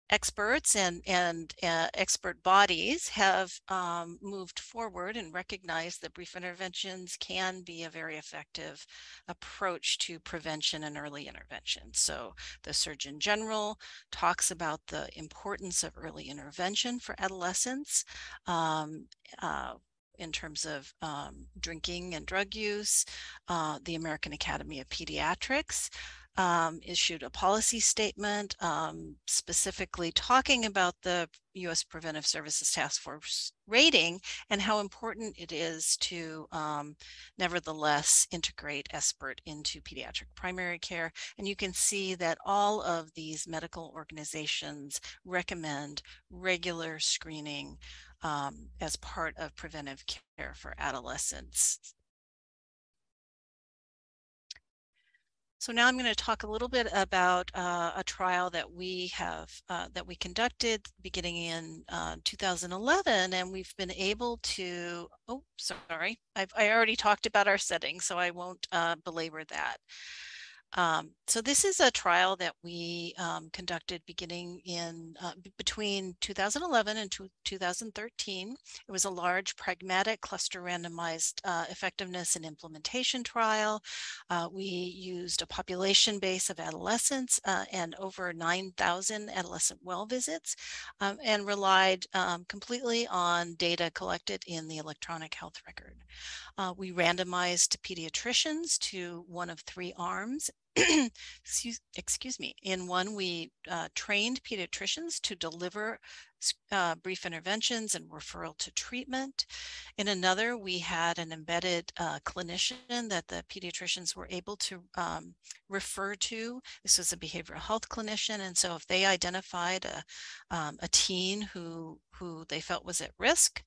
experts and, and uh, expert bodies have um, moved forward and recognized that brief interventions can be a very effective approach to prevention and early intervention. So the Surgeon General talks about the importance of early intervention for adolescents. Um, uh, in terms of um, drinking and drug use. Uh, the American Academy of Pediatrics um, issued a policy statement um, specifically talking about the U.S. Preventive Services Task Force rating and how important it is to um, nevertheless integrate SBIRT into pediatric primary care. And you can see that all of these medical organizations recommend regular screening um, as part of preventive care for adolescents. So now I'm going to talk a little bit about uh, a trial that we have uh, that we conducted beginning in uh, 2011, and we've been able to. Oh, sorry, I've I already talked about our setting, so I won't uh, belabor that. Um, so this is a trial that we um, conducted beginning in uh, between 2011 and 2013. It was a large pragmatic cluster randomized uh, effectiveness and implementation trial. Uh, we used a population base of adolescents uh, and over 9,000 adolescent well visits um, and relied um, completely on data collected in the electronic health record. Uh, we randomized pediatricians to one of three arms excuse, me, in one we uh, trained pediatricians to deliver uh, brief interventions and referral to treatment. In another, we had an embedded uh, clinician that the pediatricians were able to um, refer to. This was a behavioral health clinician, and so if they identified a, um, a teen who, who they felt was at risk,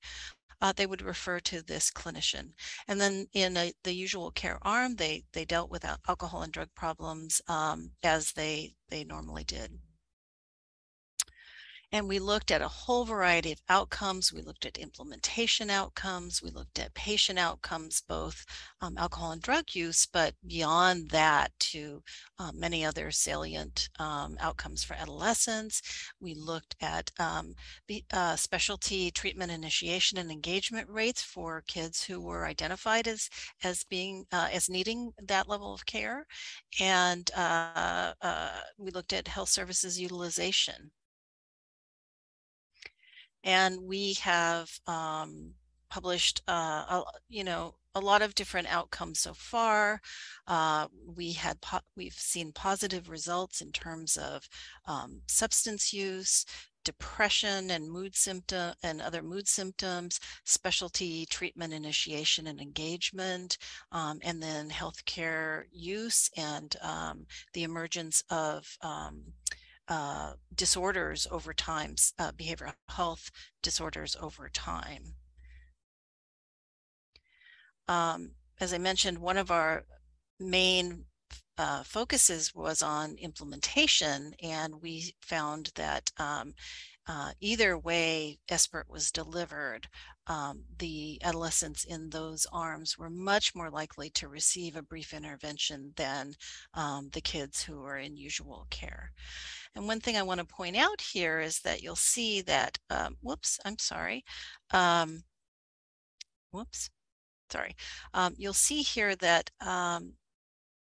uh, they would refer to this clinician. And then in a, the usual care arm, they, they dealt with alcohol and drug problems um, as they, they normally did. And we looked at a whole variety of outcomes. We looked at implementation outcomes. We looked at patient outcomes, both um, alcohol and drug use, but beyond that to uh, many other salient um, outcomes for adolescents. We looked at um, uh, specialty treatment initiation and engagement rates for kids who were identified as, as being, uh, as needing that level of care. And uh, uh, we looked at health services utilization and we have um, published, uh, a, you know, a lot of different outcomes so far. Uh, we had we've seen positive results in terms of um, substance use, depression and mood symptom and other mood symptoms, specialty treatment initiation and engagement, um, and then healthcare use and um, the emergence of um, uh, disorders over time, uh, behavioral health disorders over time. Um, as I mentioned, one of our main uh, focuses was on implementation, and we found that um, uh, either way SBIRT was delivered, um, the adolescents in those arms were much more likely to receive a brief intervention than um, the kids who were in usual care. And one thing I want to point out here is that you'll see that, um, whoops, I'm sorry. Um, whoops, sorry. Um, you'll see here that um,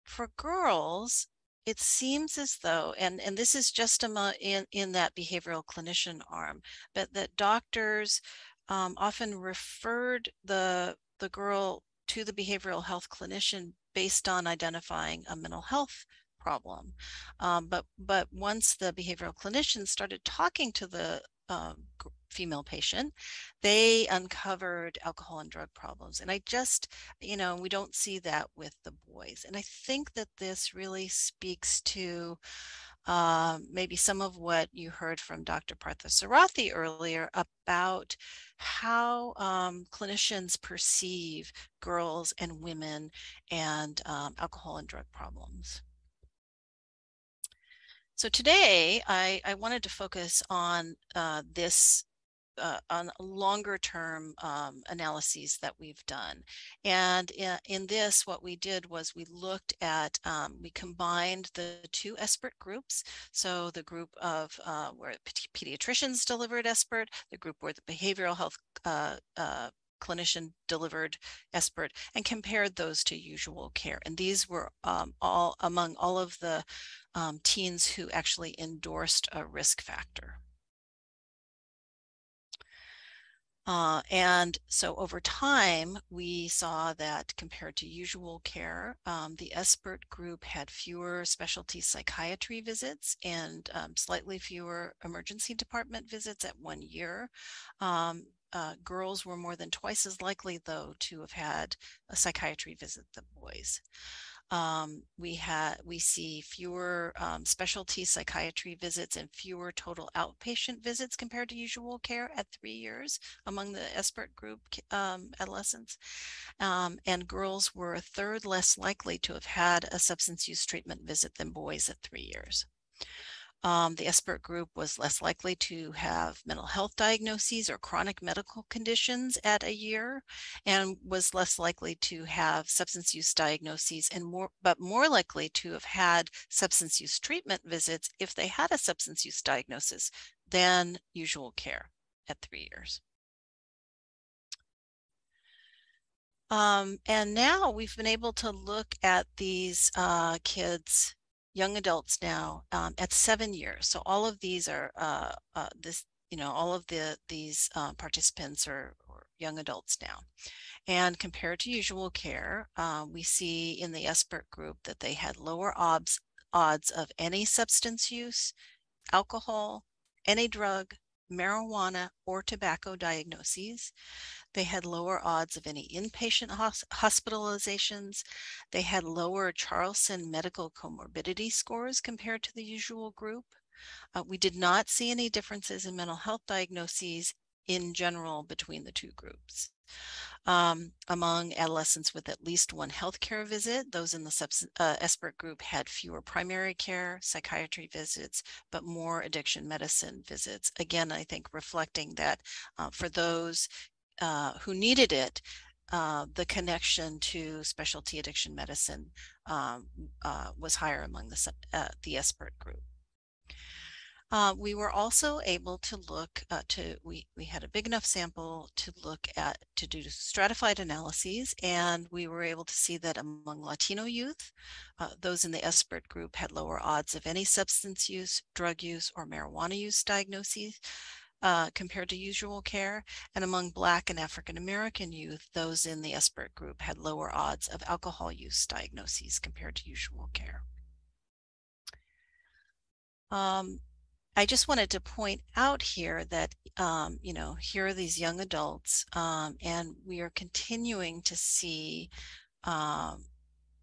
for girls, it seems as though, and, and this is just in, in that behavioral clinician arm, but that doctors um, often referred the, the girl to the behavioral health clinician based on identifying a mental health problem. Um, but but once the behavioral clinician started talking to the um, female patient, they uncovered alcohol and drug problems. And I just, you know, we don't see that with the boys. And I think that this really speaks to uh, maybe some of what you heard from Dr. Parthasarathy earlier about how um, clinicians perceive girls and women and um, alcohol and drug problems. So today I, I wanted to focus on uh, this uh, on longer term um, analyses that we've done. And in, in, this, what we did was we looked at, um, we combined the two SBIRT groups. So the group of uh, where pediatricians delivered SBIRT, the group where the behavioral health uh, uh clinician delivered SBIRT and compared those to usual care. And these were um, all among all of the um, teens who actually endorsed a risk factor. Uh, and so over time, we saw that compared to usual care, um, the SBIRT group had fewer specialty psychiatry visits and um, slightly fewer emergency department visits at one year. Um, uh, girls were more than twice as likely, though, to have had a psychiatry visit than boys. Um, we had we see fewer um, specialty psychiatry visits and fewer total outpatient visits compared to usual care at three years among the SBIRT group um, adolescents. Um, and girls were a third less likely to have had a substance use treatment visit than boys at three years. Um, the SBIRT group was less likely to have mental health diagnoses or chronic medical conditions at a year and was less likely to have substance use diagnoses and more, but more likely to have had substance use treatment visits if they had a substance use diagnosis than usual care at three years. Um, and now we've been able to look at these uh, kids young adults now um, at seven years. So all of these are uh, uh, this, you know, all of the these uh, participants are, are, young adults now. And compared to usual care, uh, we see in the SBIRT group that they had lower odds odds of any substance use, alcohol, any drug, marijuana, or tobacco diagnoses. They had lower odds of any inpatient hospitalizations. They had lower Charlson medical comorbidity scores compared to the usual group. Uh, we did not see any differences in mental health diagnoses in general between the two groups. Um, among adolescents with at least one healthcare visit, those in the substance, uh, SBIRT group had fewer primary care, psychiatry visits, but more addiction medicine visits. Again, I think reflecting that uh, for those uh, who needed it, uh, the connection to specialty addiction medicine um, uh, was higher among the, uh, the SBIRT group. Uh, we were also able to look uh, to, we, we had a big enough sample to look at, to do stratified analyses, and we were able to see that among Latino youth, uh, those in the SBIRT group had lower odds of any substance use, drug use, or marijuana use diagnoses uh, compared to usual care. And among Black and African American youth, those in the SBIRT group had lower odds of alcohol use diagnoses compared to usual care. Um, I just wanted to point out here that, um, you know, here are these young adults, um, and we are continuing to see um,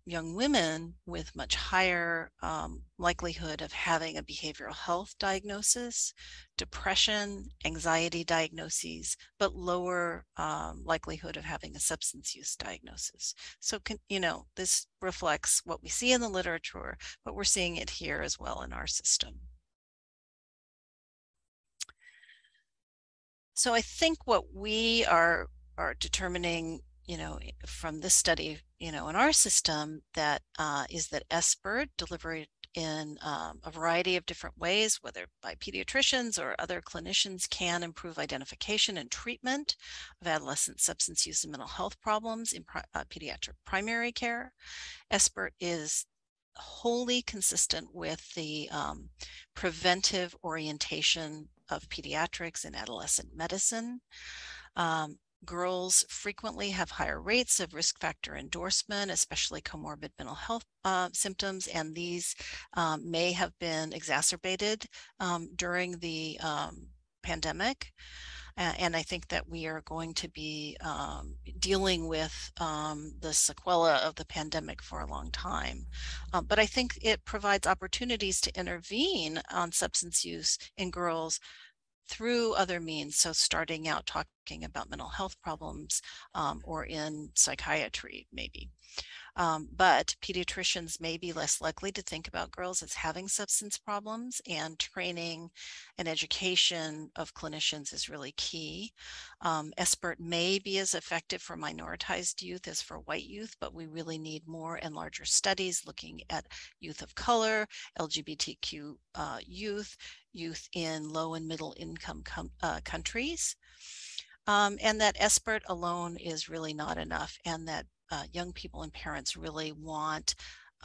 young women with much higher um, likelihood of having a behavioral health diagnosis, depression, anxiety diagnoses, but lower um, likelihood of having a substance use diagnosis. So, can, you know, this reflects what we see in the literature, but we're seeing it here as well in our system. So I think what we are are determining you know, from this study, you know, in our system that uh, is that SBIRT delivered in um, a variety of different ways, whether by pediatricians or other clinicians can improve identification and treatment of adolescent substance use and mental health problems in uh, pediatric primary care. SBIRT is wholly consistent with the um, preventive orientation of pediatrics and adolescent medicine. Um, Girls frequently have higher rates of risk factor endorsement, especially comorbid mental health uh, symptoms, and these um, may have been exacerbated um, during the um, pandemic. And I think that we are going to be um, dealing with um, the sequela of the pandemic for a long time. Uh, but I think it provides opportunities to intervene on substance use in girls through other means. So starting out talking about mental health problems um, or in psychiatry, maybe. Um, but pediatricians may be less likely to think about girls as having substance problems and training and education of clinicians is really key. Um, SBIRT may be as effective for minoritized youth as for white youth, but we really need more and larger studies looking at youth of color, LGBTQ uh, youth, youth in low and middle income uh, countries. Um, and that SBIRT alone is really not enough and that uh, young people and parents really want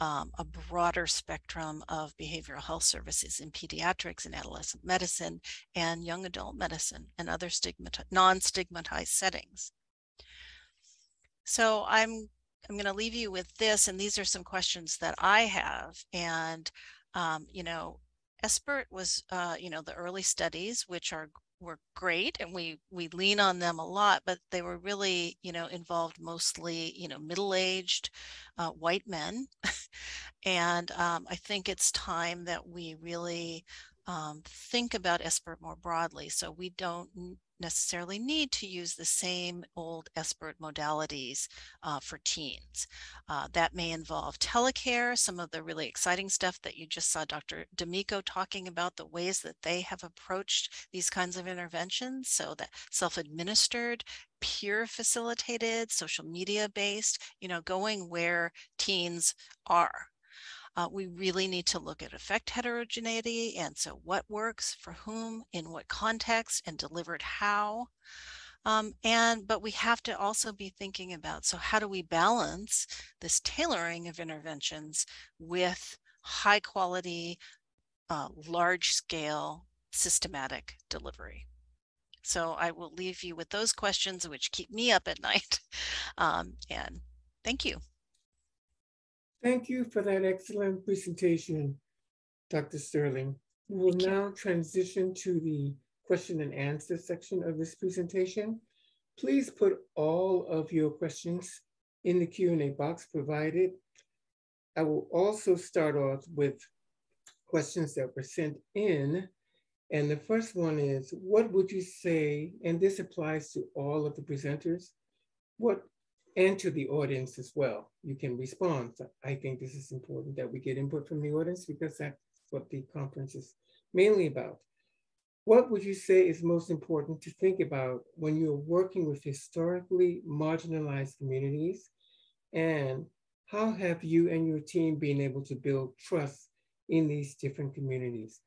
um, a broader spectrum of behavioral health services in pediatrics and adolescent medicine and young adult medicine and other non-stigmatized settings. So I'm I'm going to leave you with this, and these are some questions that I have. And um, you know, SBIRT was, uh, you know, the early studies, which are were great and we we lean on them a lot but they were really you know involved mostly you know middle-aged uh, white men. And um, i think it's time that we really um, think about SBIRT more broadly. So we don't necessarily need to use the same old SBIRT modalities uh, for teens. Uh, that may involve telecare, some of the really exciting stuff that you just saw Dr. D'Amico talking about, the ways that they have approached these kinds of interventions. So that self-administered, peer facilitated, social media based, you know, going where teens are. Uh, we really need to look at effect heterogeneity. And so what works for whom, in what context, and delivered how. Um, and but we have to also be thinking about so how do we balance this tailoring of interventions with high quality, uh, large scale, systematic delivery. So I will leave you with those questions which keep me up at night. Um, and thank you. Thank you for that excellent presentation, Dr. Sterling. We will now transition to the question and answer section of this presentation. Please put all of your questions in the Q&A box provided. I will also start off with questions that were sent in. And the first one is, what would you say, and this applies to all of the presenters, what and to the audience as well. You can respond. I think this is important that we get input from the audience because that's what the conference is mainly about. What would you say is most important to think about when you're working with historically marginalized communities? And how have you and your team been able to build trust in these different communities?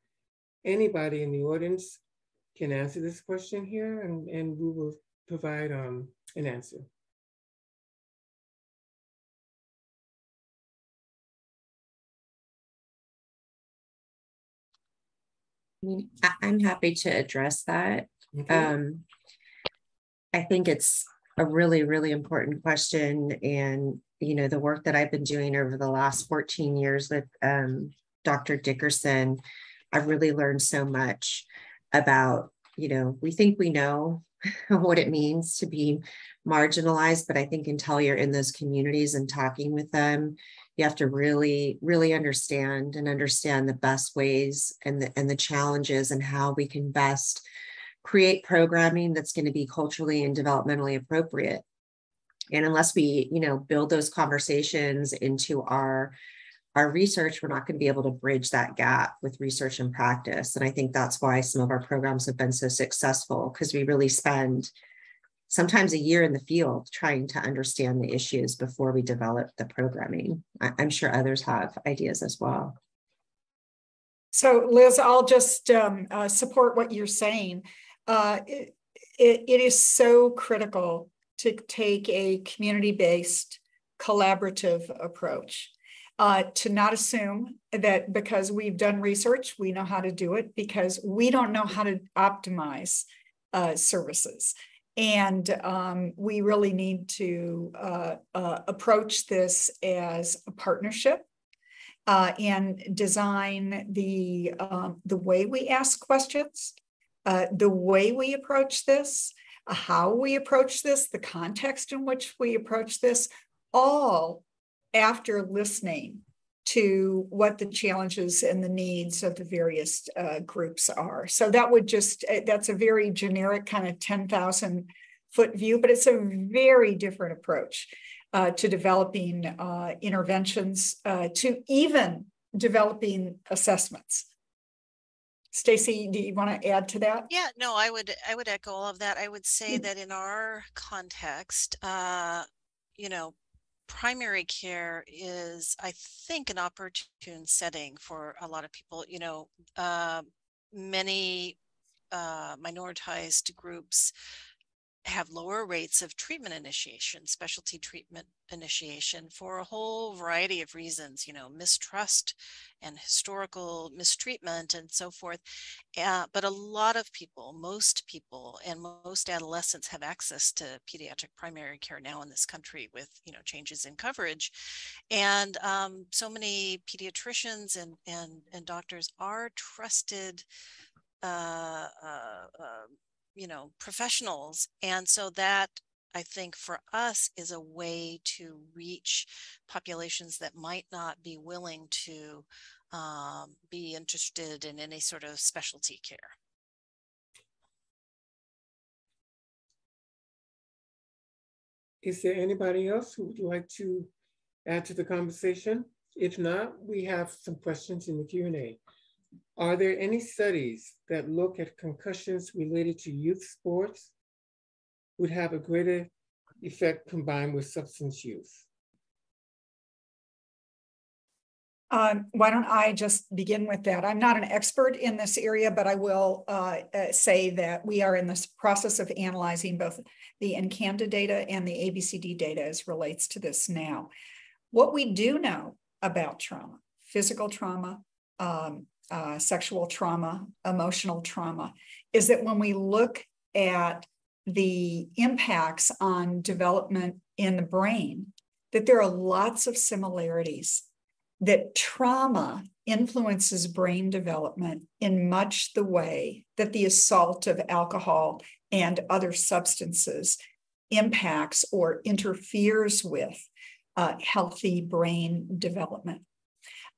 Anybody in the audience can answer this question here and, and we will provide um, an answer. I am happy to address that. Okay. Um, I think it's a really, really important question. And, you know, the work that I've been doing over the last 14 years with um, Dr. Dickerson, I've really learned so much about, you know, we think we know what it means to be marginalized, but I think until you're in those communities and talking with them, you have to really really understand and understand the best ways and the, and the challenges and how we can best create programming that's going to be culturally and developmentally appropriate. And unless we you know build those conversations into our our research we're not going to be able to bridge that gap with research and practice. And i think that's why some of our programs have been so successful because we really spend sometimes a year in the field trying to understand the issues before we develop the programming. I, am sure others have ideas as well. So, Liz, I'll just um, uh, support what you're saying. Uh, it, it, it is so critical to take a community based collaborative approach. Uh, to not assume that because we've done research, we know how to do it, because we don't know how to optimize uh, services. And um, we really need to uh, uh, approach this as a partnership uh, and design the, um, the way we ask questions, uh, the way we approach this, how we approach this, the context in which we approach this, all after listening to what the challenges and the needs of the various uh, groups are. So that would just, eh, that's a very generic kind of 10,000 foot view, but it's a very different approach uh, to developing uh, interventions, uh, to even developing assessments. Stacy, do you want to add to that? Yeah, no, I would I would echo all of that. I would say mm that in our context, uh, you know, primary care is, I think, an opportune setting for a lot of people. You know, uh, many uh, minoritized groups have lower rates of treatment initiation, specialty treatment initiation for a whole variety of reasons, you know, mistrust and historical mistreatment and so forth. Uh, but a lot of people, most people and most adolescents have access to pediatric primary care now in this country with, you know, changes in coverage. And um, so many pediatricians and, and, and doctors are trusted uh, uh, uh you know, professionals. And so that I think for us is a way to reach populations that might not be willing to um, be interested in any sort of specialty care. Is there anybody else who would like to add to the conversation? If not, we have some questions in the Q&A. Are there any studies that look at concussions related to youth sports would have a greater effect combined with substance use? Um, why don't I just begin with that? I'm not an expert in this area, but I will uh, uh, say that we are in this process of analyzing both the NCANDA data and the ABCD data as relates to this now. What we do know about trauma, physical trauma, um, uh, sexual trauma, emotional trauma, is that when we look at the impacts on development in the brain, that there are lots of similarities, that trauma influences brain development in much the way that the assault of alcohol and other substances impacts or interferes with uh, healthy brain development.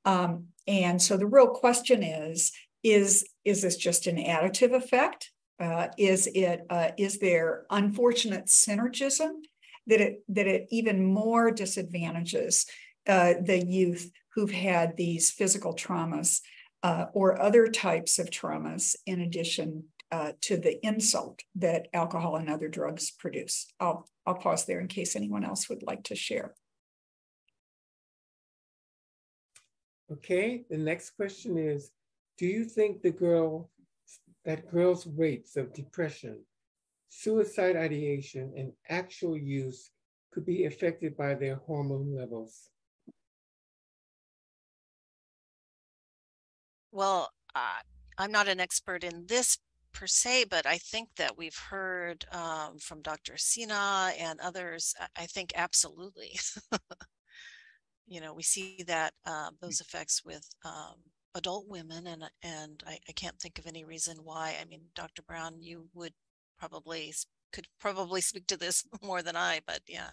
Um, and so the real question is, is, is this just an additive effect? Uh, is it uh, is there unfortunate synergism that it that it even more disadvantages uh, the youth who've had these physical traumas uh, or other types of traumas in addition uh, to the insult that alcohol and other drugs produce. I'll I'll pause there in case anyone else would like to share. Okay, the next question is, do you think the girl that girls' rates of depression, suicide ideation, and actual use could be affected by their hormone levels? Well, uh, I'm not an expert in this per se, but I think that we've heard um, from Dr. Sinha and others, I think absolutely. you know, we see that uh, those effects with um, adult women and and I, I can't think of any reason why i mean dr brown you would probably could probably speak to this more than i but yeah.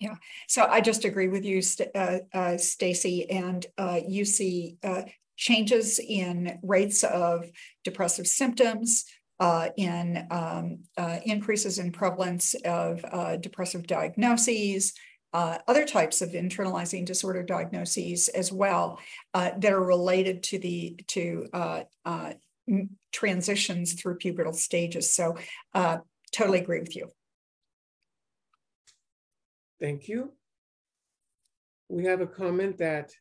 Yeah so i just agree with you uh, uh, stacy and uh, you see uh, changes in rates of depressive symptoms uh, in um, uh, increases in prevalence of depressive diagnoses uh, other types of internalizing disorder diagnoses as well uh, that are related to the to uh, uh transitions through pubertal stages. So uh, totally agree with you. Thank you. We have a comment that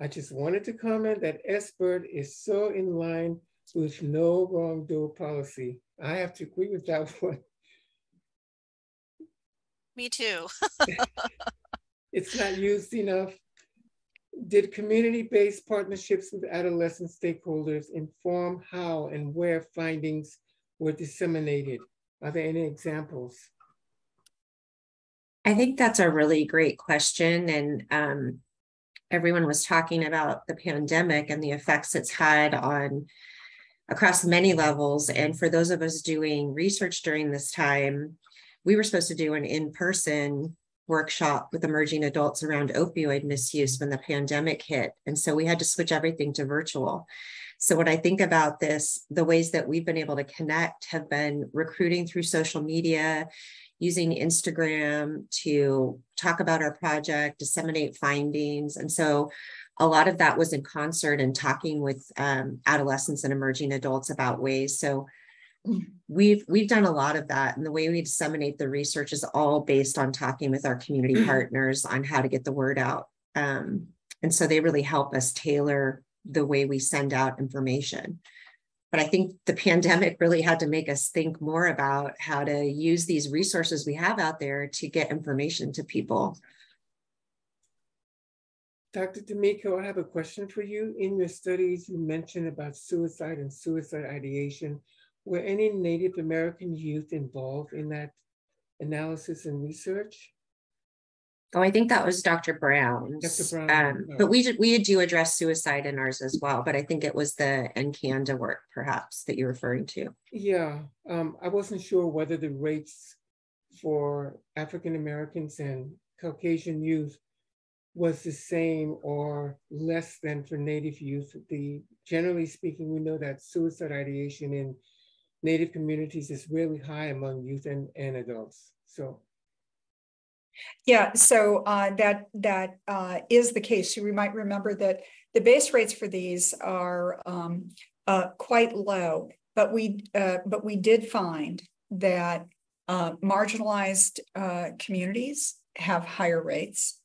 I just wanted to comment that SBIRT is so in line with no wrong door policy. I have to agree with that one. Me too. it's not used enough. Did community-based partnerships with adolescent stakeholders inform how and where findings were disseminated? Are there any examples? I think that's a really great question. And um, everyone was talking about the pandemic and the effects it's had on across many levels. And for those of us doing research during this time, we were supposed to do an in-person workshop with emerging adults around opioid misuse when the pandemic hit. And so we had to switch everything to virtual. So when I think about this, the ways that we've been able to connect have been recruiting through social media, using Instagram to talk about our project, disseminate findings. And so a lot of that was in concert and talking with um, adolescents and emerging adults about ways. So we've we've done a lot of that and the way we disseminate the research is all based on talking with our community mm-hmm. partners on how to get the word out um, and so they really help us tailor the way we send out information but i think the pandemic really had to make us think more about how to use these resources we have out there to get information to people Dr. D'Amico, I have a question for you. In your studies, you mentioned about suicide and suicide ideation were any Native American youth involved in that analysis and research? Oh, I think that was Dr. Brown. Dr. Brown, Um, but we did, we do address suicide in ours as well, but I think it was the NCANDA work perhaps that you're referring to. Yeah, um, I wasn't sure whether the rates for African Americans and Caucasian youth was the same or less than for Native youth. The generally speaking, we know that suicide ideation in Native communities is really high among youth and, and adults. So Yeah, so uh, that that uh, is the case. You might remember that the base rates for these are um, uh, quite low, but we uh, but we did find that uh, marginalized uh, communities have higher rates.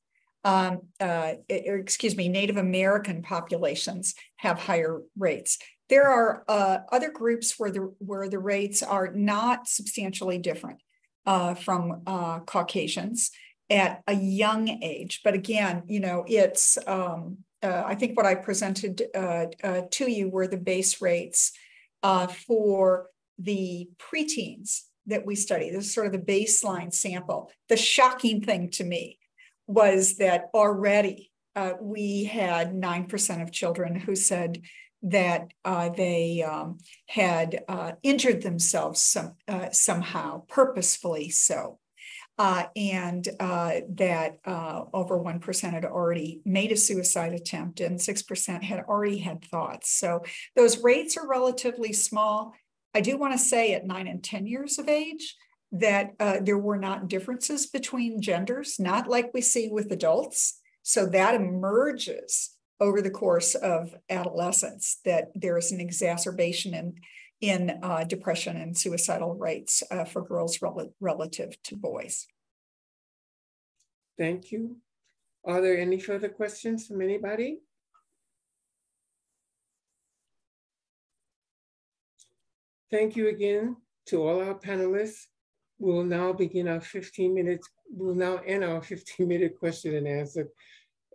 Um, uh, excuse me, Native American populations have higher rates. There are uh, other groups where the where the rates are not substantially different uh, from uh, Caucasians at a young age. But again, you know, it's, um, uh, I think what I presented uh, uh, to you were the base rates for the preteens that we study. This is sort of the baseline sample. The shocking thing to me was that already uh, we had 9% of children who said that uh, they um, had uh, injured themselves some, uh, somehow, purposefully so uh, and uh, that uh, over 1% had already made a suicide attempt and 6% had already had thoughts. So those rates are relatively small. I do want to say at nine and 10 years of age that there were not differences between genders, not like we see with adults. So that emerges over the course of adolescence, that there is an exacerbation in in uh, depression and suicidal rates uh, for girls rel relative to boys. thank you. Are there any further questions from anybody? Thank you again to all our panelists. We'll now begin our 15 minutes, we'll now end our 15 minute question and answer.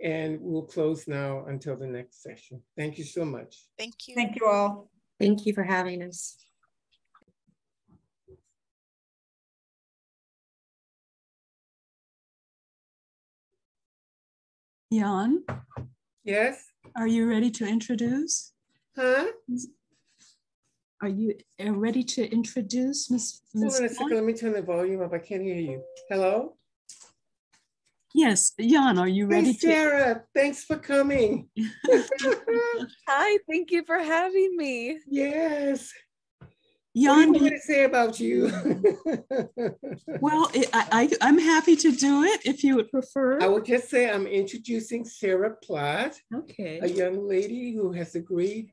And we'll close now until the next session. Thank you so much. Thank you. Thank you all. Thank you for having us. Jan, Yes? are you ready to introduce? Huh? Are you uh, ready to introduce Miss? Hold on a second, let me turn the volume up. I can't hear you. Hello? Yes, Jan, are you Hey, ready to? Sarah, thanks for coming. Hi, thank you for having me. Yes. Jan, what do do you want to say about you? Well, it- I, I, I'm happy to do it if you would prefer. I would just say I'm introducing Sarah Platt, Okay. a young lady who has agreed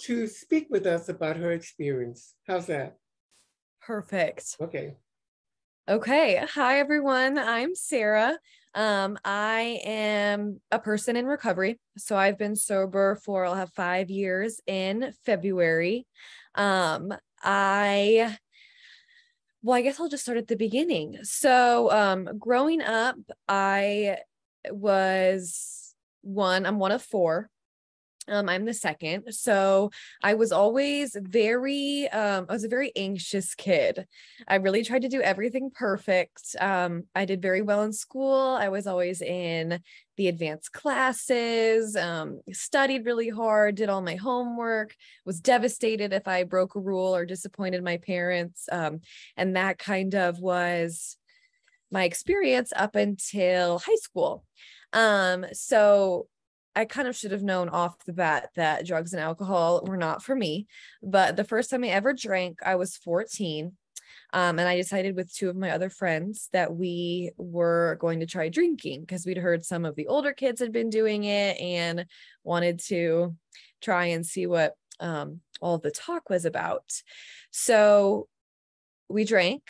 to speak with us about her experience. How's that? Perfect. Okay. Okay. Hi, everyone. I'm Sarah. Um, I am a person in recovery. So I've been sober for, I'll have five years in February. Um, I, well, I guess I'll just start at the beginning. So, um, growing up, I was one, I'm one of four. Um, I'm the second. So I was always very, um, I was a very anxious kid. I really tried to do everything perfect. Um, I did very well in school. I was always in the advanced classes, um, studied really hard, did all my homework, was devastated if I broke a rule or disappointed my parents. Um, and that kind of was my experience up until high school. Um, so I kind of should have known off the bat that drugs and alcohol were not for me. But the first time I ever drank, I was 14. Um, and I decided with two of my other friends that we were going to try drinking because we'd heard some of the older kids had been doing it and wanted to try and see what um, all the talk was about. So we drank.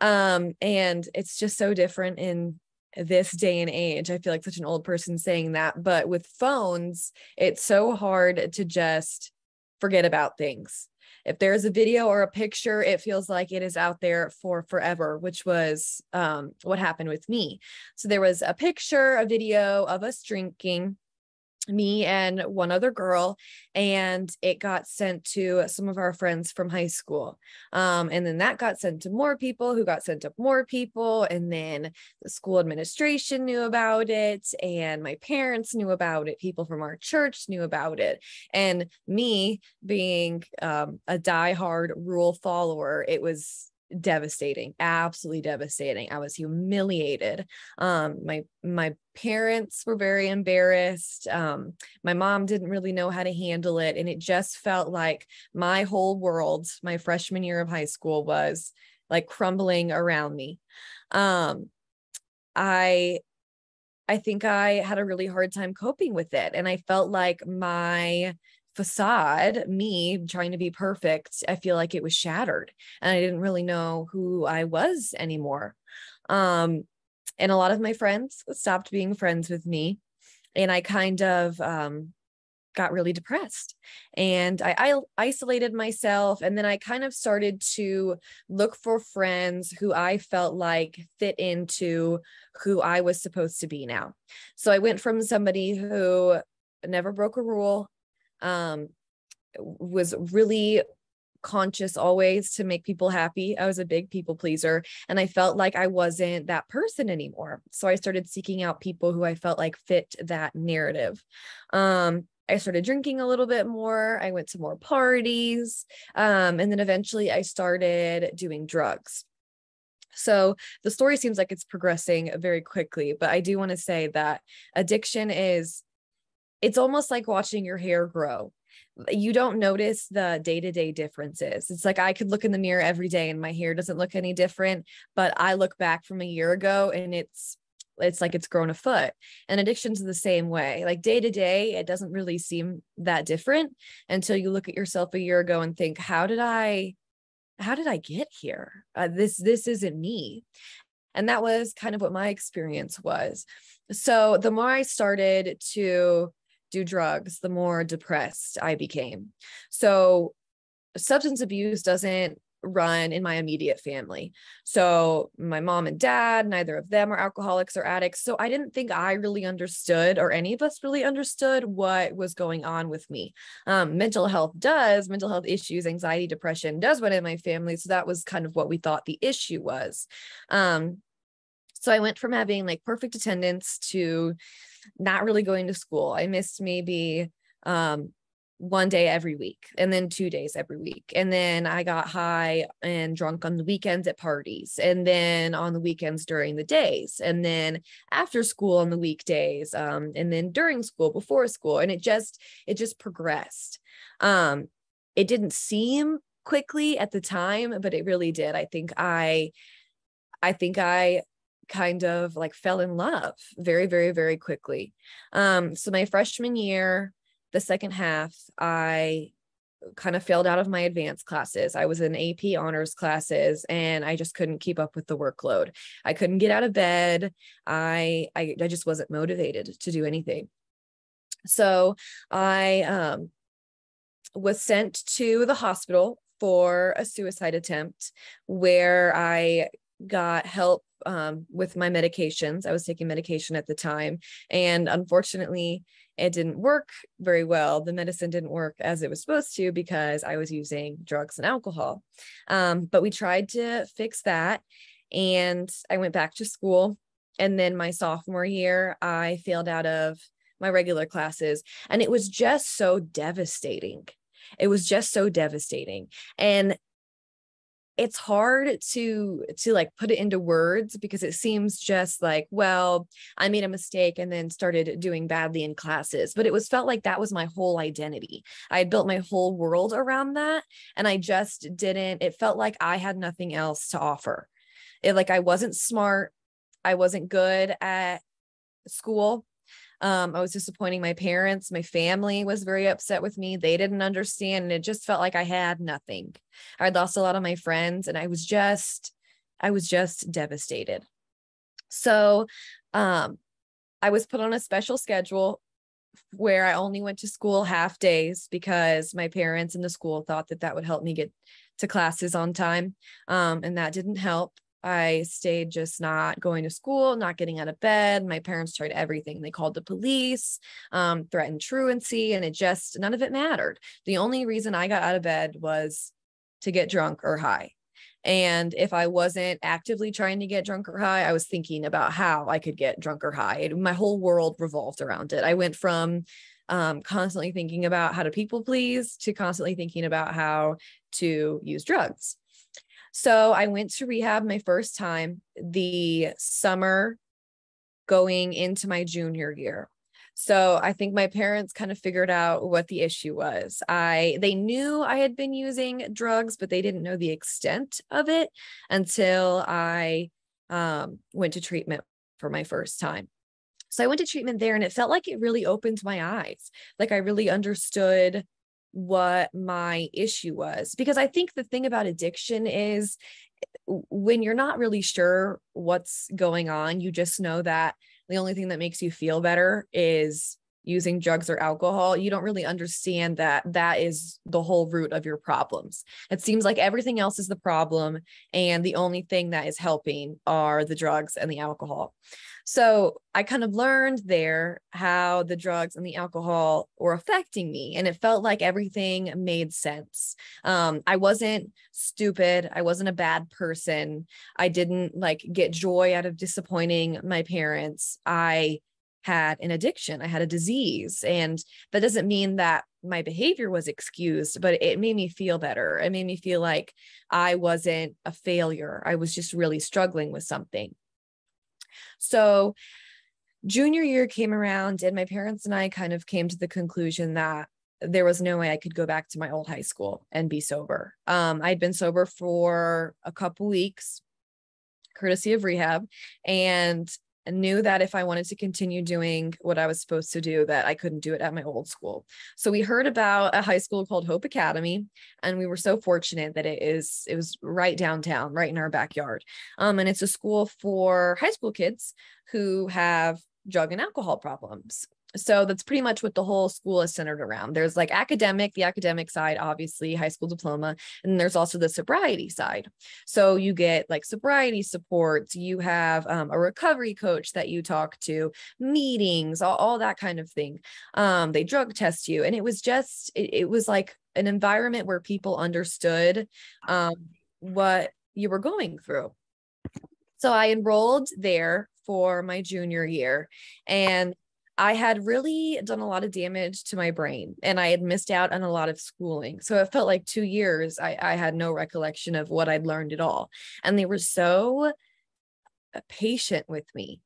Um, and it's just so different in this day and age. I feel like such an old person saying that, but with phones, it's so hard to just forget about things. If there's a video or a picture, it feels like it is out there for forever, which was um, what happened with me. So there was a picture, a video of us drinking. Me and one other girl and it got sent to some of our friends from high school. Um, and then that got sent to more people who got sent to more people and then the school administration knew about it and my parents knew about it people from our church knew about it. And me being um, a diehard rule follower it was devastating absolutely devastating. I was humiliated. Um my my parents were very embarrassed. Um my mom didn't really know how to handle it and it just felt like my whole world my freshman year of high school was like crumbling around me. Um i i think i had a really hard time coping with it and i felt like my facade, me trying to be perfect, I feel like it was shattered and I didn't really know who I was anymore. Um, and a lot of my friends stopped being friends with me. And I kind of um, got really depressed and I, I isolated myself. And then I kind of started to look for friends who I felt like fit into who I was supposed to be now. So I went from somebody who never broke a rule um, was really conscious always to make people happy. I was a big people pleaser and I felt like I wasn't that person anymore. So I started seeking out people who I felt like fit that narrative. Um, I started drinking a little bit more. I went to more parties. Um, and then eventually I started doing drugs. So the story seems like it's progressing very quickly, but I do want to say that addiction is it's almost like watching your hair grow. You don't notice the day-to-day differences. It's like i could look in the mirror every day and my hair doesn't look any different but i look back from a year ago and it's it's like it's grown a foot. And addiction's are the same way. Like day to day it doesn't really seem that different until you look at yourself a year ago and think how did i how did i get here? Uh, this this isn't me. And that was kind of what my experience was. So the more i started to do drugs, the more depressed I became. So, substance abuse doesn't run in my immediate family. So, my mom and dad, neither of them are alcoholics or addicts. So, I didn't think I really understood, or any of us really understood, what was going on with me. Um, mental health does, mental health issues, anxiety, depression does run in my family. So, that was kind of what we thought the issue was. Um, so, I went from having like perfect attendance to not really going to school. I missed maybe um, one day every week and then two days every week. And then I got high and drunk on the weekends at parties and then on the weekends during the days and then after school on the weekdays um, and then during school before school. And it just, it just progressed. Um, it didn't seem quickly at the time, but it really did. I think I, I think I kind of like fell in love very very very quickly. Um so my freshman year the second half i kind of failed out of my advanced classes. I was in ap honors classes and i just couldn't keep up with the workload. I couldn't get out of bed. I i, I just wasn't motivated to do anything. So i um was sent to the hospital for a suicide attempt where I got help um, with my medications. I was taking medication at the time, and unfortunately, it didn't work very well. The medicine didn't work as it was supposed to because I was using drugs and alcohol. Um, but we tried to fix that, and I went back to school. And then my sophomore year, I failed out of my regular classes, and it was just so devastating. It was just so devastating. And it's hard to to like put it into words because it seems just like well i made a mistake and then started doing badly in classes but it was felt like that was my whole identity. I had built my whole world around that and i just didn't it felt like i had nothing else to offer. It like i wasn't smart i wasn't good at school um, I was disappointing my parents. My family was very upset with me. They didn't understand. And it just felt like I had nothing. I'd lost a lot of my friends and I was just, I was just devastated. So um, I was put on a special schedule where I only went to school half days because my parents and the school thought that that would help me get to classes on time. Um, and that didn't help. I stayed just not going to school, not getting out of bed. My parents tried everything. They called the police, um, threatened truancy, and it just, none of it mattered. The only reason I got out of bed was to get drunk or high. And if I wasn't actively trying to get drunk or high, I was thinking about how I could get drunk or high. It, my whole world revolved around it. I went from um, constantly thinking about how to people please to constantly thinking about how to use drugs. So I went to rehab my first time the summer going into my junior year. So I think my parents kind of figured out what the issue was. I they knew I had been using drugs, but they didn't know the extent of it until I um, went to treatment for my first time. So I went to treatment there and it felt like it really opened my eyes. Like I really understood what my issue was because I think the thing about addiction is when you're not really sure what's going on, you just know that the only thing that makes you feel better is using drugs or alcohol, you don't really understand that that is the whole root of your problems. It seems like everything else is the problem, and the only thing that is helping are the drugs and the alcohol. So I kind of learned there how the drugs and the alcohol were affecting me, and it felt like everything made sense. Um, I wasn't stupid. I wasn't a bad person. I didn't like get joy out of disappointing my parents. I had an addiction, I had a disease. And that doesn't mean that my behavior was excused, but it made me feel better. It made me feel like I wasn't a failure. I was just really struggling with something. So, junior year came around, and my parents and I kind of came to the conclusion that there was no way I could go back to my old high school and be sober. Um, I'd been sober for a couple weeks, courtesy of rehab, and knew that if I wanted to continue doing what I was supposed to do, that I couldn't do it at my old school. So we heard about a high school called Hope Academy, and we were so fortunate that it is it was right downtown, right in our backyard. Um, and it's a school for high school kids who have drug and alcohol problems so that's pretty much what the whole school is centered around. There's like academic, the academic side, obviously, high school diploma, and there's also the sobriety side. So you get like sobriety support, you have um, a recovery coach that you talk to, meetings, all, all that kind of thing. Um, they drug test you. And it was just, it, it was like an environment where people understood um, what you were going through. So I enrolled there for my junior year and I had really done a lot of damage to my brain and I had missed out on a lot of schooling. So it felt like two years I, I had no recollection of what I'd learned at all. And they were so uh, patient with me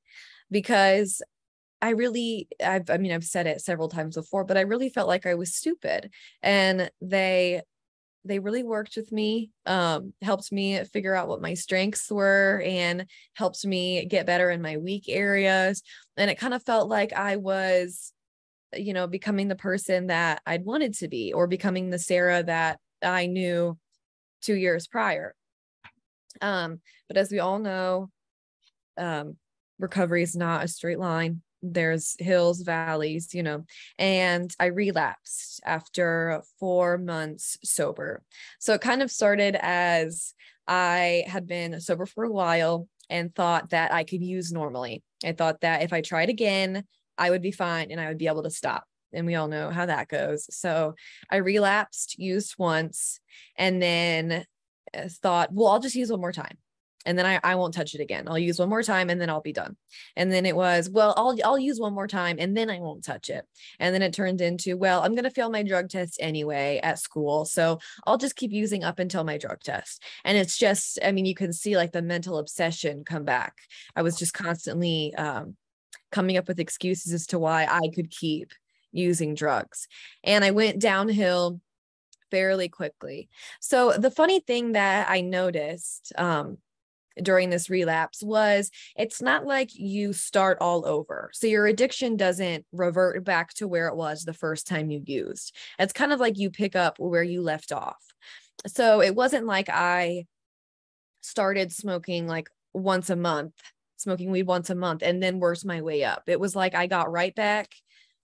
because I really, I've, I mean, I've said it several times before, but I really felt like I was stupid. And they they really worked with me, um, helped me figure out what my strengths were and helped me get better in my weak areas. And it kind of felt like I was, you know, becoming the person that I'd wanted to be or becoming the Sarah that I knew two years prior. Um, but as we all know, um, recovery is not a straight line there's hills, valleys, you know, and I relapsed after four months sober. So it kind of started as I had been sober for a while and thought that I could use normally. I thought that if I tried again, I would be fine and I would be able to stop. And we all know how that goes. So I relapsed, used once, and then uh, thought, well, I'll just use one more time and then I, I won't touch it again. I'll use one more time and then I'll be done. And then it was, well, I'll I'll use one more time and then I won't touch it. And then it turned into, well, I'm gonna fail my drug test anyway at school. So I'll just keep using up until my drug test. And it's just, I mean, you can see like the mental obsession come back. I was just constantly um, coming up with excuses as to why I could keep using drugs. And I went downhill fairly quickly. So the funny thing that I noticed um, during this relapse was it's not like you start all over. So your addiction doesn't revert back to where it was the first time you used. It's kind of like you pick up where you left off. So it wasn't like I started smoking like once a month, smoking weed once a month, and then worked my way up. It was like I got right back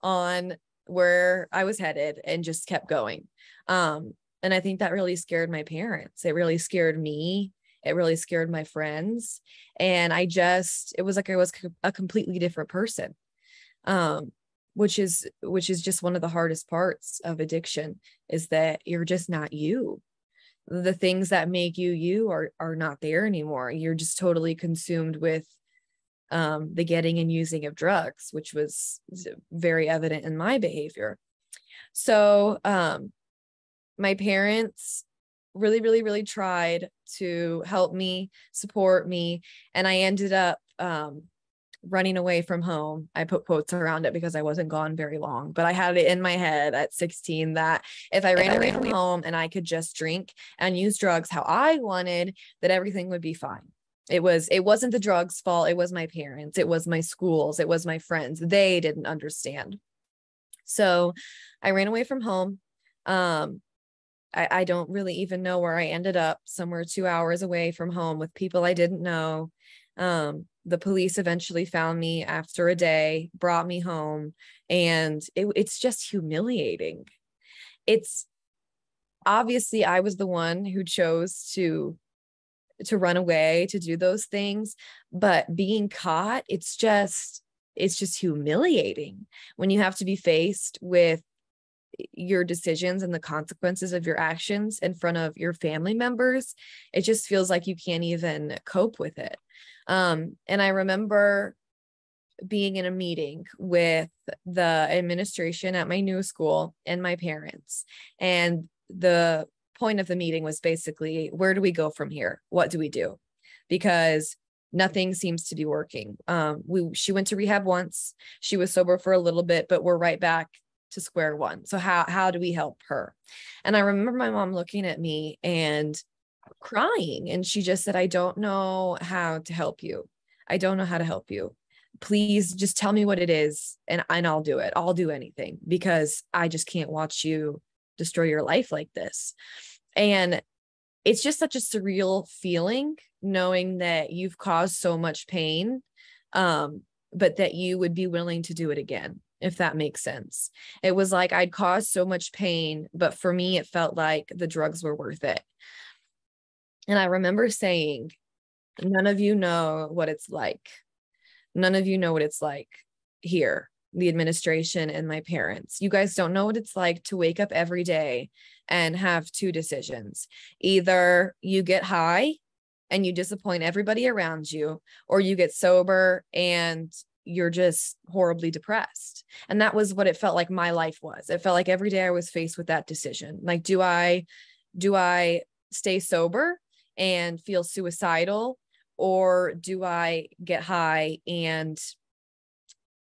on where I was headed and just kept going. Um, and I think that really scared my parents. It really scared me It really scared my friends. And I just, it was like I was a completely different person. Um, which is which is just one of the hardest parts of addiction is that you're just not you the things that make you you are are not there anymore you're just totally consumed with um, the getting and using of drugs which was very evident in my behavior so um, my parents really really really tried to help me support me and i ended up um, running away from home. I put quotes around it because I wasn't gone very long, but I had it in my head at 16 that if I ran away from home and I could just drink and use drugs how I wanted, that everything would be fine. It was it wasn't the drugs fault, it was my parents, it was my schools, it was my friends. They didn't understand. So I ran away from home. Um I, I don't really even know where I ended up, somewhere two hours away from home with people I didn't know. Um, the police eventually found me after a day, brought me home, and it, it's just humiliating. It's obviously I was the one who chose to to run away to do those things but being caught it's just it's just humiliating when you have to be faced with your decisions and the consequences of your actions in front of your family members it just feels like you can't even cope with it um, and I remember being in a meeting with the administration at my new school and my parents. And the point of the meeting was basically where do we go from here? What do we do? Because nothing seems to be working. Um, we she went to rehab once. She was sober for a little bit, but we're right back to square one. So how how do we help her? And I remember my mom looking at me and crying and she just said i don't know how to help you. I don't know how to help you. Please just tell me what it is and, and i'll do it. I'll do anything because i just can't watch you destroy your life like this. And it's just such a surreal feeling knowing that you've caused so much pain um, but that you would be willing to do it again if that makes sense it was like i'd caused so much pain but for me it felt like the drugs were worth it and I remember saying, none of you know what it's like. None of you know what it's like here, the administration and my parents. You guys don't know what it's like to wake up every day and have two decisions. Either you get high and you disappoint everybody around you, or you get sober and you're just horribly depressed. And that was what it felt like my life was. It felt like every day I was faced with that decision. Like, do I, do I stay sober and feel suicidal or do i get high and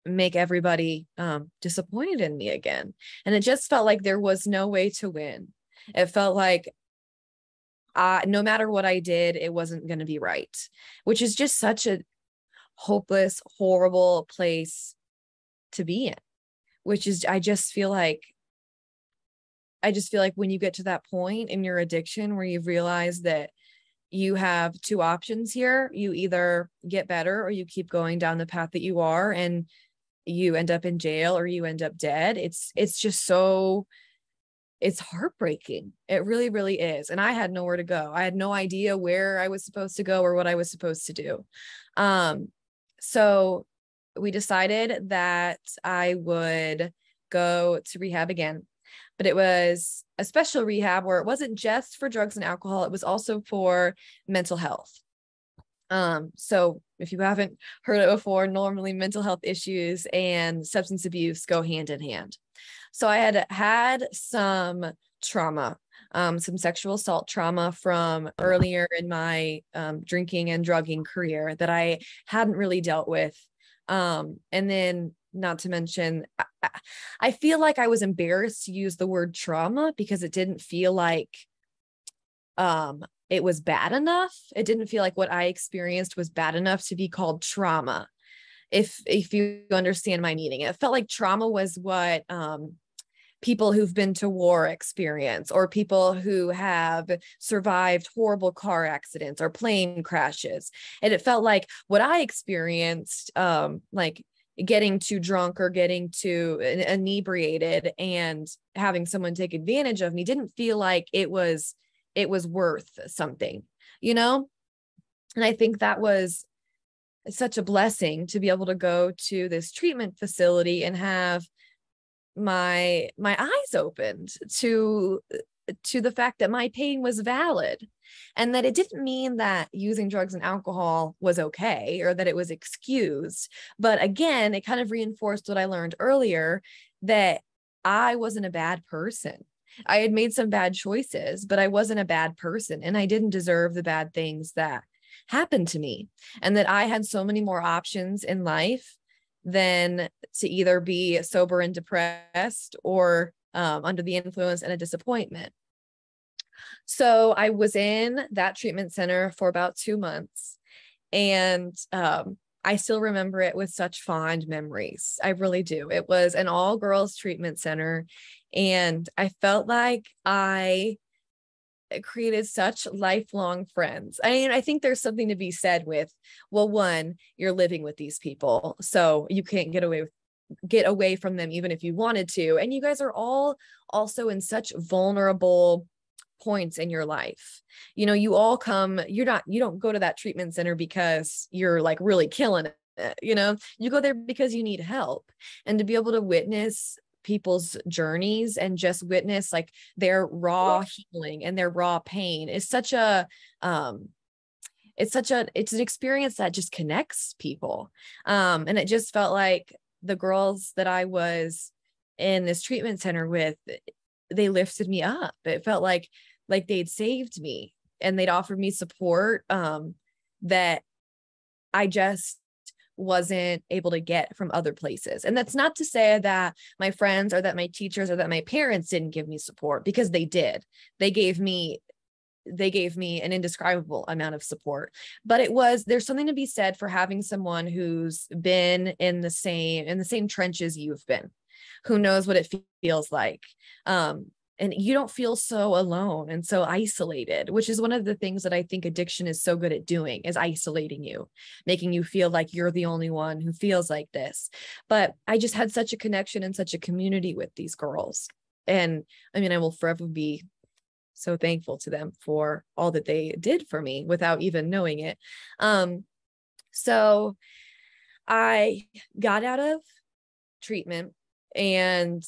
make everybody um, disappointed in me again and it just felt like there was no way to win it felt like uh, no matter what i did it wasn't going to be right which is just such a hopeless horrible place to be in which is i just feel like i just feel like when you get to that point in your addiction where you've realized that you have two options here. You either get better or you keep going down the path that you are and you end up in jail or you end up dead. It's it's just so it's heartbreaking. It really really is. And I had nowhere to go. I had no idea where I was supposed to go or what I was supposed to do. Um so we decided that I would go to rehab again but it was a special rehab where it wasn't just for drugs and alcohol, it was also for mental health. Um, so if you haven't heard it before, normally mental health issues and substance abuse go hand in hand. So I had had some trauma, um, some sexual assault trauma from earlier in my um, drinking and drugging career that I hadn't really dealt with. Um, and then not to mention I, I feel like i was embarrassed to use the word trauma because it didn't feel like um it was bad enough it didn't feel like what i experienced was bad enough to be called trauma if if you understand my meaning it felt like trauma was what um people who've been to war experience or people who have survived horrible car accidents or plane crashes. And it felt like what i experienced um like getting too drunk or getting too inebriated and having someone take advantage of me didn't feel like it was it was worth something you know? And I think that was such a blessing to be able to go to this treatment facility and have my my eyes opened to uh, to the fact that my pain was valid and that it didn't mean that using drugs and alcohol was okay or that it was excused. But again it kind of reinforced what i learned earlier that i wasn't a bad person. I had made some bad choices but i wasn't a bad person and i didn't deserve the bad things that happened to me and that i had so many more options in life than to either be sober and depressed or um, under the influence and a disappointment. So I was in that treatment center for about two months. And um, I still remember it with such fond memories. I really do. It was an all girls treatment center. And I felt like I created such lifelong friends. I mean, I think there's something to be said with, well, one, you're living with these people. So you can't get away with get away from them even if you wanted to and you guys are all also in such vulnerable points in your life you know you all come you're not you don't go to that treatment center because you're like really killing it you know you go there because you need help and to be able to witness people's journeys and just witness like their raw healing and their raw pain is such a um it's such a it's an experience that just connects people um and it just felt like the girls that I was in this treatment center with, they lifted me up. It felt like like they'd saved me and they'd offered me support um, that I just wasn't able to get from other places. And that's not to say that my friends or that my teachers or that my parents didn't give me support because they did. They gave me they gave me an indescribable amount of support but it was there's something to be said for having someone who's been in the same in the same trenches you've been who knows what it feels like um and you don't feel so alone and so isolated which is one of the things that i think addiction is so good at doing is isolating you making you feel like you're the only one who feels like this but i just had such a connection and such a community with these girls and i mean i will forever be so thankful to them for all that they did for me without even knowing it. Um, so I got out of treatment and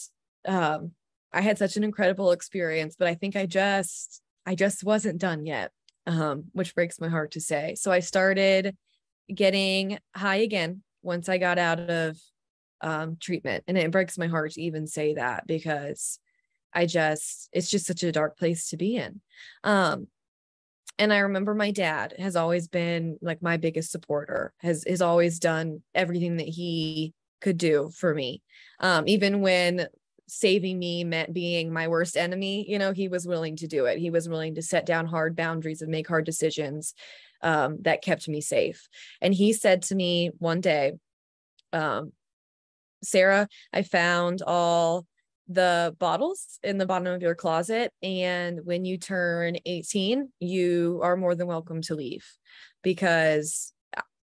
um, I had such an incredible experience, but I think I just I just wasn't done yet, um, which breaks my heart to say. So I started getting high again once I got out of um, treatment, and it breaks my heart to even say that because I just, it's just such a dark place to be in. Um, and I remember my dad has always been like my biggest supporter, has has always done everything that he could do for me. Um, even when saving me meant being my worst enemy, you know, he was willing to do it. He was willing to set down hard boundaries and make hard decisions um, that kept me safe. And he said to me one day, um, Sarah, I found all the bottles in the bottom of your closet. And when you turn 18, you are more than welcome to leave because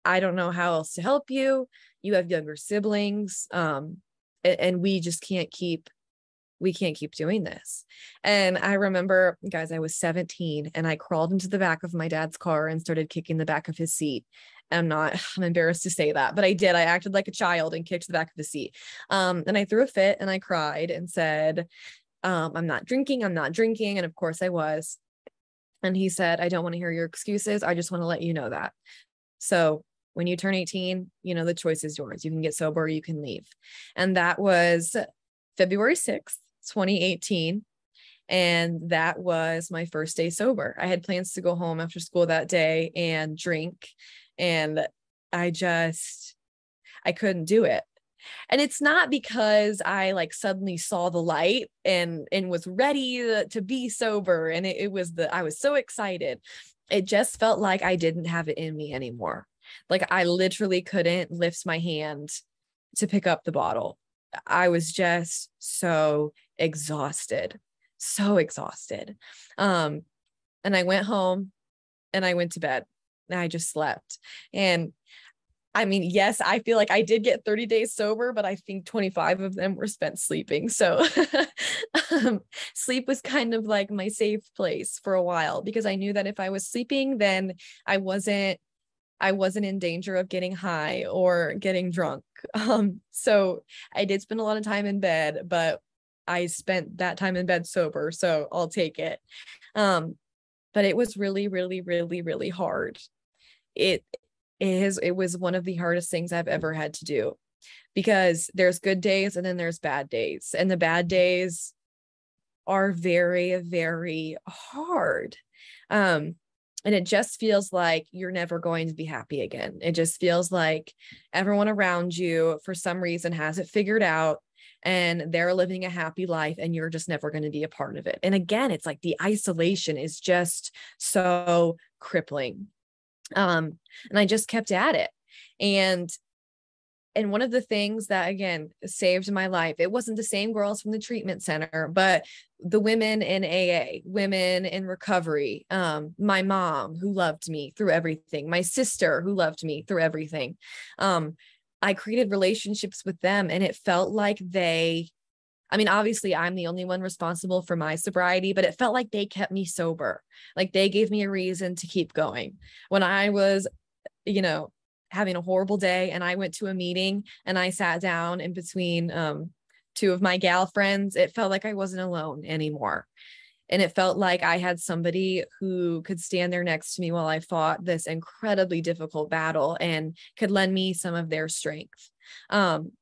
I don't know how else to help you. You have younger siblings. Um, and, we just can't keep we can't keep doing this. And I remember, guys, I was 17 and I crawled into the back of my dad's car and started kicking the back of his seat. I'm not, I'm embarrassed to say that, but I did. I acted like a child and kicked the back of the seat. Um, and I threw a fit and I cried and said, um, I'm not drinking, I'm not drinking. And of course I was. And he said, I don't want to hear your excuses. I just want to let you know that. So when you turn 18, you know, the choice is yours. You can get sober, you can leave. And that was February 6th, 2018. And that was my first day sober. I had plans to go home after school that day and drink and I just I couldn't do it. And it's not because I like suddenly saw the light and and was ready to, be sober and it, it was the I was so excited. It just felt like I didn't have it in me anymore. Like I literally couldn't lift my hand to pick up the bottle. I was just so exhausted. So exhausted. Um and I went home and I went to bed and I just slept. And I mean, yes, I feel like I did get 30 days sober, but I think 25 of them were spent sleeping. So um, sleep was kind of like my safe place for a while because I knew that if I was sleeping, then I wasn't I wasn't in danger of getting high or getting drunk. Um, so I did spend a lot of time in bed, but I spent that time in bed sober, so I'll take it. Um, but it was really, really, really, really hard. It is, it was one of the hardest things I've ever had to do because there's good days and then there's bad days. And the bad days are very, very hard. Um, and it just feels like you're never going to be happy again. It just feels like everyone around you, for some reason, has it figured out and they're living a happy life and you're just never going to be a part of it. And again, it's like the isolation is just so crippling. Um, and I just kept at it. And and one of the things that again saved my life it wasn't the same girls from the treatment center but the women in aa women in recovery um, my mom who loved me through everything my sister who loved me through everything um, i created relationships with them and it felt like they I mean, obviously, I'm the only one responsible for my sobriety, but it felt like they kept me sober. Like they gave me a reason to keep going. When I was, you know, having a horrible day and I went to a meeting and I sat down in between um, two of my gal friends, it felt like I wasn't alone anymore. And it felt like I had somebody who could stand there next to me while I fought this incredibly difficult battle and could lend me some of their strength. Um,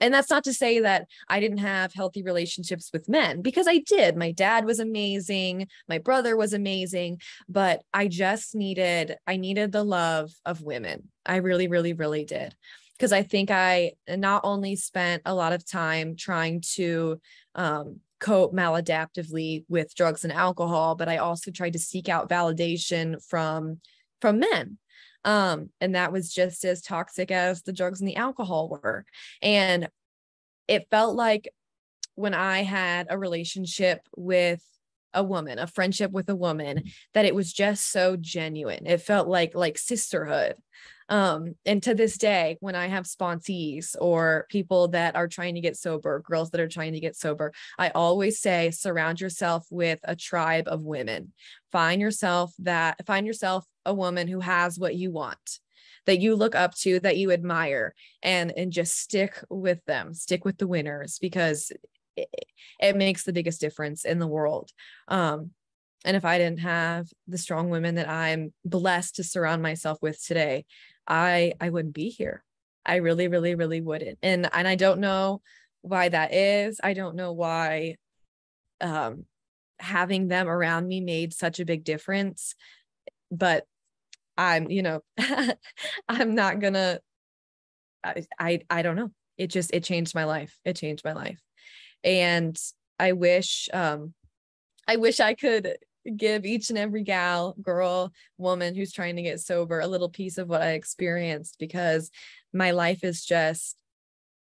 and that's not to say that I didn't have healthy relationships with men because I did. My dad was amazing, my brother was amazing, but I just needed I needed the love of women. I really really really did. Because I think I not only spent a lot of time trying to um, cope maladaptively with drugs and alcohol, but I also tried to seek out validation from from men um, and that was just as toxic as the drugs and the alcohol were. And it felt like when I had a relationship with a woman, a friendship with a woman, that it was just so genuine. It felt like like sisterhood. Um, and to this day, when I have sponsees or people that are trying to get sober, girls that are trying to get sober, I always say surround yourself with a tribe of women. Find yourself that find yourself a woman who has what you want that you look up to that you admire and and just stick with them stick with the winners because it, it makes the biggest difference in the world. Um and if i didn't have the strong women that i'm blessed to surround myself with today i i wouldn't be here. I really really really wouldn't. And and i don't know why that is. I don't know why um having them around me made such a big difference but i'm you know i'm not gonna I, I i don't know. It just it changed my life. It changed my life. And i wish um i wish i could give each and every gal girl woman who's trying to get sober a little piece of what i experienced because my life is just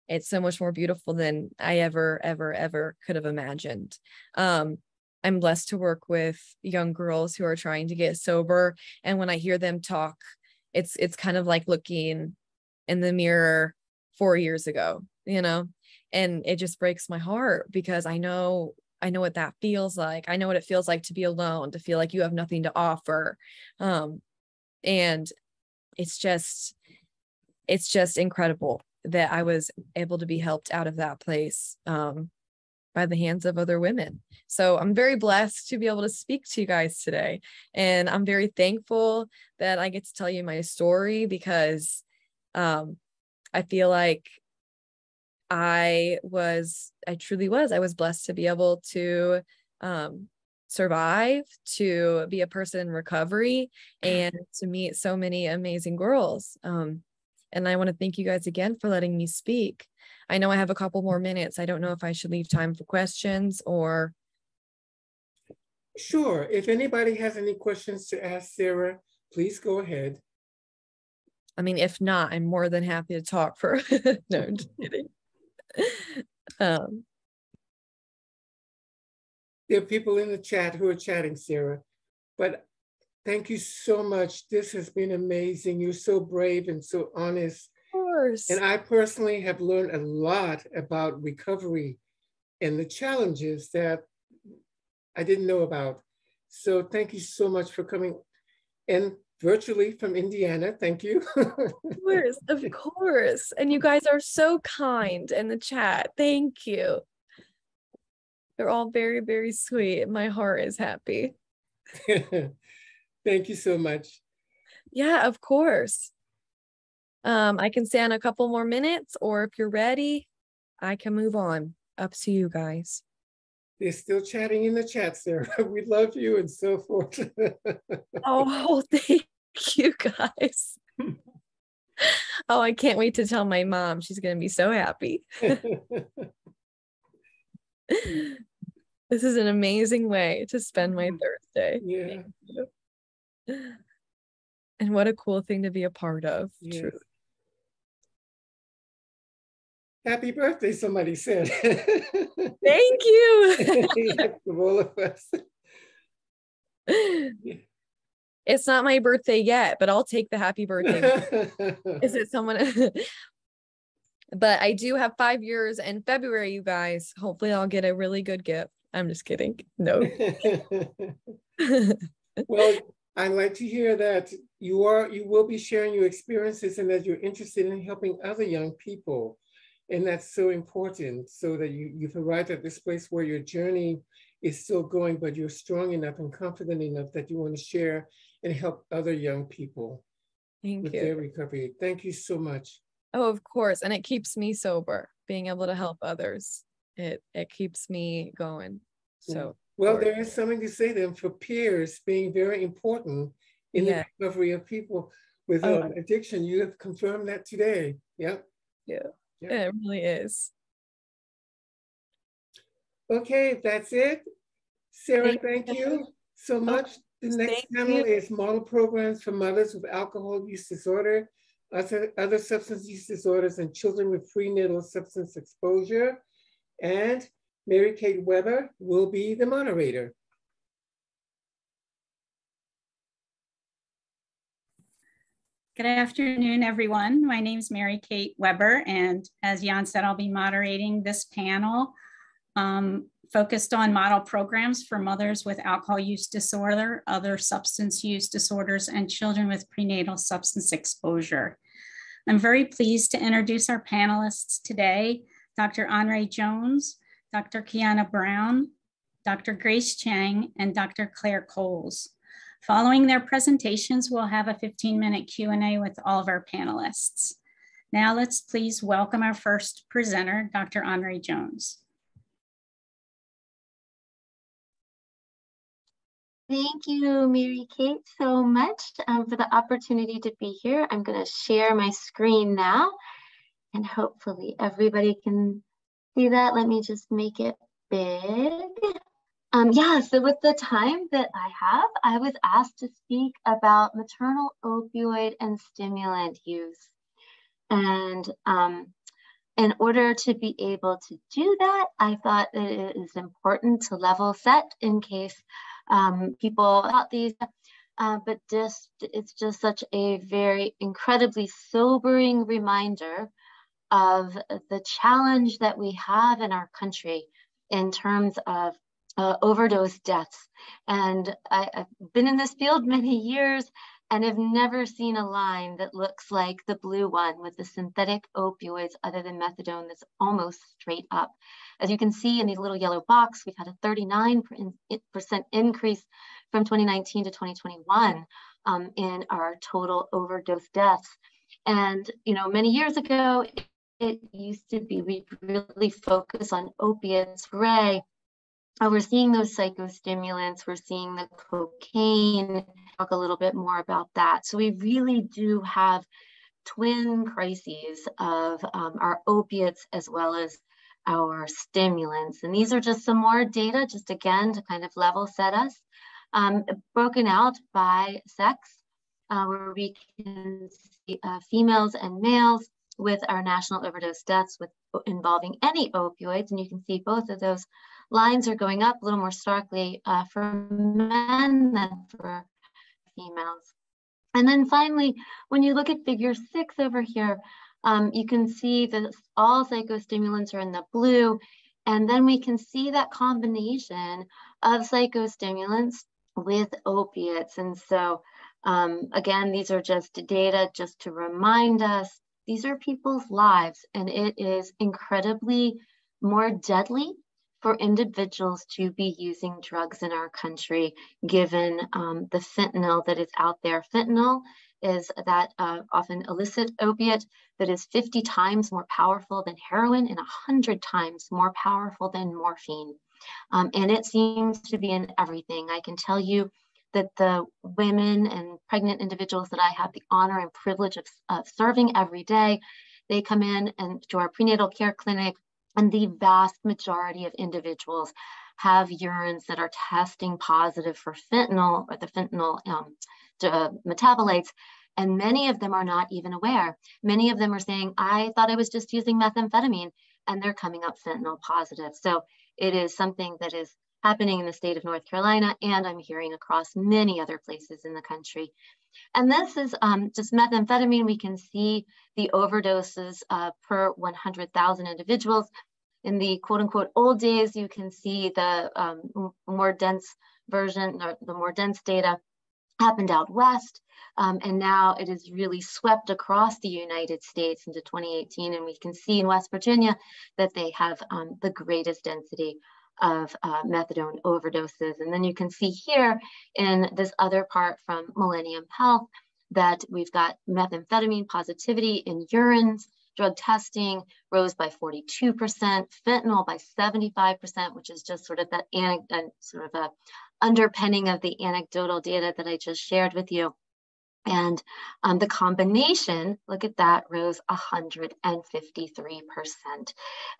it's so much more beautiful than i ever ever ever could have imagined. Um I'm blessed to work with young girls who are trying to get sober. And when I hear them talk, it's it's kind of like looking in the mirror four years ago, you know, and it just breaks my heart because I know I know what that feels like. I know what it feels like to be alone, to feel like you have nothing to offer. Um, and it's just it's just incredible that I was able to be helped out of that place. Um, by the hands of other women. So I'm very blessed to be able to speak to you guys today. And I'm very thankful that I get to tell you my story because um, I feel like I was, I truly was, I was blessed to be able to um, survive, to be a person in recovery, and to meet so many amazing girls. Um, and I want to thank you guys again for letting me speak. I know I have a couple more minutes. I don't know if I should leave time for questions or. Sure. If anybody has any questions to ask Sarah, please go ahead. I mean, if not, I'm more than happy to talk for. no, just kidding. Um, there are people in the chat who are chatting, Sarah. But thank you so much. This has been amazing. You're so brave and so honest Of course. And I personally have learned a lot about recovery and the challenges that I didn't know about. So thank you so much for coming. And virtually from Indiana. Thank you. of course, of course. And you guys are so kind in the chat. Thank you. They're all very, very sweet. My heart is happy. Thank you so much. Yeah, of course. Um, I can stay on a couple more minutes, or if you're ready, I can move on. Up to you guys. They're still chatting in the chat, Sarah. We love you and so forth. oh, thank you guys. oh, I can't wait to tell my mom. She's going to be so happy. this is an amazing way to spend my Mm-hmm. Thursday. Yeah. And what a cool thing to be a part of. Yes. Truly. Happy birthday, somebody said. Thank you. From all of us. It's not my birthday yet, but I'll take the happy birthday. Is it someone? but I do have five years in February, you guys. Hopefully, I'll get a really good gift. I'm just kidding. No. well, I'd like to hear that you are you will be sharing your experiences and that you're interested in helping other young people. And that's so important so that you, you've arrived at this place where your journey is still going, but you're strong enough and confident enough that you want to share and help other young people Thank with you. their recovery. Thank you so much. Oh, of course. And it keeps me sober, being able to help others. It it keeps me going. So Well, there is something to say then for peers being very important in Yeah. the recovery of people with Oh. um, addiction. You have confirmed that today. Yep. yeah, Yeah. it really is. Okay, that's it. Sarah, Thank thank you. you so much. The next Thank panel you. is model programs for mothers with alcohol use disorder, other, other substance use disorders, and children with prenatal substance exposure. And Mary Kate Weber will be the moderator. Good afternoon, everyone. My name is Mary Kate Weber, and as Jan said, I'll be moderating this panel um, focused on model programs for mothers with alcohol use disorder, other substance use disorders, and children with prenatal substance exposure. I'm very pleased to introduce our panelists today, Dr. Hendrée Jones, Dr. Qiana Brown, Dr. Grace Chang, and Dr. Claire Coles. Following their presentations, we'll have a 15-minute Q&A with all of our panelists. Now let's please welcome our first presenter, Dr. Hendrée Jones. Thank you, Mary Kate, so much um, for the opportunity to be here. I'm going to share my screen now, and hopefully everybody can see that. Let me just make it big. Um, yeah, so with the time that I have, I was asked to speak about maternal opioid and stimulant use. And um, in order to be able to do that, I thought it is important to level set in case um, people about these, uh, but just it's just such a very incredibly sobering reminder of the challenge that we have in our country in terms of uh, overdose deaths. And I, I've been in this field many years and have never seen a line that looks like the blue one with the synthetic opioids other than methadone that's almost straight up. As you can see in the little yellow box, we've had a 39% increase from 2019 to 2021 um, in our total overdose deaths. And, you know, many years ago, it, used to be we really focus on opiates, gray. Uh, we're seeing those psychostimulants, we're seeing the cocaine, talk a little bit more about that. So we really do have twin crises of um, our opiates as well as our stimulants. And these are just some more data, just again, to kind of level set us, um, broken out by sex, uh, where we can see uh, females and males with our national overdose deaths with involving any opioids. And you can see both of those lines are going up a little more starkly uh, for men than for females. And then finally, when you look at figure six over here, um, you can see that all psychostimulants are in the blue. And then we can see that combination of psychostimulants with opiates. And so Um, again, these are just data just to remind us these are people's lives, and it is incredibly more deadly for individuals to be using drugs in our country, given um, the fentanyl that is out there. Fentanyl is that uh, often illicit opiate that is 50 times more powerful than heroin and 100 times more powerful than morphine. Um, and it seems to be in everything. I can tell you that the women and pregnant individuals that I have the honor and privilege of, of serving every day, they come in and to our prenatal care clinic, and the vast majority of individuals have urines that are testing positive for fentanyl or the fentanyl um, uh, metabolites. And many of them are not even aware. Many of them are saying, I thought I was just using methamphetamine, and they're coming up fentanyl positive. So it is something that is happening in the state of North Carolina, and I'm hearing across many other places in the country. And this is um, just methamphetamine. We can see the overdoses uh, per 100,000 individuals. In the quote unquote old days, you can see the um, more dense version or the more dense data happened out west. Um, and now it is really swept across the United States into 2018. And we can see in West Virginia that they have um, the greatest density of uh, methadone overdoses. And then you can see here in this other part from Millennium Health that we've got methamphetamine positivity in urines, drug testing rose by 42%, fentanyl by 75%, which is just sort of that sort of a underpinning of the anecdotal data that I just shared with you. And um, the combination, look at that, rose 153%.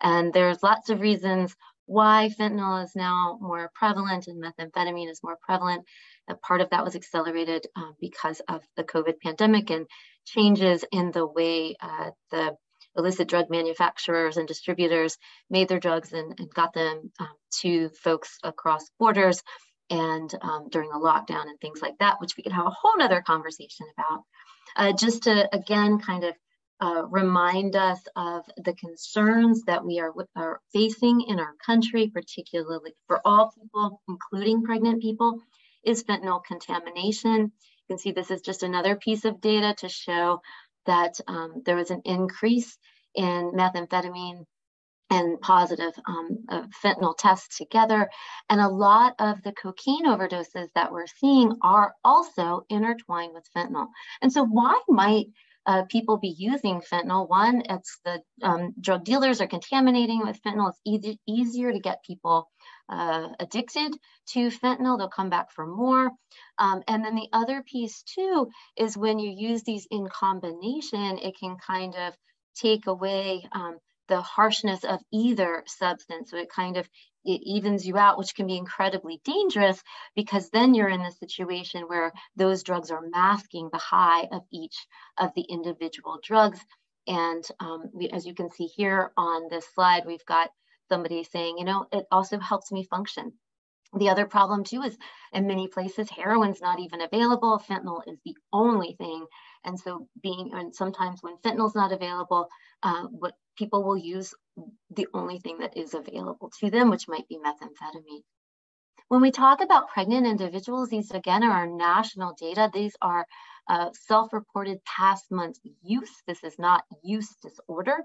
And there's lots of reasons why fentanyl is now more prevalent and methamphetamine is more prevalent. A part of that was accelerated uh, because of the COVID pandemic and changes in the way uh, the illicit drug manufacturers and distributors made their drugs and, and got them um, to folks across borders and um, during the lockdown and things like that, which we could have a whole nother conversation about. Uh, just to, again, kind of uh, remind us of the concerns that we are, are facing in our country, particularly for all people, including pregnant people, is fentanyl contamination. You can see this is just another piece of data to show that um, there was an increase in methamphetamine and positive um, fentanyl tests together. And a lot of the cocaine overdoses that we're seeing are also intertwined with fentanyl. And so why might uh, people be using fentanyl? One, it's the um, drug dealers are contaminating with fentanyl. It's easy, easier to get people uh, addicted to fentanyl. They'll come back for more. Um, and then the other piece too is when you use these in combination, it can kind of take away um, the harshness of either substance. So it kind of it evens you out, which can be incredibly dangerous because then you're in a situation where those drugs are masking the high of each of the individual drugs. And um, we, as you can see here on this slide, we've got somebody saying, you know, it also helps me function. The other problem too is in many places, heroin's not even available. Fentanyl is the only thing. And so being, and sometimes when fentanyl's not available, uh, what people will use the only thing that is available to them, which might be methamphetamine. When we talk about pregnant individuals, these again are our national data. These are uh, self-reported past month use. This is not use disorder,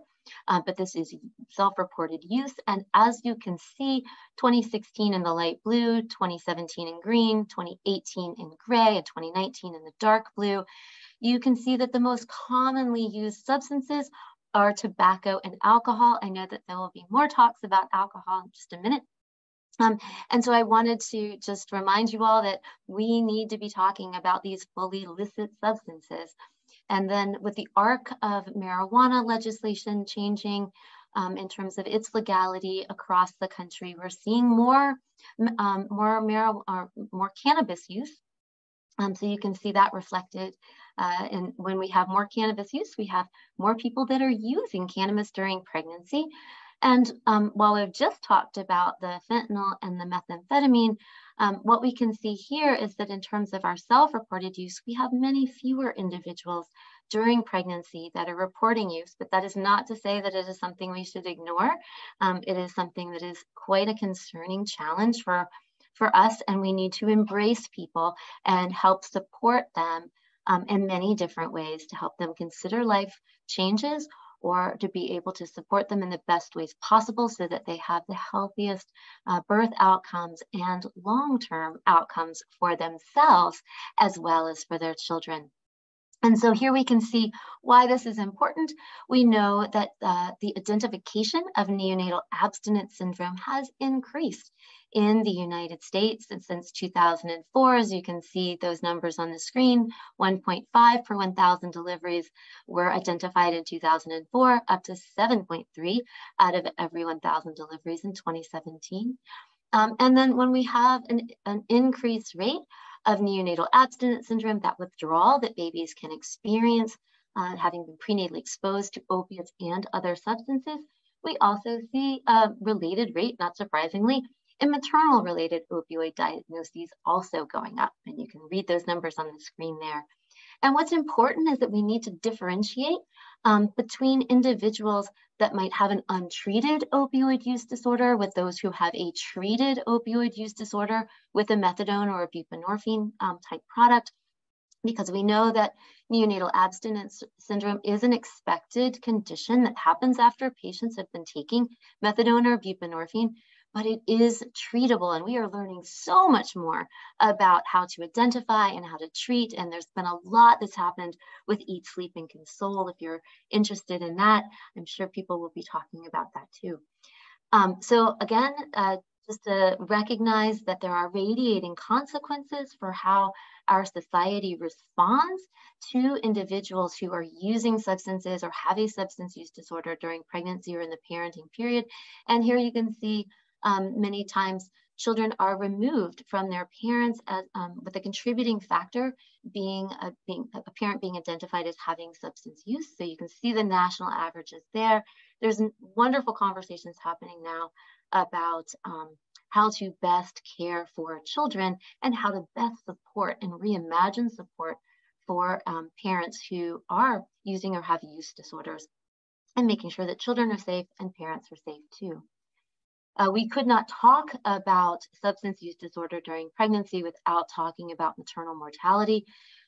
uh, but this is self-reported use. And as you can see, 2016 in the light blue, 2017 in green, 2018 in gray, and 2019 in the dark blue, you can see that the most commonly used substances are tobacco and alcohol. I know that there will be more talks about alcohol in just a minute. Um, and so I wanted to just remind you all that we need to be talking about these fully illicit substances. And then with the arc of marijuana legislation changing um, in terms of its legality across the country, we're seeing more, um, more, mar more cannabis use. Um, so you can see that reflected uh, and when we have more cannabis use, we have more people that are using cannabis during pregnancy. And um, while we've just talked about the fentanyl and the methamphetamine, um, what we can see here is that in terms of our self-reported use, we have many fewer individuals during pregnancy that are reporting use, but that is not to say that it is something we should ignore. Um, it is something that is quite a concerning challenge for for us and we need to embrace people and help support them um, in many different ways to help them consider life changes or to be able to support them in the best ways possible so that they have the healthiest uh, birth outcomes and long-term outcomes for themselves as well as for their children. And so here we can see why this is important. We know that uh, the identification of neonatal abstinence syndrome has increased in the United States and since 2004. As you can see those numbers on the screen, 1.5 per 1,000 deliveries were identified in 2004, up to 7.3 out of every 1,000 deliveries in 2017. Um, and then when we have an, an increased rate of neonatal abstinence syndrome, that withdrawal that babies can experience uh, having been prenatally exposed to opiates and other substances, we also see a related rate, not surprisingly, in maternal related opioid diagnoses also going up. And you can read those numbers on the screen there. And what's important is that we need to differentiate um, between individuals that might have an untreated opioid use disorder with those who have a treated opioid use disorder with a methadone or a buprenorphine um, type product, because we know that neonatal abstinence syndrome is an expected condition that happens after patients have been taking methadone or buprenorphine but it is treatable. And we are learning so much more about how to identify and how to treat. And there's been a lot that's happened with Eat, Sleep, and Console. If you're interested in that, I'm sure people will be talking about that too. Um, so again, uh, just to recognize that there are radiating consequences for how our society responds to individuals who are using substances or have a substance use disorder during pregnancy or in the parenting period. And here you can see um, many times children are removed from their parents as, um, with a contributing factor being a, being a parent being identified as having substance use. So you can see the national averages there. There's wonderful conversations happening now about um, how to best care for children and how to best support and reimagine support for um, parents who are using or have use disorders and making sure that children are safe and parents are safe too. Uh, we could not talk about substance use disorder during pregnancy without talking about maternal mortality.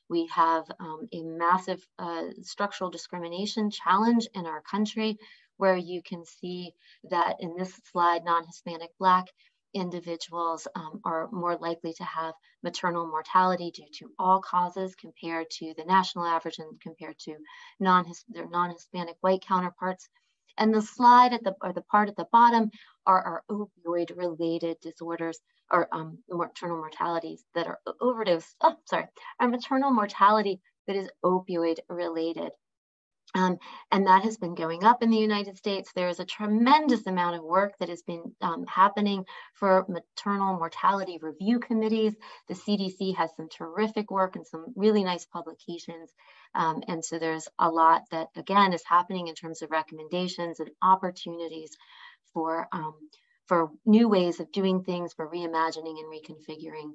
We have um, a massive uh, structural discrimination challenge in our country where you can see that in this slide, non-Hispanic Black individuals um, are more likely to have maternal mortality due to all causes compared to the national average and compared to non their non-Hispanic white counterparts. And the slide at the, or the part at the bottom are our opioid related disorders or um, maternal mortalities that are overdose, oh, sorry, our maternal mortality that is opioid related. Um, and that has been going up in the United States. There is a tremendous amount of work that has been um, happening for maternal mortality review committees. The CDC has some terrific work and some really nice publications. Um, and so there's a lot that, again, is happening in terms of recommendations and opportunities for, um, for new ways of doing things, for reimagining and reconfiguring.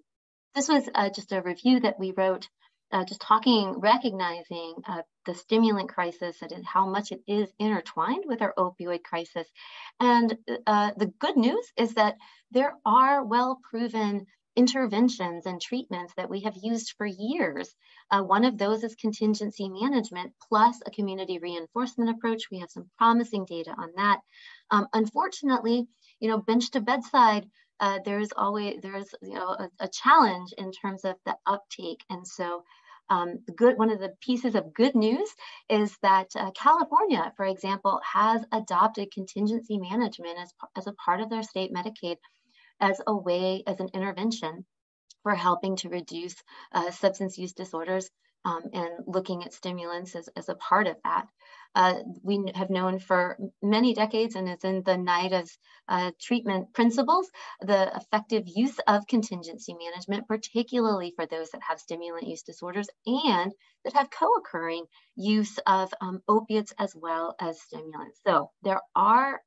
This was uh, just a review that we wrote uh, just talking, recognizing uh, the stimulant crisis and how much it is intertwined with our opioid crisis. And uh, the good news is that there are well proven interventions and treatments that we have used for years. Uh, one of those is contingency management plus a community reinforcement approach. We have some promising data on that. Um, unfortunately, you know, bench to bedside uh, there's always there's you know a, a, challenge in terms of the uptake. And so um, good one of the pieces of good news is that uh, California, for example, has adopted contingency management as, as a part of their state Medicaid as a way, as an intervention for helping to reduce uh, substance use disorders um, and looking at stimulants as, as a part of that uh, we have known for many decades and is in the NIDA's uh, treatment principles, the effective use of contingency management, particularly for those that have stimulant use disorders and that have co-occurring use of um, opiates as well as stimulants. So there are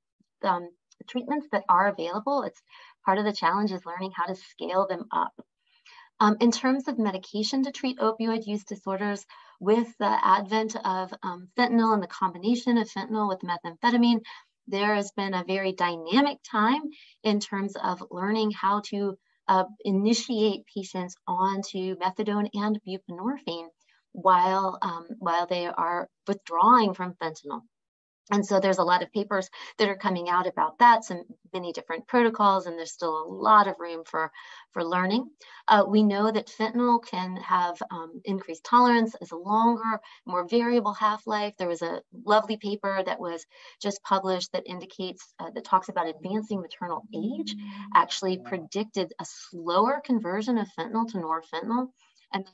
um, treatments that are available. It's part of the challenge is learning how to scale them up. Um, in terms of medication to treat opioid use disorders, with the advent of um, fentanyl and the combination of fentanyl with methamphetamine, there has been a very dynamic time in terms of learning how to uh, initiate patients onto methadone and buprenorphine while, um, while they are withdrawing from fentanyl. And so there's a lot of papers that are coming out about that, some many different protocols, and there's still a lot of room for, for learning. Uh, we know that fentanyl can have um, increased tolerance as a longer, more variable half-life. There was a lovely paper that was just published that indicates, uh, that talks about advancing maternal age, actually predicted a slower conversion of fentanyl to norfentanyl, and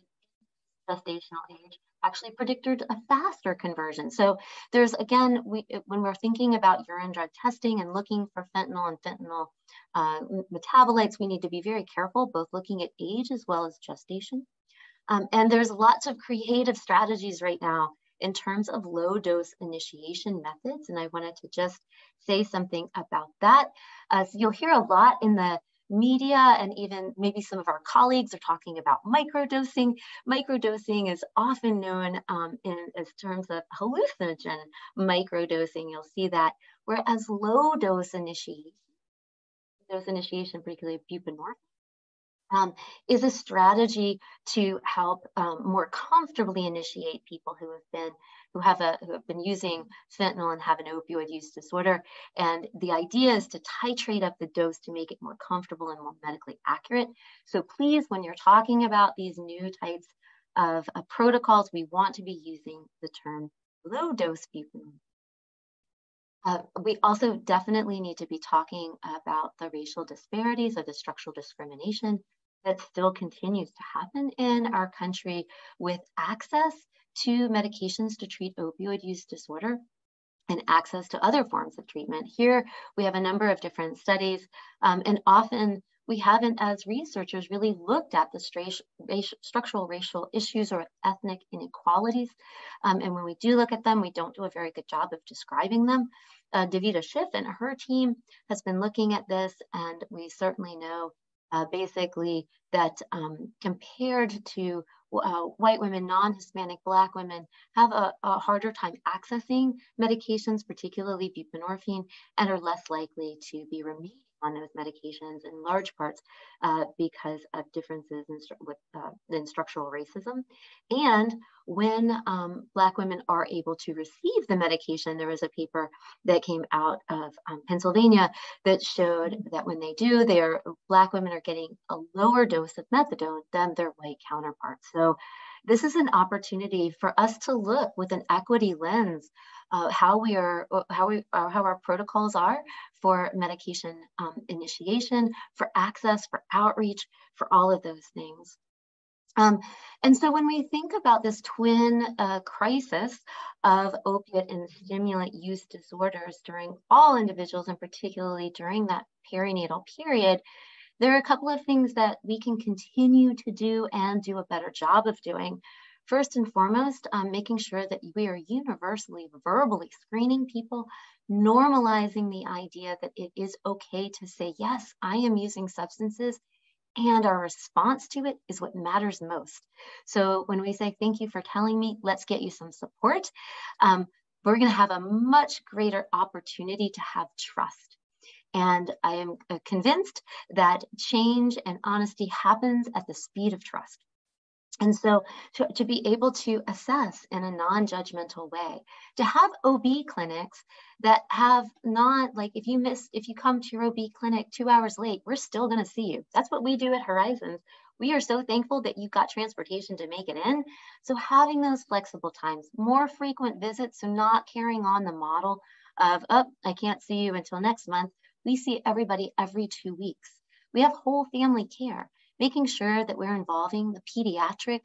gestational age actually predicted a faster conversion. So there's again, we when we're thinking about urine drug testing and looking for fentanyl and fentanyl uh, metabolites, we need to be very careful, both looking at age as well as gestation. Um, and there's lots of creative strategies right now in terms of low dose initiation methods. And I wanted to just say something about that. Uh, so you'll hear a lot in the media and even maybe some of our colleagues are talking about microdosing. Microdosing is often known um, in as terms of hallucinogen microdosing. You'll see that, whereas low dose initiation, dose initiation, particularly buprenorphine, um, is a strategy to help um, more comfortably initiate people who have been who have a who have been using fentanyl and have an opioid use disorder. And the idea is to titrate up the dose to make it more comfortable and more medically accurate. So please, when you're talking about these new types of uh, protocols, we want to be using the term low dose buprenorphine. Uh, we also definitely need to be talking about the racial disparities or the structural discrimination that still continues to happen in our country with access to medications to treat opioid use disorder and access to other forms of treatment. Here we have a number of different studies, um, and often we haven't, as researchers, really looked at the structural racial issues or ethnic inequalities. Um, and when we do look at them, we don't do a very good job of describing them. Uh, Schiff and her team has been looking at this, and we certainly know uh, basically that um, compared to uh, white women, non-Hispanic Black women have a, a, harder time accessing medications, particularly buprenorphine, and are less likely to be remaining on those medications in large parts uh, because of differences in, with, uh, in structural racism. And when um, Black women are able to receive the medication, there was a paper that came out of um, Pennsylvania that showed that when they do, they are Black women are getting a lower dose of methadone than their white counterparts. So this is an opportunity for us to look with an equity lens uh, how we are, how we, uh, how our protocols are for medication um, initiation, for access, for outreach, for all of those things. Um, and so when we think about this twin uh, crisis of opiate and stimulant use disorders during all individuals and particularly during that perinatal period, there are a couple of things that we can continue to do and do a better job of doing. First and foremost, um, making sure that we are universally verbally screening people, normalizing the idea that it is okay to say, yes, I am using substances and our response to it is what matters most. So when we say, thank you for telling me, let's get you some support, um, we're gonna have a much greater opportunity to have trust. And I am uh, convinced that change and honesty happens at the speed of trust. And so to, to be able to assess in a non-judgmental way, to have OB clinics that have not like if you miss, if you come to your OB clinic two hours late, we're still gonna see you. That's what we do at Horizons. We are so thankful that you got transportation to make it in. So having those flexible times, more frequent visits, so not carrying on the model of, oh, I can't see you until next month. We see everybody every two weeks. We have whole family care making sure that we're involving the pediatric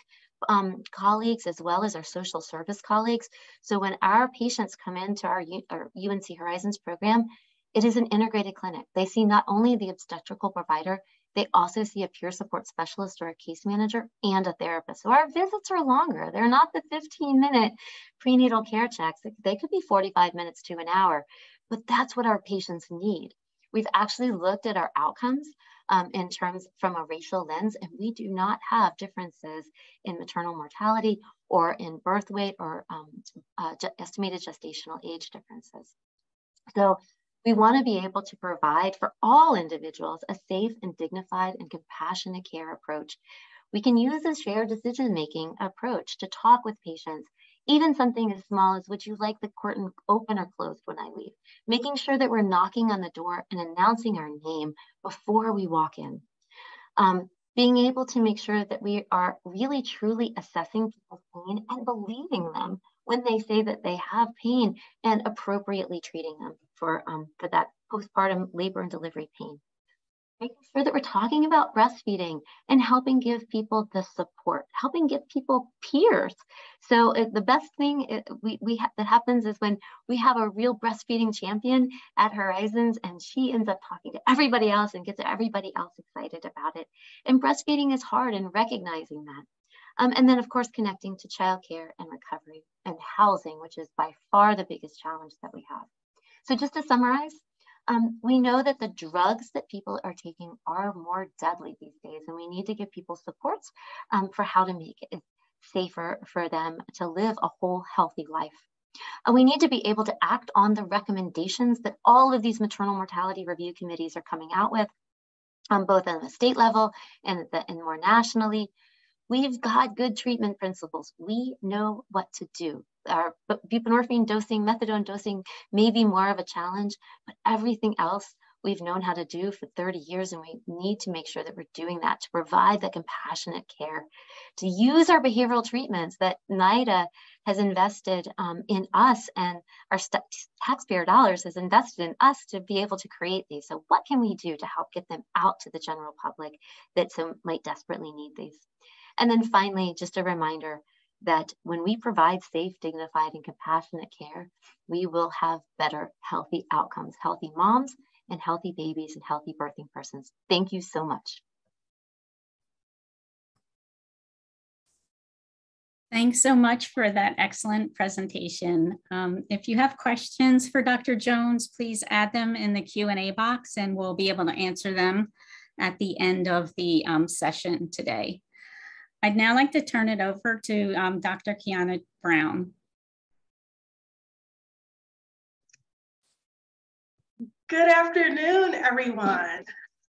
um, colleagues as well as our social service colleagues. So when our patients come into our, U our UNC Horizons program, it is an integrated clinic. They see not only the obstetrical provider, they also see a peer support specialist or a case manager and a therapist. So our visits are longer. They're not the 15 minute prenatal care checks. They could be 45 minutes to an hour, but that's what our patients need. We've actually looked at our outcomes um, in terms from a racial lens, and we do not have differences in maternal mortality or in birth weight or um, uh, estimated gestational age differences. So We want to be able to provide for all individuals a safe and dignified and compassionate care approach. We can use a shared decision-making approach to talk with patients, even something as small as, would you like the curtain open or closed when I leave? Making sure that we're knocking on the door and announcing our name before we walk in. Um, being able to make sure that we are really truly assessing people's pain and believing them when they say that they have pain and appropriately treating them for, um, for that postpartum labor and delivery pain. Making sure that we're talking about breastfeeding and helping give people the support, helping give people peers. So uh, the best thing it, we, we ha that happens is when we have a real breastfeeding champion at Horizons and she ends up talking to everybody else and gets everybody else excited about it. And breastfeeding is hard and recognizing that. Um, and then of course, connecting to childcare and recovery and housing, which is by far the biggest challenge that we have. So just to summarize, um, we know that the drugs that people are taking are more deadly these days, and we need to give people supports um, for how to make it safer for them to live a whole healthy life. And we need to be able to act on the recommendations that all of these maternal mortality review committees are coming out with, um, both on the state level and, the, and more nationally. We've got good treatment principles. We know what to do. Our buprenorphine dosing, methadone dosing may be more of a challenge, but everything else we've known how to do for 30 years, and we need to make sure that we're doing that to provide the compassionate care, to use our behavioral treatments that NIDA has invested um, in us and our taxpayer dollars has invested in us to be able to create these. So what can we do to help get them out to the general public that so might desperately need these? And then finally, just a reminder that when we provide safe, dignified, and compassionate care, we will have better healthy outcomes, healthy moms and healthy babies and healthy birthing persons. Thank you so much. Thanks so much for that excellent presentation. Um, if you have questions for Dr. Jones, please add them in the Q&A box and we'll be able to answer them at the end of the um, session today. I'd now like to turn it over to um, Dr. Qiana Brown. Good afternoon, everyone.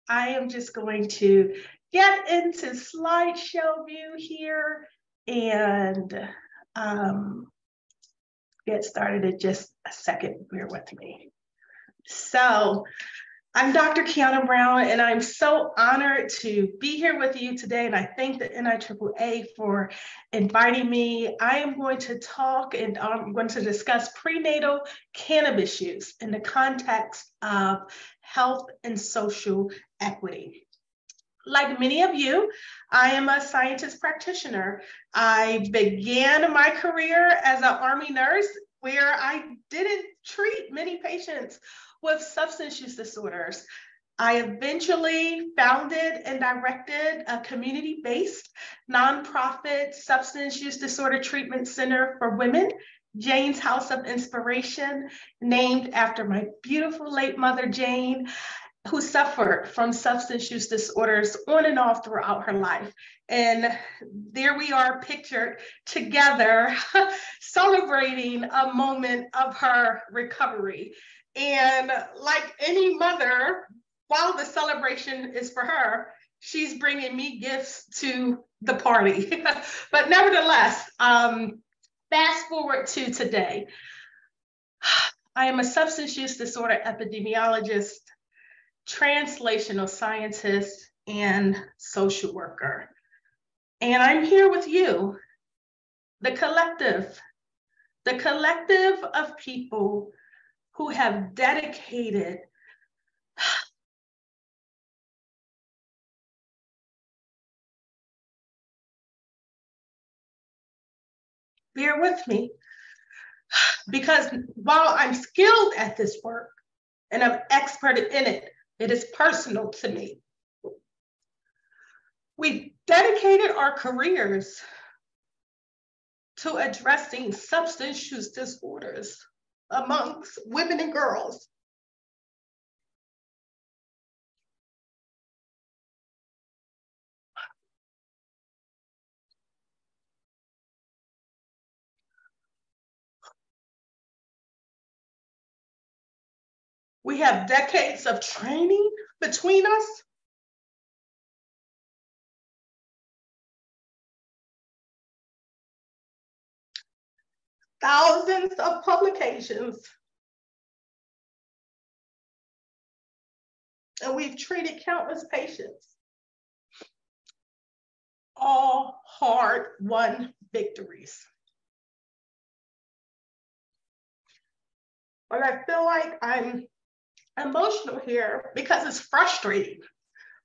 I am just going to get into slideshow view here and um, get started in just a second. Bear with me. So I'm Dr. Qiana Brown, and I'm so honored to be here with you today. And I thank the NIAAA for inviting me. I am going to talk and um, I'm going to discuss prenatal cannabis use in the context of health and social equity. Like many of you, I am a scientist practitioner. I began my career as an Army nurse where I didn't treat many patients with substance use disorders. I eventually founded and directed a community based nonprofit substance use disorder treatment center for women, Jane's House of Inspiration, named after my beautiful late mother, Jane, who suffered from substance use disorders on and off throughout her life. And there we are pictured together celebrating a moment of her recovery. And like any mother, while the celebration is for her, she's bringing me gifts to the party. but nevertheless, um, fast forward to today. I am a substance use disorder epidemiologist, translational scientist, and social worker. And I'm here with you, the collective, the collective of people who have dedicated bear with me because while I'm skilled at this work and I'm expert in it, it is personal to me. We've dedicated our careers to addressing substance use disorders amongst women and girls. We have decades of training between us. Thousands of publications. And we've treated countless patients. All hard won victories. But I feel like I'm emotional here because it's frustrating.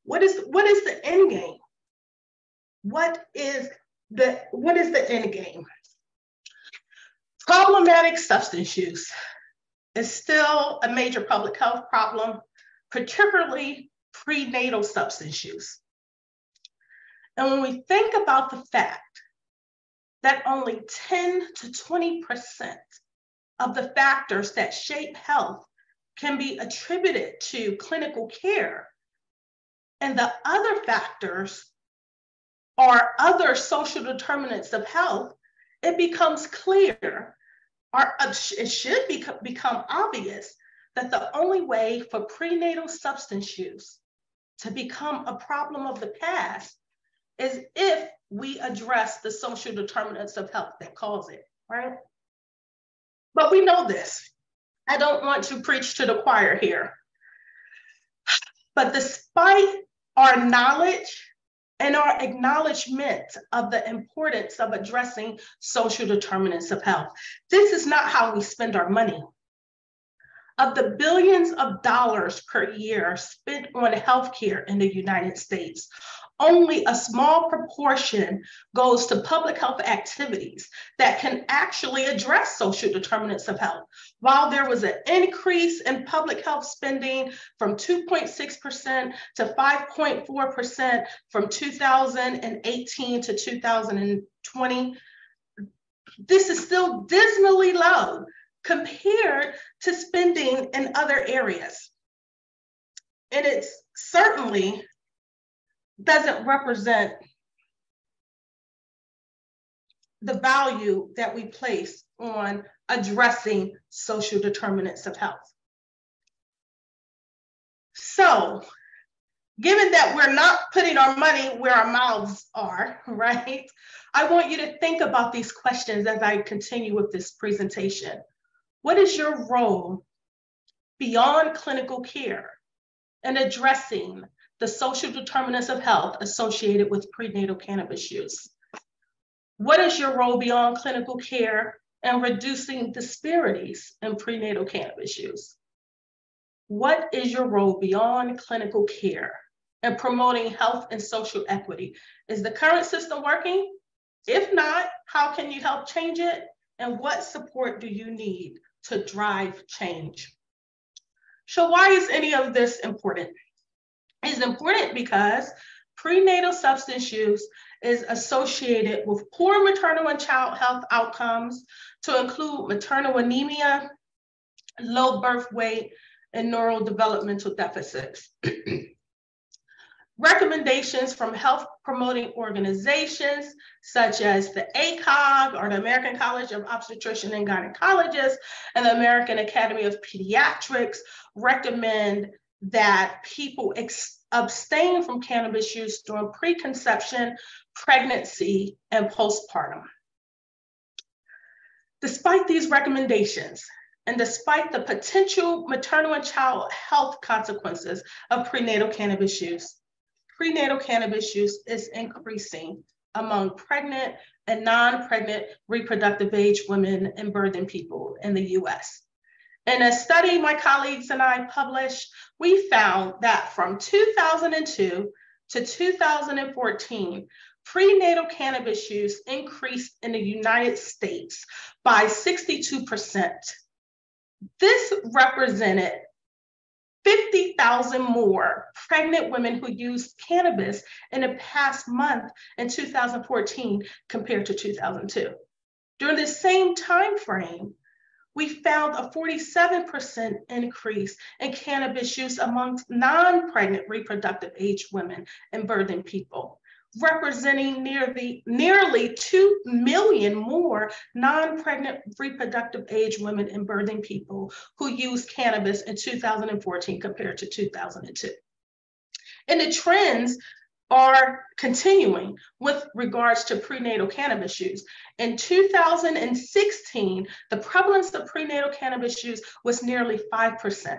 What is what is the end game? What is the what is the end game? Problematic substance use is still a major public health problem, particularly prenatal substance use. And when we think about the fact that only 10 to 20% of the factors that shape health can be attributed to clinical care, and the other factors are other social determinants of health, it becomes clear, or uh, it should be, become obvious, that the only way for prenatal substance use to become a problem of the past is if we address the social determinants of health that cause it, right? But we know this. I don't want to preach to the choir here. But despite our knowledge and our acknowledgement of the importance of addressing social determinants of health, this is not how we spend our money. Of the billions of dollars per year spent on healthcare in the United States, only a small proportion goes to public health activities that can actually address social determinants of health. While there was an increase in public health spending from 2.6% to 5.4% from 2018 to 2020, this is still dismally low compared to spending in other areas. And it's certainly doesn't represent the value that we place on addressing social determinants of health. So, given that we're not putting our money where our mouths are, right? I want you to think about these questions as I continue with this presentation. What is your role beyond clinical care in addressing the social determinants of health associated with prenatal cannabis use. What is your role beyond clinical care and reducing disparities in prenatal cannabis use? What is your role beyond clinical care and promoting health and social equity? Is the current system working? If not, how can you help change it? And what support do you need to drive change? So why is any of this important? Is important because prenatal substance use is associated with poor maternal and child health outcomes to include maternal anemia, low birth weight, and neurodevelopmental deficits. Recommendations from health promoting organizations such as the ACOG or the American College of Obstetrician and Gynecologists and the American Academy of Pediatrics recommend that people ex- abstain from cannabis use during preconception, pregnancy, and postpartum. Despite these recommendations, and despite the potential maternal and child health consequences of prenatal cannabis use, prenatal cannabis use is increasing among pregnant and non-pregnant reproductive age women and birthing people in the US. In a study my colleagues and I published, we found that from 2002 to 2014, prenatal cannabis use increased in the United States by 62%. This represented 50,000 more pregnant women who used cannabis in the past month in 2014 compared to 2002. During the same time frame, we found a 47% increase in cannabis use amongst non-pregnant reproductive age women and birthing people. representing nearly, nearly 2 million more non-pregnant reproductive age women and birthing people who used cannabis in 2014 compared to 2002. And the trends are continuing with regards to prenatal cannabis use. In 2016, the prevalence of prenatal cannabis use was nearly 5%.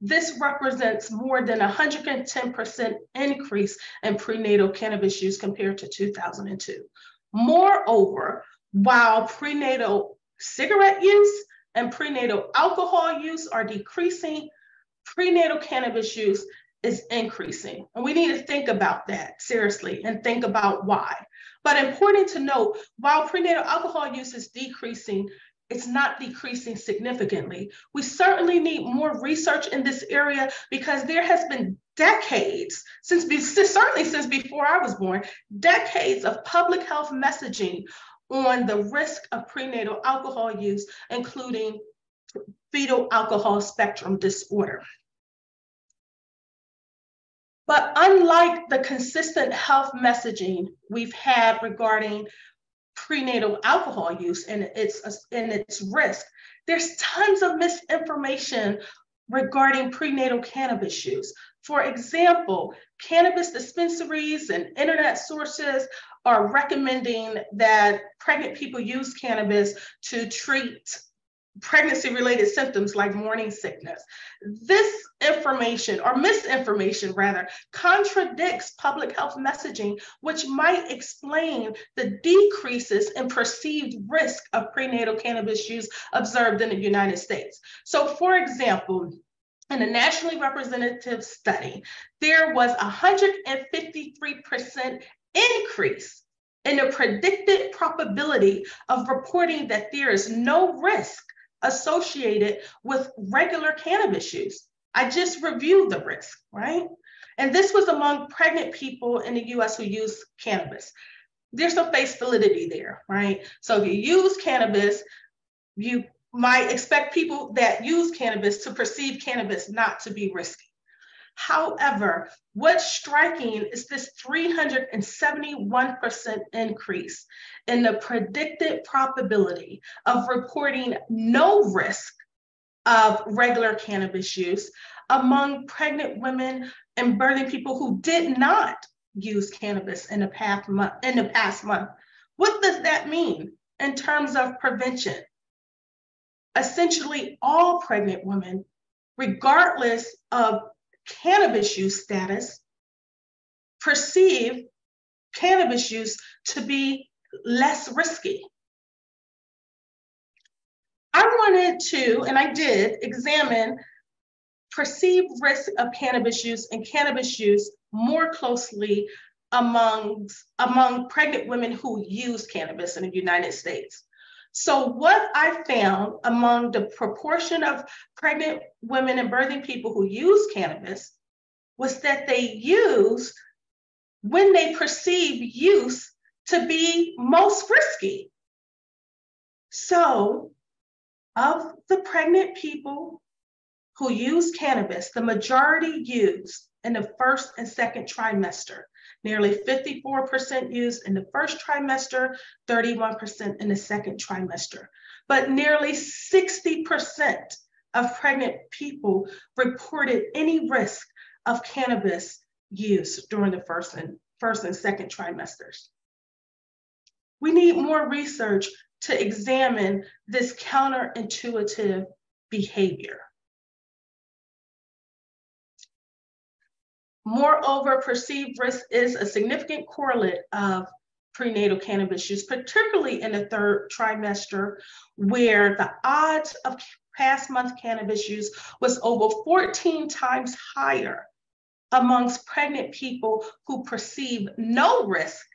This represents more than 110% increase in prenatal cannabis use compared to 2002. Moreover, while prenatal cigarette use and prenatal alcohol use are decreasing, prenatal cannabis use is increasing. And we need to think about that seriously and think about why. But important to note, while prenatal alcohol use is decreasing, it's not decreasing significantly. We certainly need more research in this area because there has been decades, since certainly since before I was born, decades of public health messaging on the risk of prenatal alcohol use, including fetal alcohol spectrum disorder. But unlike the consistent health messaging we've had regarding prenatal alcohol use and its and its risk. There's tons of misinformation regarding prenatal cannabis use. For example, cannabis dispensaries and internet sources are recommending that pregnant people use cannabis to treat pregnancy related symptoms like morning sickness. This information or misinformation rather contradicts public health messaging, which might explain the decreases in perceived risk of prenatal cannabis use observed in the United States. So for example, in a nationally representative study, there was 153% increase in the predicted probability of reporting that there is no risk associated with regular cannabis use. I just reviewed the risk, right? And this was among pregnant people in the US who use cannabis. There's some face validity there, right? So if you use cannabis, you might expect people that use cannabis to perceive cannabis not to be risky. However, what's striking is this 371% increase in the predicted probability of reporting no risk of regular cannabis use among pregnant women and birthing people who did not use cannabis in the past month. In the past month. What does that mean in terms of prevention? Essentially, all pregnant women, regardless of cannabis use status perceive cannabis use to be less risky. I wanted to, and I did, examine perceived risk of cannabis use and cannabis use more closely among, among pregnant women who use cannabis in the United States. So, what I found among the proportion of pregnant women and birthing people who use cannabis was that they use when they perceive use to be most risky. So, of the pregnant people who use cannabis, the majority used in the first and second trimester. Nearly 54% used in the first trimester, 31% in the second trimester. But nearly 60% of pregnant people reported any risk of cannabis use during the first and first and second trimesters. We need more research to examine this counterintuitive behavior. Moreover, perceived risk is a significant correlate of prenatal cannabis use, particularly in the third trimester, where the odds of past month cannabis use was over 14 times higher amongst pregnant people who perceive no risk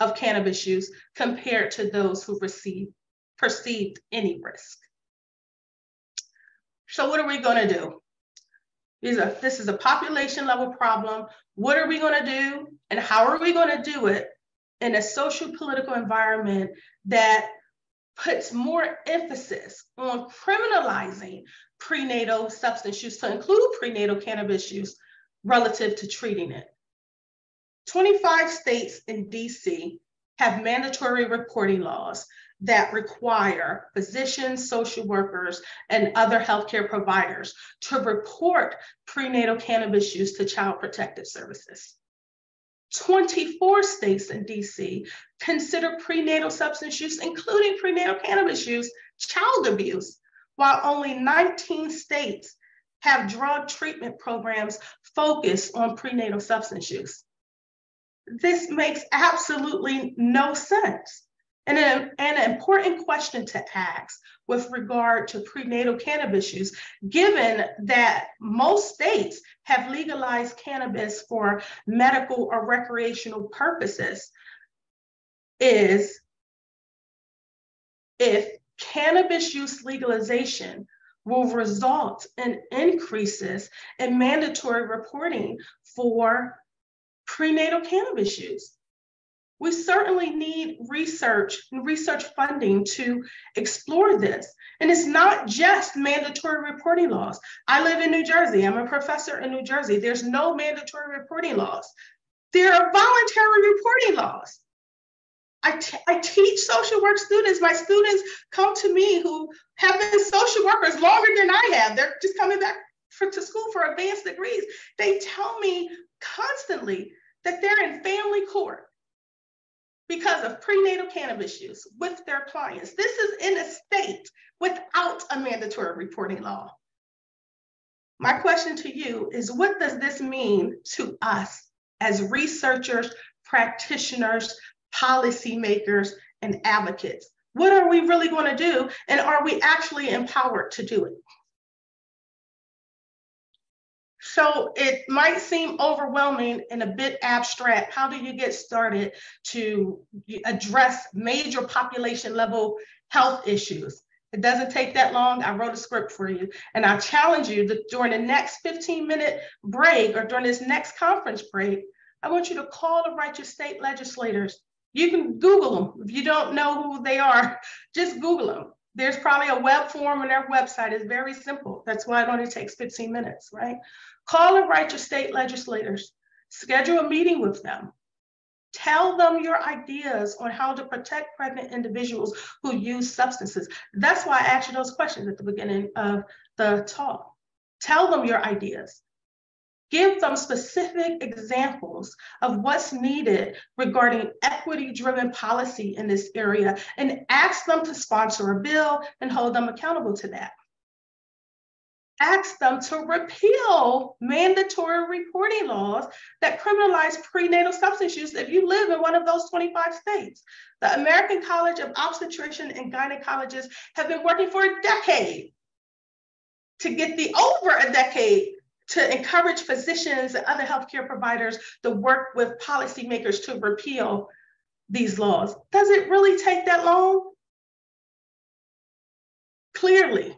of cannabis use compared to those who receive perceived any risk. So what are we going to do? This is a population level problem. What are we going to do and how are we going to do it in a social political environment that puts more emphasis on criminalizing prenatal substance use to include prenatal cannabis use relative to treating it. 25 states in DC have mandatory reporting laws that require physicians, social workers, and other healthcare providers to report prenatal cannabis use to Child Protective Services. 24 states in DC consider prenatal substance use, including prenatal cannabis use, child abuse, while only 19 states have drug treatment programs focused on prenatal substance use. This makes absolutely no sense. And an, an important question to ask with regard to prenatal cannabis use, given that most states have legalized cannabis for medical or recreational purposes, is if cannabis use legalization will result in increases in mandatory reporting for prenatal cannabis use we certainly need research and research funding to explore this. And it's not just mandatory reporting laws. I live in New Jersey. I'm a professor in New Jersey. There's no mandatory reporting laws. There are voluntary reporting laws. I, I teach social work students. My students come to me who have been social workers longer than I have. They're just coming back for, to school for advanced degrees. They tell me constantly that they're in family court because of prenatal cannabis use with their clients. This is in a state without a mandatory reporting law. My question to you is what does this mean to us as researchers, practitioners, policymakers, and advocates? What are we really going to do? And are we actually empowered to do it? So it might seem overwhelming and a bit abstract. How do you get started to address major population level health issues? It doesn't take that long. I wrote a script for you. And I challenge you that during the next 15 minute break or during this next conference break, I want you to call and write your state legislators. You can Google them. If you don't know who they are, just Google them. There's probably a web form on their website. It's very simple. That's why it only takes 15 minutes, right? Call and write your state legislators, schedule a meeting with them. Tell them your ideas on how to protect pregnant individuals who use substances. That's why I asked you those questions at the beginning of the talk. Tell them your ideas. Give them specific examples of what's needed regarding equity driven policy in this area and ask them to sponsor a bill and hold them accountable to that ask them to repeal mandatory reporting laws that criminalize prenatal substance use if you live in one of those 25 states. The American College of Obstetrician and Gynecologists have been working for a decade to get the over a decade to encourage physicians and other healthcare providers to work with policymakers to repeal these laws. Does it really take that long? Clearly,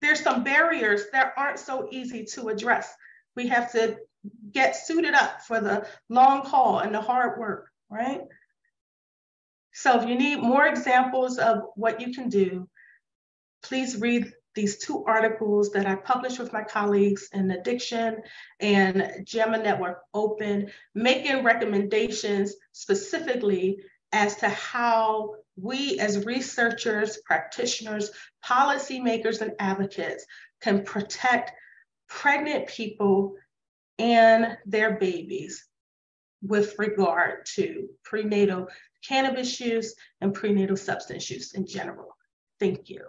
there's some barriers that aren't so easy to address. We have to get suited up for the long haul and the hard work, right? So if you need more examples of what you can do, please read these two articles that I published with my colleagues in Addiction and JAMA Network Open, making recommendations specifically as to how we as researchers, practitioners, policymakers, and advocates can protect pregnant people and their babies with regard to prenatal cannabis use and prenatal substance use in general. Thank you.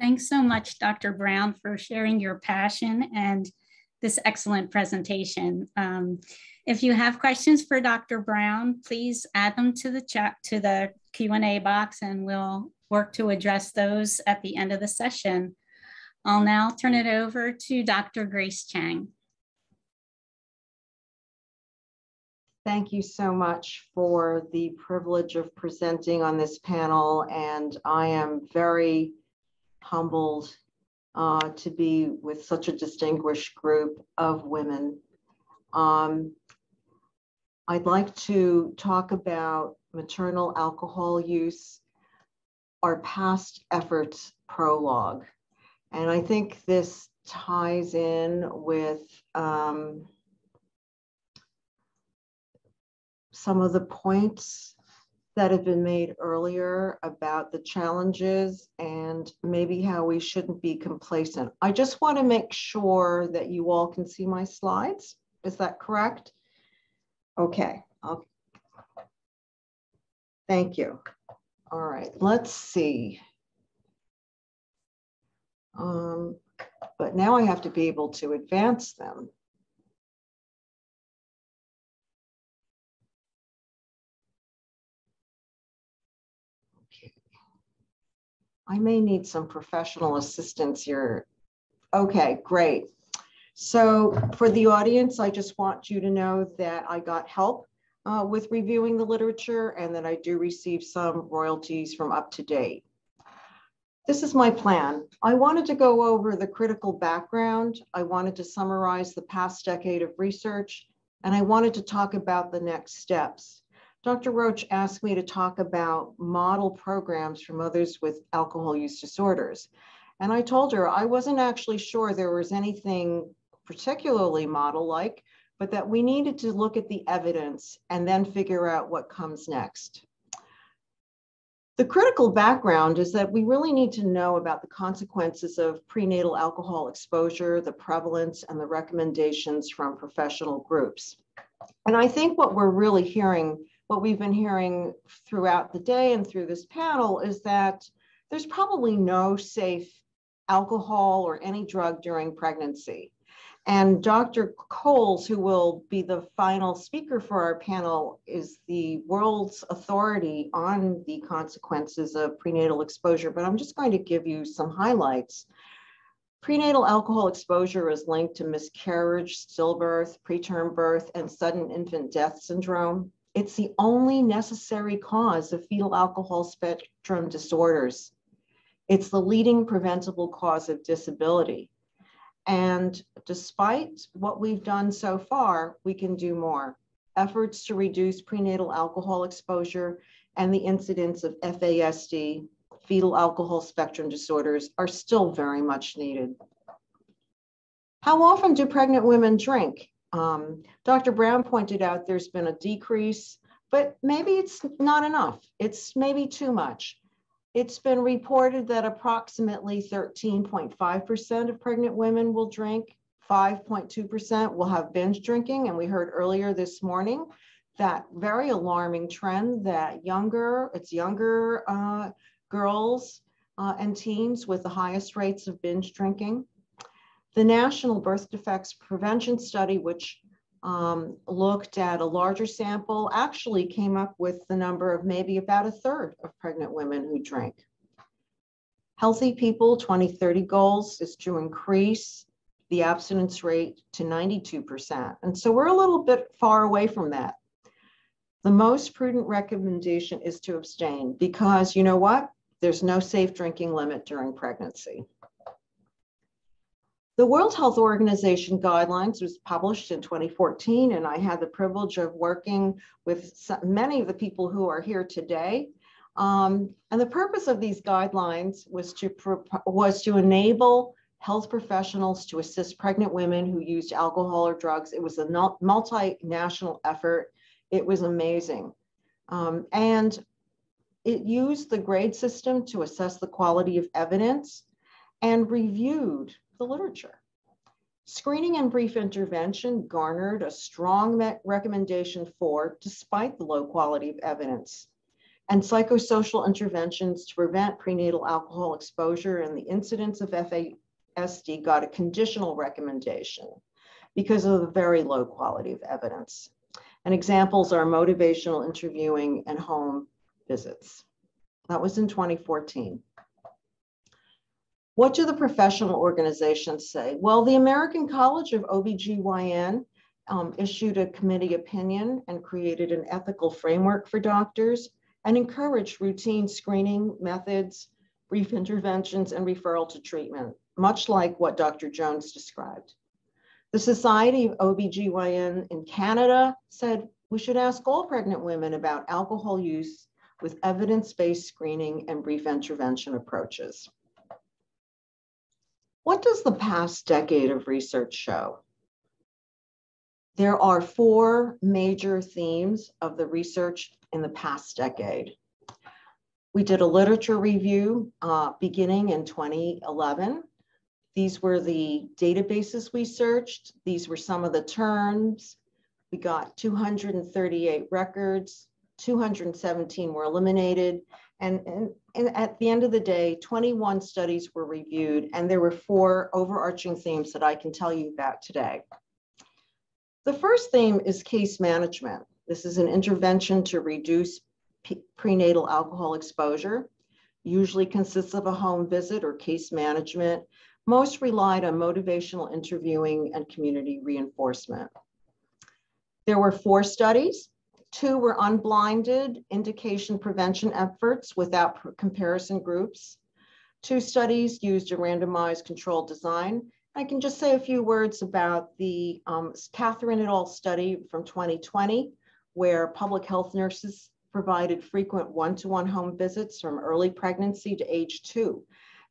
Thanks so much, Dr. Brown, for sharing your passion and this excellent presentation. Um, if you have questions for Dr. Brown, please add them to the chat to the Q&A box and we'll work to address those at the end of the session. I'll now turn it over to Dr. Grace Chang. Thank you so much for the privilege of presenting on this panel. And I am very humbled uh, to be with such a distinguished group of women. Um, I'd like to talk about maternal alcohol use, our past efforts prologue. And I think this ties in with um, some of the points that have been made earlier about the challenges and maybe how we shouldn't be complacent. I just want to make sure that you all can see my slides. Is that correct? Okay. I'll... Thank you. All right, let's see. Um, but now I have to be able to advance them. Okay. I may need some professional assistance here. Okay, great. So for the audience, I just want you to know that I got help uh, with reviewing the literature and that I do receive some royalties from UpToDate. This is my plan. I wanted to go over the critical background. I wanted to summarize the past decade of research, and I wanted to talk about the next steps. Dr. Roach asked me to talk about model programs from others with alcohol use disorders. And I told her I wasn't actually sure there was anything particularly model-like, but that we needed to look at the evidence and then figure out what comes next. The critical background is that we really need to know about the consequences of prenatal alcohol exposure, the prevalence, and the recommendations from professional groups. And I think what we're really hearing what we've been hearing throughout the day and through this panel is that there's probably no safe alcohol or any drug during pregnancy. And Dr. Coles, who will be the final speaker for our panel, is the world's authority on the consequences of prenatal exposure. But I'm just going to give you some highlights. Prenatal alcohol exposure is linked to miscarriage, stillbirth, preterm birth, and sudden infant death syndrome. It's the only necessary cause of fetal alcohol spectrum disorders. It's the leading preventable cause of disability. And despite what we've done so far, we can do more. Efforts to reduce prenatal alcohol exposure and the incidence of FASD, fetal alcohol spectrum disorders, are still very much needed. How often do pregnant women drink? Um, Dr. Brown pointed out there's been a decrease, but maybe it's not enough. It's maybe too much. It's been reported that approximately 13.5% of pregnant women will drink, 5.2% will have binge drinking. And we heard earlier this morning that very alarming trend that younger, it's younger uh, girls uh, and teens with the highest rates of binge drinking. The National Birth Defects Prevention Study, which um, looked at a larger sample, actually came up with the number of maybe about a third of pregnant women who drink. Healthy People 2030 goals is to increase the abstinence rate to 92%. And so we're a little bit far away from that. The most prudent recommendation is to abstain because you know what? There's no safe drinking limit during pregnancy. The World Health Organization guidelines was published in 2014, and I had the privilege of working with many of the people who are here today. Um, and the purpose of these guidelines was to, was to enable health professionals to assist pregnant women who used alcohol or drugs. It was a multinational effort. It was amazing. Um, and it used the grade system to assess the quality of evidence and reviewed the literature. Screening and brief intervention garnered a strong recommendation for, despite the low quality of evidence. And psychosocial interventions to prevent prenatal alcohol exposure and the incidence of FASD got a conditional recommendation because of the very low quality of evidence. And examples are motivational interviewing and home visits. That was in 2014. What do the professional organizations say? Well, the American College of OBGYN um, issued a committee opinion and created an ethical framework for doctors and encouraged routine screening methods, brief interventions, and referral to treatment, much like what Dr. Jones described. The Society of OBGYN in Canada said we should ask all pregnant women about alcohol use with evidence-based screening and brief intervention approaches. What does the past decade of research show? There are four major themes of the research in the past decade. We did a literature review uh, beginning in 2011. These were the databases we searched. These were some of the terms. We got 238 records, 217 were eliminated. And, and, and at the end of the day, 21 studies were reviewed, and there were four overarching themes that I can tell you about today. The first theme is case management. This is an intervention to reduce prenatal alcohol exposure, usually consists of a home visit or case management. Most relied on motivational interviewing and community reinforcement. There were four studies. Two were unblinded indication prevention efforts without comparison groups. Two studies used a randomized controlled design. I can just say a few words about the um, Catherine et al. study from 2020, where public health nurses provided frequent one-to-one -one home visits from early pregnancy to age two.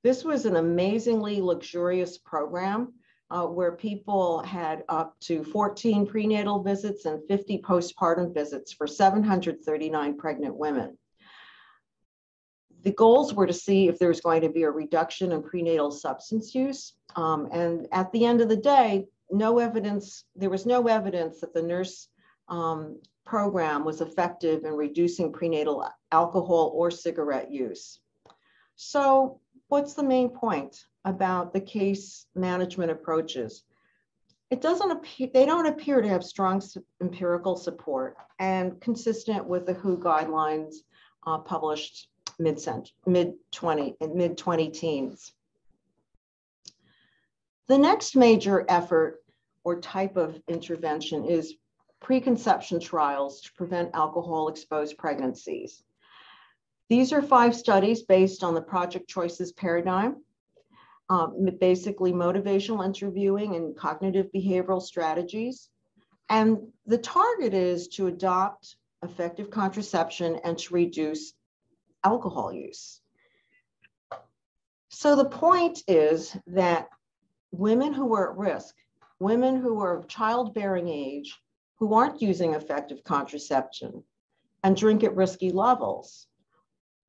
This was an amazingly luxurious program uh, where people had up to 14 prenatal visits and 50 postpartum visits for 739 pregnant women. The goals were to see if there was going to be a reduction in prenatal substance use. Um, and at the end of the day, no evidence, there was no evidence that the nurse um, program was effective in reducing prenatal alcohol or cigarette use. So what's the main point about the case management approaches? It doesn't appear, they don't appear to have strong empirical support and consistent with the WHO guidelines uh, published mid mid 20 mid 20 teens. The next major effort or type of intervention is preconception trials to prevent alcohol exposed pregnancies. These are five studies based on the Project Choices paradigm, um, basically motivational interviewing and cognitive behavioral strategies. And the target is to adopt effective contraception and to reduce alcohol use. So the point is that women who are at risk, women who are of childbearing age, who aren't using effective contraception and drink at risky levels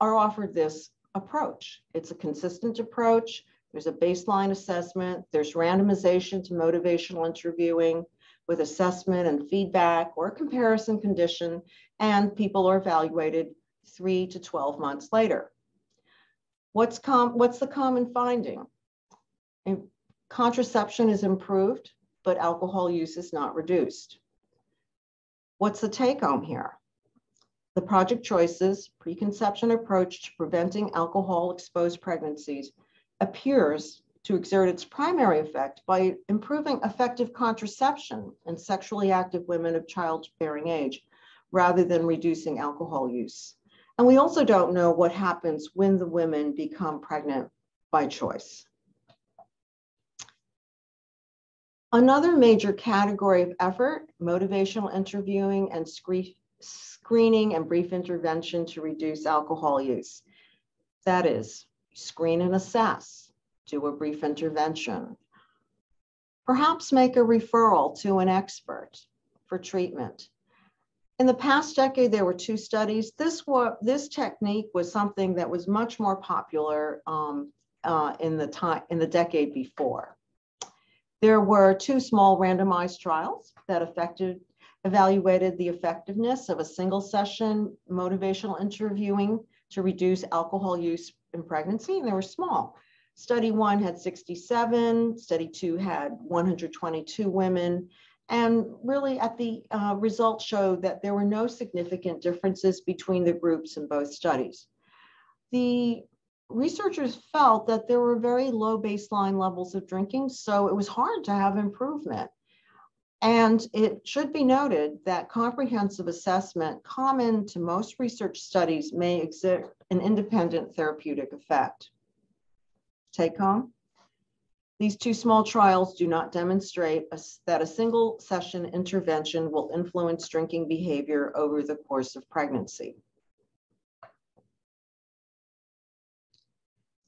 are offered this approach. It's a consistent approach. There's a baseline assessment. There's randomization to motivational interviewing with assessment and feedback or comparison condition, and people are evaluated three to 12 months later. What's, what's the common finding? Contraception is improved, but alcohol use is not reduced. What's the take home here? The Project Choices preconception approach to preventing alcohol exposed pregnancies appears to exert its primary effect by improving effective contraception in sexually active women of childbearing age rather than reducing alcohol use. And we also don't know what happens when the women become pregnant by choice. Another major category of effort, motivational interviewing and screening and brief intervention to reduce alcohol use. That is, screen and assess, do a brief intervention. Perhaps make a referral to an expert for treatment. In the past decade, there were two studies. This, was, this technique was something that was much more popular um, uh, in, the time, in the decade before. There were two small randomized trials that affected, evaluated the effectiveness of a single session motivational interviewing to reduce alcohol use in pregnancy, and they were small. Study one had 67, study two had 122 women, and really at the uh, results showed that there were no significant differences between the groups in both studies. The researchers felt that there were very low baseline levels of drinking, so it was hard to have improvement. And it should be noted that comprehensive assessment, common to most research studies, may exert an independent therapeutic effect. Take home. These two small trials do not demonstrate a, that a single session intervention will influence drinking behavior over the course of pregnancy.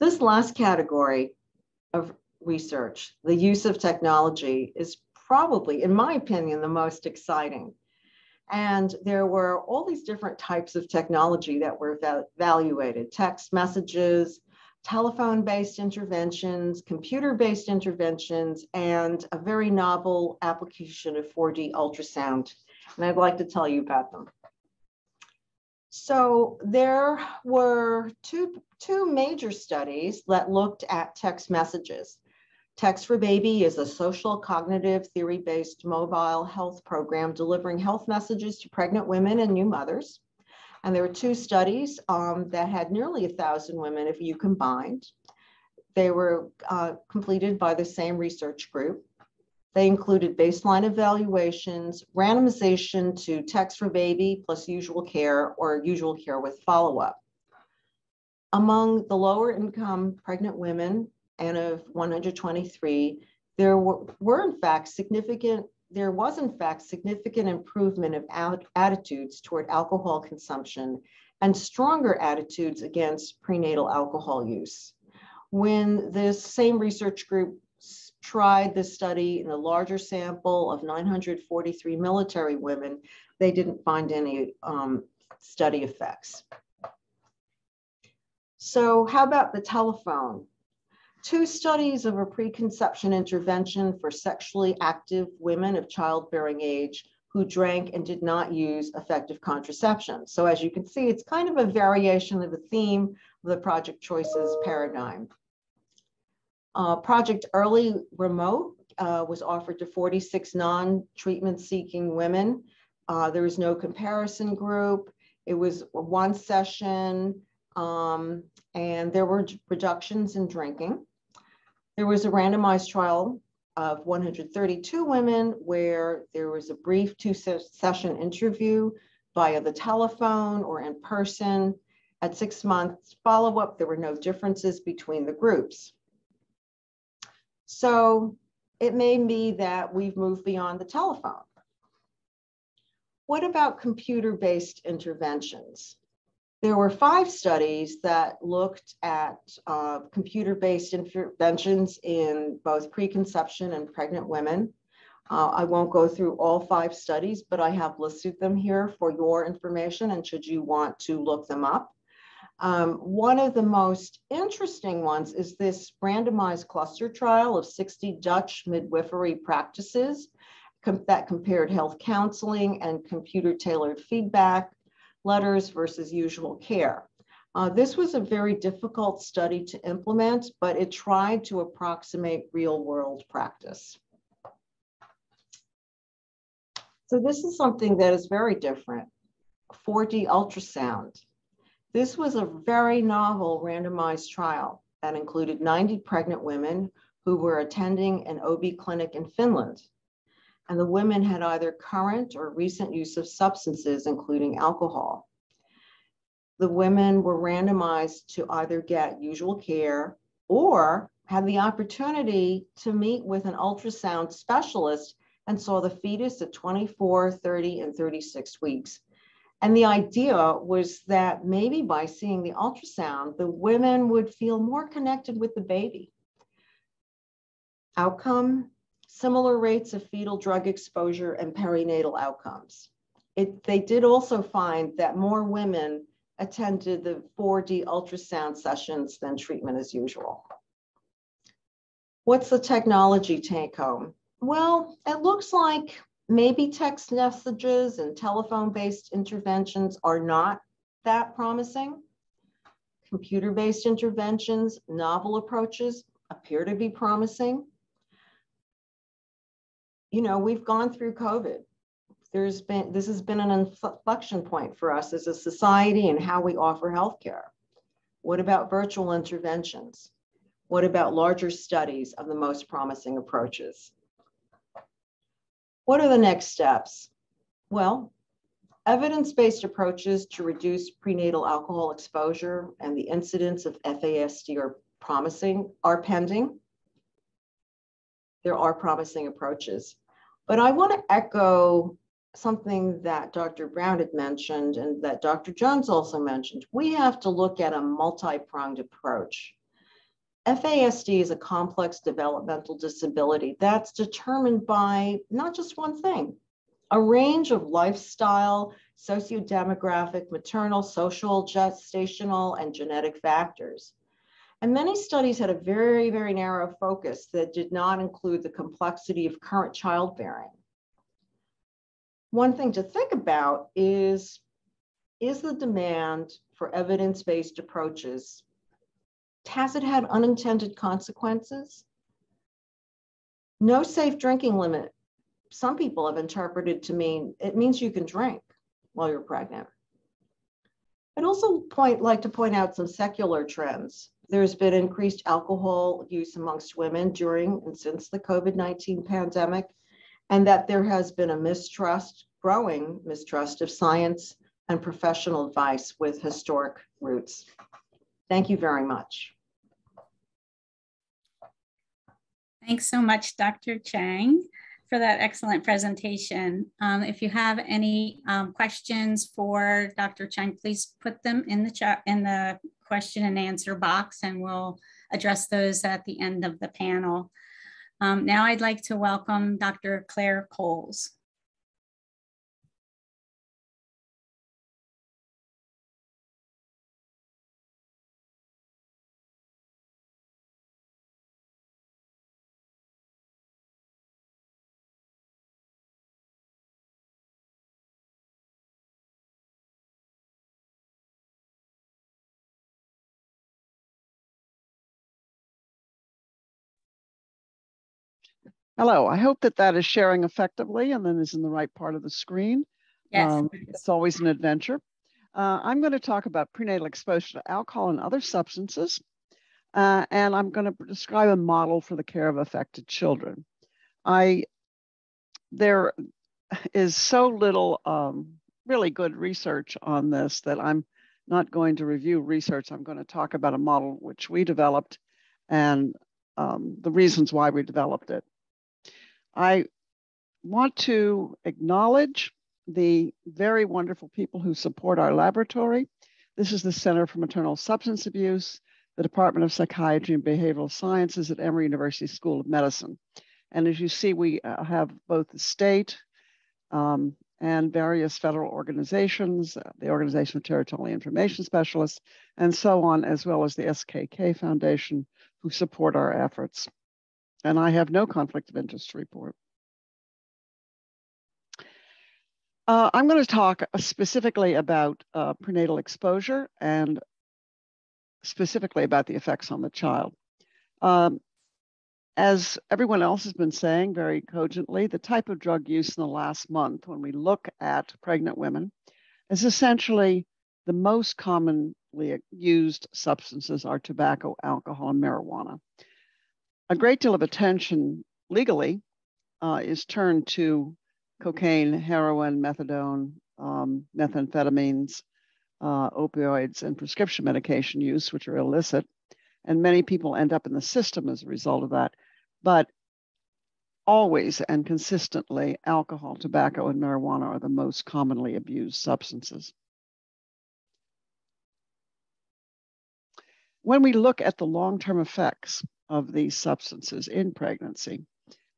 This last category of research, the use of technology is probably, in my opinion, the most exciting. And there were all these different types of technology that were evaluated text messages, telephone based interventions, computer based interventions, and a very novel application of 4D ultrasound. And I'd like to tell you about them. So there were two, two major studies that looked at text messages. Text for Baby is a social cognitive theory based mobile health program delivering health messages to pregnant women and new mothers. And there were two studies um, that had nearly a thousand women if you combined. They were uh, completed by the same research group. They included baseline evaluations, randomization to text for baby plus usual care or usual care with follow-up. Among the lower income pregnant women, and of 123, there were, were in fact significant there was in fact significant improvement of attitudes toward alcohol consumption and stronger attitudes against prenatal alcohol use. When this same research group tried the study in a larger sample of 943 military women, they didn't find any um, study effects. So how about the telephone? Two studies of a preconception intervention for sexually active women of childbearing age who drank and did not use effective contraception. So as you can see, it's kind of a variation of the theme of the Project Choices paradigm. Uh, Project Early Remote uh, was offered to 46 non-treatment seeking women. Uh, there was no comparison group. It was one session um, and there were reductions in drinking. There was a randomized trial of 132 women where there was a brief two session interview via the telephone or in person. At six months follow up, there were no differences between the groups. So it may be that we've moved beyond the telephone. What about computer based interventions? There were five studies that looked at uh, computer-based interventions in both preconception and pregnant women. Uh, I won't go through all five studies, but I have listed them here for your information and should you want to look them up. Um, one of the most interesting ones is this randomized cluster trial of 60 Dutch midwifery practices com that compared health counseling and computer tailored feedback letters versus usual care. Uh, this was a very difficult study to implement, but it tried to approximate real world practice. So this is something that is very different, 4D ultrasound. This was a very novel randomized trial that included 90 pregnant women who were attending an OB clinic in Finland and the women had either current or recent use of substances, including alcohol. The women were randomized to either get usual care or had the opportunity to meet with an ultrasound specialist and saw the fetus at 24, 30, and 36 weeks. And the idea was that maybe by seeing the ultrasound, the women would feel more connected with the baby. Outcome similar rates of fetal drug exposure and perinatal outcomes. It, they did also find that more women attended the 4D ultrasound sessions than treatment as usual. What's the technology take home? Well, it looks like maybe text messages and telephone based interventions are not that promising. Computer based interventions, novel approaches appear to be promising you know, we've gone through COVID. There's been, this has been an inflection point for us as a society and how we offer healthcare. What about virtual interventions? What about larger studies of the most promising approaches? What are the next steps? Well, evidence-based approaches to reduce prenatal alcohol exposure and the incidence of FASD are promising, are pending. There are promising approaches. But I want to echo something that Dr. Brown had mentioned and that Dr. Jones also mentioned. We have to look at a multi-pronged approach. FASD is a complex developmental disability that's determined by not just one thing, a range of lifestyle, sociodemographic, maternal, social, gestational, and genetic factors. And many studies had a very, very narrow focus that did not include the complexity of current childbearing. One thing to think about is, is the demand for evidence-based approaches, has it had unintended consequences? No safe drinking limit some people have interpreted to mean it means you can drink while you're pregnant. I'd also point like to point out some secular trends. There's been increased alcohol use amongst women during and since the COVID-19 pandemic, and that there has been a mistrust, growing mistrust of science and professional advice with historic roots. Thank you very much. Thanks so much, Dr. Chang for that excellent presentation. Um, if you have any um, questions for Dr. Chang, please put them in the chat in the question and answer box and we'll address those at the end of the panel. Um, now I'd like to welcome Dr. Claire Coles. Hello, I hope that that is sharing effectively and then is in the right part of the screen. Yes. Um, it's always an adventure. Uh, I'm going to talk about prenatal exposure to alcohol and other substances. Uh, and I'm going to describe a model for the care of affected children. I, there is so little um, really good research on this that I'm not going to review research. I'm going to talk about a model which we developed and um, the reasons why we developed it. I want to acknowledge the very wonderful people who support our laboratory. This is the Center for Maternal Substance Abuse, the Department of Psychiatry and Behavioral Sciences at Emory University School of Medicine. And as you see, we uh, have both the state um, and various federal organizations, uh, the Organization of Teratology Information Specialists, and so on, as well as the SKK Foundation, who support our efforts and I have no conflict of interest to report. Uh, I'm going to talk specifically about uh, prenatal exposure and specifically about the effects on the child. Um, as everyone else has been saying very cogently, the type of drug use in the last month, when we look at pregnant women, is essentially the most commonly used substances are tobacco, alcohol, and marijuana a great deal of attention legally uh, is turned to cocaine, heroin, methadone, um, methamphetamines, uh, opioids, and prescription medication use, which are illicit. And many people end up in the system as a result of that. But always and consistently, alcohol, tobacco, and marijuana are the most commonly abused substances. When we look at the long term effects of these substances in pregnancy,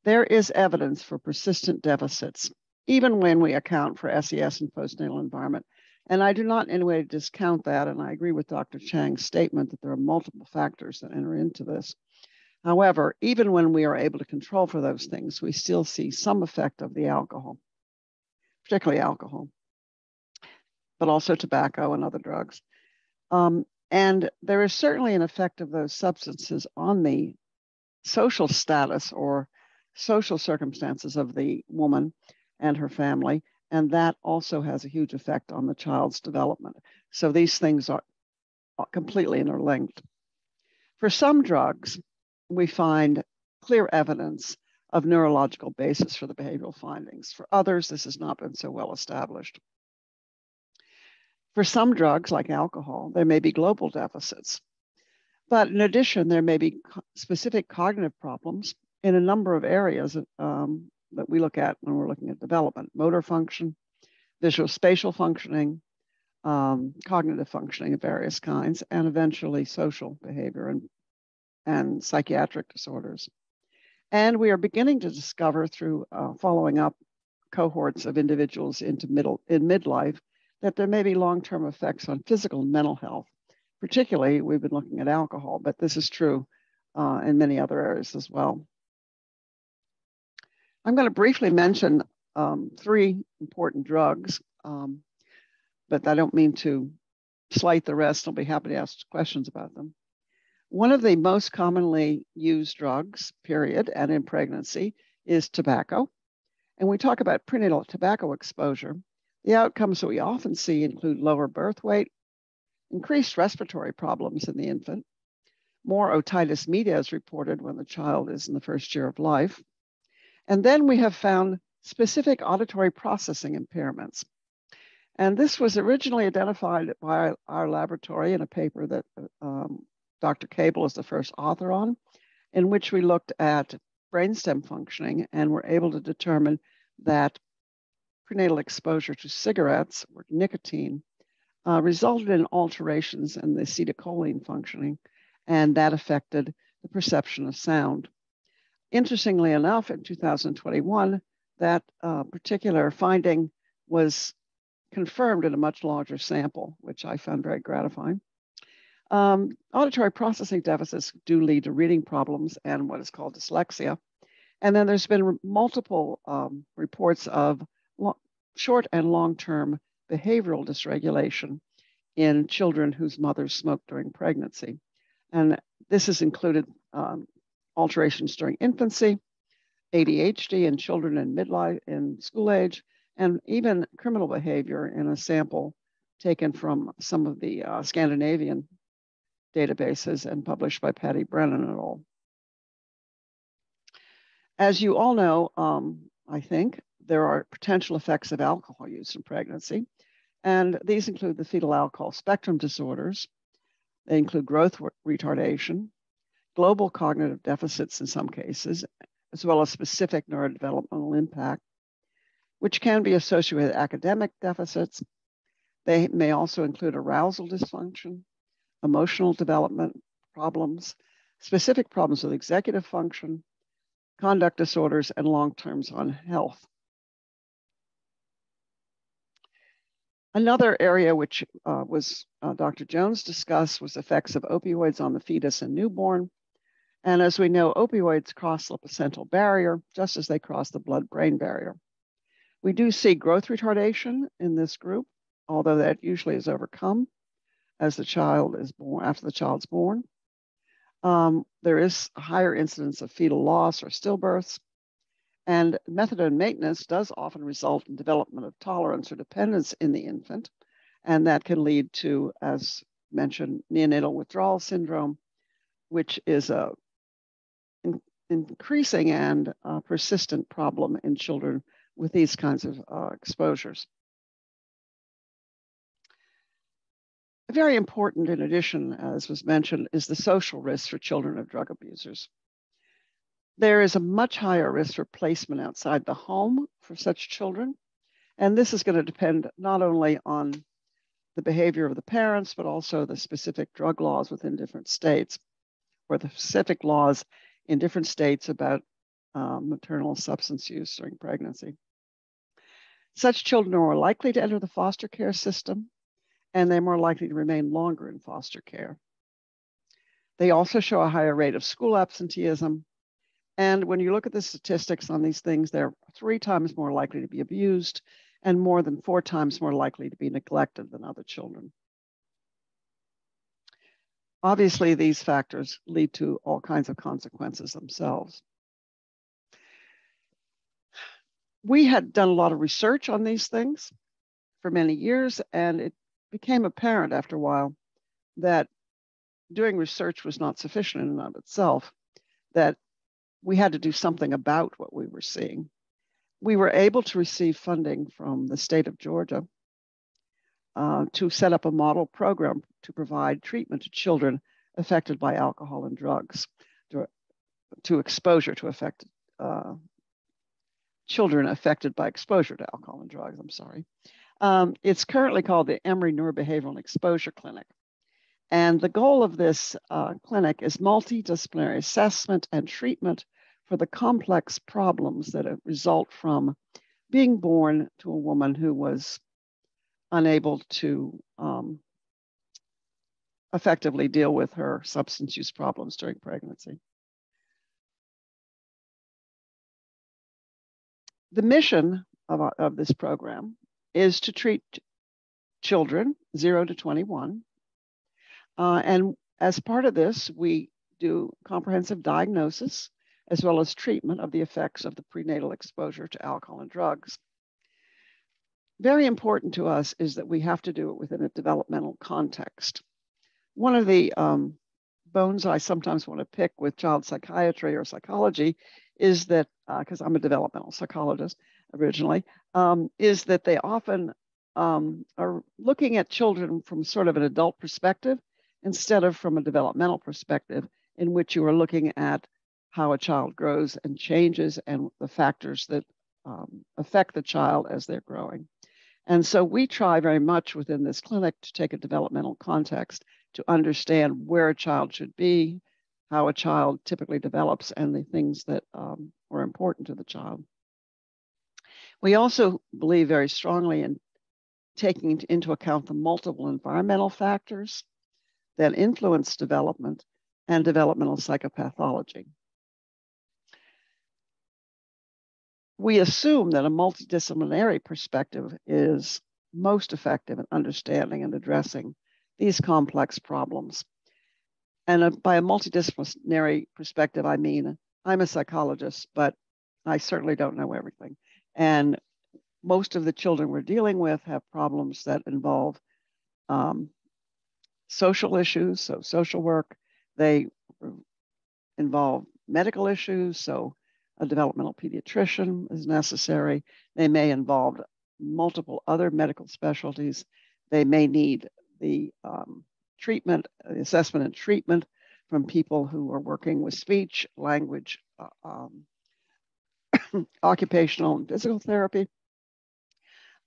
there is evidence for persistent deficits, even when we account for SES and postnatal environment. And I do not in any way discount that. And I agree with Dr. Chang's statement that there are multiple factors that enter into this. However, even when we are able to control for those things, we still see some effect of the alcohol, particularly alcohol, but also tobacco and other drugs. Um, and there is certainly an effect of those substances on the social status or social circumstances of the woman and her family. And that also has a huge effect on the child's development. So these things are completely interlinked. For some drugs, we find clear evidence of neurological basis for the behavioral findings. For others, this has not been so well established. For some drugs, like alcohol, there may be global deficits. But in addition, there may be specific cognitive problems in a number of areas um, that we look at when we're looking at development motor function, visual spatial functioning, um, cognitive functioning of various kinds, and eventually social behavior and and psychiatric disorders. And we are beginning to discover through uh, following up cohorts of individuals into middle in midlife that there may be long-term effects on physical and mental health. Particularly, we've been looking at alcohol, but this is true uh, in many other areas as well. I'm going to briefly mention um, three important drugs, um, but I don't mean to slight the rest. I'll be happy to ask questions about them. One of the most commonly used drugs, period, and in pregnancy is tobacco. And we talk about prenatal tobacco exposure. The outcomes that we often see include lower birth weight, increased respiratory problems in the infant, more otitis media is reported when the child is in the first year of life. And then we have found specific auditory processing impairments. And this was originally identified by our laboratory in a paper that um, Dr. Kable is the first author on, in which we looked at brainstem functioning and were able to determine that prenatal exposure to cigarettes or nicotine uh, resulted in alterations in the acetylcholine functioning, and that affected the perception of sound. Interestingly enough, in 2021, that uh, particular finding was confirmed in a much larger sample, which I found very gratifying. Um, auditory processing deficits do lead to reading problems and what is called dyslexia. And then there's been multiple um, reports of short and long-term behavioral dysregulation in children whose mothers smoked during pregnancy. And this has included um, alterations during infancy, ADHD in children in midlife, in school age, and even criminal behavior in a sample taken from some of the uh, Scandinavian databases and published by Patty Brennan et al. As you all know, um, I think, there are potential effects of alcohol use in pregnancy, and these include the fetal alcohol spectrum disorders. They include growth retardation, global cognitive deficits in some cases, as well as specific neurodevelopmental impact, which can be associated with academic deficits. They may also include arousal dysfunction, emotional development problems, specific problems with executive function, conduct disorders, and long terms on health. Another area which uh, was uh, Dr. Jones discussed was effects of opioids on the fetus and newborn. And as we know, opioids cross the placental barrier just as they cross the blood-brain barrier. We do see growth retardation in this group, although that usually is overcome as the child is born, after the child's born. Um, there is a higher incidence of fetal loss or stillbirths. And methadone maintenance does often result in development of tolerance or dependence in the infant. And that can lead to, as mentioned, neonatal withdrawal syndrome, which is a in, increasing and uh, persistent problem in children with these kinds of uh, exposures. Very important, in addition, as was mentioned, is the social risk for children of drug abusers. There is a much higher risk for placement outside the home for such children. And this is going to depend not only on the behavior of the parents, but also the specific drug laws within different states or the specific laws in different states about um, maternal substance use during pregnancy. Such children are more likely to enter the foster care system and they're more likely to remain longer in foster care. They also show a higher rate of school absenteeism. And when you look at the statistics on these things, they're three times more likely to be abused and more than four times more likely to be neglected than other children. Obviously, these factors lead to all kinds of consequences themselves. We had done a lot of research on these things for many years, and it became apparent after a while that doing research was not sufficient in and of itself, that we had to do something about what we were seeing. We were able to receive funding from the state of Georgia uh, to set up a model program to provide treatment to children affected by alcohol and drugs, to, to exposure to affected uh, children affected by exposure to alcohol and drugs. I'm sorry. Um, it's currently called the Emory Neurobehavioral Exposure Clinic. And the goal of this uh, clinic is multidisciplinary assessment and treatment for the complex problems that result from being born to a woman who was unable to um, effectively deal with her substance use problems during pregnancy. The mission of, our, of this program is to treat children 0 to 21. Uh, and as part of this, we do comprehensive diagnosis as well as treatment of the effects of the prenatal exposure to alcohol and drugs. Very important to us is that we have to do it within a developmental context. One of the um, bones I sometimes want to pick with child psychiatry or psychology is that, because uh, I'm a developmental psychologist originally, um, is that they often um, are looking at children from sort of an adult perspective instead of from a developmental perspective, in which you are looking at how a child grows and changes and the factors that um, affect the child as they're growing. And so we try very much within this clinic to take a developmental context to understand where a child should be, how a child typically develops, and the things that um, are important to the child. We also believe very strongly in taking into account the multiple environmental factors that influence development and developmental psychopathology. We assume that a multidisciplinary perspective is most effective in understanding and addressing these complex problems. And uh, by a multidisciplinary perspective, I mean I'm a psychologist, but I certainly don't know everything. And most of the children we're dealing with have problems that involve um, social issues, so social work. They involve medical issues, so a developmental pediatrician is necessary. They may involve multiple other medical specialties. They may need the um, treatment, the assessment and treatment from people who are working with speech, language, uh, um, occupational and physical therapy.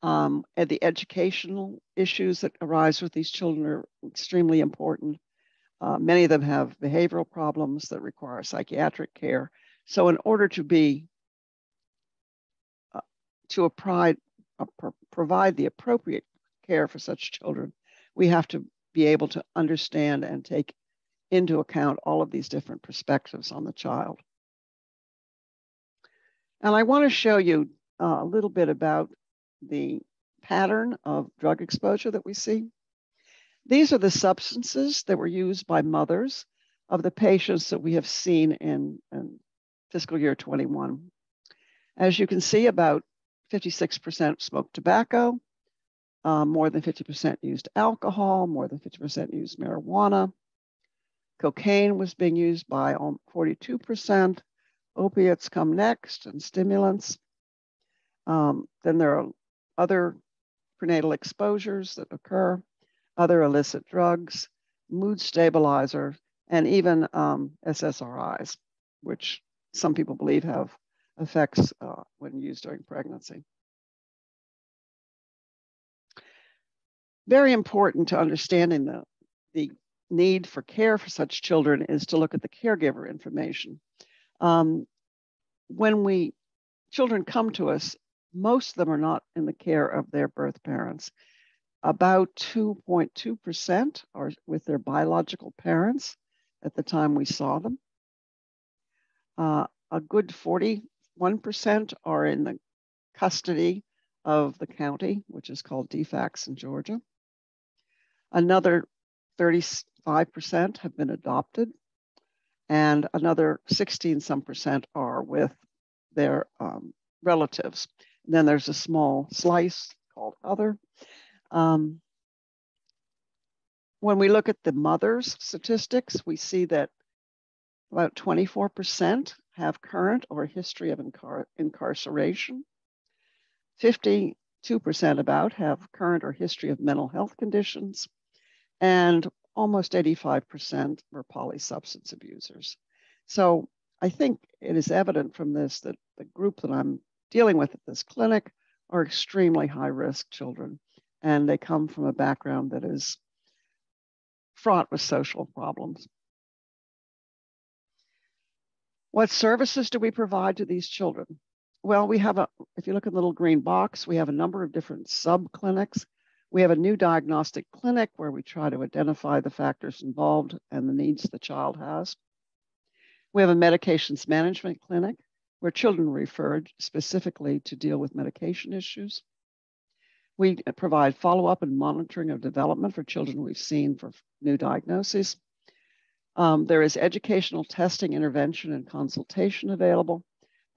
Um, and the educational issues that arise with these children are extremely important. Uh, many of them have behavioral problems that require psychiatric care. So, in order to be uh, to provide, uh, provide the appropriate care for such children, we have to be able to understand and take into account all of these different perspectives on the child. And I want to show you uh, a little bit about the pattern of drug exposure that we see. These are the substances that were used by mothers of the patients that we have seen in, in fiscal year 21. As you can see, about 56% smoked tobacco, uh, more than 50% used alcohol, more than 50% used marijuana. Cocaine was being used by 42%. Opiates come next and stimulants. Um, then there are other prenatal exposures that occur, other illicit drugs, mood stabilizer, and even um, SSRIs, which some people believe have effects uh, when used during pregnancy. Very important to understanding the, the need for care for such children is to look at the caregiver information. Um, when we children come to us, most of them are not in the care of their birth parents. About 2.2% are with their biological parents at the time we saw them. Uh, a good 41% are in the custody of the county, which is called DFACS in Georgia. Another 35% have been adopted, and another 16 some percent are with their um, relatives. Then there's a small slice called other. Um, when we look at the mother's statistics, we see that about 24% have current or history of incar incarceration. 52% about have current or history of mental health conditions. And almost 85% were polysubstance abusers. So I think it is evident from this that the group that I'm dealing with at this clinic are extremely high risk children, and they come from a background that is fraught with social problems. What services do we provide to these children? Well, we have a, if you look at the little green box, we have a number of different sub-clinics. We have a new diagnostic clinic where we try to identify the factors involved and the needs the child has. We have a medications management clinic where children are referred specifically to deal with medication issues. We provide follow-up and monitoring of development for children we've seen for new diagnoses. Um, there is educational testing, intervention, and consultation available.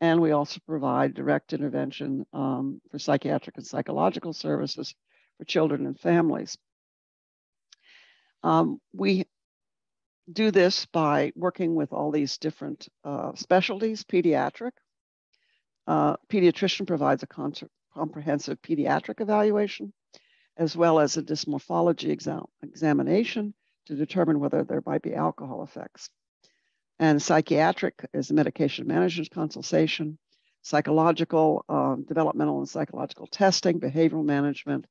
And we also provide direct intervention um, for psychiatric and psychological services for children and families. Um, we do this by working with all these different uh, specialties, pediatric. Uh, pediatrician provides a comprehensive pediatric evaluation, as well as a dysmorphology exam examination to determine whether there might be alcohol effects. And psychiatric is medication management consultation, psychological, um, developmental and psychological testing, behavioral management,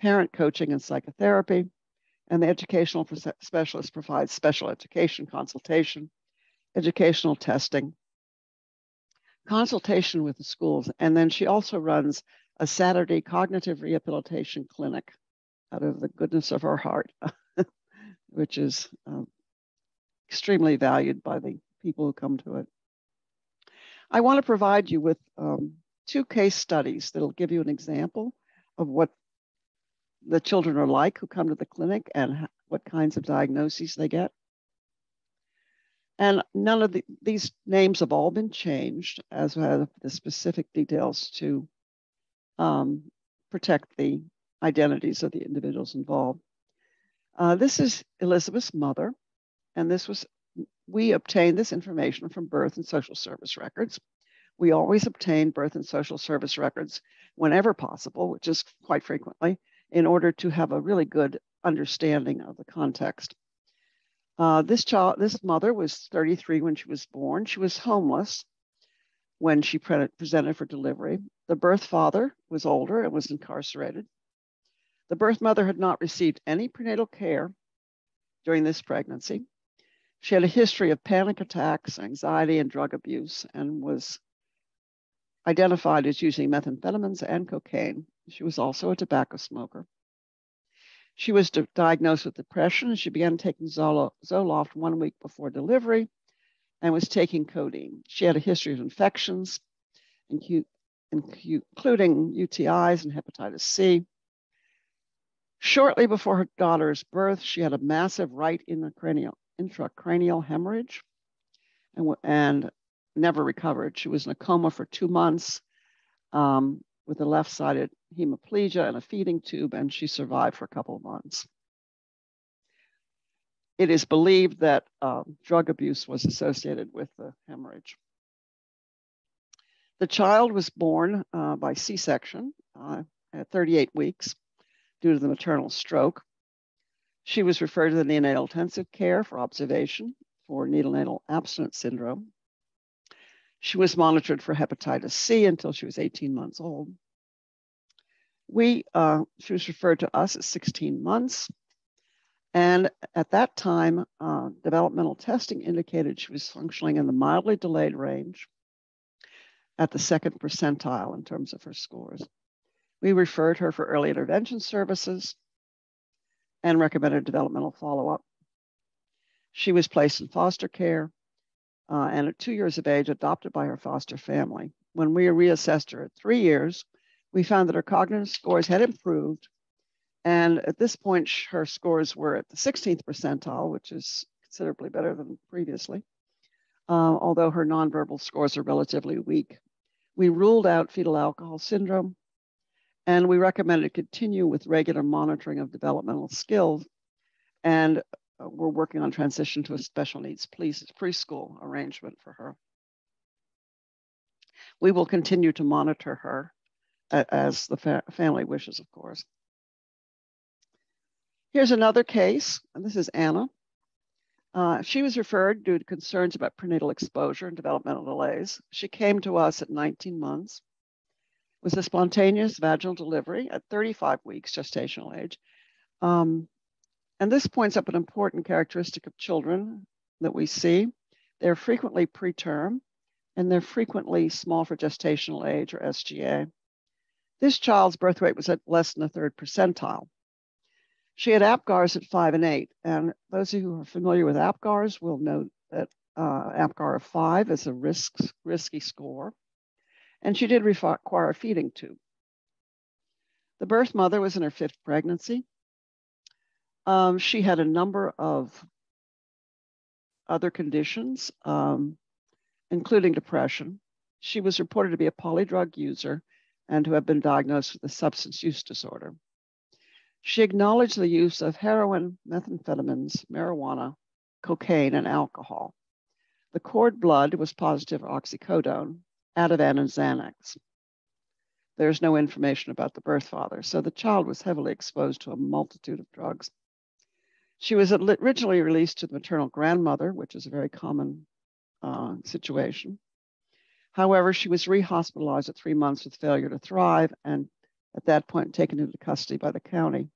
parent coaching and psychotherapy. And the educational specialist provides special education consultation, educational testing, consultation with the schools. And then she also runs a Saturday cognitive rehabilitation clinic out of the goodness of her heart. which is um, extremely valued by the people who come to it. I want to provide you with um, two case studies that'll give you an example of what the children are like who come to the clinic and what kinds of diagnoses they get. And none of the, these names have all been changed as have the specific details to um, protect the identities of the individuals involved. Uh, this is Elizabeth's mother, and this was, we obtained this information from birth and social service records. We always obtain birth and social service records whenever possible, which is quite frequently, in order to have a really good understanding of the context. Uh, this child, this mother was 33 when she was born. She was homeless when she pre presented for delivery. The birth father was older and was incarcerated. The birth mother had not received any prenatal care during this pregnancy. She had a history of panic attacks, anxiety, and drug abuse, and was identified as using methamphetamines and cocaine. She was also a tobacco smoker. She was diagnosed with depression she began taking Zoloft one week before delivery and was taking codeine. She had a history of infections, including UTIs and hepatitis C. Shortly before her daughter's birth, she had a massive right intracranial, intracranial hemorrhage and, and never recovered. She was in a coma for two months um, with a left sided hemiplegia and a feeding tube, and she survived for a couple of months. It is believed that um, drug abuse was associated with the hemorrhage. The child was born uh, by C section uh, at 38 weeks due to the maternal stroke. She was referred to the neonatal intensive care for observation for neonatal abstinence syndrome. She was monitored for hepatitis C until she was 18 months old. We, uh, she was referred to us at 16 months. And at that time, uh, developmental testing indicated she was functioning in the mildly delayed range at the second percentile in terms of her scores. We referred her for early intervention services and recommended developmental follow-up. She was placed in foster care uh, and at two years of age, adopted by her foster family. When we reassessed her at three years, we found that her cognitive scores had improved. And at this point, her scores were at the 16th percentile, which is considerably better than previously, uh, although her nonverbal scores are relatively weak. We ruled out fetal alcohol syndrome and we recommended continue with regular monitoring of developmental skills. And uh, we're working on transition to a special needs preschool arrangement for her. We will continue to monitor her as the fa family wishes, of course. Here's another case, and this is Anna. Uh, she was referred due to concerns about prenatal exposure and developmental delays. She came to us at 19 months it was a spontaneous vaginal delivery at 35 weeks gestational age. Um, And this points up an important characteristic of children that we see. They're frequently preterm and they're frequently small for gestational age or SGA. This child's birth weight was at less than a third percentile. She had APGARs at five and eight. And those of you who are familiar with APGARs will know that uh, APGAR of five is a risk, risky score. And she did require a feeding tube. The birth mother was in her fifth pregnancy. Um, she had a number of other conditions, um, including depression. She was reported to be a polydrug user and to have been diagnosed with a substance use disorder. She acknowledged the use of heroin, methamphetamines, marijuana, cocaine, and alcohol. The cord blood was positive for oxycodone, Ativan, and Xanax. There's no information about the birth father, so the child was heavily exposed to a multitude of drugs. She was originally released to the maternal grandmother, which is a very common uh, situation. However, she was rehospitalized at three months with failure to thrive and at that point taken into custody by the county.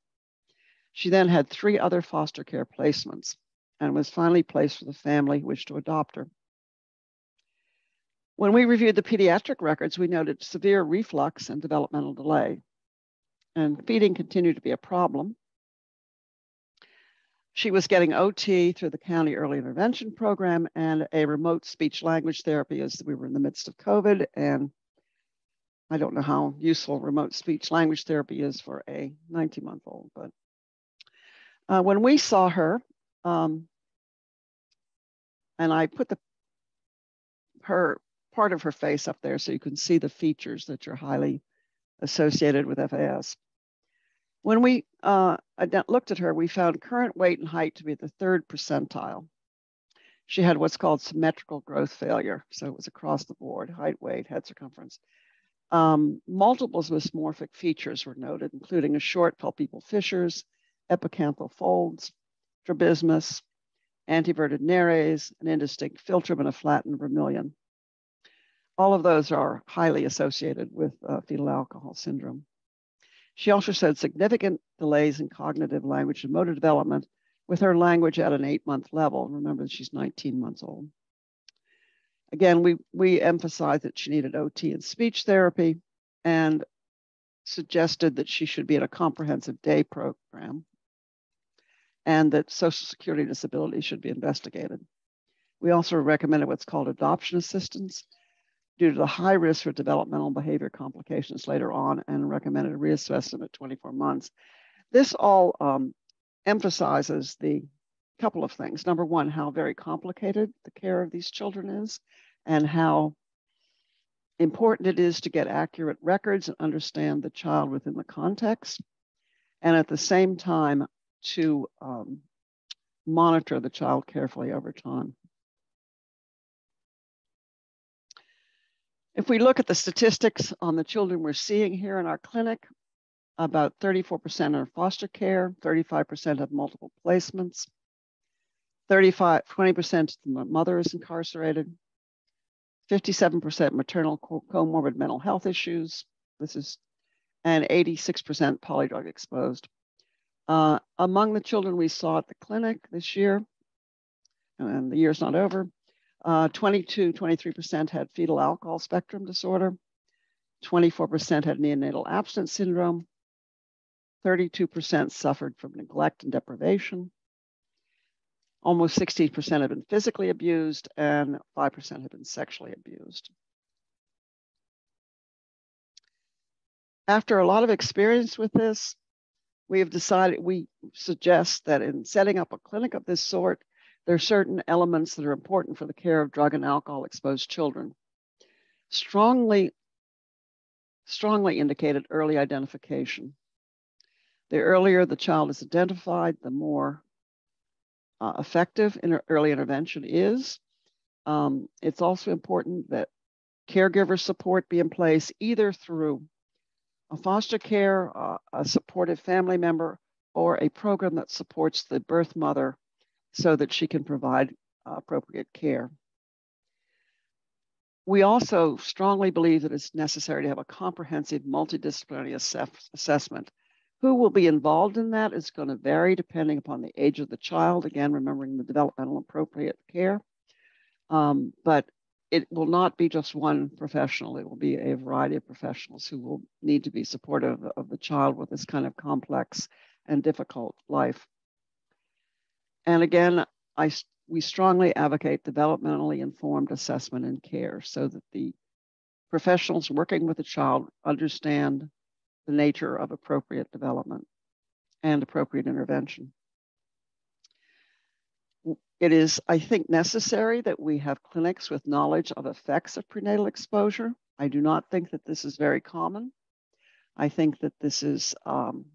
She then had three other foster care placements and was finally placed with a family who wished to adopt her. When we reviewed the pediatric records, we noted severe reflux and developmental delay. And feeding continued to be a problem. She was getting OT through the county early intervention program and a remote speech language therapy as we were in the midst of COVID. And I don't know how useful remote speech language therapy is for a 19 month old, but uh, when we saw her, um, and I put the her part of her face up there so you can see the features that are highly associated with FAS. When we uh, looked at her, we found current weight and height to be the third percentile. She had what's called symmetrical growth failure. So it was across the board, height, weight, head circumference. Um, multiple dysmorphic features were noted, including a short palpebral fissures, epicanthal folds, strabismus, anteverted nares, an indistinct philtrum, and a flattened vermilion. All of those are highly associated with uh, fetal alcohol syndrome. She also showed significant delays in cognitive language and motor development with her language at an eight month level. Remember, she's 19 months old. Again, we, we emphasized that she needed OT and speech therapy and suggested that she should be in a comprehensive day program and that Social Security disability should be investigated. We also recommended what's called adoption assistance due to the high risk for developmental behavior complications later on and recommended reassessment at 24 months. This all um, emphasizes the couple of things. Number one, how very complicated the care of these children is and how important it is to get accurate records and understand the child within the context. And at the same time, to um, monitor the child carefully over time. If we look at the statistics on the children we're seeing here in our clinic, about 34% are foster care, 35% have multiple placements, 35, 20% the mother is incarcerated, 57% maternal comorbid mental health issues. This is, and 86% polydrug exposed. Uh, among the children we saw at the clinic this year, and the year's not over, uh, 22, 23% had fetal alcohol spectrum disorder. 24% had neonatal abstinence syndrome. 32% suffered from neglect and deprivation. Almost 16% had been physically abused and 5% had been sexually abused. After a lot of experience with this, we have decided, we suggest that in setting up a clinic of this sort, there are certain elements that are important for the care of drug and alcohol exposed children. Strongly, strongly indicated early identification. The earlier the child is identified, the more uh, effective in early intervention is. Um, it's also important that caregiver support be in place either through a foster care, uh, a supportive family member, or a program that supports the birth mother so that she can provide appropriate care. We also strongly believe that it's necessary to have a comprehensive multidisciplinary assess assessment Who will be involved in that is going to vary depending upon the age of the child. Again, remembering the developmental appropriate care. Um, but it will not be just one professional. It will be a variety of professionals who will need to be supportive of the child with this kind of complex and difficult life. And again, I, we strongly advocate developmentally informed assessment and care so that the professionals working with the child understand the nature of appropriate development and appropriate intervention. It is, I think, necessary that we have clinics with knowledge of effects of prenatal exposure. I do not think that this is very common. I think that this is um,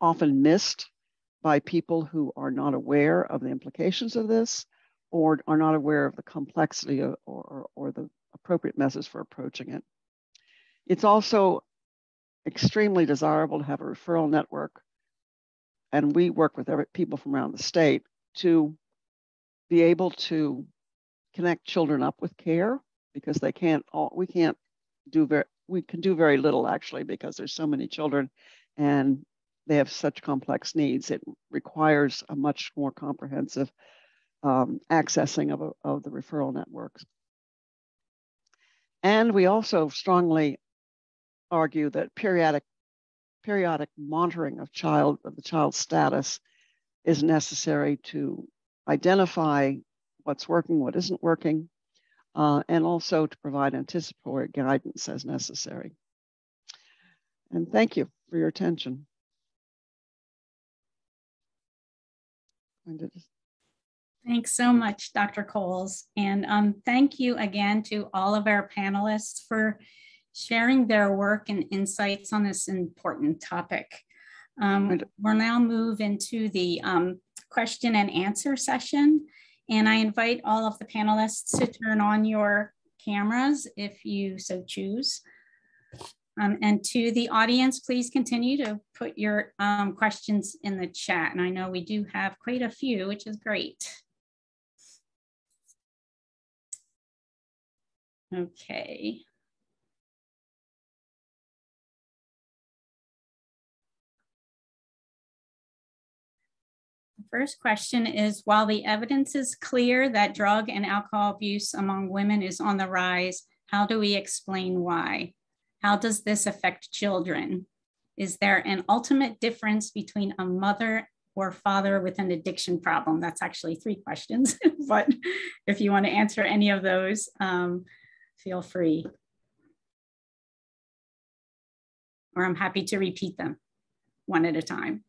often missed by people who are not aware of the implications of this or are not aware of the complexity of, or, or the appropriate methods for approaching it. It's also extremely desirable to have a referral network, and we work with every, people from around the state to be able to connect children up with care because they can't all we can't do very we can do very little actually because there's so many children and they have such complex needs it requires a much more comprehensive um, accessing of, of the referral networks and we also strongly argue that periodic periodic monitoring of child of the child's status is necessary to identify what's working, what isn't working, uh, and also to provide anticipatory guidance as necessary. And thank you for your attention. Thanks so much, Dr. Coles. And um, thank you again to all of our panelists for sharing their work and insights on this important topic. Um, we'll now move into the um, question and answer session. And I invite all of the panelists to turn on your cameras if you so choose. Um, and to the audience, please continue to put your um, questions in the chat. And I know we do have quite a few, which is great. Okay. The first question is, while the evidence is clear that drug and alcohol abuse among women is on the rise, how do we explain why? How does this affect children? Is there an ultimate difference between a mother or father with an addiction problem? That's actually three questions, but if you want to answer any of those, um, feel free. Or I'm happy to repeat them one at a time.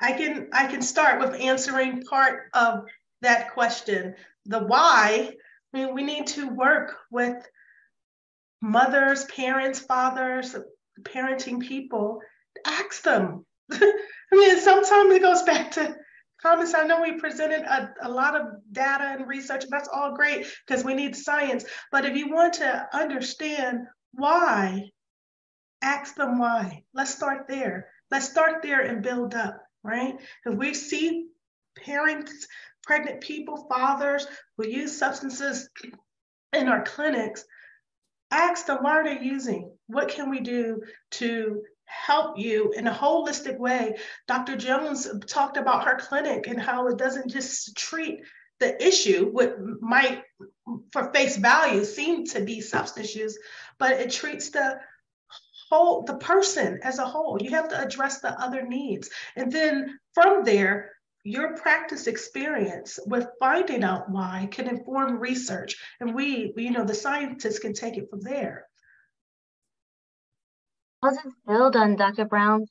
I can I can start with answering part of that question. The why, I mean, we need to work with mothers, parents, fathers, parenting people. Ask them. I mean, sometimes it goes back to comments. I know we presented a, a lot of data and research, and that's all great because we need science. But if you want to understand why, ask them why. Let's start there. Let's start there and build up right? Because we see parents, pregnant people, fathers who use substances in our clinics. Ask them why are they using? What can we do to help you in a holistic way? Dr. Jones talked about her clinic and how it doesn't just treat the issue, what might for face value seem to be substance use, but it treats the whole the person as a whole you have to address the other needs and then from there your practice experience with finding out why can inform research and we you know the scientists can take it from there. I'll just build on dr brown's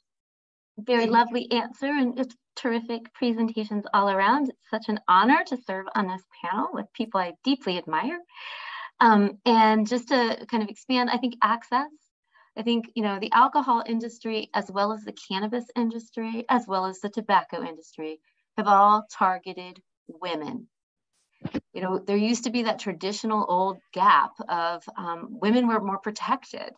very lovely answer and it's terrific presentations all around. It's such an honor to serve on this panel with people i deeply admire. Um, and just to kind of expand i think access I think, you know, the alcohol industry, as well as the cannabis industry, as well as the tobacco industry, have all targeted women. You know, there used to be that traditional old gap of um, women were more protected.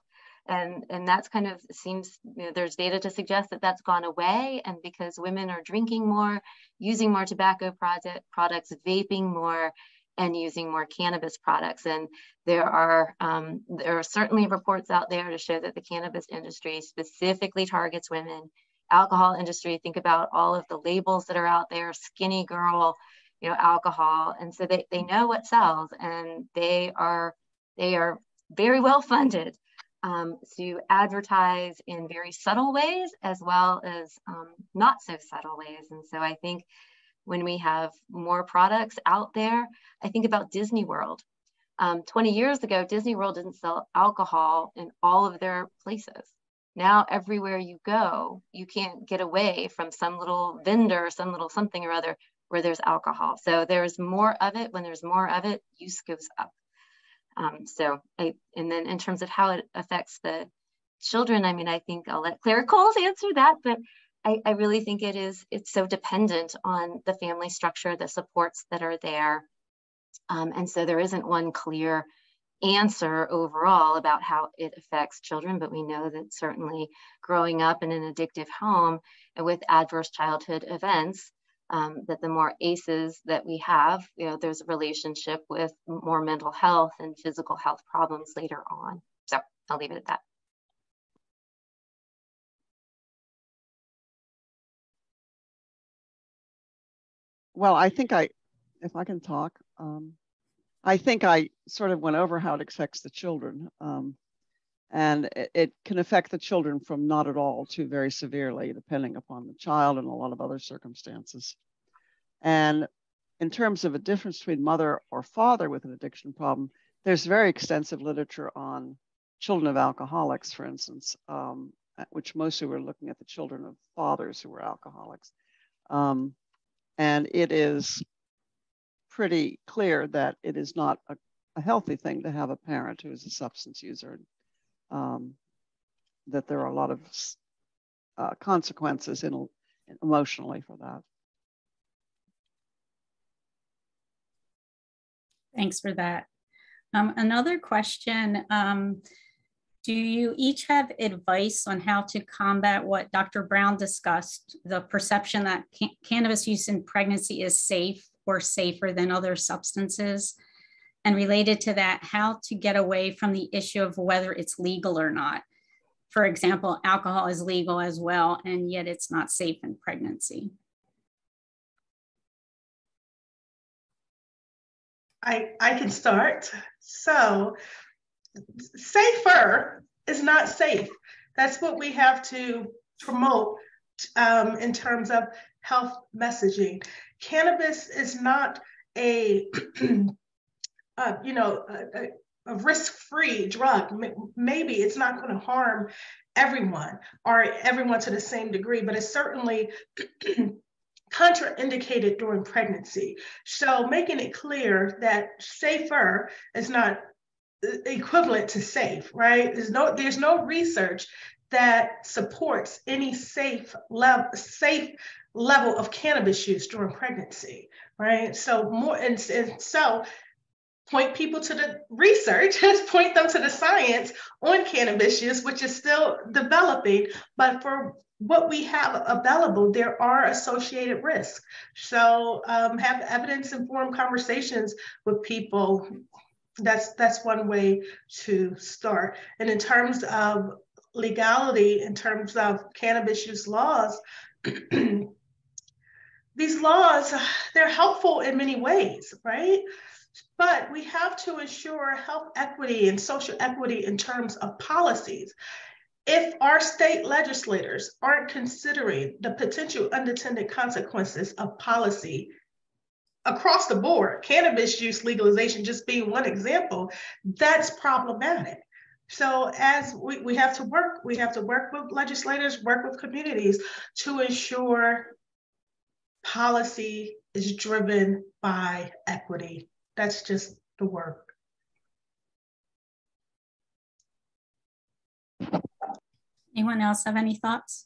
And, and that's kind of seems, you know, there's data to suggest that that's gone away. And because women are drinking more, using more tobacco product, products, vaping more, and using more cannabis products. And there are um, there are certainly reports out there to show that the cannabis industry specifically targets women. Alcohol industry, think about all of the labels that are out there, skinny girl, you know, alcohol. And so they, they know what sells and they are they are very well funded um, to advertise in very subtle ways as well as um, not so subtle ways. And so I think when we have more products out there, I think about Disney World. Um, 20 years ago, Disney World didn't sell alcohol in all of their places. Now, everywhere you go, you can't get away from some little vendor, some little something or other where there's alcohol. So there's more of it. When there's more of it, use goes up. Um, so, I, and then in terms of how it affects the children, I mean, I think I'll let Claire Coles answer that, but I, I really think it is, it's so dependent on the family structure, the supports that are there. Um, and so there isn't one clear answer overall about how it affects children, but we know that certainly growing up in an addictive home and with adverse childhood events, um, that the more ACEs that we have, you know, there's a relationship with more mental health and physical health problems later on. So I'll leave it at that. Well, I think I, if I can talk, um, I think I sort of went over how it affects the children. Um, and it, it, can affect the children from not at all to very severely, depending upon the child and a lot of other circumstances. And in terms of a difference between mother or father with an addiction problem, there's very extensive literature on children of alcoholics, for instance, um, which mostly were looking at the children of fathers who were alcoholics. Um, and it is pretty clear that it is not a, a healthy thing to have a parent who is a substance user. Um, that there are a lot of uh, consequences in, emotionally for that. Thanks for that. Um, another question, um, do you each have advice on how to combat what Dr. Brown discussed, the perception that can cannabis use in pregnancy is safe or safer than other substances. And related to that, how to get away from the issue of whether it's legal or not. For example, alcohol is legal as well, and yet it's not safe in pregnancy. I, I can start. So, safer is not safe. That's what we have to promote um, in terms of health messaging cannabis is not a, uh, you know, a, a risk-free drug. Maybe it's not going to harm everyone or everyone to the same degree, but it's certainly contraindicated during pregnancy. So making it clear that safer is not equivalent to safe, right? There's no there's no research that supports any safe level safe level of cannabis use during pregnancy, right? So more and, and so point people to the research, point them to the science on cannabis use, which is still developing. But for what we have available, there are associated risks. So um, have evidence-informed conversations with people. That's that's one way to start. And in terms of legality, in terms of cannabis use laws, these laws, they're helpful in many ways, right? But we have to ensure health equity and social equity in terms of policies. If our state legislators aren't considering the potential unintended consequences of policy across the board, cannabis use legalization just being one example, that's problematic. So as we, we have to work, we have to work with legislators, work with communities to ensure policy is driven by equity. That's just the work. Anyone else have any thoughts?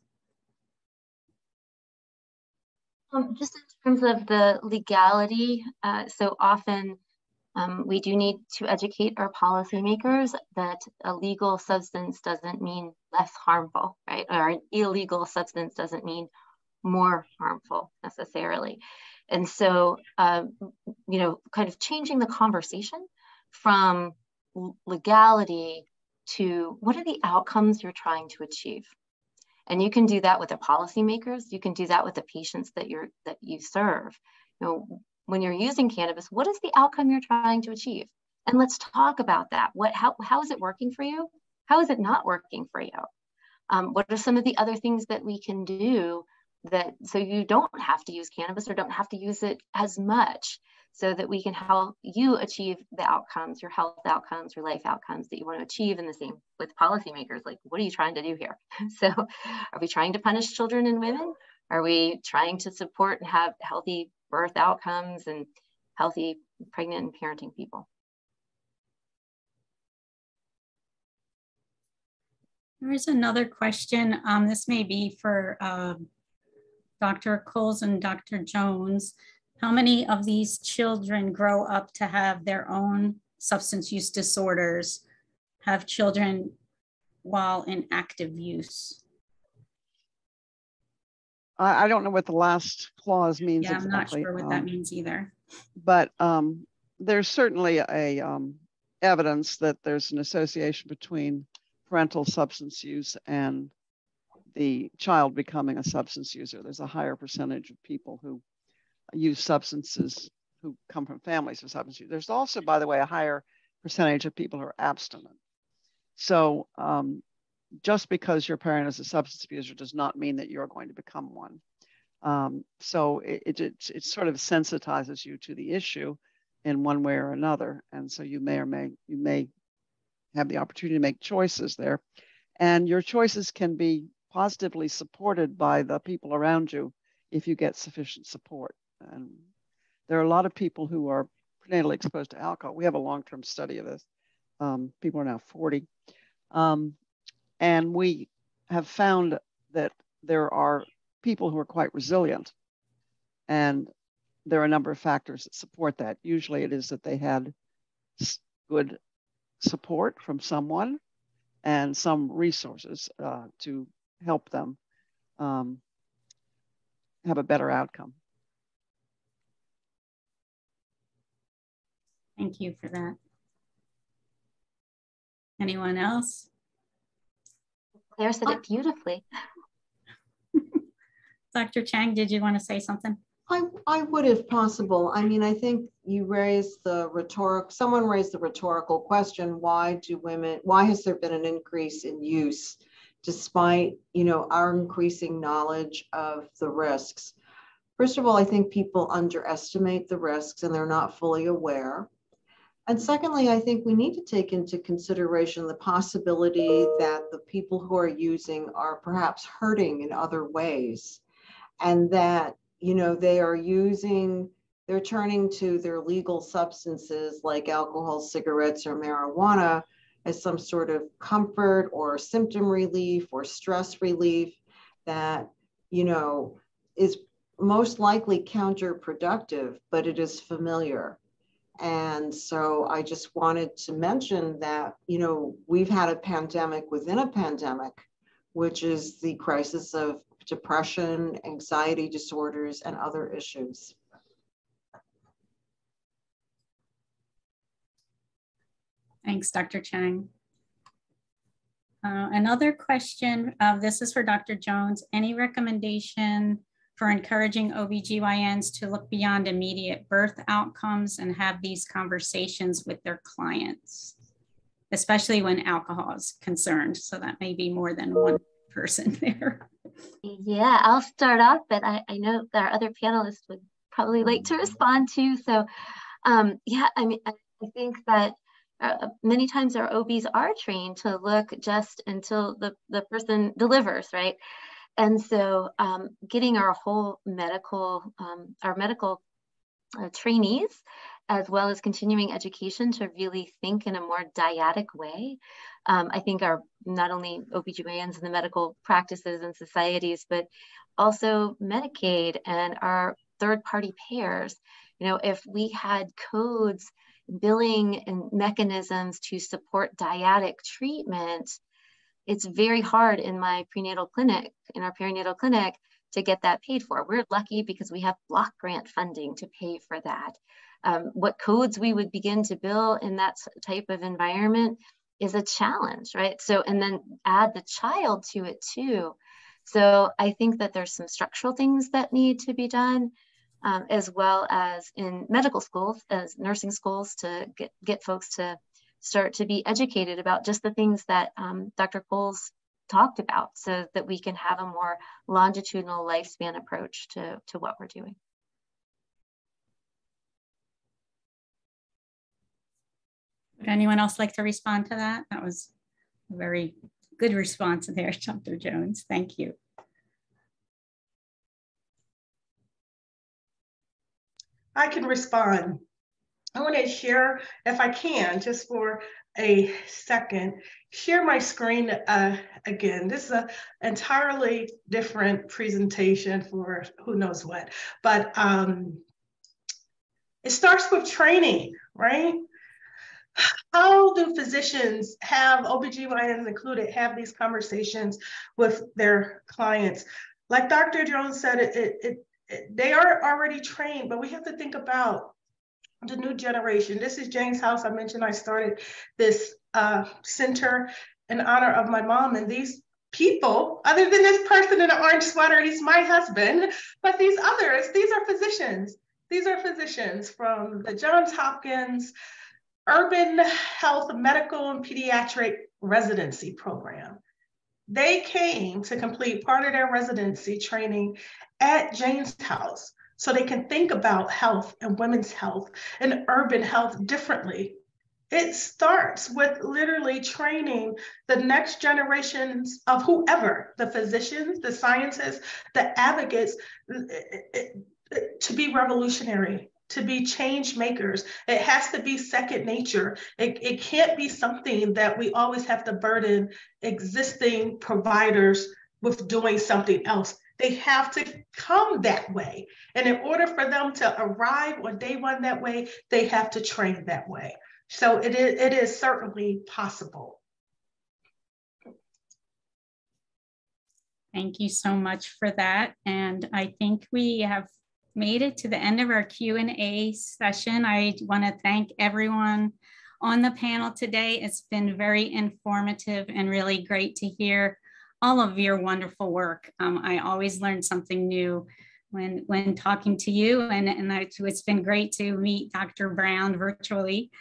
Um, just in terms of the legality, uh, so often um, we do need to educate our policymakers that a legal substance doesn't mean less harmful, right? Or an illegal substance doesn't mean more harmful necessarily. And so, um, you know, kind of changing the conversation from legality to what are the outcomes you're trying to achieve. And you can do that with the policymakers. You can do that with the patients that you're that you serve. You know, when you're using cannabis, what is the outcome you're trying to achieve? And let's talk about that. What how how is it working for you? How is it not working for you? Um, what are some of the other things that we can do that so you don't have to use cannabis or don't have to use it as much so that we can help you achieve the outcomes, your health outcomes, your life outcomes that you want to achieve in the same with policymakers. Like, what are you trying to do here? So, are we trying to punish children and women? Are we trying to support and have healthy birth outcomes and healthy pregnant and parenting people? There's another question. Um, this may be for um, Dr. Coles and Dr. Jones. How many of these children grow up to have their own substance use disorders, have children while in active use? I, I don't know what the last clause means. Yeah, I'm not exactly. sure what um, that means either. But um, there's certainly a um, evidence that there's an association between parental substance use and the child becoming a substance user. There's a higher percentage of people who use substances who come from families of substance use. There's also, by the way, a higher percentage of people who are abstinent. So um, just because your parent is a substance abuser does not mean that you're going to become one. Um, so it, it, it, it sort of sensitizes you to the issue in one way or another. And so you may or may, you may have the opportunity to make choices there. And your choices can be positively supported by the people around you if you get sufficient support. And there are a lot of people who are prenatally exposed to alcohol. We have a long-term study of this. Um, people are now 40. Um, and we have found that there are people who are quite resilient. And there are a number of factors that support that. Usually it is that they had good support from someone and some resources uh, to help them um, have a better outcome. Thank you for that. Anyone else? Claire said it beautifully. Dr. Chang, did you want to say something? I, I would if possible. I mean, I think you raised the rhetoric, someone raised the rhetorical question, why do women, why has there been an increase in use despite, you know, our increasing knowledge of the risks? First of all, I think people underestimate the risks and they're not fully aware. And secondly, I think we need to take into consideration the possibility that the people who are using are perhaps hurting in other ways and that you know, they are using, they're turning to their legal substances like alcohol, cigarettes, or marijuana as some sort of comfort or symptom relief or stress relief that, you know, is most likely counterproductive, but it is familiar. And so I just wanted to mention that, you know, we've had a pandemic within a pandemic, which is the crisis of depression, anxiety disorders, and other issues. Thanks, Dr. Chang. Uh, another question, uh, this is for Dr. Jones. Any recommendation for encouraging OBGYNs to look beyond immediate birth outcomes and have these conversations with their clients, especially when alcohol is concerned? So that may be more than one person there. Yeah, I'll start off, but I, I know our other panelists would probably like to respond too. So, um, yeah, I mean, I think that uh, many times our OBs are trained to look just until the, the person delivers, right? And so um, getting our whole medical, um, our medical uh, trainees as well as continuing education to really think in a more dyadic way. Um, I think our not only OBGYNs and the medical practices and societies, but also Medicaid and our third party payers. You know, if we had codes, billing and mechanisms to support dyadic treatment, it's very hard in my prenatal clinic, in our perinatal clinic, to get that paid for. We're lucky because we have block grant funding to pay for that. Um, what codes we would begin to bill in that type of environment is a challenge, right? So, and then add the child to it too. So I think that there's some structural things that need to be done, um, as well as in medical schools, as nursing schools, to get, get folks to start to be educated about just the things that um, Dr. Coles talked about so that we can have a more longitudinal lifespan approach to, to what we're doing. Would anyone else like to respond to that? That was a very good response there, Dr. Jones. Thank you. I can respond. I want to share, if I can, just for a second, share my screen uh, again. This is an entirely different presentation for who knows what, but um, it starts with training, right? How do physicians have, OBGYNs included, have these conversations with their clients? Like Dr. Jones said, it, it, it, they are already trained, but we have to think about the new generation. This is Jane's house. I mentioned I started this uh, center in honor of my mom, and these people, other than this person in an orange sweater, he's my husband, but these others, these are physicians. These are physicians from the Johns Hopkins Urban Health Medical and Pediatric Residency Program. They came to complete part of their residency training at Jane's house so they can think about health and women's health and urban health differently. It starts with literally training the next generations of whoever the physicians, the scientists, the advocates eh, eh, eh, to be revolutionary, to be change makers. It has to be second nature. It, it can't be something that we always have to burden existing providers with doing something else. They have to come that way. And in order for them to arrive on day one that way, they have to train that way. So it is, it is certainly possible. Thank you so much for that. And I think we have made it to the end of our Q&A session. I want to thank everyone on the panel today. It's been very informative and really great to hear all of your wonderful work. Um, I always learn something new when, when talking to you and, and it's been great to meet Dr. Brown virtually.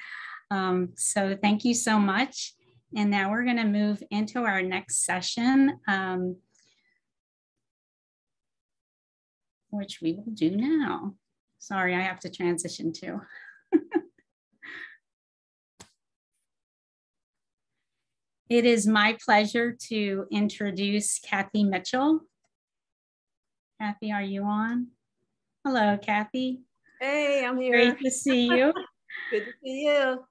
Um, so thank you so much. And now we're gonna move into our next session, um, which we will do now. Sorry, I have to transition too. It is my pleasure to introduce Kathy Mitchell. Kathy, are you on? Hello, Kathy. Hey, I'm here. Great to see you. Good to see you.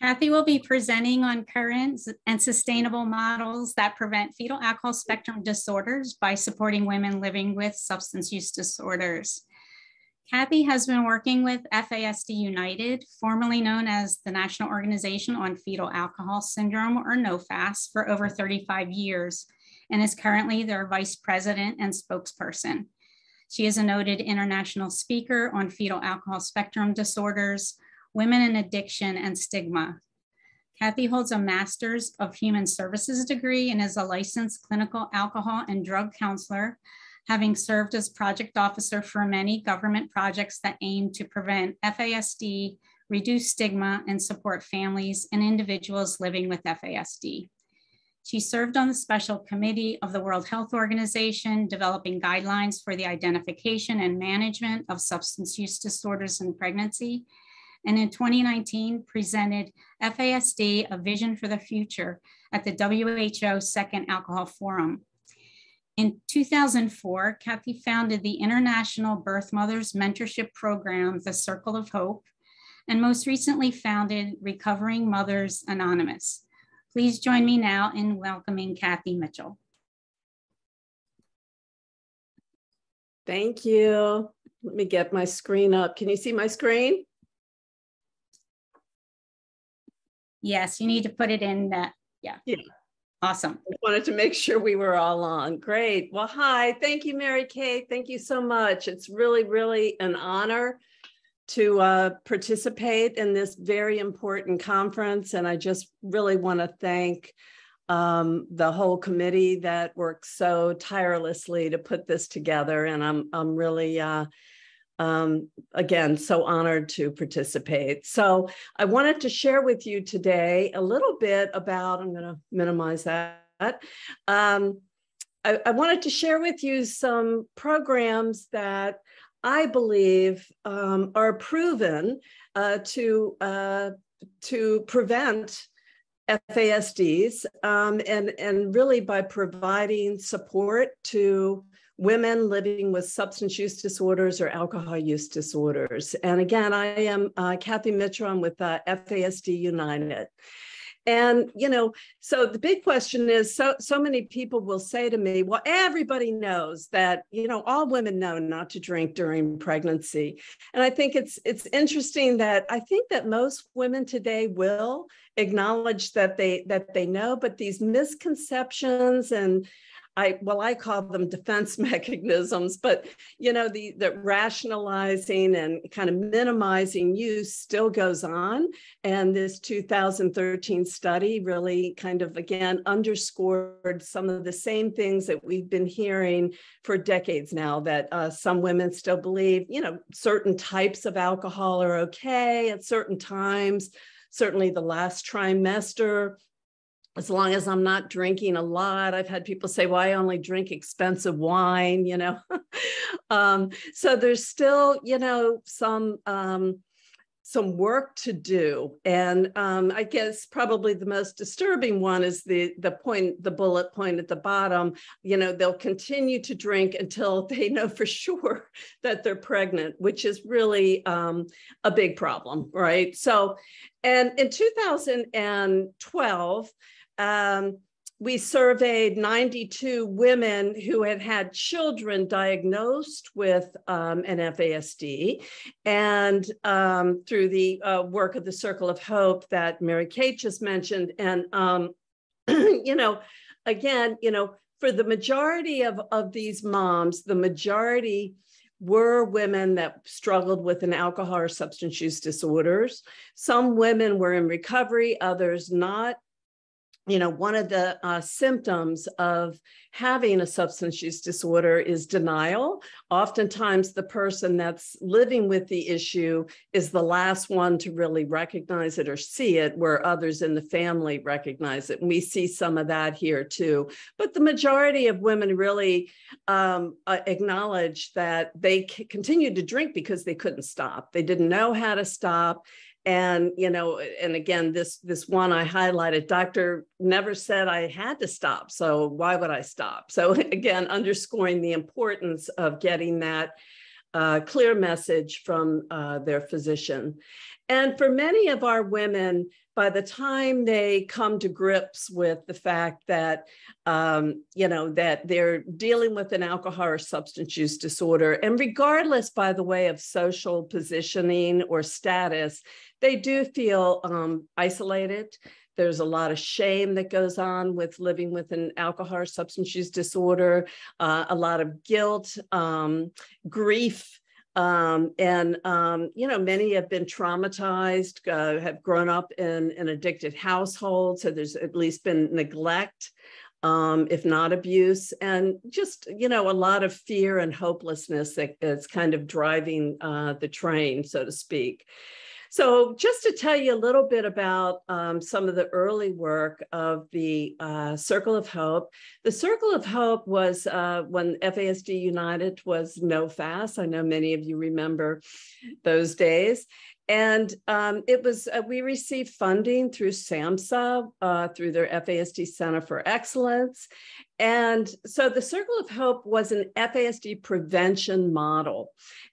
Kathy will be presenting on current and sustainable models that prevent fetal alcohol spectrum disorders by supporting women living with substance use disorders. Kathy has been working with FASD United, formerly known as the National Organization on Fetal Alcohol Syndrome, or NOFAS, for over 35 years, and is currently their vice president and spokesperson. She is a noted international speaker on fetal alcohol spectrum disorders, women in addiction, and stigma. Kathy holds a Master's of Human Services degree and is a licensed clinical alcohol and drug counselor having served as project officer for many government projects that aim to prevent FASD, reduce stigma, and support families and individuals living with FASD. She served on the special committee of the World Health Organization, developing guidelines for the identification and management of substance use disorders in pregnancy. And in 2019, presented FASD, a vision for the future at the WHO Second Alcohol Forum, in 2004, Kathy founded the International Birth Mothers Mentorship Program, the Circle of Hope, and most recently founded Recovering Mothers Anonymous. Please join me now in welcoming Kathy Mitchell. Thank you. Let me get my screen up. Can you see my screen? Yes, you need to put it in that. Yeah. Yeah. Awesome. I wanted to make sure we were all on. Great. Well, hi. Thank you, Mary Kate. Thank you so much. It's really, really an honor to uh, participate in this very important conference. And I just really want to thank um, the whole committee that worked so tirelessly to put this together. And I'm, I'm really, uh, um, again, so honored to participate. So I wanted to share with you today a little bit about, I'm going to minimize that. Um, I, I wanted to share with you some programs that I believe um, are proven uh, to uh, to prevent FASDs um, and and really by providing support to women living with substance use disorders or alcohol use disorders. And again, I am uh, Kathy Mitchell I'm with uh, FASD United. And you know, so the big question is so so many people will say to me, well, everybody knows that, you know, all women know not to drink during pregnancy. And I think it's it's interesting that I think that most women today will acknowledge that they that they know, but these misconceptions and I well, I call them defense mechanisms, but you know, the the rationalizing and kind of minimizing use still goes on. And this 2013 study really kind of again underscored some of the same things that we've been hearing for decades now. That uh, some women still believe, you know, certain types of alcohol are okay at certain times. Certainly, the last trimester as long as I'm not drinking a lot. I've had people say, well, I only drink expensive wine, you know. um, so there's still, you know, some um, some work to do. And um, I guess probably the most disturbing one is the the point, the bullet point at the bottom. You know, they'll continue to drink until they know for sure that they're pregnant, which is really um, a big problem, right? So, and in 2012, um, we surveyed 92 women who had had children diagnosed with um, an FASD. And um, through the uh, work of the Circle of Hope that Mary Kate just mentioned. And, um, you know, again, you know, for the majority of, of these moms, the majority were women that struggled with an alcohol or substance use disorders. Some women were in recovery, others not you know, one of the uh, symptoms of having a substance use disorder is denial. Oftentimes, the person that's living with the issue is the last one to really recognize it or see it, where others in the family recognize it. And we see some of that here too. But the majority of women really um, acknowledge that they c- continued to drink because they couldn't stop. They didn't know how to stop and you know and again this this one i highlighted doctor never said i had to stop so why would i stop? So again underscoring the importance of getting that uh, clear message from uh, their physician and for many of our women by the time they come to grips with the fact that um, you know that they're dealing with an alcohol or substance use disorder and regardless by the way of social positioning or status they do feel um, isolated. There's a lot of shame that goes on with living with an alcohol or substance use disorder, uh, a lot of guilt, um, grief. Um, and um, you know, many have been traumatized, uh, have grown up in an addicted household, so there's at least been neglect, um, if not abuse, and just you know, a lot of fear and hopelessness that is kind of driving uh, the train, so to speak. So, just to tell you a little bit about um, some of the early work of the uh, Circle of Hope, the Circle of Hope was uh, when FASD United was NOFAS. I know many of you remember those days. And um, it was, uh, we received funding through SAMHSA, uh, through their FASD Center for Excellence. And so the Circle of Hope was an FASD prevention model.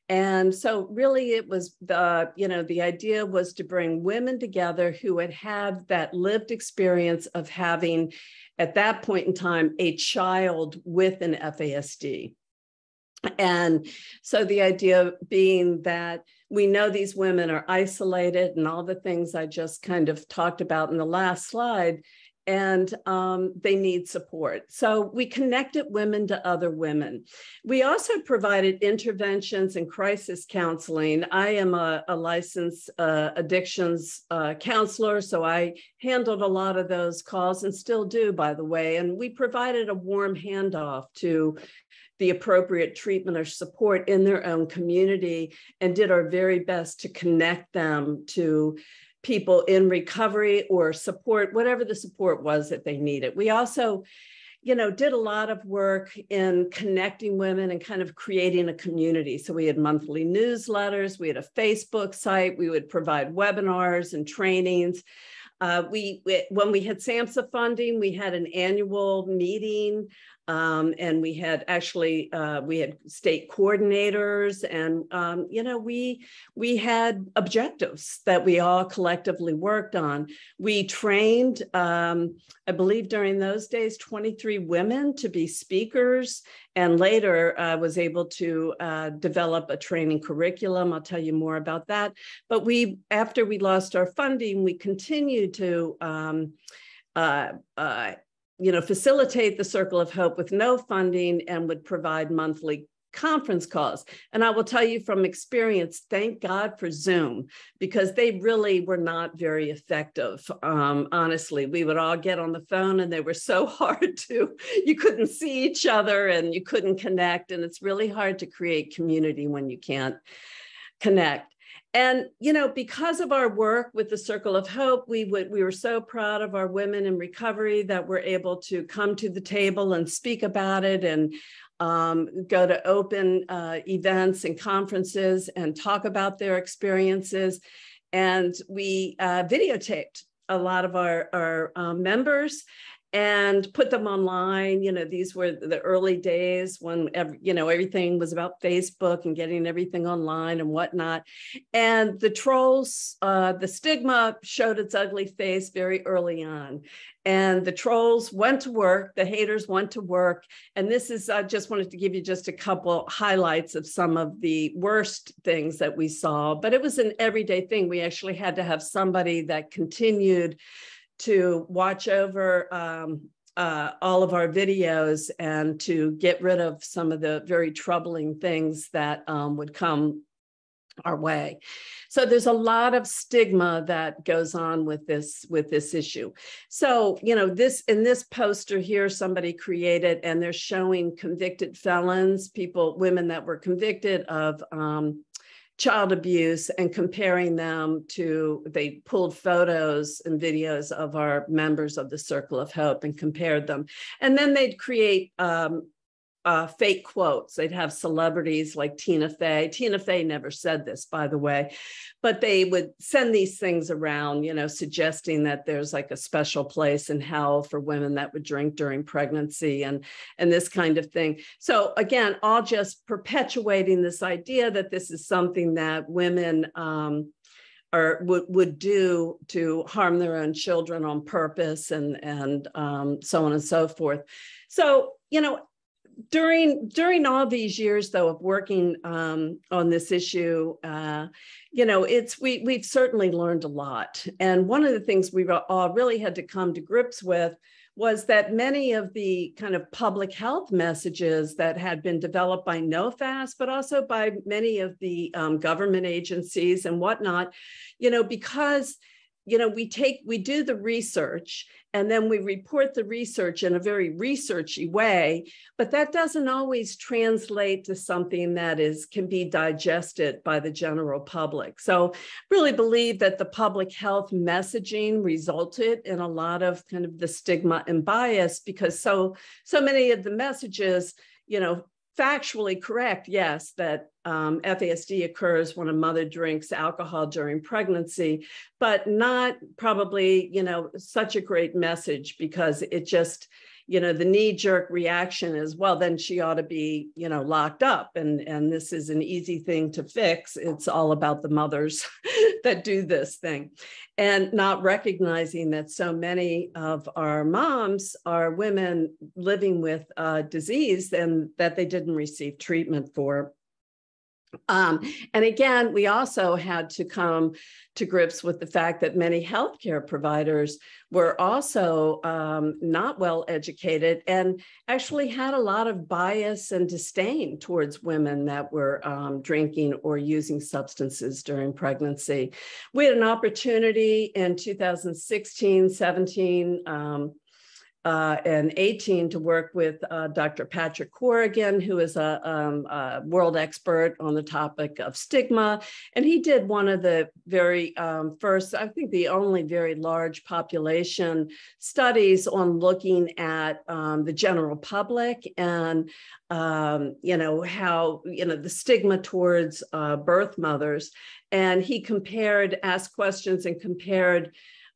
And so really it was the, you know, the idea was to bring women together who had had that lived experience of having, at that point in time, a child with an FASD. And so the idea being that we know these women are isolated and all the things I just kind of talked about in the last slide. And um, they need support. So we connected women to other women. We also provided interventions and crisis counseling. I am a, a licensed uh, addictions uh, counselor, so I handled a lot of those calls and still do, by the way. And we provided a warm handoff to the appropriate treatment or support in their own community and did our very best to connect them to people in recovery or support, whatever the support was that they needed. We also, you know, did a lot of work in connecting women and kind of creating a community. So we had monthly newsletters, we had a Facebook site, we would provide webinars and trainings. Uh, we, we, when we had SAMHSA funding, we had an annual meeting um, and we had actually uh, we had state coordinators and um, you know we we had objectives that we all collectively worked on. We trained um, i believe during those days 23 women to be speakers. And later uh, was able to uh, develop a training curriculum. I'll tell you more about that. But we after we lost our funding we continued to um, uh, uh, you know, facilitate the Circle of Hope with no funding and would provide monthly conference calls. And I will tell you from experience, thank God for Zoom, because they really were not very effective. Um, honestly, we would all get on the phone and they were so hard to, you couldn't see each other and you couldn't connect. And it's really hard to create community when you can't connect. And you know, because of our work with the Circle of Hope, we would we were so proud of our women in recovery that we're able to come to the table and speak about it and um, go to open uh, events and conferences and talk about their experiences. And we uh, videotaped a lot of our, our um, members and put them online. You know, these were the early days when every, you know everything was about Facebook and getting everything online and whatnot. And the trolls, uh, the stigma showed its ugly face very early on. And the trolls went to work, the haters went to work. And this is, I just wanted to give you just a couple highlights of some of the worst things that we saw, but it was an everyday thing. We actually had to have somebody that continued to watch over um, uh, all of our videos and to get rid of some of the very troubling things that um, would come our way. So there's a lot of stigma that goes on with this with this issue. So, you know, this in this poster here somebody created and they're showing convicted felons, people women that were convicted of um, child abuse and comparing them to, they pulled photos and videos of our members of the Circle of Hope and compared them. And then they'd create um, uh, fake quotes. They'd have celebrities like Tina Fey. Tina Fey never said this, by the way, but they would send these things around, you know, suggesting that there's like a special place in hell for women that would drink during pregnancy and and this kind of thing. So again, all just perpetuating this idea that this is something that women um, or would, would do to harm their own children on purpose and and um, so on and so forth. So you know during during all these years though of working um, on this issue uh, you know it's we we've certainly learned a lot. And one of the things we've all really had to come to grips with was that many of the kind of public health messages that had been developed by NOFAS, but also by many of the um, government agencies and whatnot, you know, because you know we take we do the research and then we report the research in a very researchy way but that doesn't always translate to something that is can be digested by the general public. So really believe that the public health messaging resulted in a lot of kind of the stigma and bias because so so many of the messages you know factually correct, yes, that um, FASD occurs when a mother drinks alcohol during pregnancy, but not probably, you know, such a great message because it just, you know, the knee jerk reaction is, well, then she ought to be, you know, locked up. And, and this is an easy thing to fix. It's all about the mothers that do this thing. And not recognizing that so many of our moms are women living with a disease and that they didn't receive treatment for Um, and again, we also had to come to grips with the fact that many healthcare providers were also um, not well educated and actually had a lot of bias and disdain towards women that were um, drinking or using substances during pregnancy. We had an opportunity in 2016, 17 um, uh, and 18 to work with uh, Dr. Patrick Corrigan, who is a, um, a, world expert on the topic of stigma. And he did one of the very um, first, I think the only very large population studies on looking at um, the general public and, um, you know, how, you know, the stigma towards uh, birth mothers. And he compared, asked questions and compared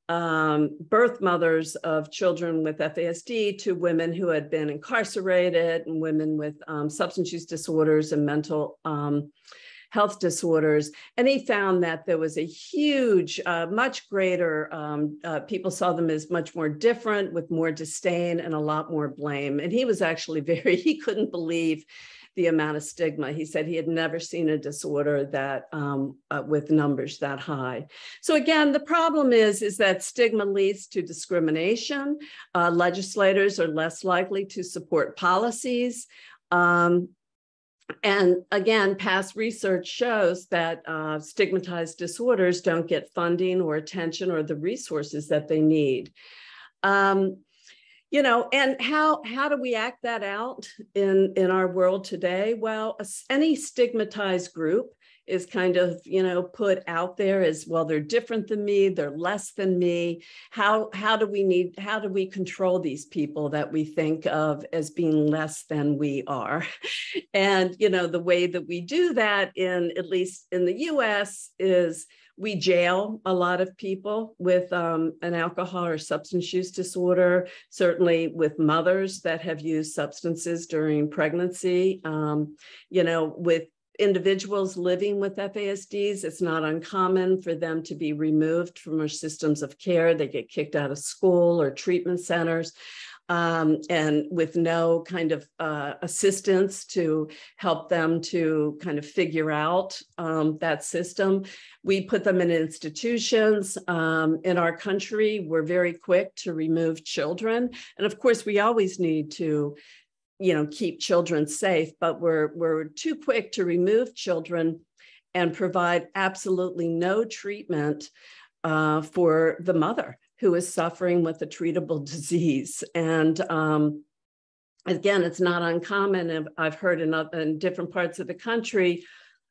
um, birth mothers of children with FASD to women who had been incarcerated and women with um, substance use disorders and mental um, health disorders. And he found that there was a huge, uh, much greater, um, uh, people saw them as much more different with more disdain and a lot more blame. And he was actually very, he couldn't believe the amount of stigma. He said he had never seen a disorder that um, uh, with numbers that high. So again, the problem is, is that stigma leads to discrimination. Uh, legislators are less likely to support policies. Um, and again, past research shows that uh, stigmatized disorders don't get funding or attention or the resources that they need. Um, you know and how how do we act that out in in our world today? Well any stigmatized group is kind of you know put out there as well they're different than me they're less than me. How how do we need how do we control these people that we think of as being less than we are? And you know the way that we do that in at least in the US is we jail a lot of people with um, an alcohol or substance use disorder, certainly with mothers that have used substances during pregnancy. Um, you know, with individuals living with FASDs, it's not uncommon for them to be removed from our systems of care. They get kicked out of school or treatment centers um, and with no kind of uh, assistance to help them to kind of figure out um, that system. We put them in institutions. Um, in our country, we're very quick to remove children. And of course, we always need to you know keep children safe but we're we're too quick to remove children and provide absolutely no treatment uh, for the mother who is suffering with a treatable disease. And um, again, it's not uncommon. I've heard in, in different parts of the country,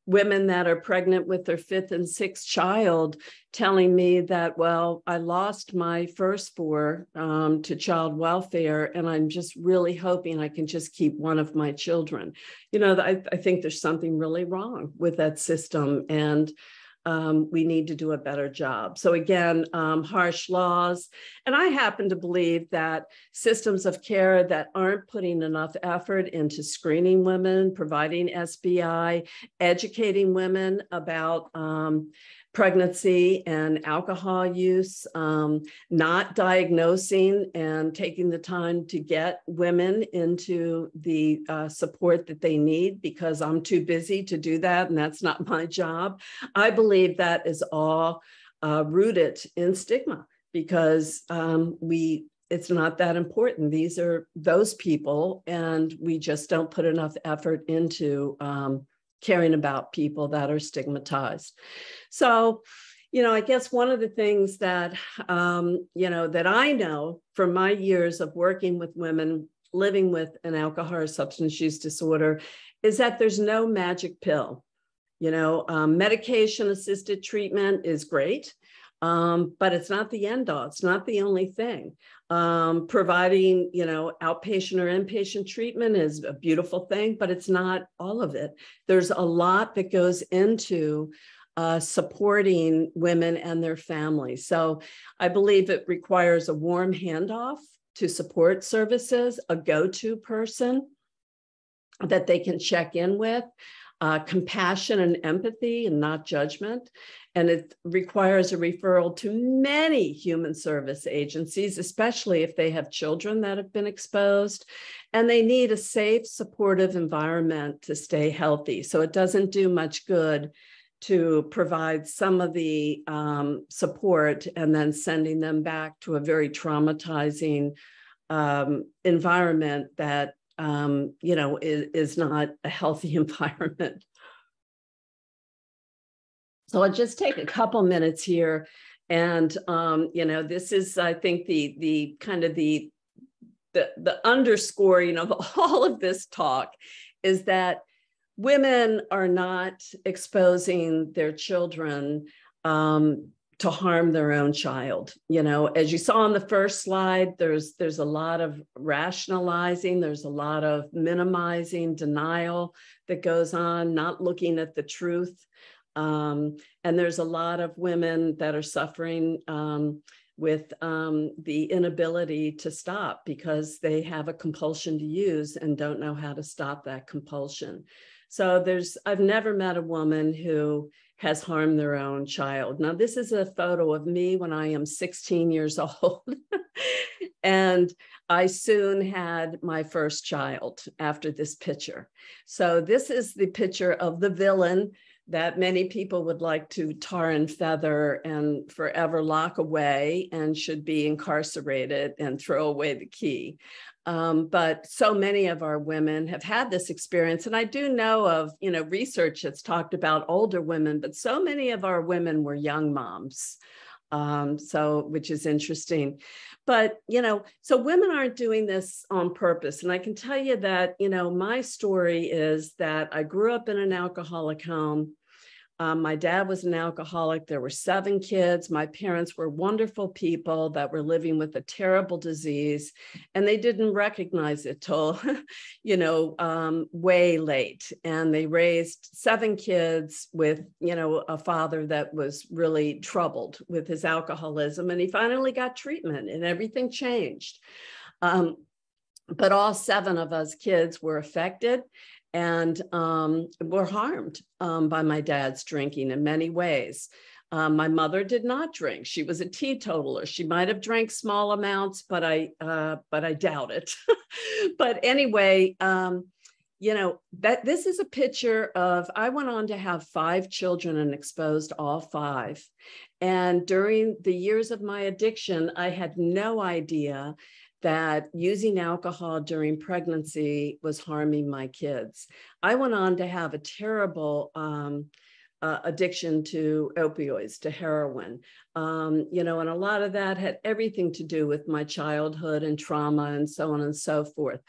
women that are pregnant with their fifth and sixth child telling me that, well, I lost my first four um, to child welfare, and I'm just really hoping I can just keep one of my children. You know, I, I think there's something really wrong with that system. And um, we need to do a better job. So again, um, harsh laws. And I happen to believe that systems of care that aren't putting enough effort into screening women, providing SBI, educating women about um, pregnancy and alcohol use, um, not diagnosing and taking the time to get women into the uh, support that they need because I'm too busy to do that and that's not my job. I believe that is all uh, rooted in stigma because um, we it's not that important. These are those people, and we just don't put enough effort into um, caring about people that are stigmatized. So, you know, I guess one of the things that, um, you know, that I know from my years of working with women living with an alcohol or substance use disorder is that there's no magic pill. You know, um, medication assisted treatment is great. Um, but it's not the end all. It's not the only thing. Um, providing, you know, outpatient or inpatient treatment is a beautiful thing, but it's not all of it. There's a lot that goes into uh, supporting women and their families. So I believe it requires a warm handoff to support services, a go-to person that they can check in with. Uh, compassion and empathy and not judgment. And it requires a referral to many human service agencies, especially if they have children that have been exposed. And they need a safe, supportive environment to stay healthy. So it doesn't do much good to provide some of the um, support and then sending them back to a very traumatizing um, environment that um, you know is, is not a healthy environment. So I'll just take a couple minutes here, and um, you know this is I think the the kind of the the the underscoring of all of this talk is that women are not exposing their children um, to harm their own child you know? As you saw on the first slide there's there's a lot of rationalizing there's a lot of minimizing denial that goes on not looking at the truth. Um, and there's a lot of women that are suffering um, with um, the inability to stop because they have a compulsion to use and don't know how to stop that compulsion. So there's i've never met a woman who has harmed their own child. Now, this is a photo of me when I am 16 years old. and I soon had my first child after this picture. So, this is the picture of the villain that many people would like to tar and feather and forever lock away and should be incarcerated and throw away the key. Um, but so many of our women have had this experience. And I do know of, you know, research that's talked about older women, but so many of our women were young moms. Um, so, which is interesting. But, you know, so women aren't doing this on purpose. And I can tell you that, you know, my story is that I grew up in an alcoholic home. Um, my dad was an alcoholic. There were seven kids. My parents were wonderful people that were living with a terrible disease, and they didn't recognize it till, you know, um, way late. And they raised seven kids with, you know, a father that was really troubled with his alcoholism, and he finally got treatment, and everything changed. Um, but all seven of us kids were affected and um, were harmed um, by my dad's drinking in many ways. Um, my mother did not drink. She was a teetotaler. She might have drank small amounts, but I uh, but I doubt it. but anyway, um, you know that this is a picture of. I went on to have five children and exposed all five. And during the years of my addiction, I had no idea that using alcohol during pregnancy was harming my kids. I went on to have a terrible um, uh, addiction to opioids, to heroin. Um, you know, and a lot of that had everything to do with my childhood and trauma and so on and so forth.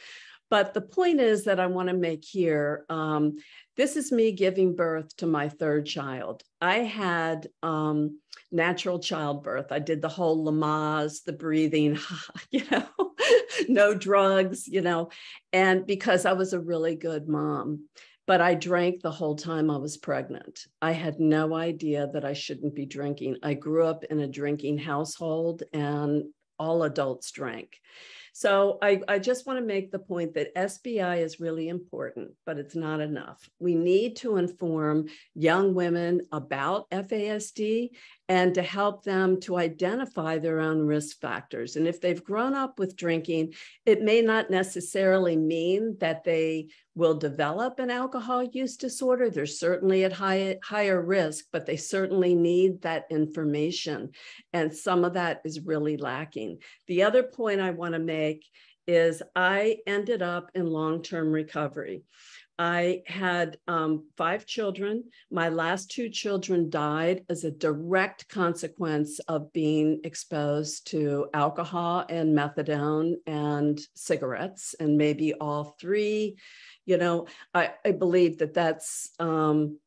But the point is that I want to make here um, this is me giving birth to my third child. I had um, natural childbirth. I did the whole Lamaze, the breathing, you know, no drugs, you know, and because I was a really good mom. But I drank the whole time I was pregnant. I had no idea that I shouldn't be drinking. I grew up in a drinking household and all adults drank. So I, I just want to make the point that SBI is really important, but it's not enough. We need to inform young women about FASD and to help them to identify their own risk factors. And if they've grown up with drinking, it may not necessarily mean that they will develop an alcohol use disorder. They're certainly at high, higher risk, but they certainly need that information. And some of that is really lacking. The other point I want to make is I ended up in long term recovery. I had um, five children. My last two children died as a direct consequence of being exposed to alcohol and methadone and cigarettes, and maybe all three. You know i, I believe that that's um,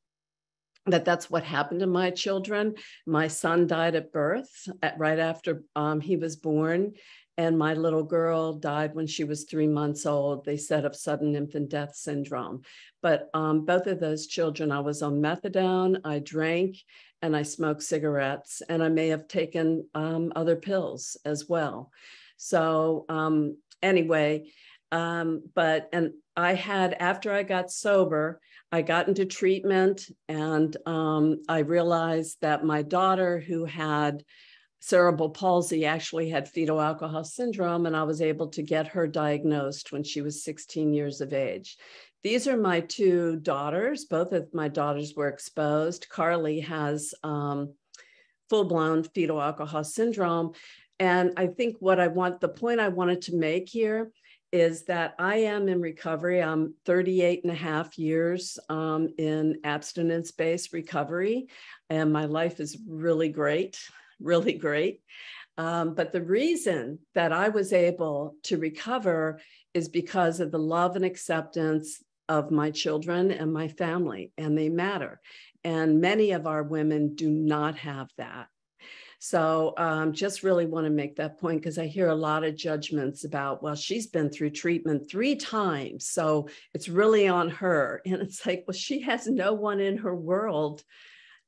that that's what happened to my children. My son died at birth at, right after um, he was born and my little girl died when she was three months old. They said of sudden infant death syndrome. But um, both of those children i was on methadone i drank and i smoked cigarettes and i may have taken um, other pills as well. So um, anyway um, but and I had after I got sober, I got into treatment and um, I realized that my daughter, who had cerebral palsy, actually had fetal alcohol syndrome, and I was able to get her diagnosed when she was 16 years of age. These are my two daughters. Both of my daughters were exposed. Carly has um, full blown fetal alcohol syndrome. And I think what I want, the point I wanted to make here is that I am in recovery. I'm 38 and a half years um, in abstinence based recovery, and my life is really great, really great. Um, but the reason that I was able to recover is because of the love and acceptance of my children and my family, and they matter. And many of our women do not have that. So um, just really want to make that point because I hear a lot of judgments about, well, she's been through treatment three times. So it's really on her. And it's like, well, she has no one in her world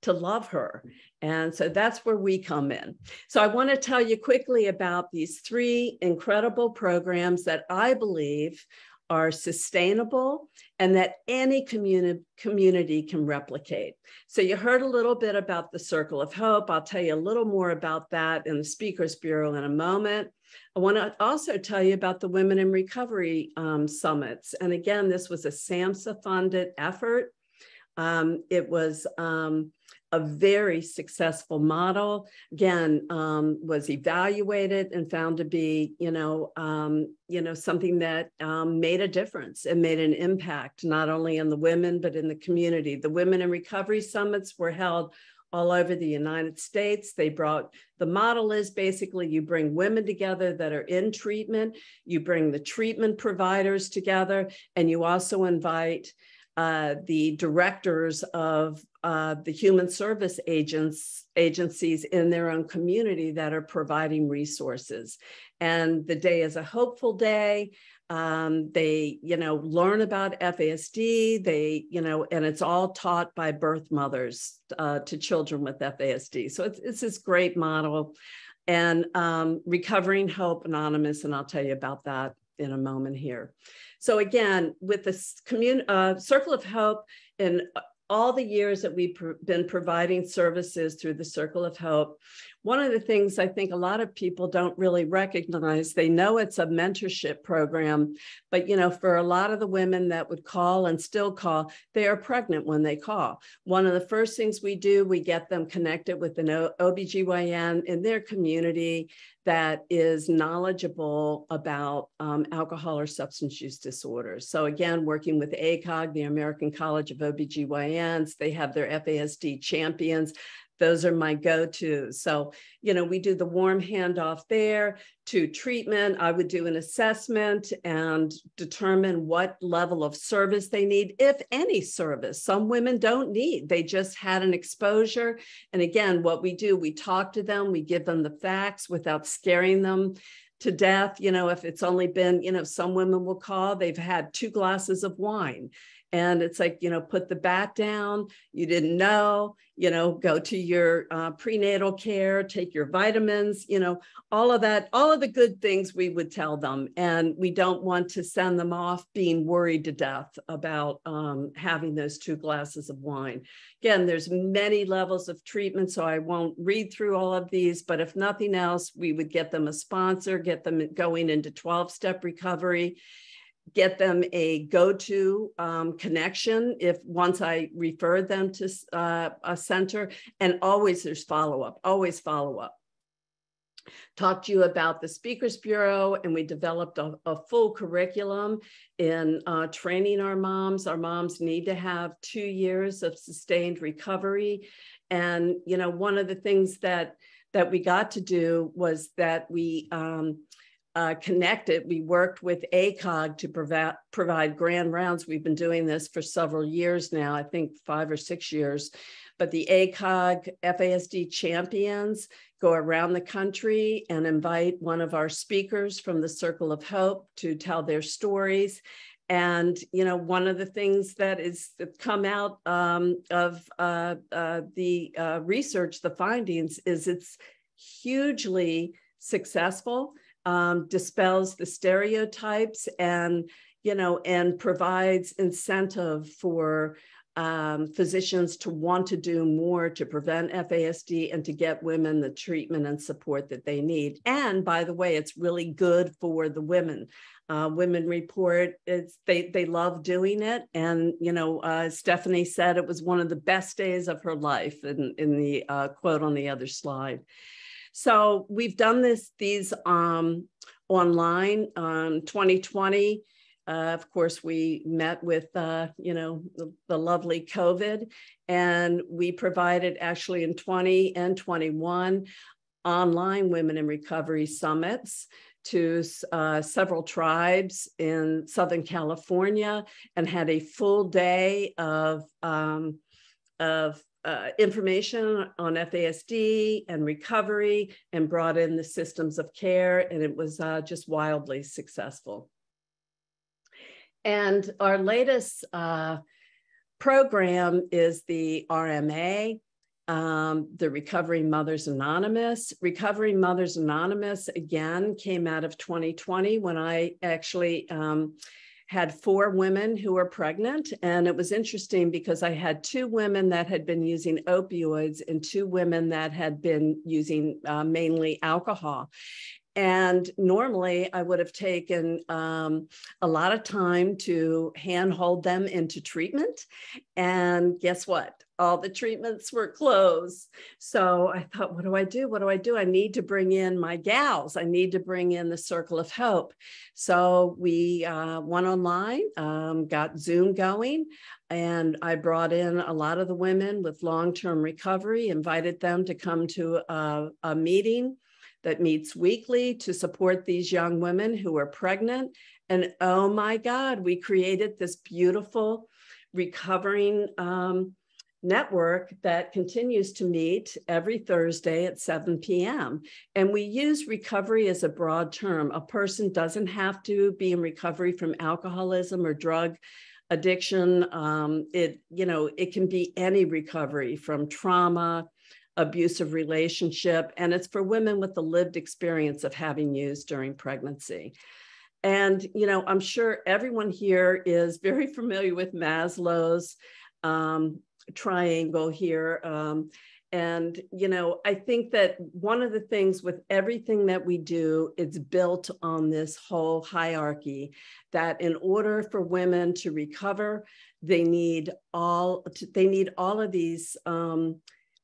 to love her. And so that's where we come in. So I want to tell you quickly about these three incredible programs that I believe are sustainable and that any community, community can replicate. So you heard a little bit about the Circle of Hope. I'll tell you a little more about that in the Speakers Bureau in a moment. I want to also tell you about the Women in Recovery um, Summits. And again, this was a SAMHSA funded effort. Um, it was um, a very successful model. Again, um, was evaluated and found to be, you know, um, you know, something that um, made a difference and made an impact not only in the women but in the community. The Women in Recovery summits were held all over the United States. They brought the model is basically you bring women together that are in treatment, you bring the treatment providers together, and you also invite uh, the directors of uh, the human service agents agencies in their own community that are providing resources. And the day is a hopeful day. Um, they, you know, learn about FASD. They, you know, and it's all taught by birth mothers uh, to children with FASD. So it's, it's this great model. And um, Recovering Hope Anonymous, and I'll tell you about that in a moment here. So again, with this uh, Circle of Hope and all the years that we've pr- been providing services through the Circle of Hope, one of the things I think a lot of people don't really recognize, they know it's a mentorship program, but you know, for a lot of the women that would call and still call, they are pregnant when they call. One of the first things we do, we get them connected with an OBGYN in their community that is knowledgeable about um, alcohol or substance use disorders. So again, working with ACOG, the American College of OBGYNs, they have their FASD champions those are my go-to. So, you know, we do the warm handoff there to treatment. I would do an assessment and determine what level of service they need, if any service. Some women don't need, they just had an exposure. And again, what we do, we talk to them, we give them the facts without scaring them to death. You know, if it's only been, you know, some women will call, they've had two glasses of wine and it's like you know put the bat down you didn't know you know go to your uh, prenatal care take your vitamins you know all of that all of the good things we would tell them. And we don't want to send them off being worried to death about um, having those two glasses of wine. Again there's many levels of treatment so i won't read through all of these but if nothing else we would get them a sponsor get them going into 12 step recovery get them a go-to um, connection if once I refer them to uh, a center and always there's follow-up, always follow-up. Talk to you about the Speakers Bureau and we developed a, a full curriculum in uh, training our moms. Our moms need to have two years of sustained recovery. And, you know, one of the things that that we got to do was that we um, uh, connected. We worked with ACOG to provide, provide grand rounds. We've been doing this for several years now, I think five or six years. But the ACOG FASD champions go around the country and invite one of our speakers from the Circle of Hope to tell their stories. And you know, one of the things that is come out um, of uh, uh, the uh, research, the findings, is it's hugely successful um, dispels the stereotypes and you know, and provides incentive for um, physicians to want to do more to prevent FASD and to get women the treatment and support that they need. And by the way, it's really good for the women. Uh, women report it's they they love doing it, and you know uh, Stephanie said it was one of the best days of her life in in the uh, quote on the other slide. So we've done this these um, online. Um, 2020 uh, of course, we met with, uh, you know, the, the, lovely COVID, and we provided actually in 20 and 21 online women in recovery summits to uh, several tribes in Southern California and had a full day of, um, of uh, information on FASD and recovery and brought in the systems of care, and it was uh, just wildly successful. And our latest uh, program is the RMA, um, the Recovering Mothers Anonymous. Recovering Mothers Anonymous, again, came out of 2020 when I actually um, had four women who were pregnant. And it was interesting because I had two women that had been using opioids and two women that had been using uh, mainly alcohol. And normally I would have taken um, a lot of time to handhold them into treatment. And guess what? All the treatments were closed. So I thought, what do I do? What do I do? I need to bring in my gals. I need to bring in the Circle of Hope. So we uh, went online, um, got Zoom going, and I brought in a lot of the women with long term recovery, invited them to come to a, a meeting that meets weekly to support these young women who are pregnant. And oh my God, we created this beautiful recovering um, network that continues to meet every Thursday at 7 p.m. And we use recovery as a broad term. A person doesn't have to be in recovery from alcoholism or drug addiction. Um, it, you know, it can be any recovery from trauma, abusive relationship, and it's for women with the lived experience of having used during pregnancy. And, you know, I'm sure everyone here is very familiar with Maslow's um, triangle here. Um, and, you know, I think that one of the things with everything that we do, it's built on this whole hierarchy that in order for women to recover, they need all, they need all of these um,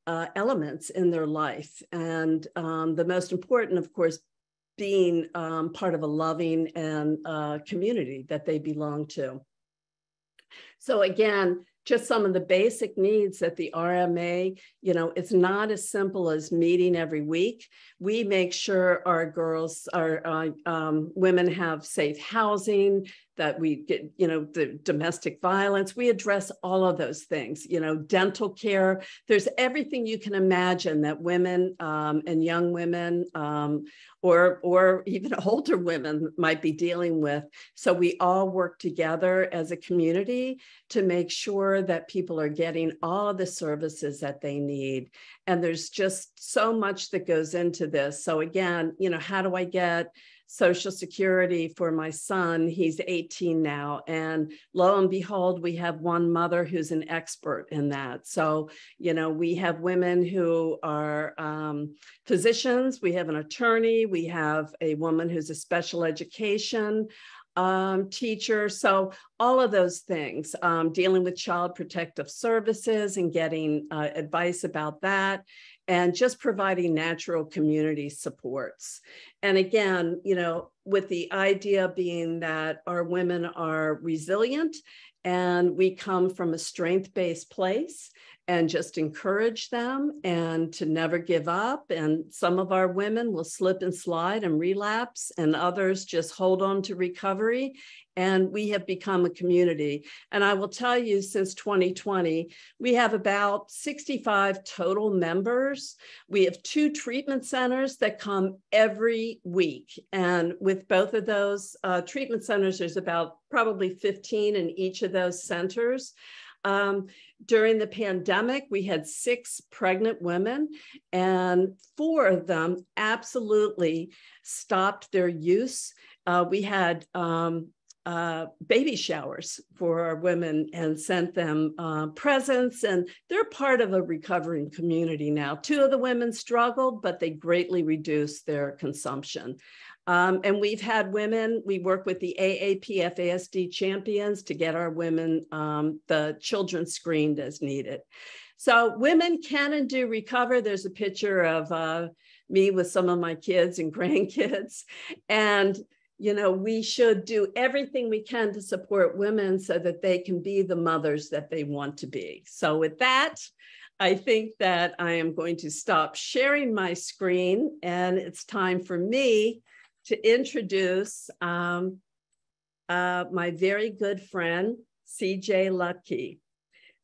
uh, elements in their life. And um, the most important, of course, being um, part of a loving and uh, community that they belong to. So again, just some of the basic needs that the RMA, you know, it's not as simple as meeting every week. We make sure our girls, our uh, um, women have safe housing, that we get, you know, the domestic violence. We address all of those things, you know, dental care. There's everything you can imagine that women um, and young women um, or, or even older women might be dealing with. So we all work together as a community to make sure that people are getting all the services that they need. And there's just so much that goes into this. So again, you know, how do I get Social Security for my son. He's 18 now. And lo and behold, we have one mother who's an expert in that. So, you know, we have women who are um, physicians, we have an attorney, we have a woman who's a special education. Um, teacher. So all of those things, um, dealing with child protective services and getting uh, advice about that and just providing natural community supports. And again, you know, with the idea being that our women are resilient and we come from a strength based place and just encourage them and to never give up. And some of our women will slip and slide and relapse, and others just hold on to recovery. And we have become a community. And I will tell you, since 2020, we have about 65 total members. We have two treatment centers that come every week. And with both of those uh, treatment centers, there's about probably 15 in each of those centers. Um, during the pandemic, we had six pregnant women, and four of them absolutely stopped their use. Uh, we had um, uh, baby showers for our women and sent them uh, presents. And they're part of a recovering community now. Two of the women struggled, but they greatly reduced their consumption. Um, and we've had women, we work with the AAP FASD champions to get our women um, the children screened as needed. So women can and do recover. There's a picture of uh, me with some of my kids and grandkids. And you know, we should do everything we can to support women so that they can be the mothers that they want to be. So, with that, I think that I am going to stop sharing my screen and it's time for me to introduce um, uh, my very good friend, CJ Lutke.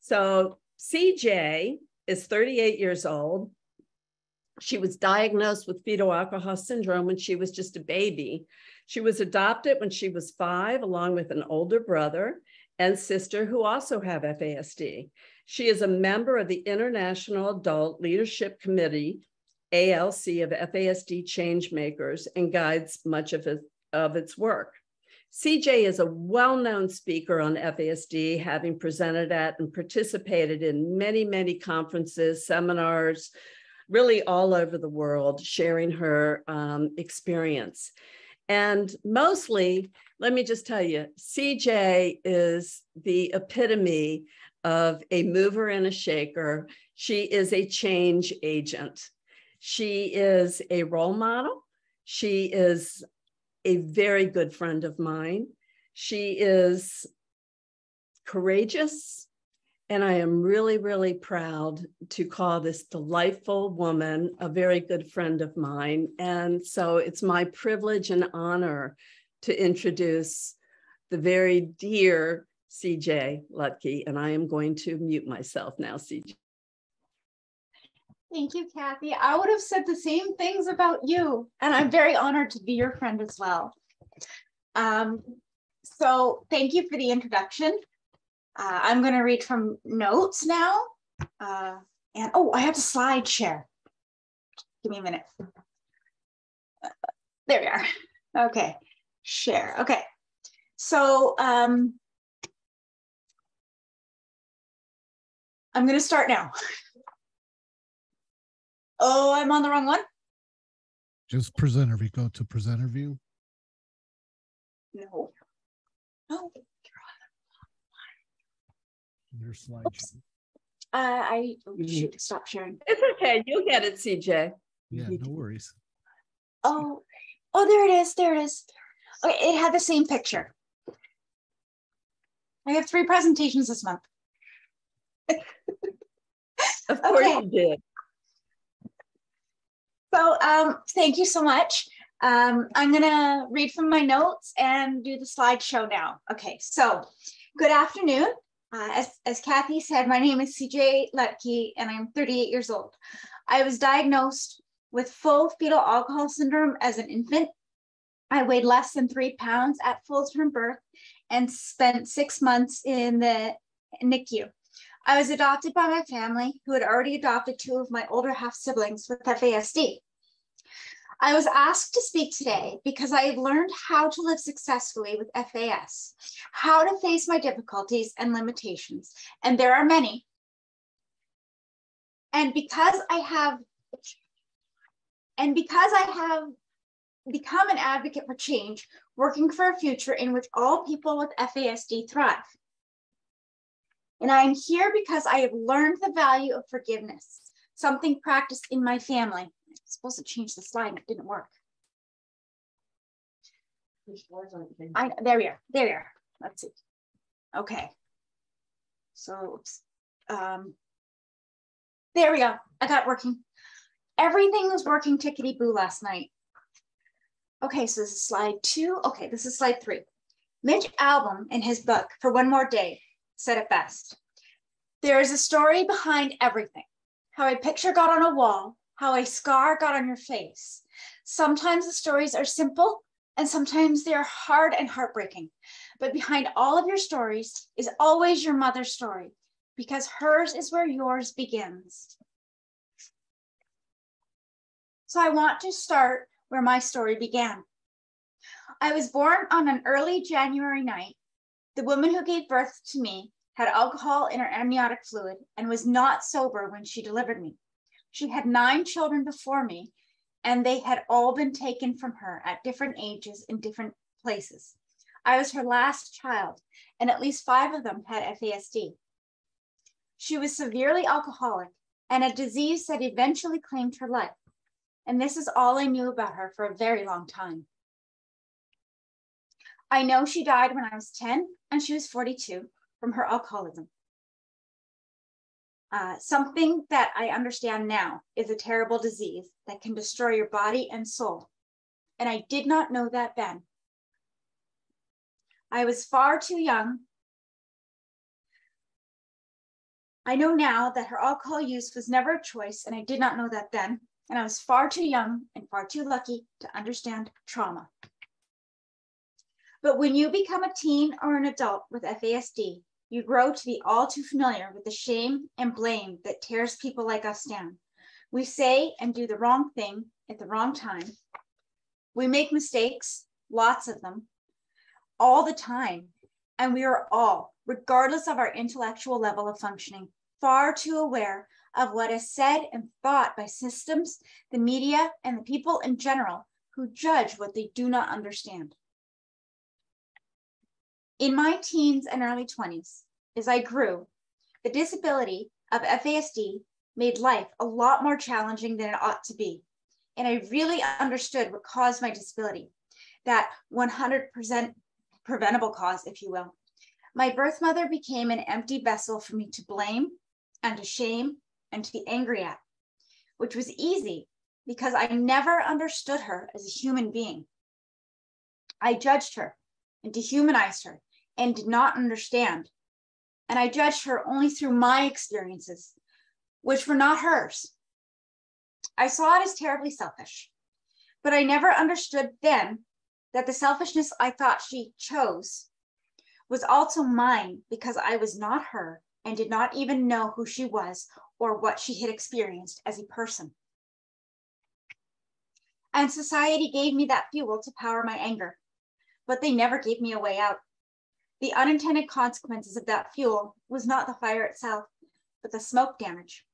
So, CJ is 38 years old. She was diagnosed with fetal alcohol syndrome when she was just a baby. She was adopted when she was five, along with an older brother and sister who also have FASD. She is a member of the International Adult Leadership Committee, ALC, of FASD Changemakers and guides much of, of its work. CJ is a well known speaker on FASD, having presented at and participated in many, many conferences, seminars, really all over the world, sharing her um, experience. And mostly, let me just tell you, CJ is the epitome of a mover and a shaker. She is a change agent. She is a role model. She is a very good friend of mine. She is courageous. And I am really, really proud to call this delightful woman a very good friend of mine. And so it's my privilege and honor to introduce the very dear CJ Lutke. And I am going to mute myself now, CJ. Thank you, Kathy. I would have said the same things about you, and I'm very honored to be your friend as well. Um, so thank you for the introduction. Uh, I'm going to read from notes now. Uh, and oh, I have to slide share. Give me a minute. Uh, there we are. Okay, share. Okay, so um, I'm going to start now. Oh, I'm on the wrong one. Just presenter view. Go to presenter view. No. No your slide. Uh, I oh, shoot, stop sharing. It's okay. You'll get it, CJ. Yeah, no worries. Oh, oh, there it is. There it is. Okay, it had the same picture. I have three presentations this month. of course okay. you did. So um, thank you so much. Um, I'm gonna read from my notes and do the slideshow now. Okay, so good afternoon. Uh, as, as Kathy said, my name is CJ Lutke and I'm 38 years old. I was diagnosed with full fetal alcohol syndrome as an infant. I weighed less than three pounds at full term birth and spent six months in the NICU. I was adopted by my family, who had already adopted two of my older half siblings with FASD. I was asked to speak today because I have learned how to live successfully with FAS, how to face my difficulties and limitations, and there are many. And because I have, and because I have become an advocate for change, working for a future in which all people with FASD thrive. And I am here because I have learned the value of forgiveness, something practiced in my family supposed to change the slide and it didn't work. I, there we are. There we are. Let's see. Okay. So, um, there we go. I got working. Everything was working tickety boo last night. Okay, so this is slide two. Okay, this is slide three. Mitch Albom, in his book, For One More Day, said it best. There is a story behind everything. How a picture got on a wall how a scar got on your face. Sometimes the stories are simple and sometimes they are hard and heartbreaking. But behind all of your stories is always your mother's story because hers is where yours begins. So I want to start where my story began. I was born on an early January night. The woman who gave birth to me had alcohol in her amniotic fluid and was not sober when she delivered me. She had nine children before me, and they had all been taken from her at different ages in different places. I was her last child, and at least five of them had FASD. She was severely alcoholic and a disease that eventually claimed her life. And this is all I knew about her for a very long time. I know she died when I was 10 and she was 42 from her alcoholism. Uh, something that I understand now is a terrible disease that can destroy your body and soul. And I did not know that then. I was far too young. I know now that her alcohol use was never a choice, and I did not know that then. And I was far too young and far too lucky to understand trauma. But when you become a teen or an adult with FASD, you grow to be all too familiar with the shame and blame that tears people like us down. We say and do the wrong thing at the wrong time. We make mistakes, lots of them, all the time. And we are all, regardless of our intellectual level of functioning, far too aware of what is said and thought by systems, the media, and the people in general who judge what they do not understand. In my teens and early 20s, as I grew, the disability of FASD made life a lot more challenging than it ought to be. And I really understood what caused my disability, that 100% preventable cause, if you will. My birth mother became an empty vessel for me to blame and to shame and to be angry at, which was easy because I never understood her as a human being. I judged her and dehumanized her and did not understand. And I judged her only through my experiences, which were not hers. I saw it as terribly selfish, but I never understood then that the selfishness I thought she chose was also mine because I was not her and did not even know who she was or what she had experienced as a person. And society gave me that fuel to power my anger, but they never gave me a way out. The unintended consequences of that fuel was not the fire itself, but the smoke damage.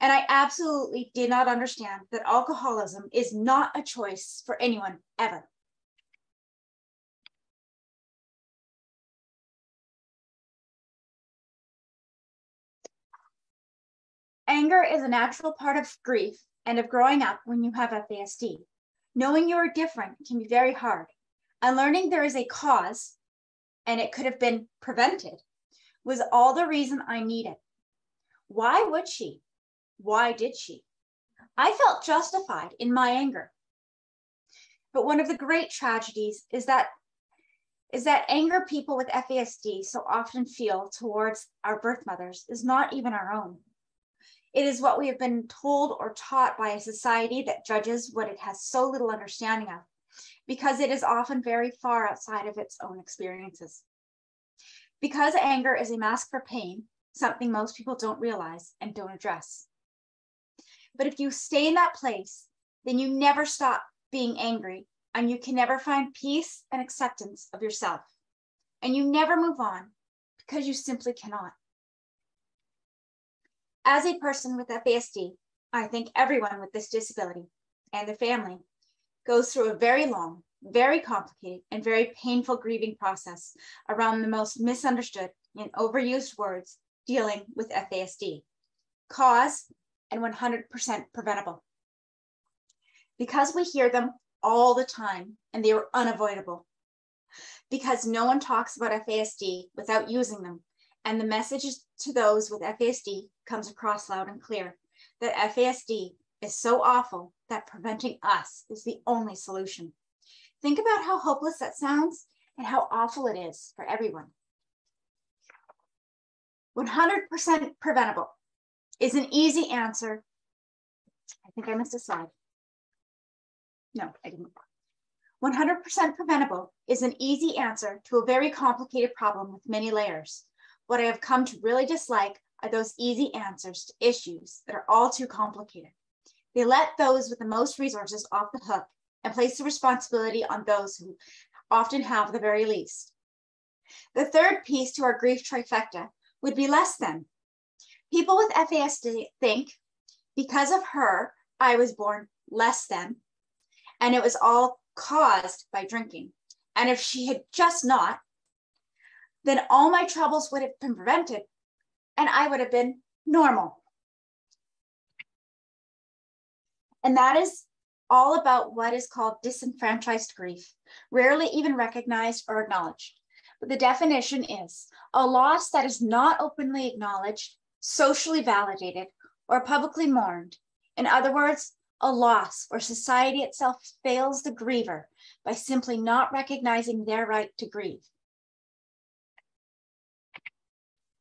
And I absolutely did not understand that alcoholism is not a choice for anyone ever. Anger is a natural part of grief and of growing up when you have FASD. Knowing you are different can be very hard, and learning there is a cause and it could have been prevented was all the reason I needed. Why would she? Why did she? I felt justified in my anger. But one of the great tragedies is that is that anger people with FASD so often feel towards our birth mothers is not even our own. It is what we have been told or taught by a society that judges what it has so little understanding of because it is often very far outside of its own experiences. Because anger is a mask for pain, something most people don't realize and don't address. But if you stay in that place, then you never stop being angry and you can never find peace and acceptance of yourself. And you never move on because you simply cannot. As a person with FASD, I think everyone with this disability and their family goes through a very long, very complicated, and very painful grieving process around the most misunderstood and overused words dealing with FASD cause and 100% preventable. Because we hear them all the time and they are unavoidable. Because no one talks about FASD without using them, and the message to those with FASD comes across loud and clear that FASD is so awful that preventing us is the only solution. Think about how hopeless that sounds and how awful it is for everyone. 100% preventable is an easy answer. I think I missed a slide. No, I didn't. 100% preventable is an easy answer to a very complicated problem with many layers. What I have come to really dislike are those easy answers to issues that are all too complicated. They let those with the most resources off the hook and place the responsibility on those who often have the very least. The third piece to our grief trifecta would be less than. People with FASD think because of her, I was born less than, and it was all caused by drinking. And if she had just not, then all my troubles would have been prevented and I would have been normal. And that is all about what is called disenfranchised grief, rarely even recognized or acknowledged. But the definition is a loss that is not openly acknowledged, socially validated, or publicly mourned. In other words, a loss where society itself fails the griever by simply not recognizing their right to grieve.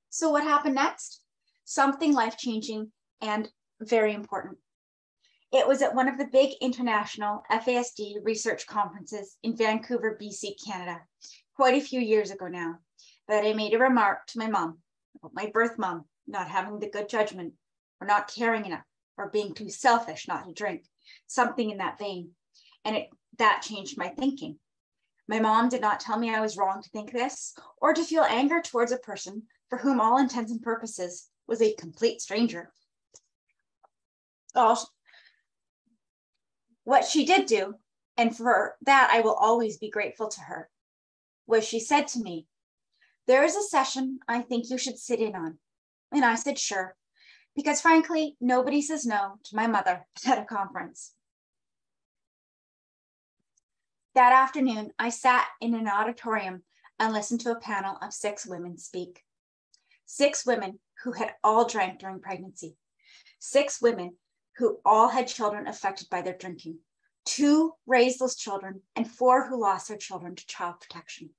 So, what happened next? Something life changing and very important. It was at one of the big international FASD research conferences in Vancouver, BC, Canada, quite a few years ago now, that I made a remark to my mom my birth mom not having the good judgment or not caring enough or being too selfish not to drink, something in that vein. And it, that changed my thinking. My mom did not tell me I was wrong to think this or to feel anger towards a person for whom all intents and purposes was a complete stranger. What she did do, and for that I will always be grateful to her, was she said to me, There is a session I think you should sit in on. And I said, Sure because frankly, nobody says no to my mother at a conference. That afternoon, I sat in an auditorium and listened to a panel of six women speak. Six women who had all drank during pregnancy. Six women who all had children affected by their drinking. Two raised those children, and four who lost their children to child protection.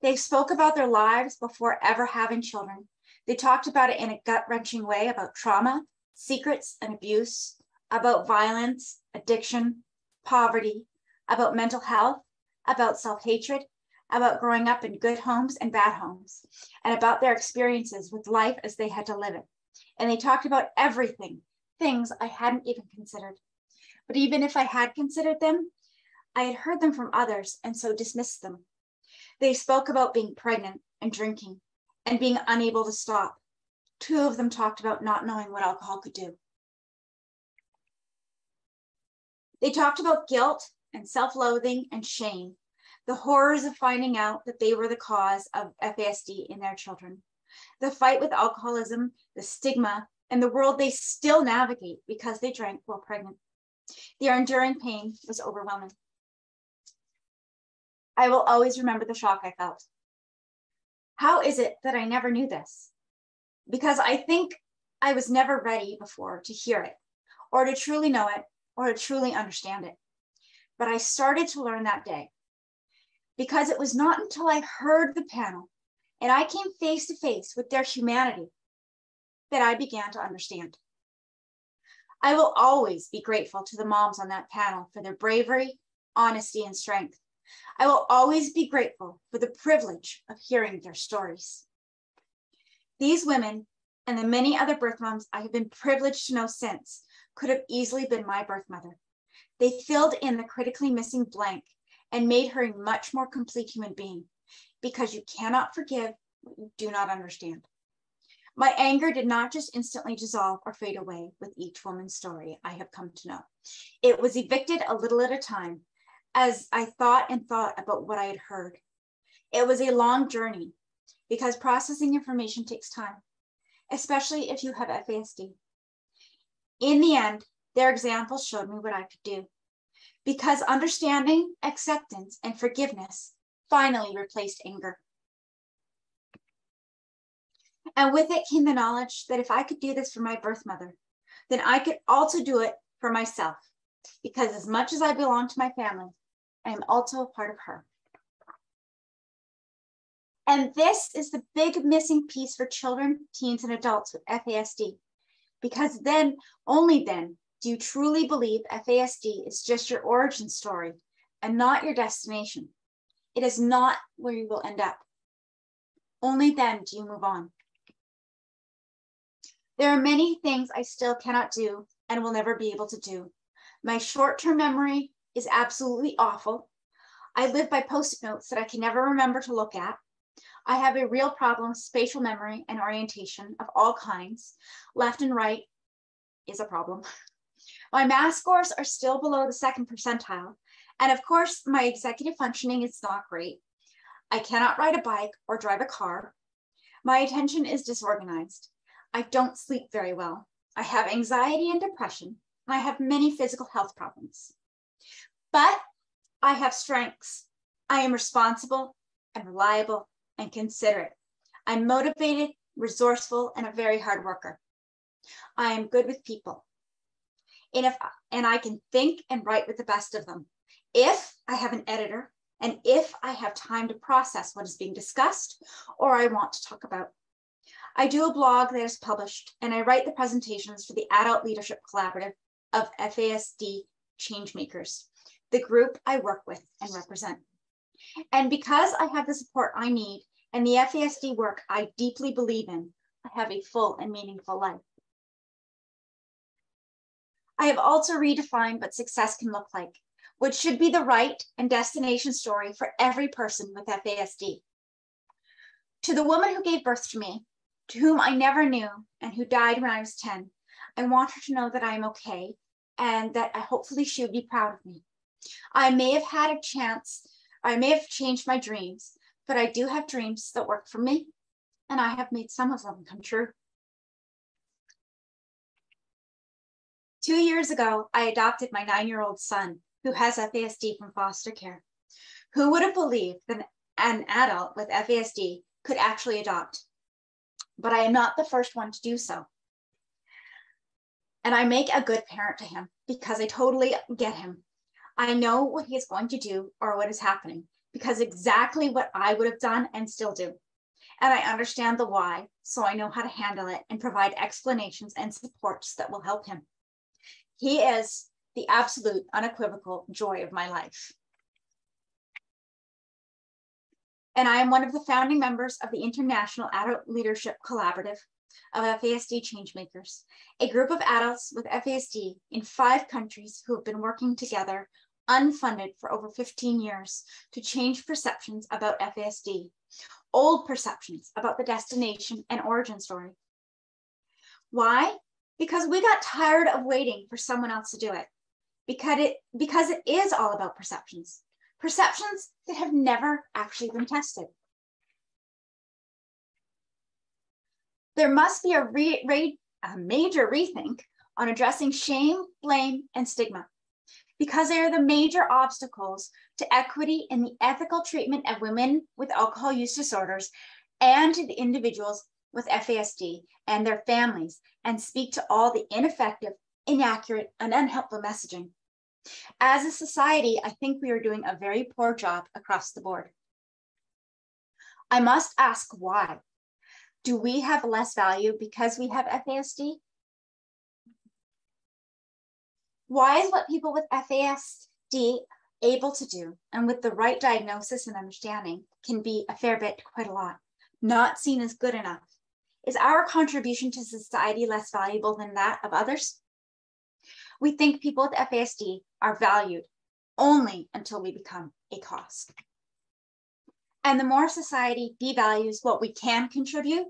They spoke about their lives before ever having children they talked about it in a gut wrenching way about trauma, secrets and abuse, about violence, addiction, poverty, about mental health, about self hatred, about growing up in good homes and bad homes, and about their experiences with life as they had to live it. And they talked about everything, things I hadn't even considered. But even if I had considered them, I had heard them from others and so dismissed them. They spoke about being pregnant and drinking, and being unable to stop. Two of them talked about not knowing what alcohol could do. They talked about guilt and self loathing and shame, the horrors of finding out that they were the cause of FASD in their children, the fight with alcoholism, the stigma, and the world they still navigate because they drank while pregnant. Their enduring pain was overwhelming. I will always remember the shock I felt. How is it that I never knew this? Because I think I was never ready before to hear it, or to truly know it, or to truly understand it. But I started to learn that day because it was not until I heard the panel and I came face to face with their humanity that I began to understand. I will always be grateful to the moms on that panel for their bravery, honesty, and strength. I will always be grateful for the privilege of hearing their stories. These women and the many other birth moms I have been privileged to know since could have easily been my birth mother. They filled in the critically missing blank and made her a much more complete human being because you cannot forgive what you do not understand. My anger did not just instantly dissolve or fade away with each woman's story I have come to know. It was evicted a little at a time as I thought and thought about what I had heard. It was a long journey because processing information takes time, especially if you have FASD. In the end, their examples showed me what I could do because understanding, acceptance, and forgiveness finally replaced anger. And with it came the knowledge that if I could do this for my birth mother, then I could also do it for myself. Because as much as I belong to my family, I am also a part of her. And this is the big missing piece for children, teens, and adults with FASD. Because then, only then, do you truly believe FASD is just your origin story and not your destination. It is not where you will end up. Only then do you move on. There are many things I still cannot do and will never be able to do. My short term memory is absolutely awful. I live by post-it notes that I can never remember to look at. I have a real problem with spatial memory and orientation of all kinds. Left and right is a problem. My math scores are still below the second percentile. And of course, my executive functioning is not great. I cannot ride a bike or drive a car. My attention is disorganized. I don't sleep very well. I have anxiety and depression. and I have many physical health problems. But I have strengths. I am responsible and reliable and considerate. I'm motivated, resourceful, and a very hard worker. I am good with people. And if and I can think and write with the best of them. If I have an editor and if I have time to process what is being discussed or I want to talk about. I do a blog that is published and I write the presentations for the Adult Leadership Collaborative of FASD Changemakers, the group I work with and represent. And because I have the support I need and the FASD work I deeply believe in, I have a full and meaningful life. I have also redefined what success can look like, which should be the right and destination story for every person with FASD. To the woman who gave birth to me, to whom I never knew and who died when I was 10, I want her to know that I am okay and that I hopefully she would be proud of me. I may have had a chance, I may have changed my dreams, but I do have dreams that work for me, and I have made some of them come true. Two years ago, I adopted my nine year old son who has FASD from foster care. Who would have believed that an adult with FASD could actually adopt? But I am not the first one to do so. And I make a good parent to him because I totally get him. I know what he is going to do or what is happening because exactly what I would have done and still do. And I understand the why, so I know how to handle it and provide explanations and supports that will help him. He is the absolute unequivocal joy of my life. And I am one of the founding members of the International Adult Leadership Collaborative of FASD Changemakers, a group of adults with FASD in five countries who have been working together unfunded for over 15 years to change perceptions about FASD, old perceptions about the destination and origin story. Why? Because we got tired of waiting for someone else to do it. Because it, because it is all about perceptions, perceptions that have never actually been tested. There must be a, re, a major rethink on addressing shame, blame, and stigma because they are the major obstacles to equity in the ethical treatment of women with alcohol use disorders and to the individuals with FASD and their families and speak to all the ineffective, inaccurate, and unhelpful messaging. As a society, I think we are doing a very poor job across the board. I must ask why. Do we have less value because we have FASD? Why is what people with FASD able to do and with the right diagnosis and understanding can be a fair bit, quite a lot, not seen as good enough? Is our contribution to society less valuable than that of others? We think people with FASD are valued only until we become a cost. And the more society devalues what we can contribute,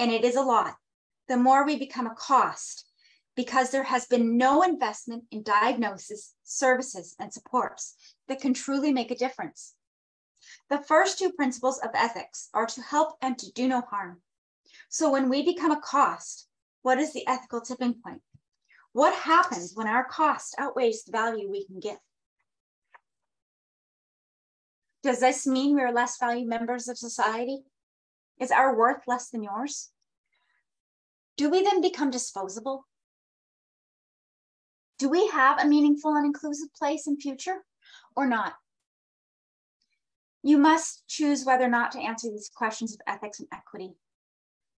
and it is a lot, the more we become a cost because there has been no investment in diagnosis, services, and supports that can truly make a difference. The first two principles of ethics are to help and to do no harm. So when we become a cost, what is the ethical tipping point? What happens when our cost outweighs the value we can give? Does this mean we are less valued members of society? Is our worth less than yours? Do we then become disposable? Do we have a meaningful and inclusive place in future or not? You must choose whether or not to answer these questions of ethics and equity.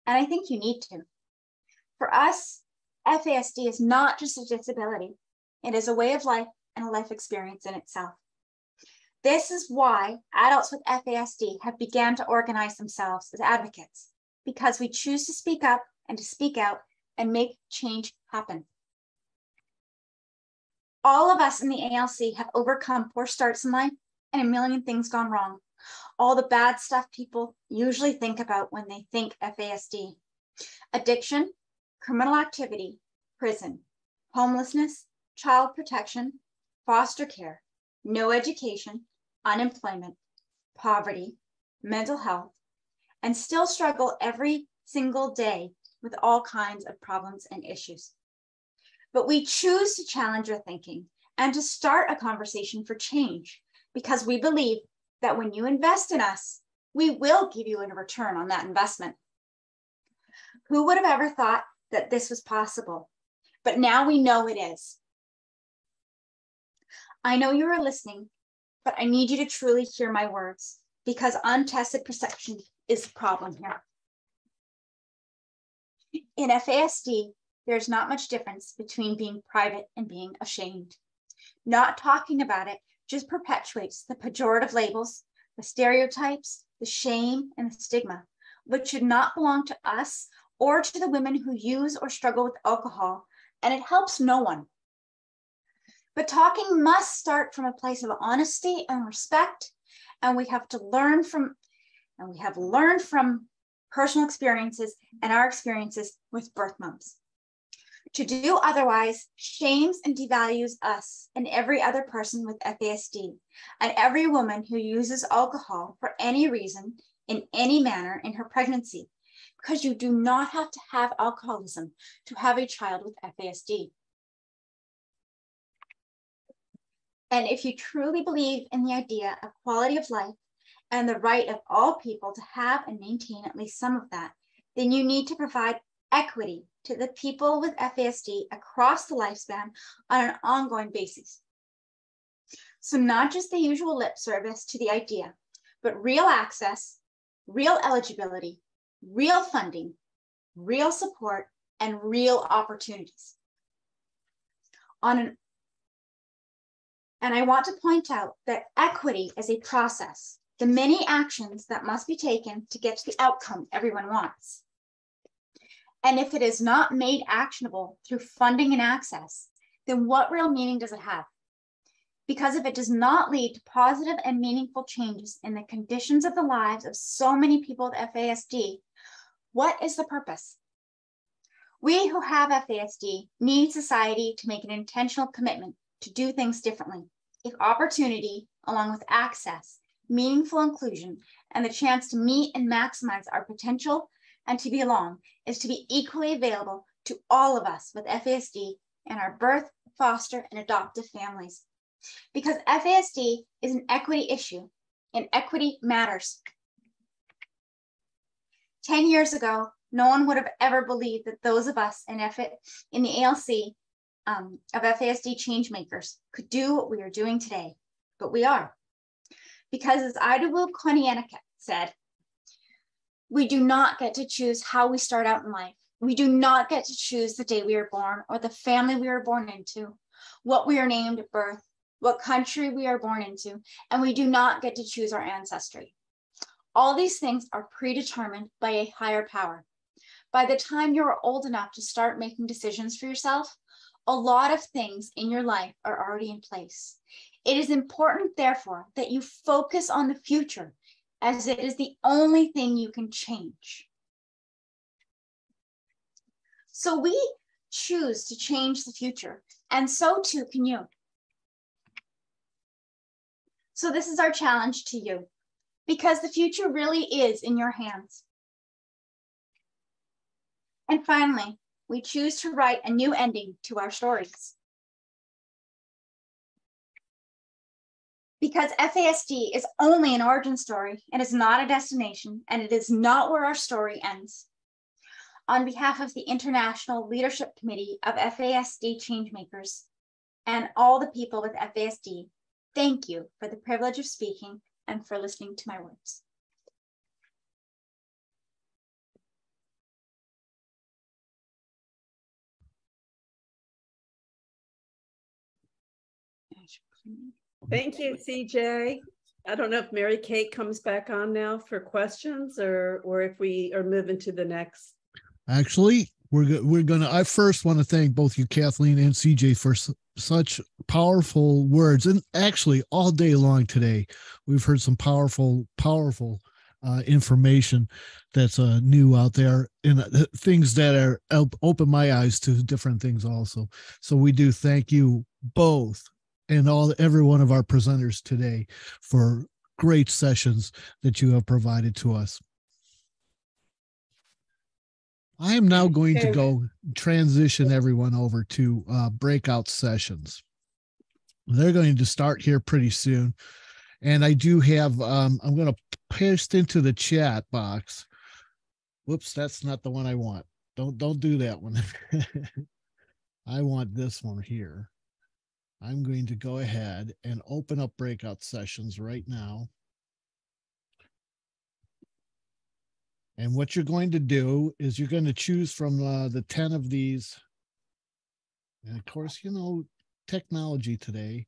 And I think you need to. For us, FASD is not just a disability, it is a way of life and a life experience in itself. This is why adults with FASD have began to organize themselves as advocates, because we choose to speak up and to speak out and make change happen. All of us in the ALC have overcome poor starts in life and a million things gone wrong. All the bad stuff people usually think about when they think FASD addiction, criminal activity, prison, homelessness, child protection, foster care, no education, unemployment, poverty, mental health, and still struggle every single day with all kinds of problems and issues. But we choose to challenge our thinking and to start a conversation for change because we believe that when you invest in us, we will give you a return on that investment. Who would have ever thought that this was possible? But now we know it is. I know you are listening, but I need you to truly hear my words because untested perception is the problem here. In FASD, there's not much difference between being private and being ashamed. Not talking about it just perpetuates the pejorative labels, the stereotypes, the shame, and the stigma, which should not belong to us or to the women who use or struggle with alcohol, and it helps no one. But talking must start from a place of honesty and respect, and we have to learn from, and we have learned from personal experiences and our experiences with birth moms. To do otherwise shames and devalues us and every other person with FASD and every woman who uses alcohol for any reason in any manner in her pregnancy, because you do not have to have alcoholism to have a child with FASD. And if you truly believe in the idea of quality of life and the right of all people to have and maintain at least some of that, then you need to provide equity to the people with FASD across the lifespan on an ongoing basis. So not just the usual lip service to the idea, but real access, real eligibility, real funding, real support, and real opportunities. On an, and I want to point out that equity is a process, the many actions that must be taken to get to the outcome everyone wants. And if it is not made actionable through funding and access, then what real meaning does it have? Because if it does not lead to positive and meaningful changes in the conditions of the lives of so many people with FASD, what is the purpose? We who have FASD need society to make an intentional commitment to do things differently. If opportunity, along with access, meaningful inclusion, and the chance to meet and maximize our potential and to belong is to be equally available to all of us with FASD and our birth, foster, and adoptive families. Because FASD is an equity issue and equity matters. 10 years ago, no one would have ever believed that those of us in, F in the ALC um, of FASD changemakers could do what we are doing today, but we are. Because as Idowu Koyenikan said, we do not get to choose how we start out in life. We do not get to choose the day we are born or the family we are born into, what we are named at birth, what country we are born into, and we do not get to choose our ancestry. All these things are predetermined by a higher power. By the time you're old enough to start making decisions for yourself, a lot of things in your life are already in place. It is important, therefore, that you focus on the future as it is the only thing you can change. So we choose to change the future, and so too can you. So this is our challenge to you because the future really is in your hands. And finally, we choose to write a new ending to our stories. Because FASD is only an origin story, and it is not a destination, and it is not where our story ends. On behalf of the International Leadership Committee of FASD Changemakers and all the people with FASD, thank you for the privilege of speaking and for listening to my words. Thank you, CJ. I don't know if Mary Kate comes back on now for questions or or if we are moving to the next. Actually, we're go- we're gonna. I first want to thank both you, Kathleen and CJ, for s- such powerful words. And actually, all day long today, we've heard some powerful, powerful uh, information that's uh, new out there and uh, things that are open my eyes to different things also. So we do thank you both and all every one of our presenters today for great sessions that you have provided to us. I am now going to go transition everyone over to uh, breakout sessions. They're going to start here pretty soon. And I do have, um, I'm going to paste into the chat box. Whoops, that's not the one I want. Don't, don't do that one. I want this one here. I'm going to go ahead and open up breakout sessions right now. And what you're going to do is you're going to choose from uh, the 10 of these. And of course, you know, technology today,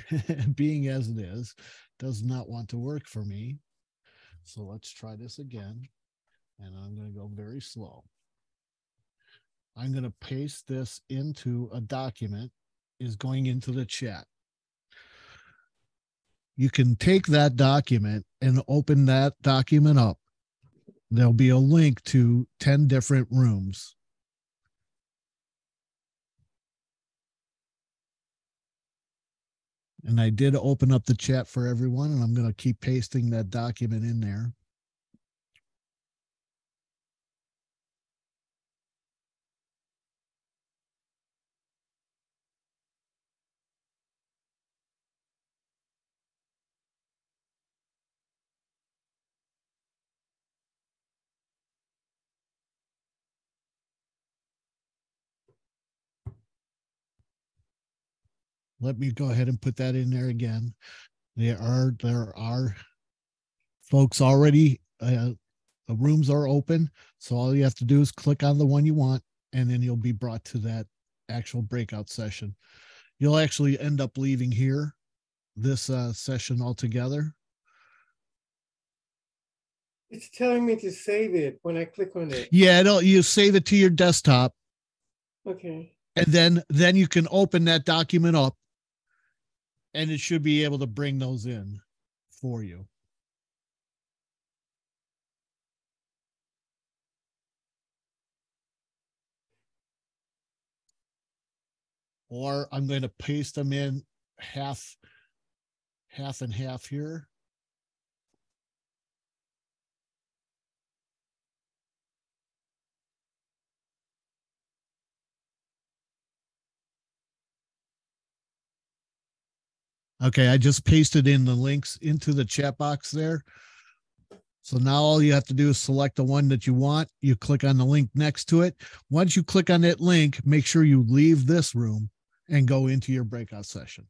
being as it is, does not want to work for me. So let's try this again. And I'm going to go very slow. I'm going to paste this into a document is going into the chat. You can take that document and open that document up. There'll be a link to 10 different rooms. And I did open up the chat for everyone, and I'm going to keep pasting that document in there. Let me go ahead and put that in there again. There are there are folks already. Uh, the rooms are open, so all you have to do is click on the one you want, and then you'll be brought to that actual breakout session. You'll actually end up leaving here this uh, session altogether. It's telling me to save it when I click on it. Yeah, it'll you save it to your desktop. Okay. And then then you can open that document up and it should be able to bring those in for you. Or I'm going to paste them in half, half and half here. Okay, I just pasted in the links into the chat box there. So now all you have to do is select the one that you want. You click on the link next to it. Once you click on that link, make sure you leave this room and go into your breakout session.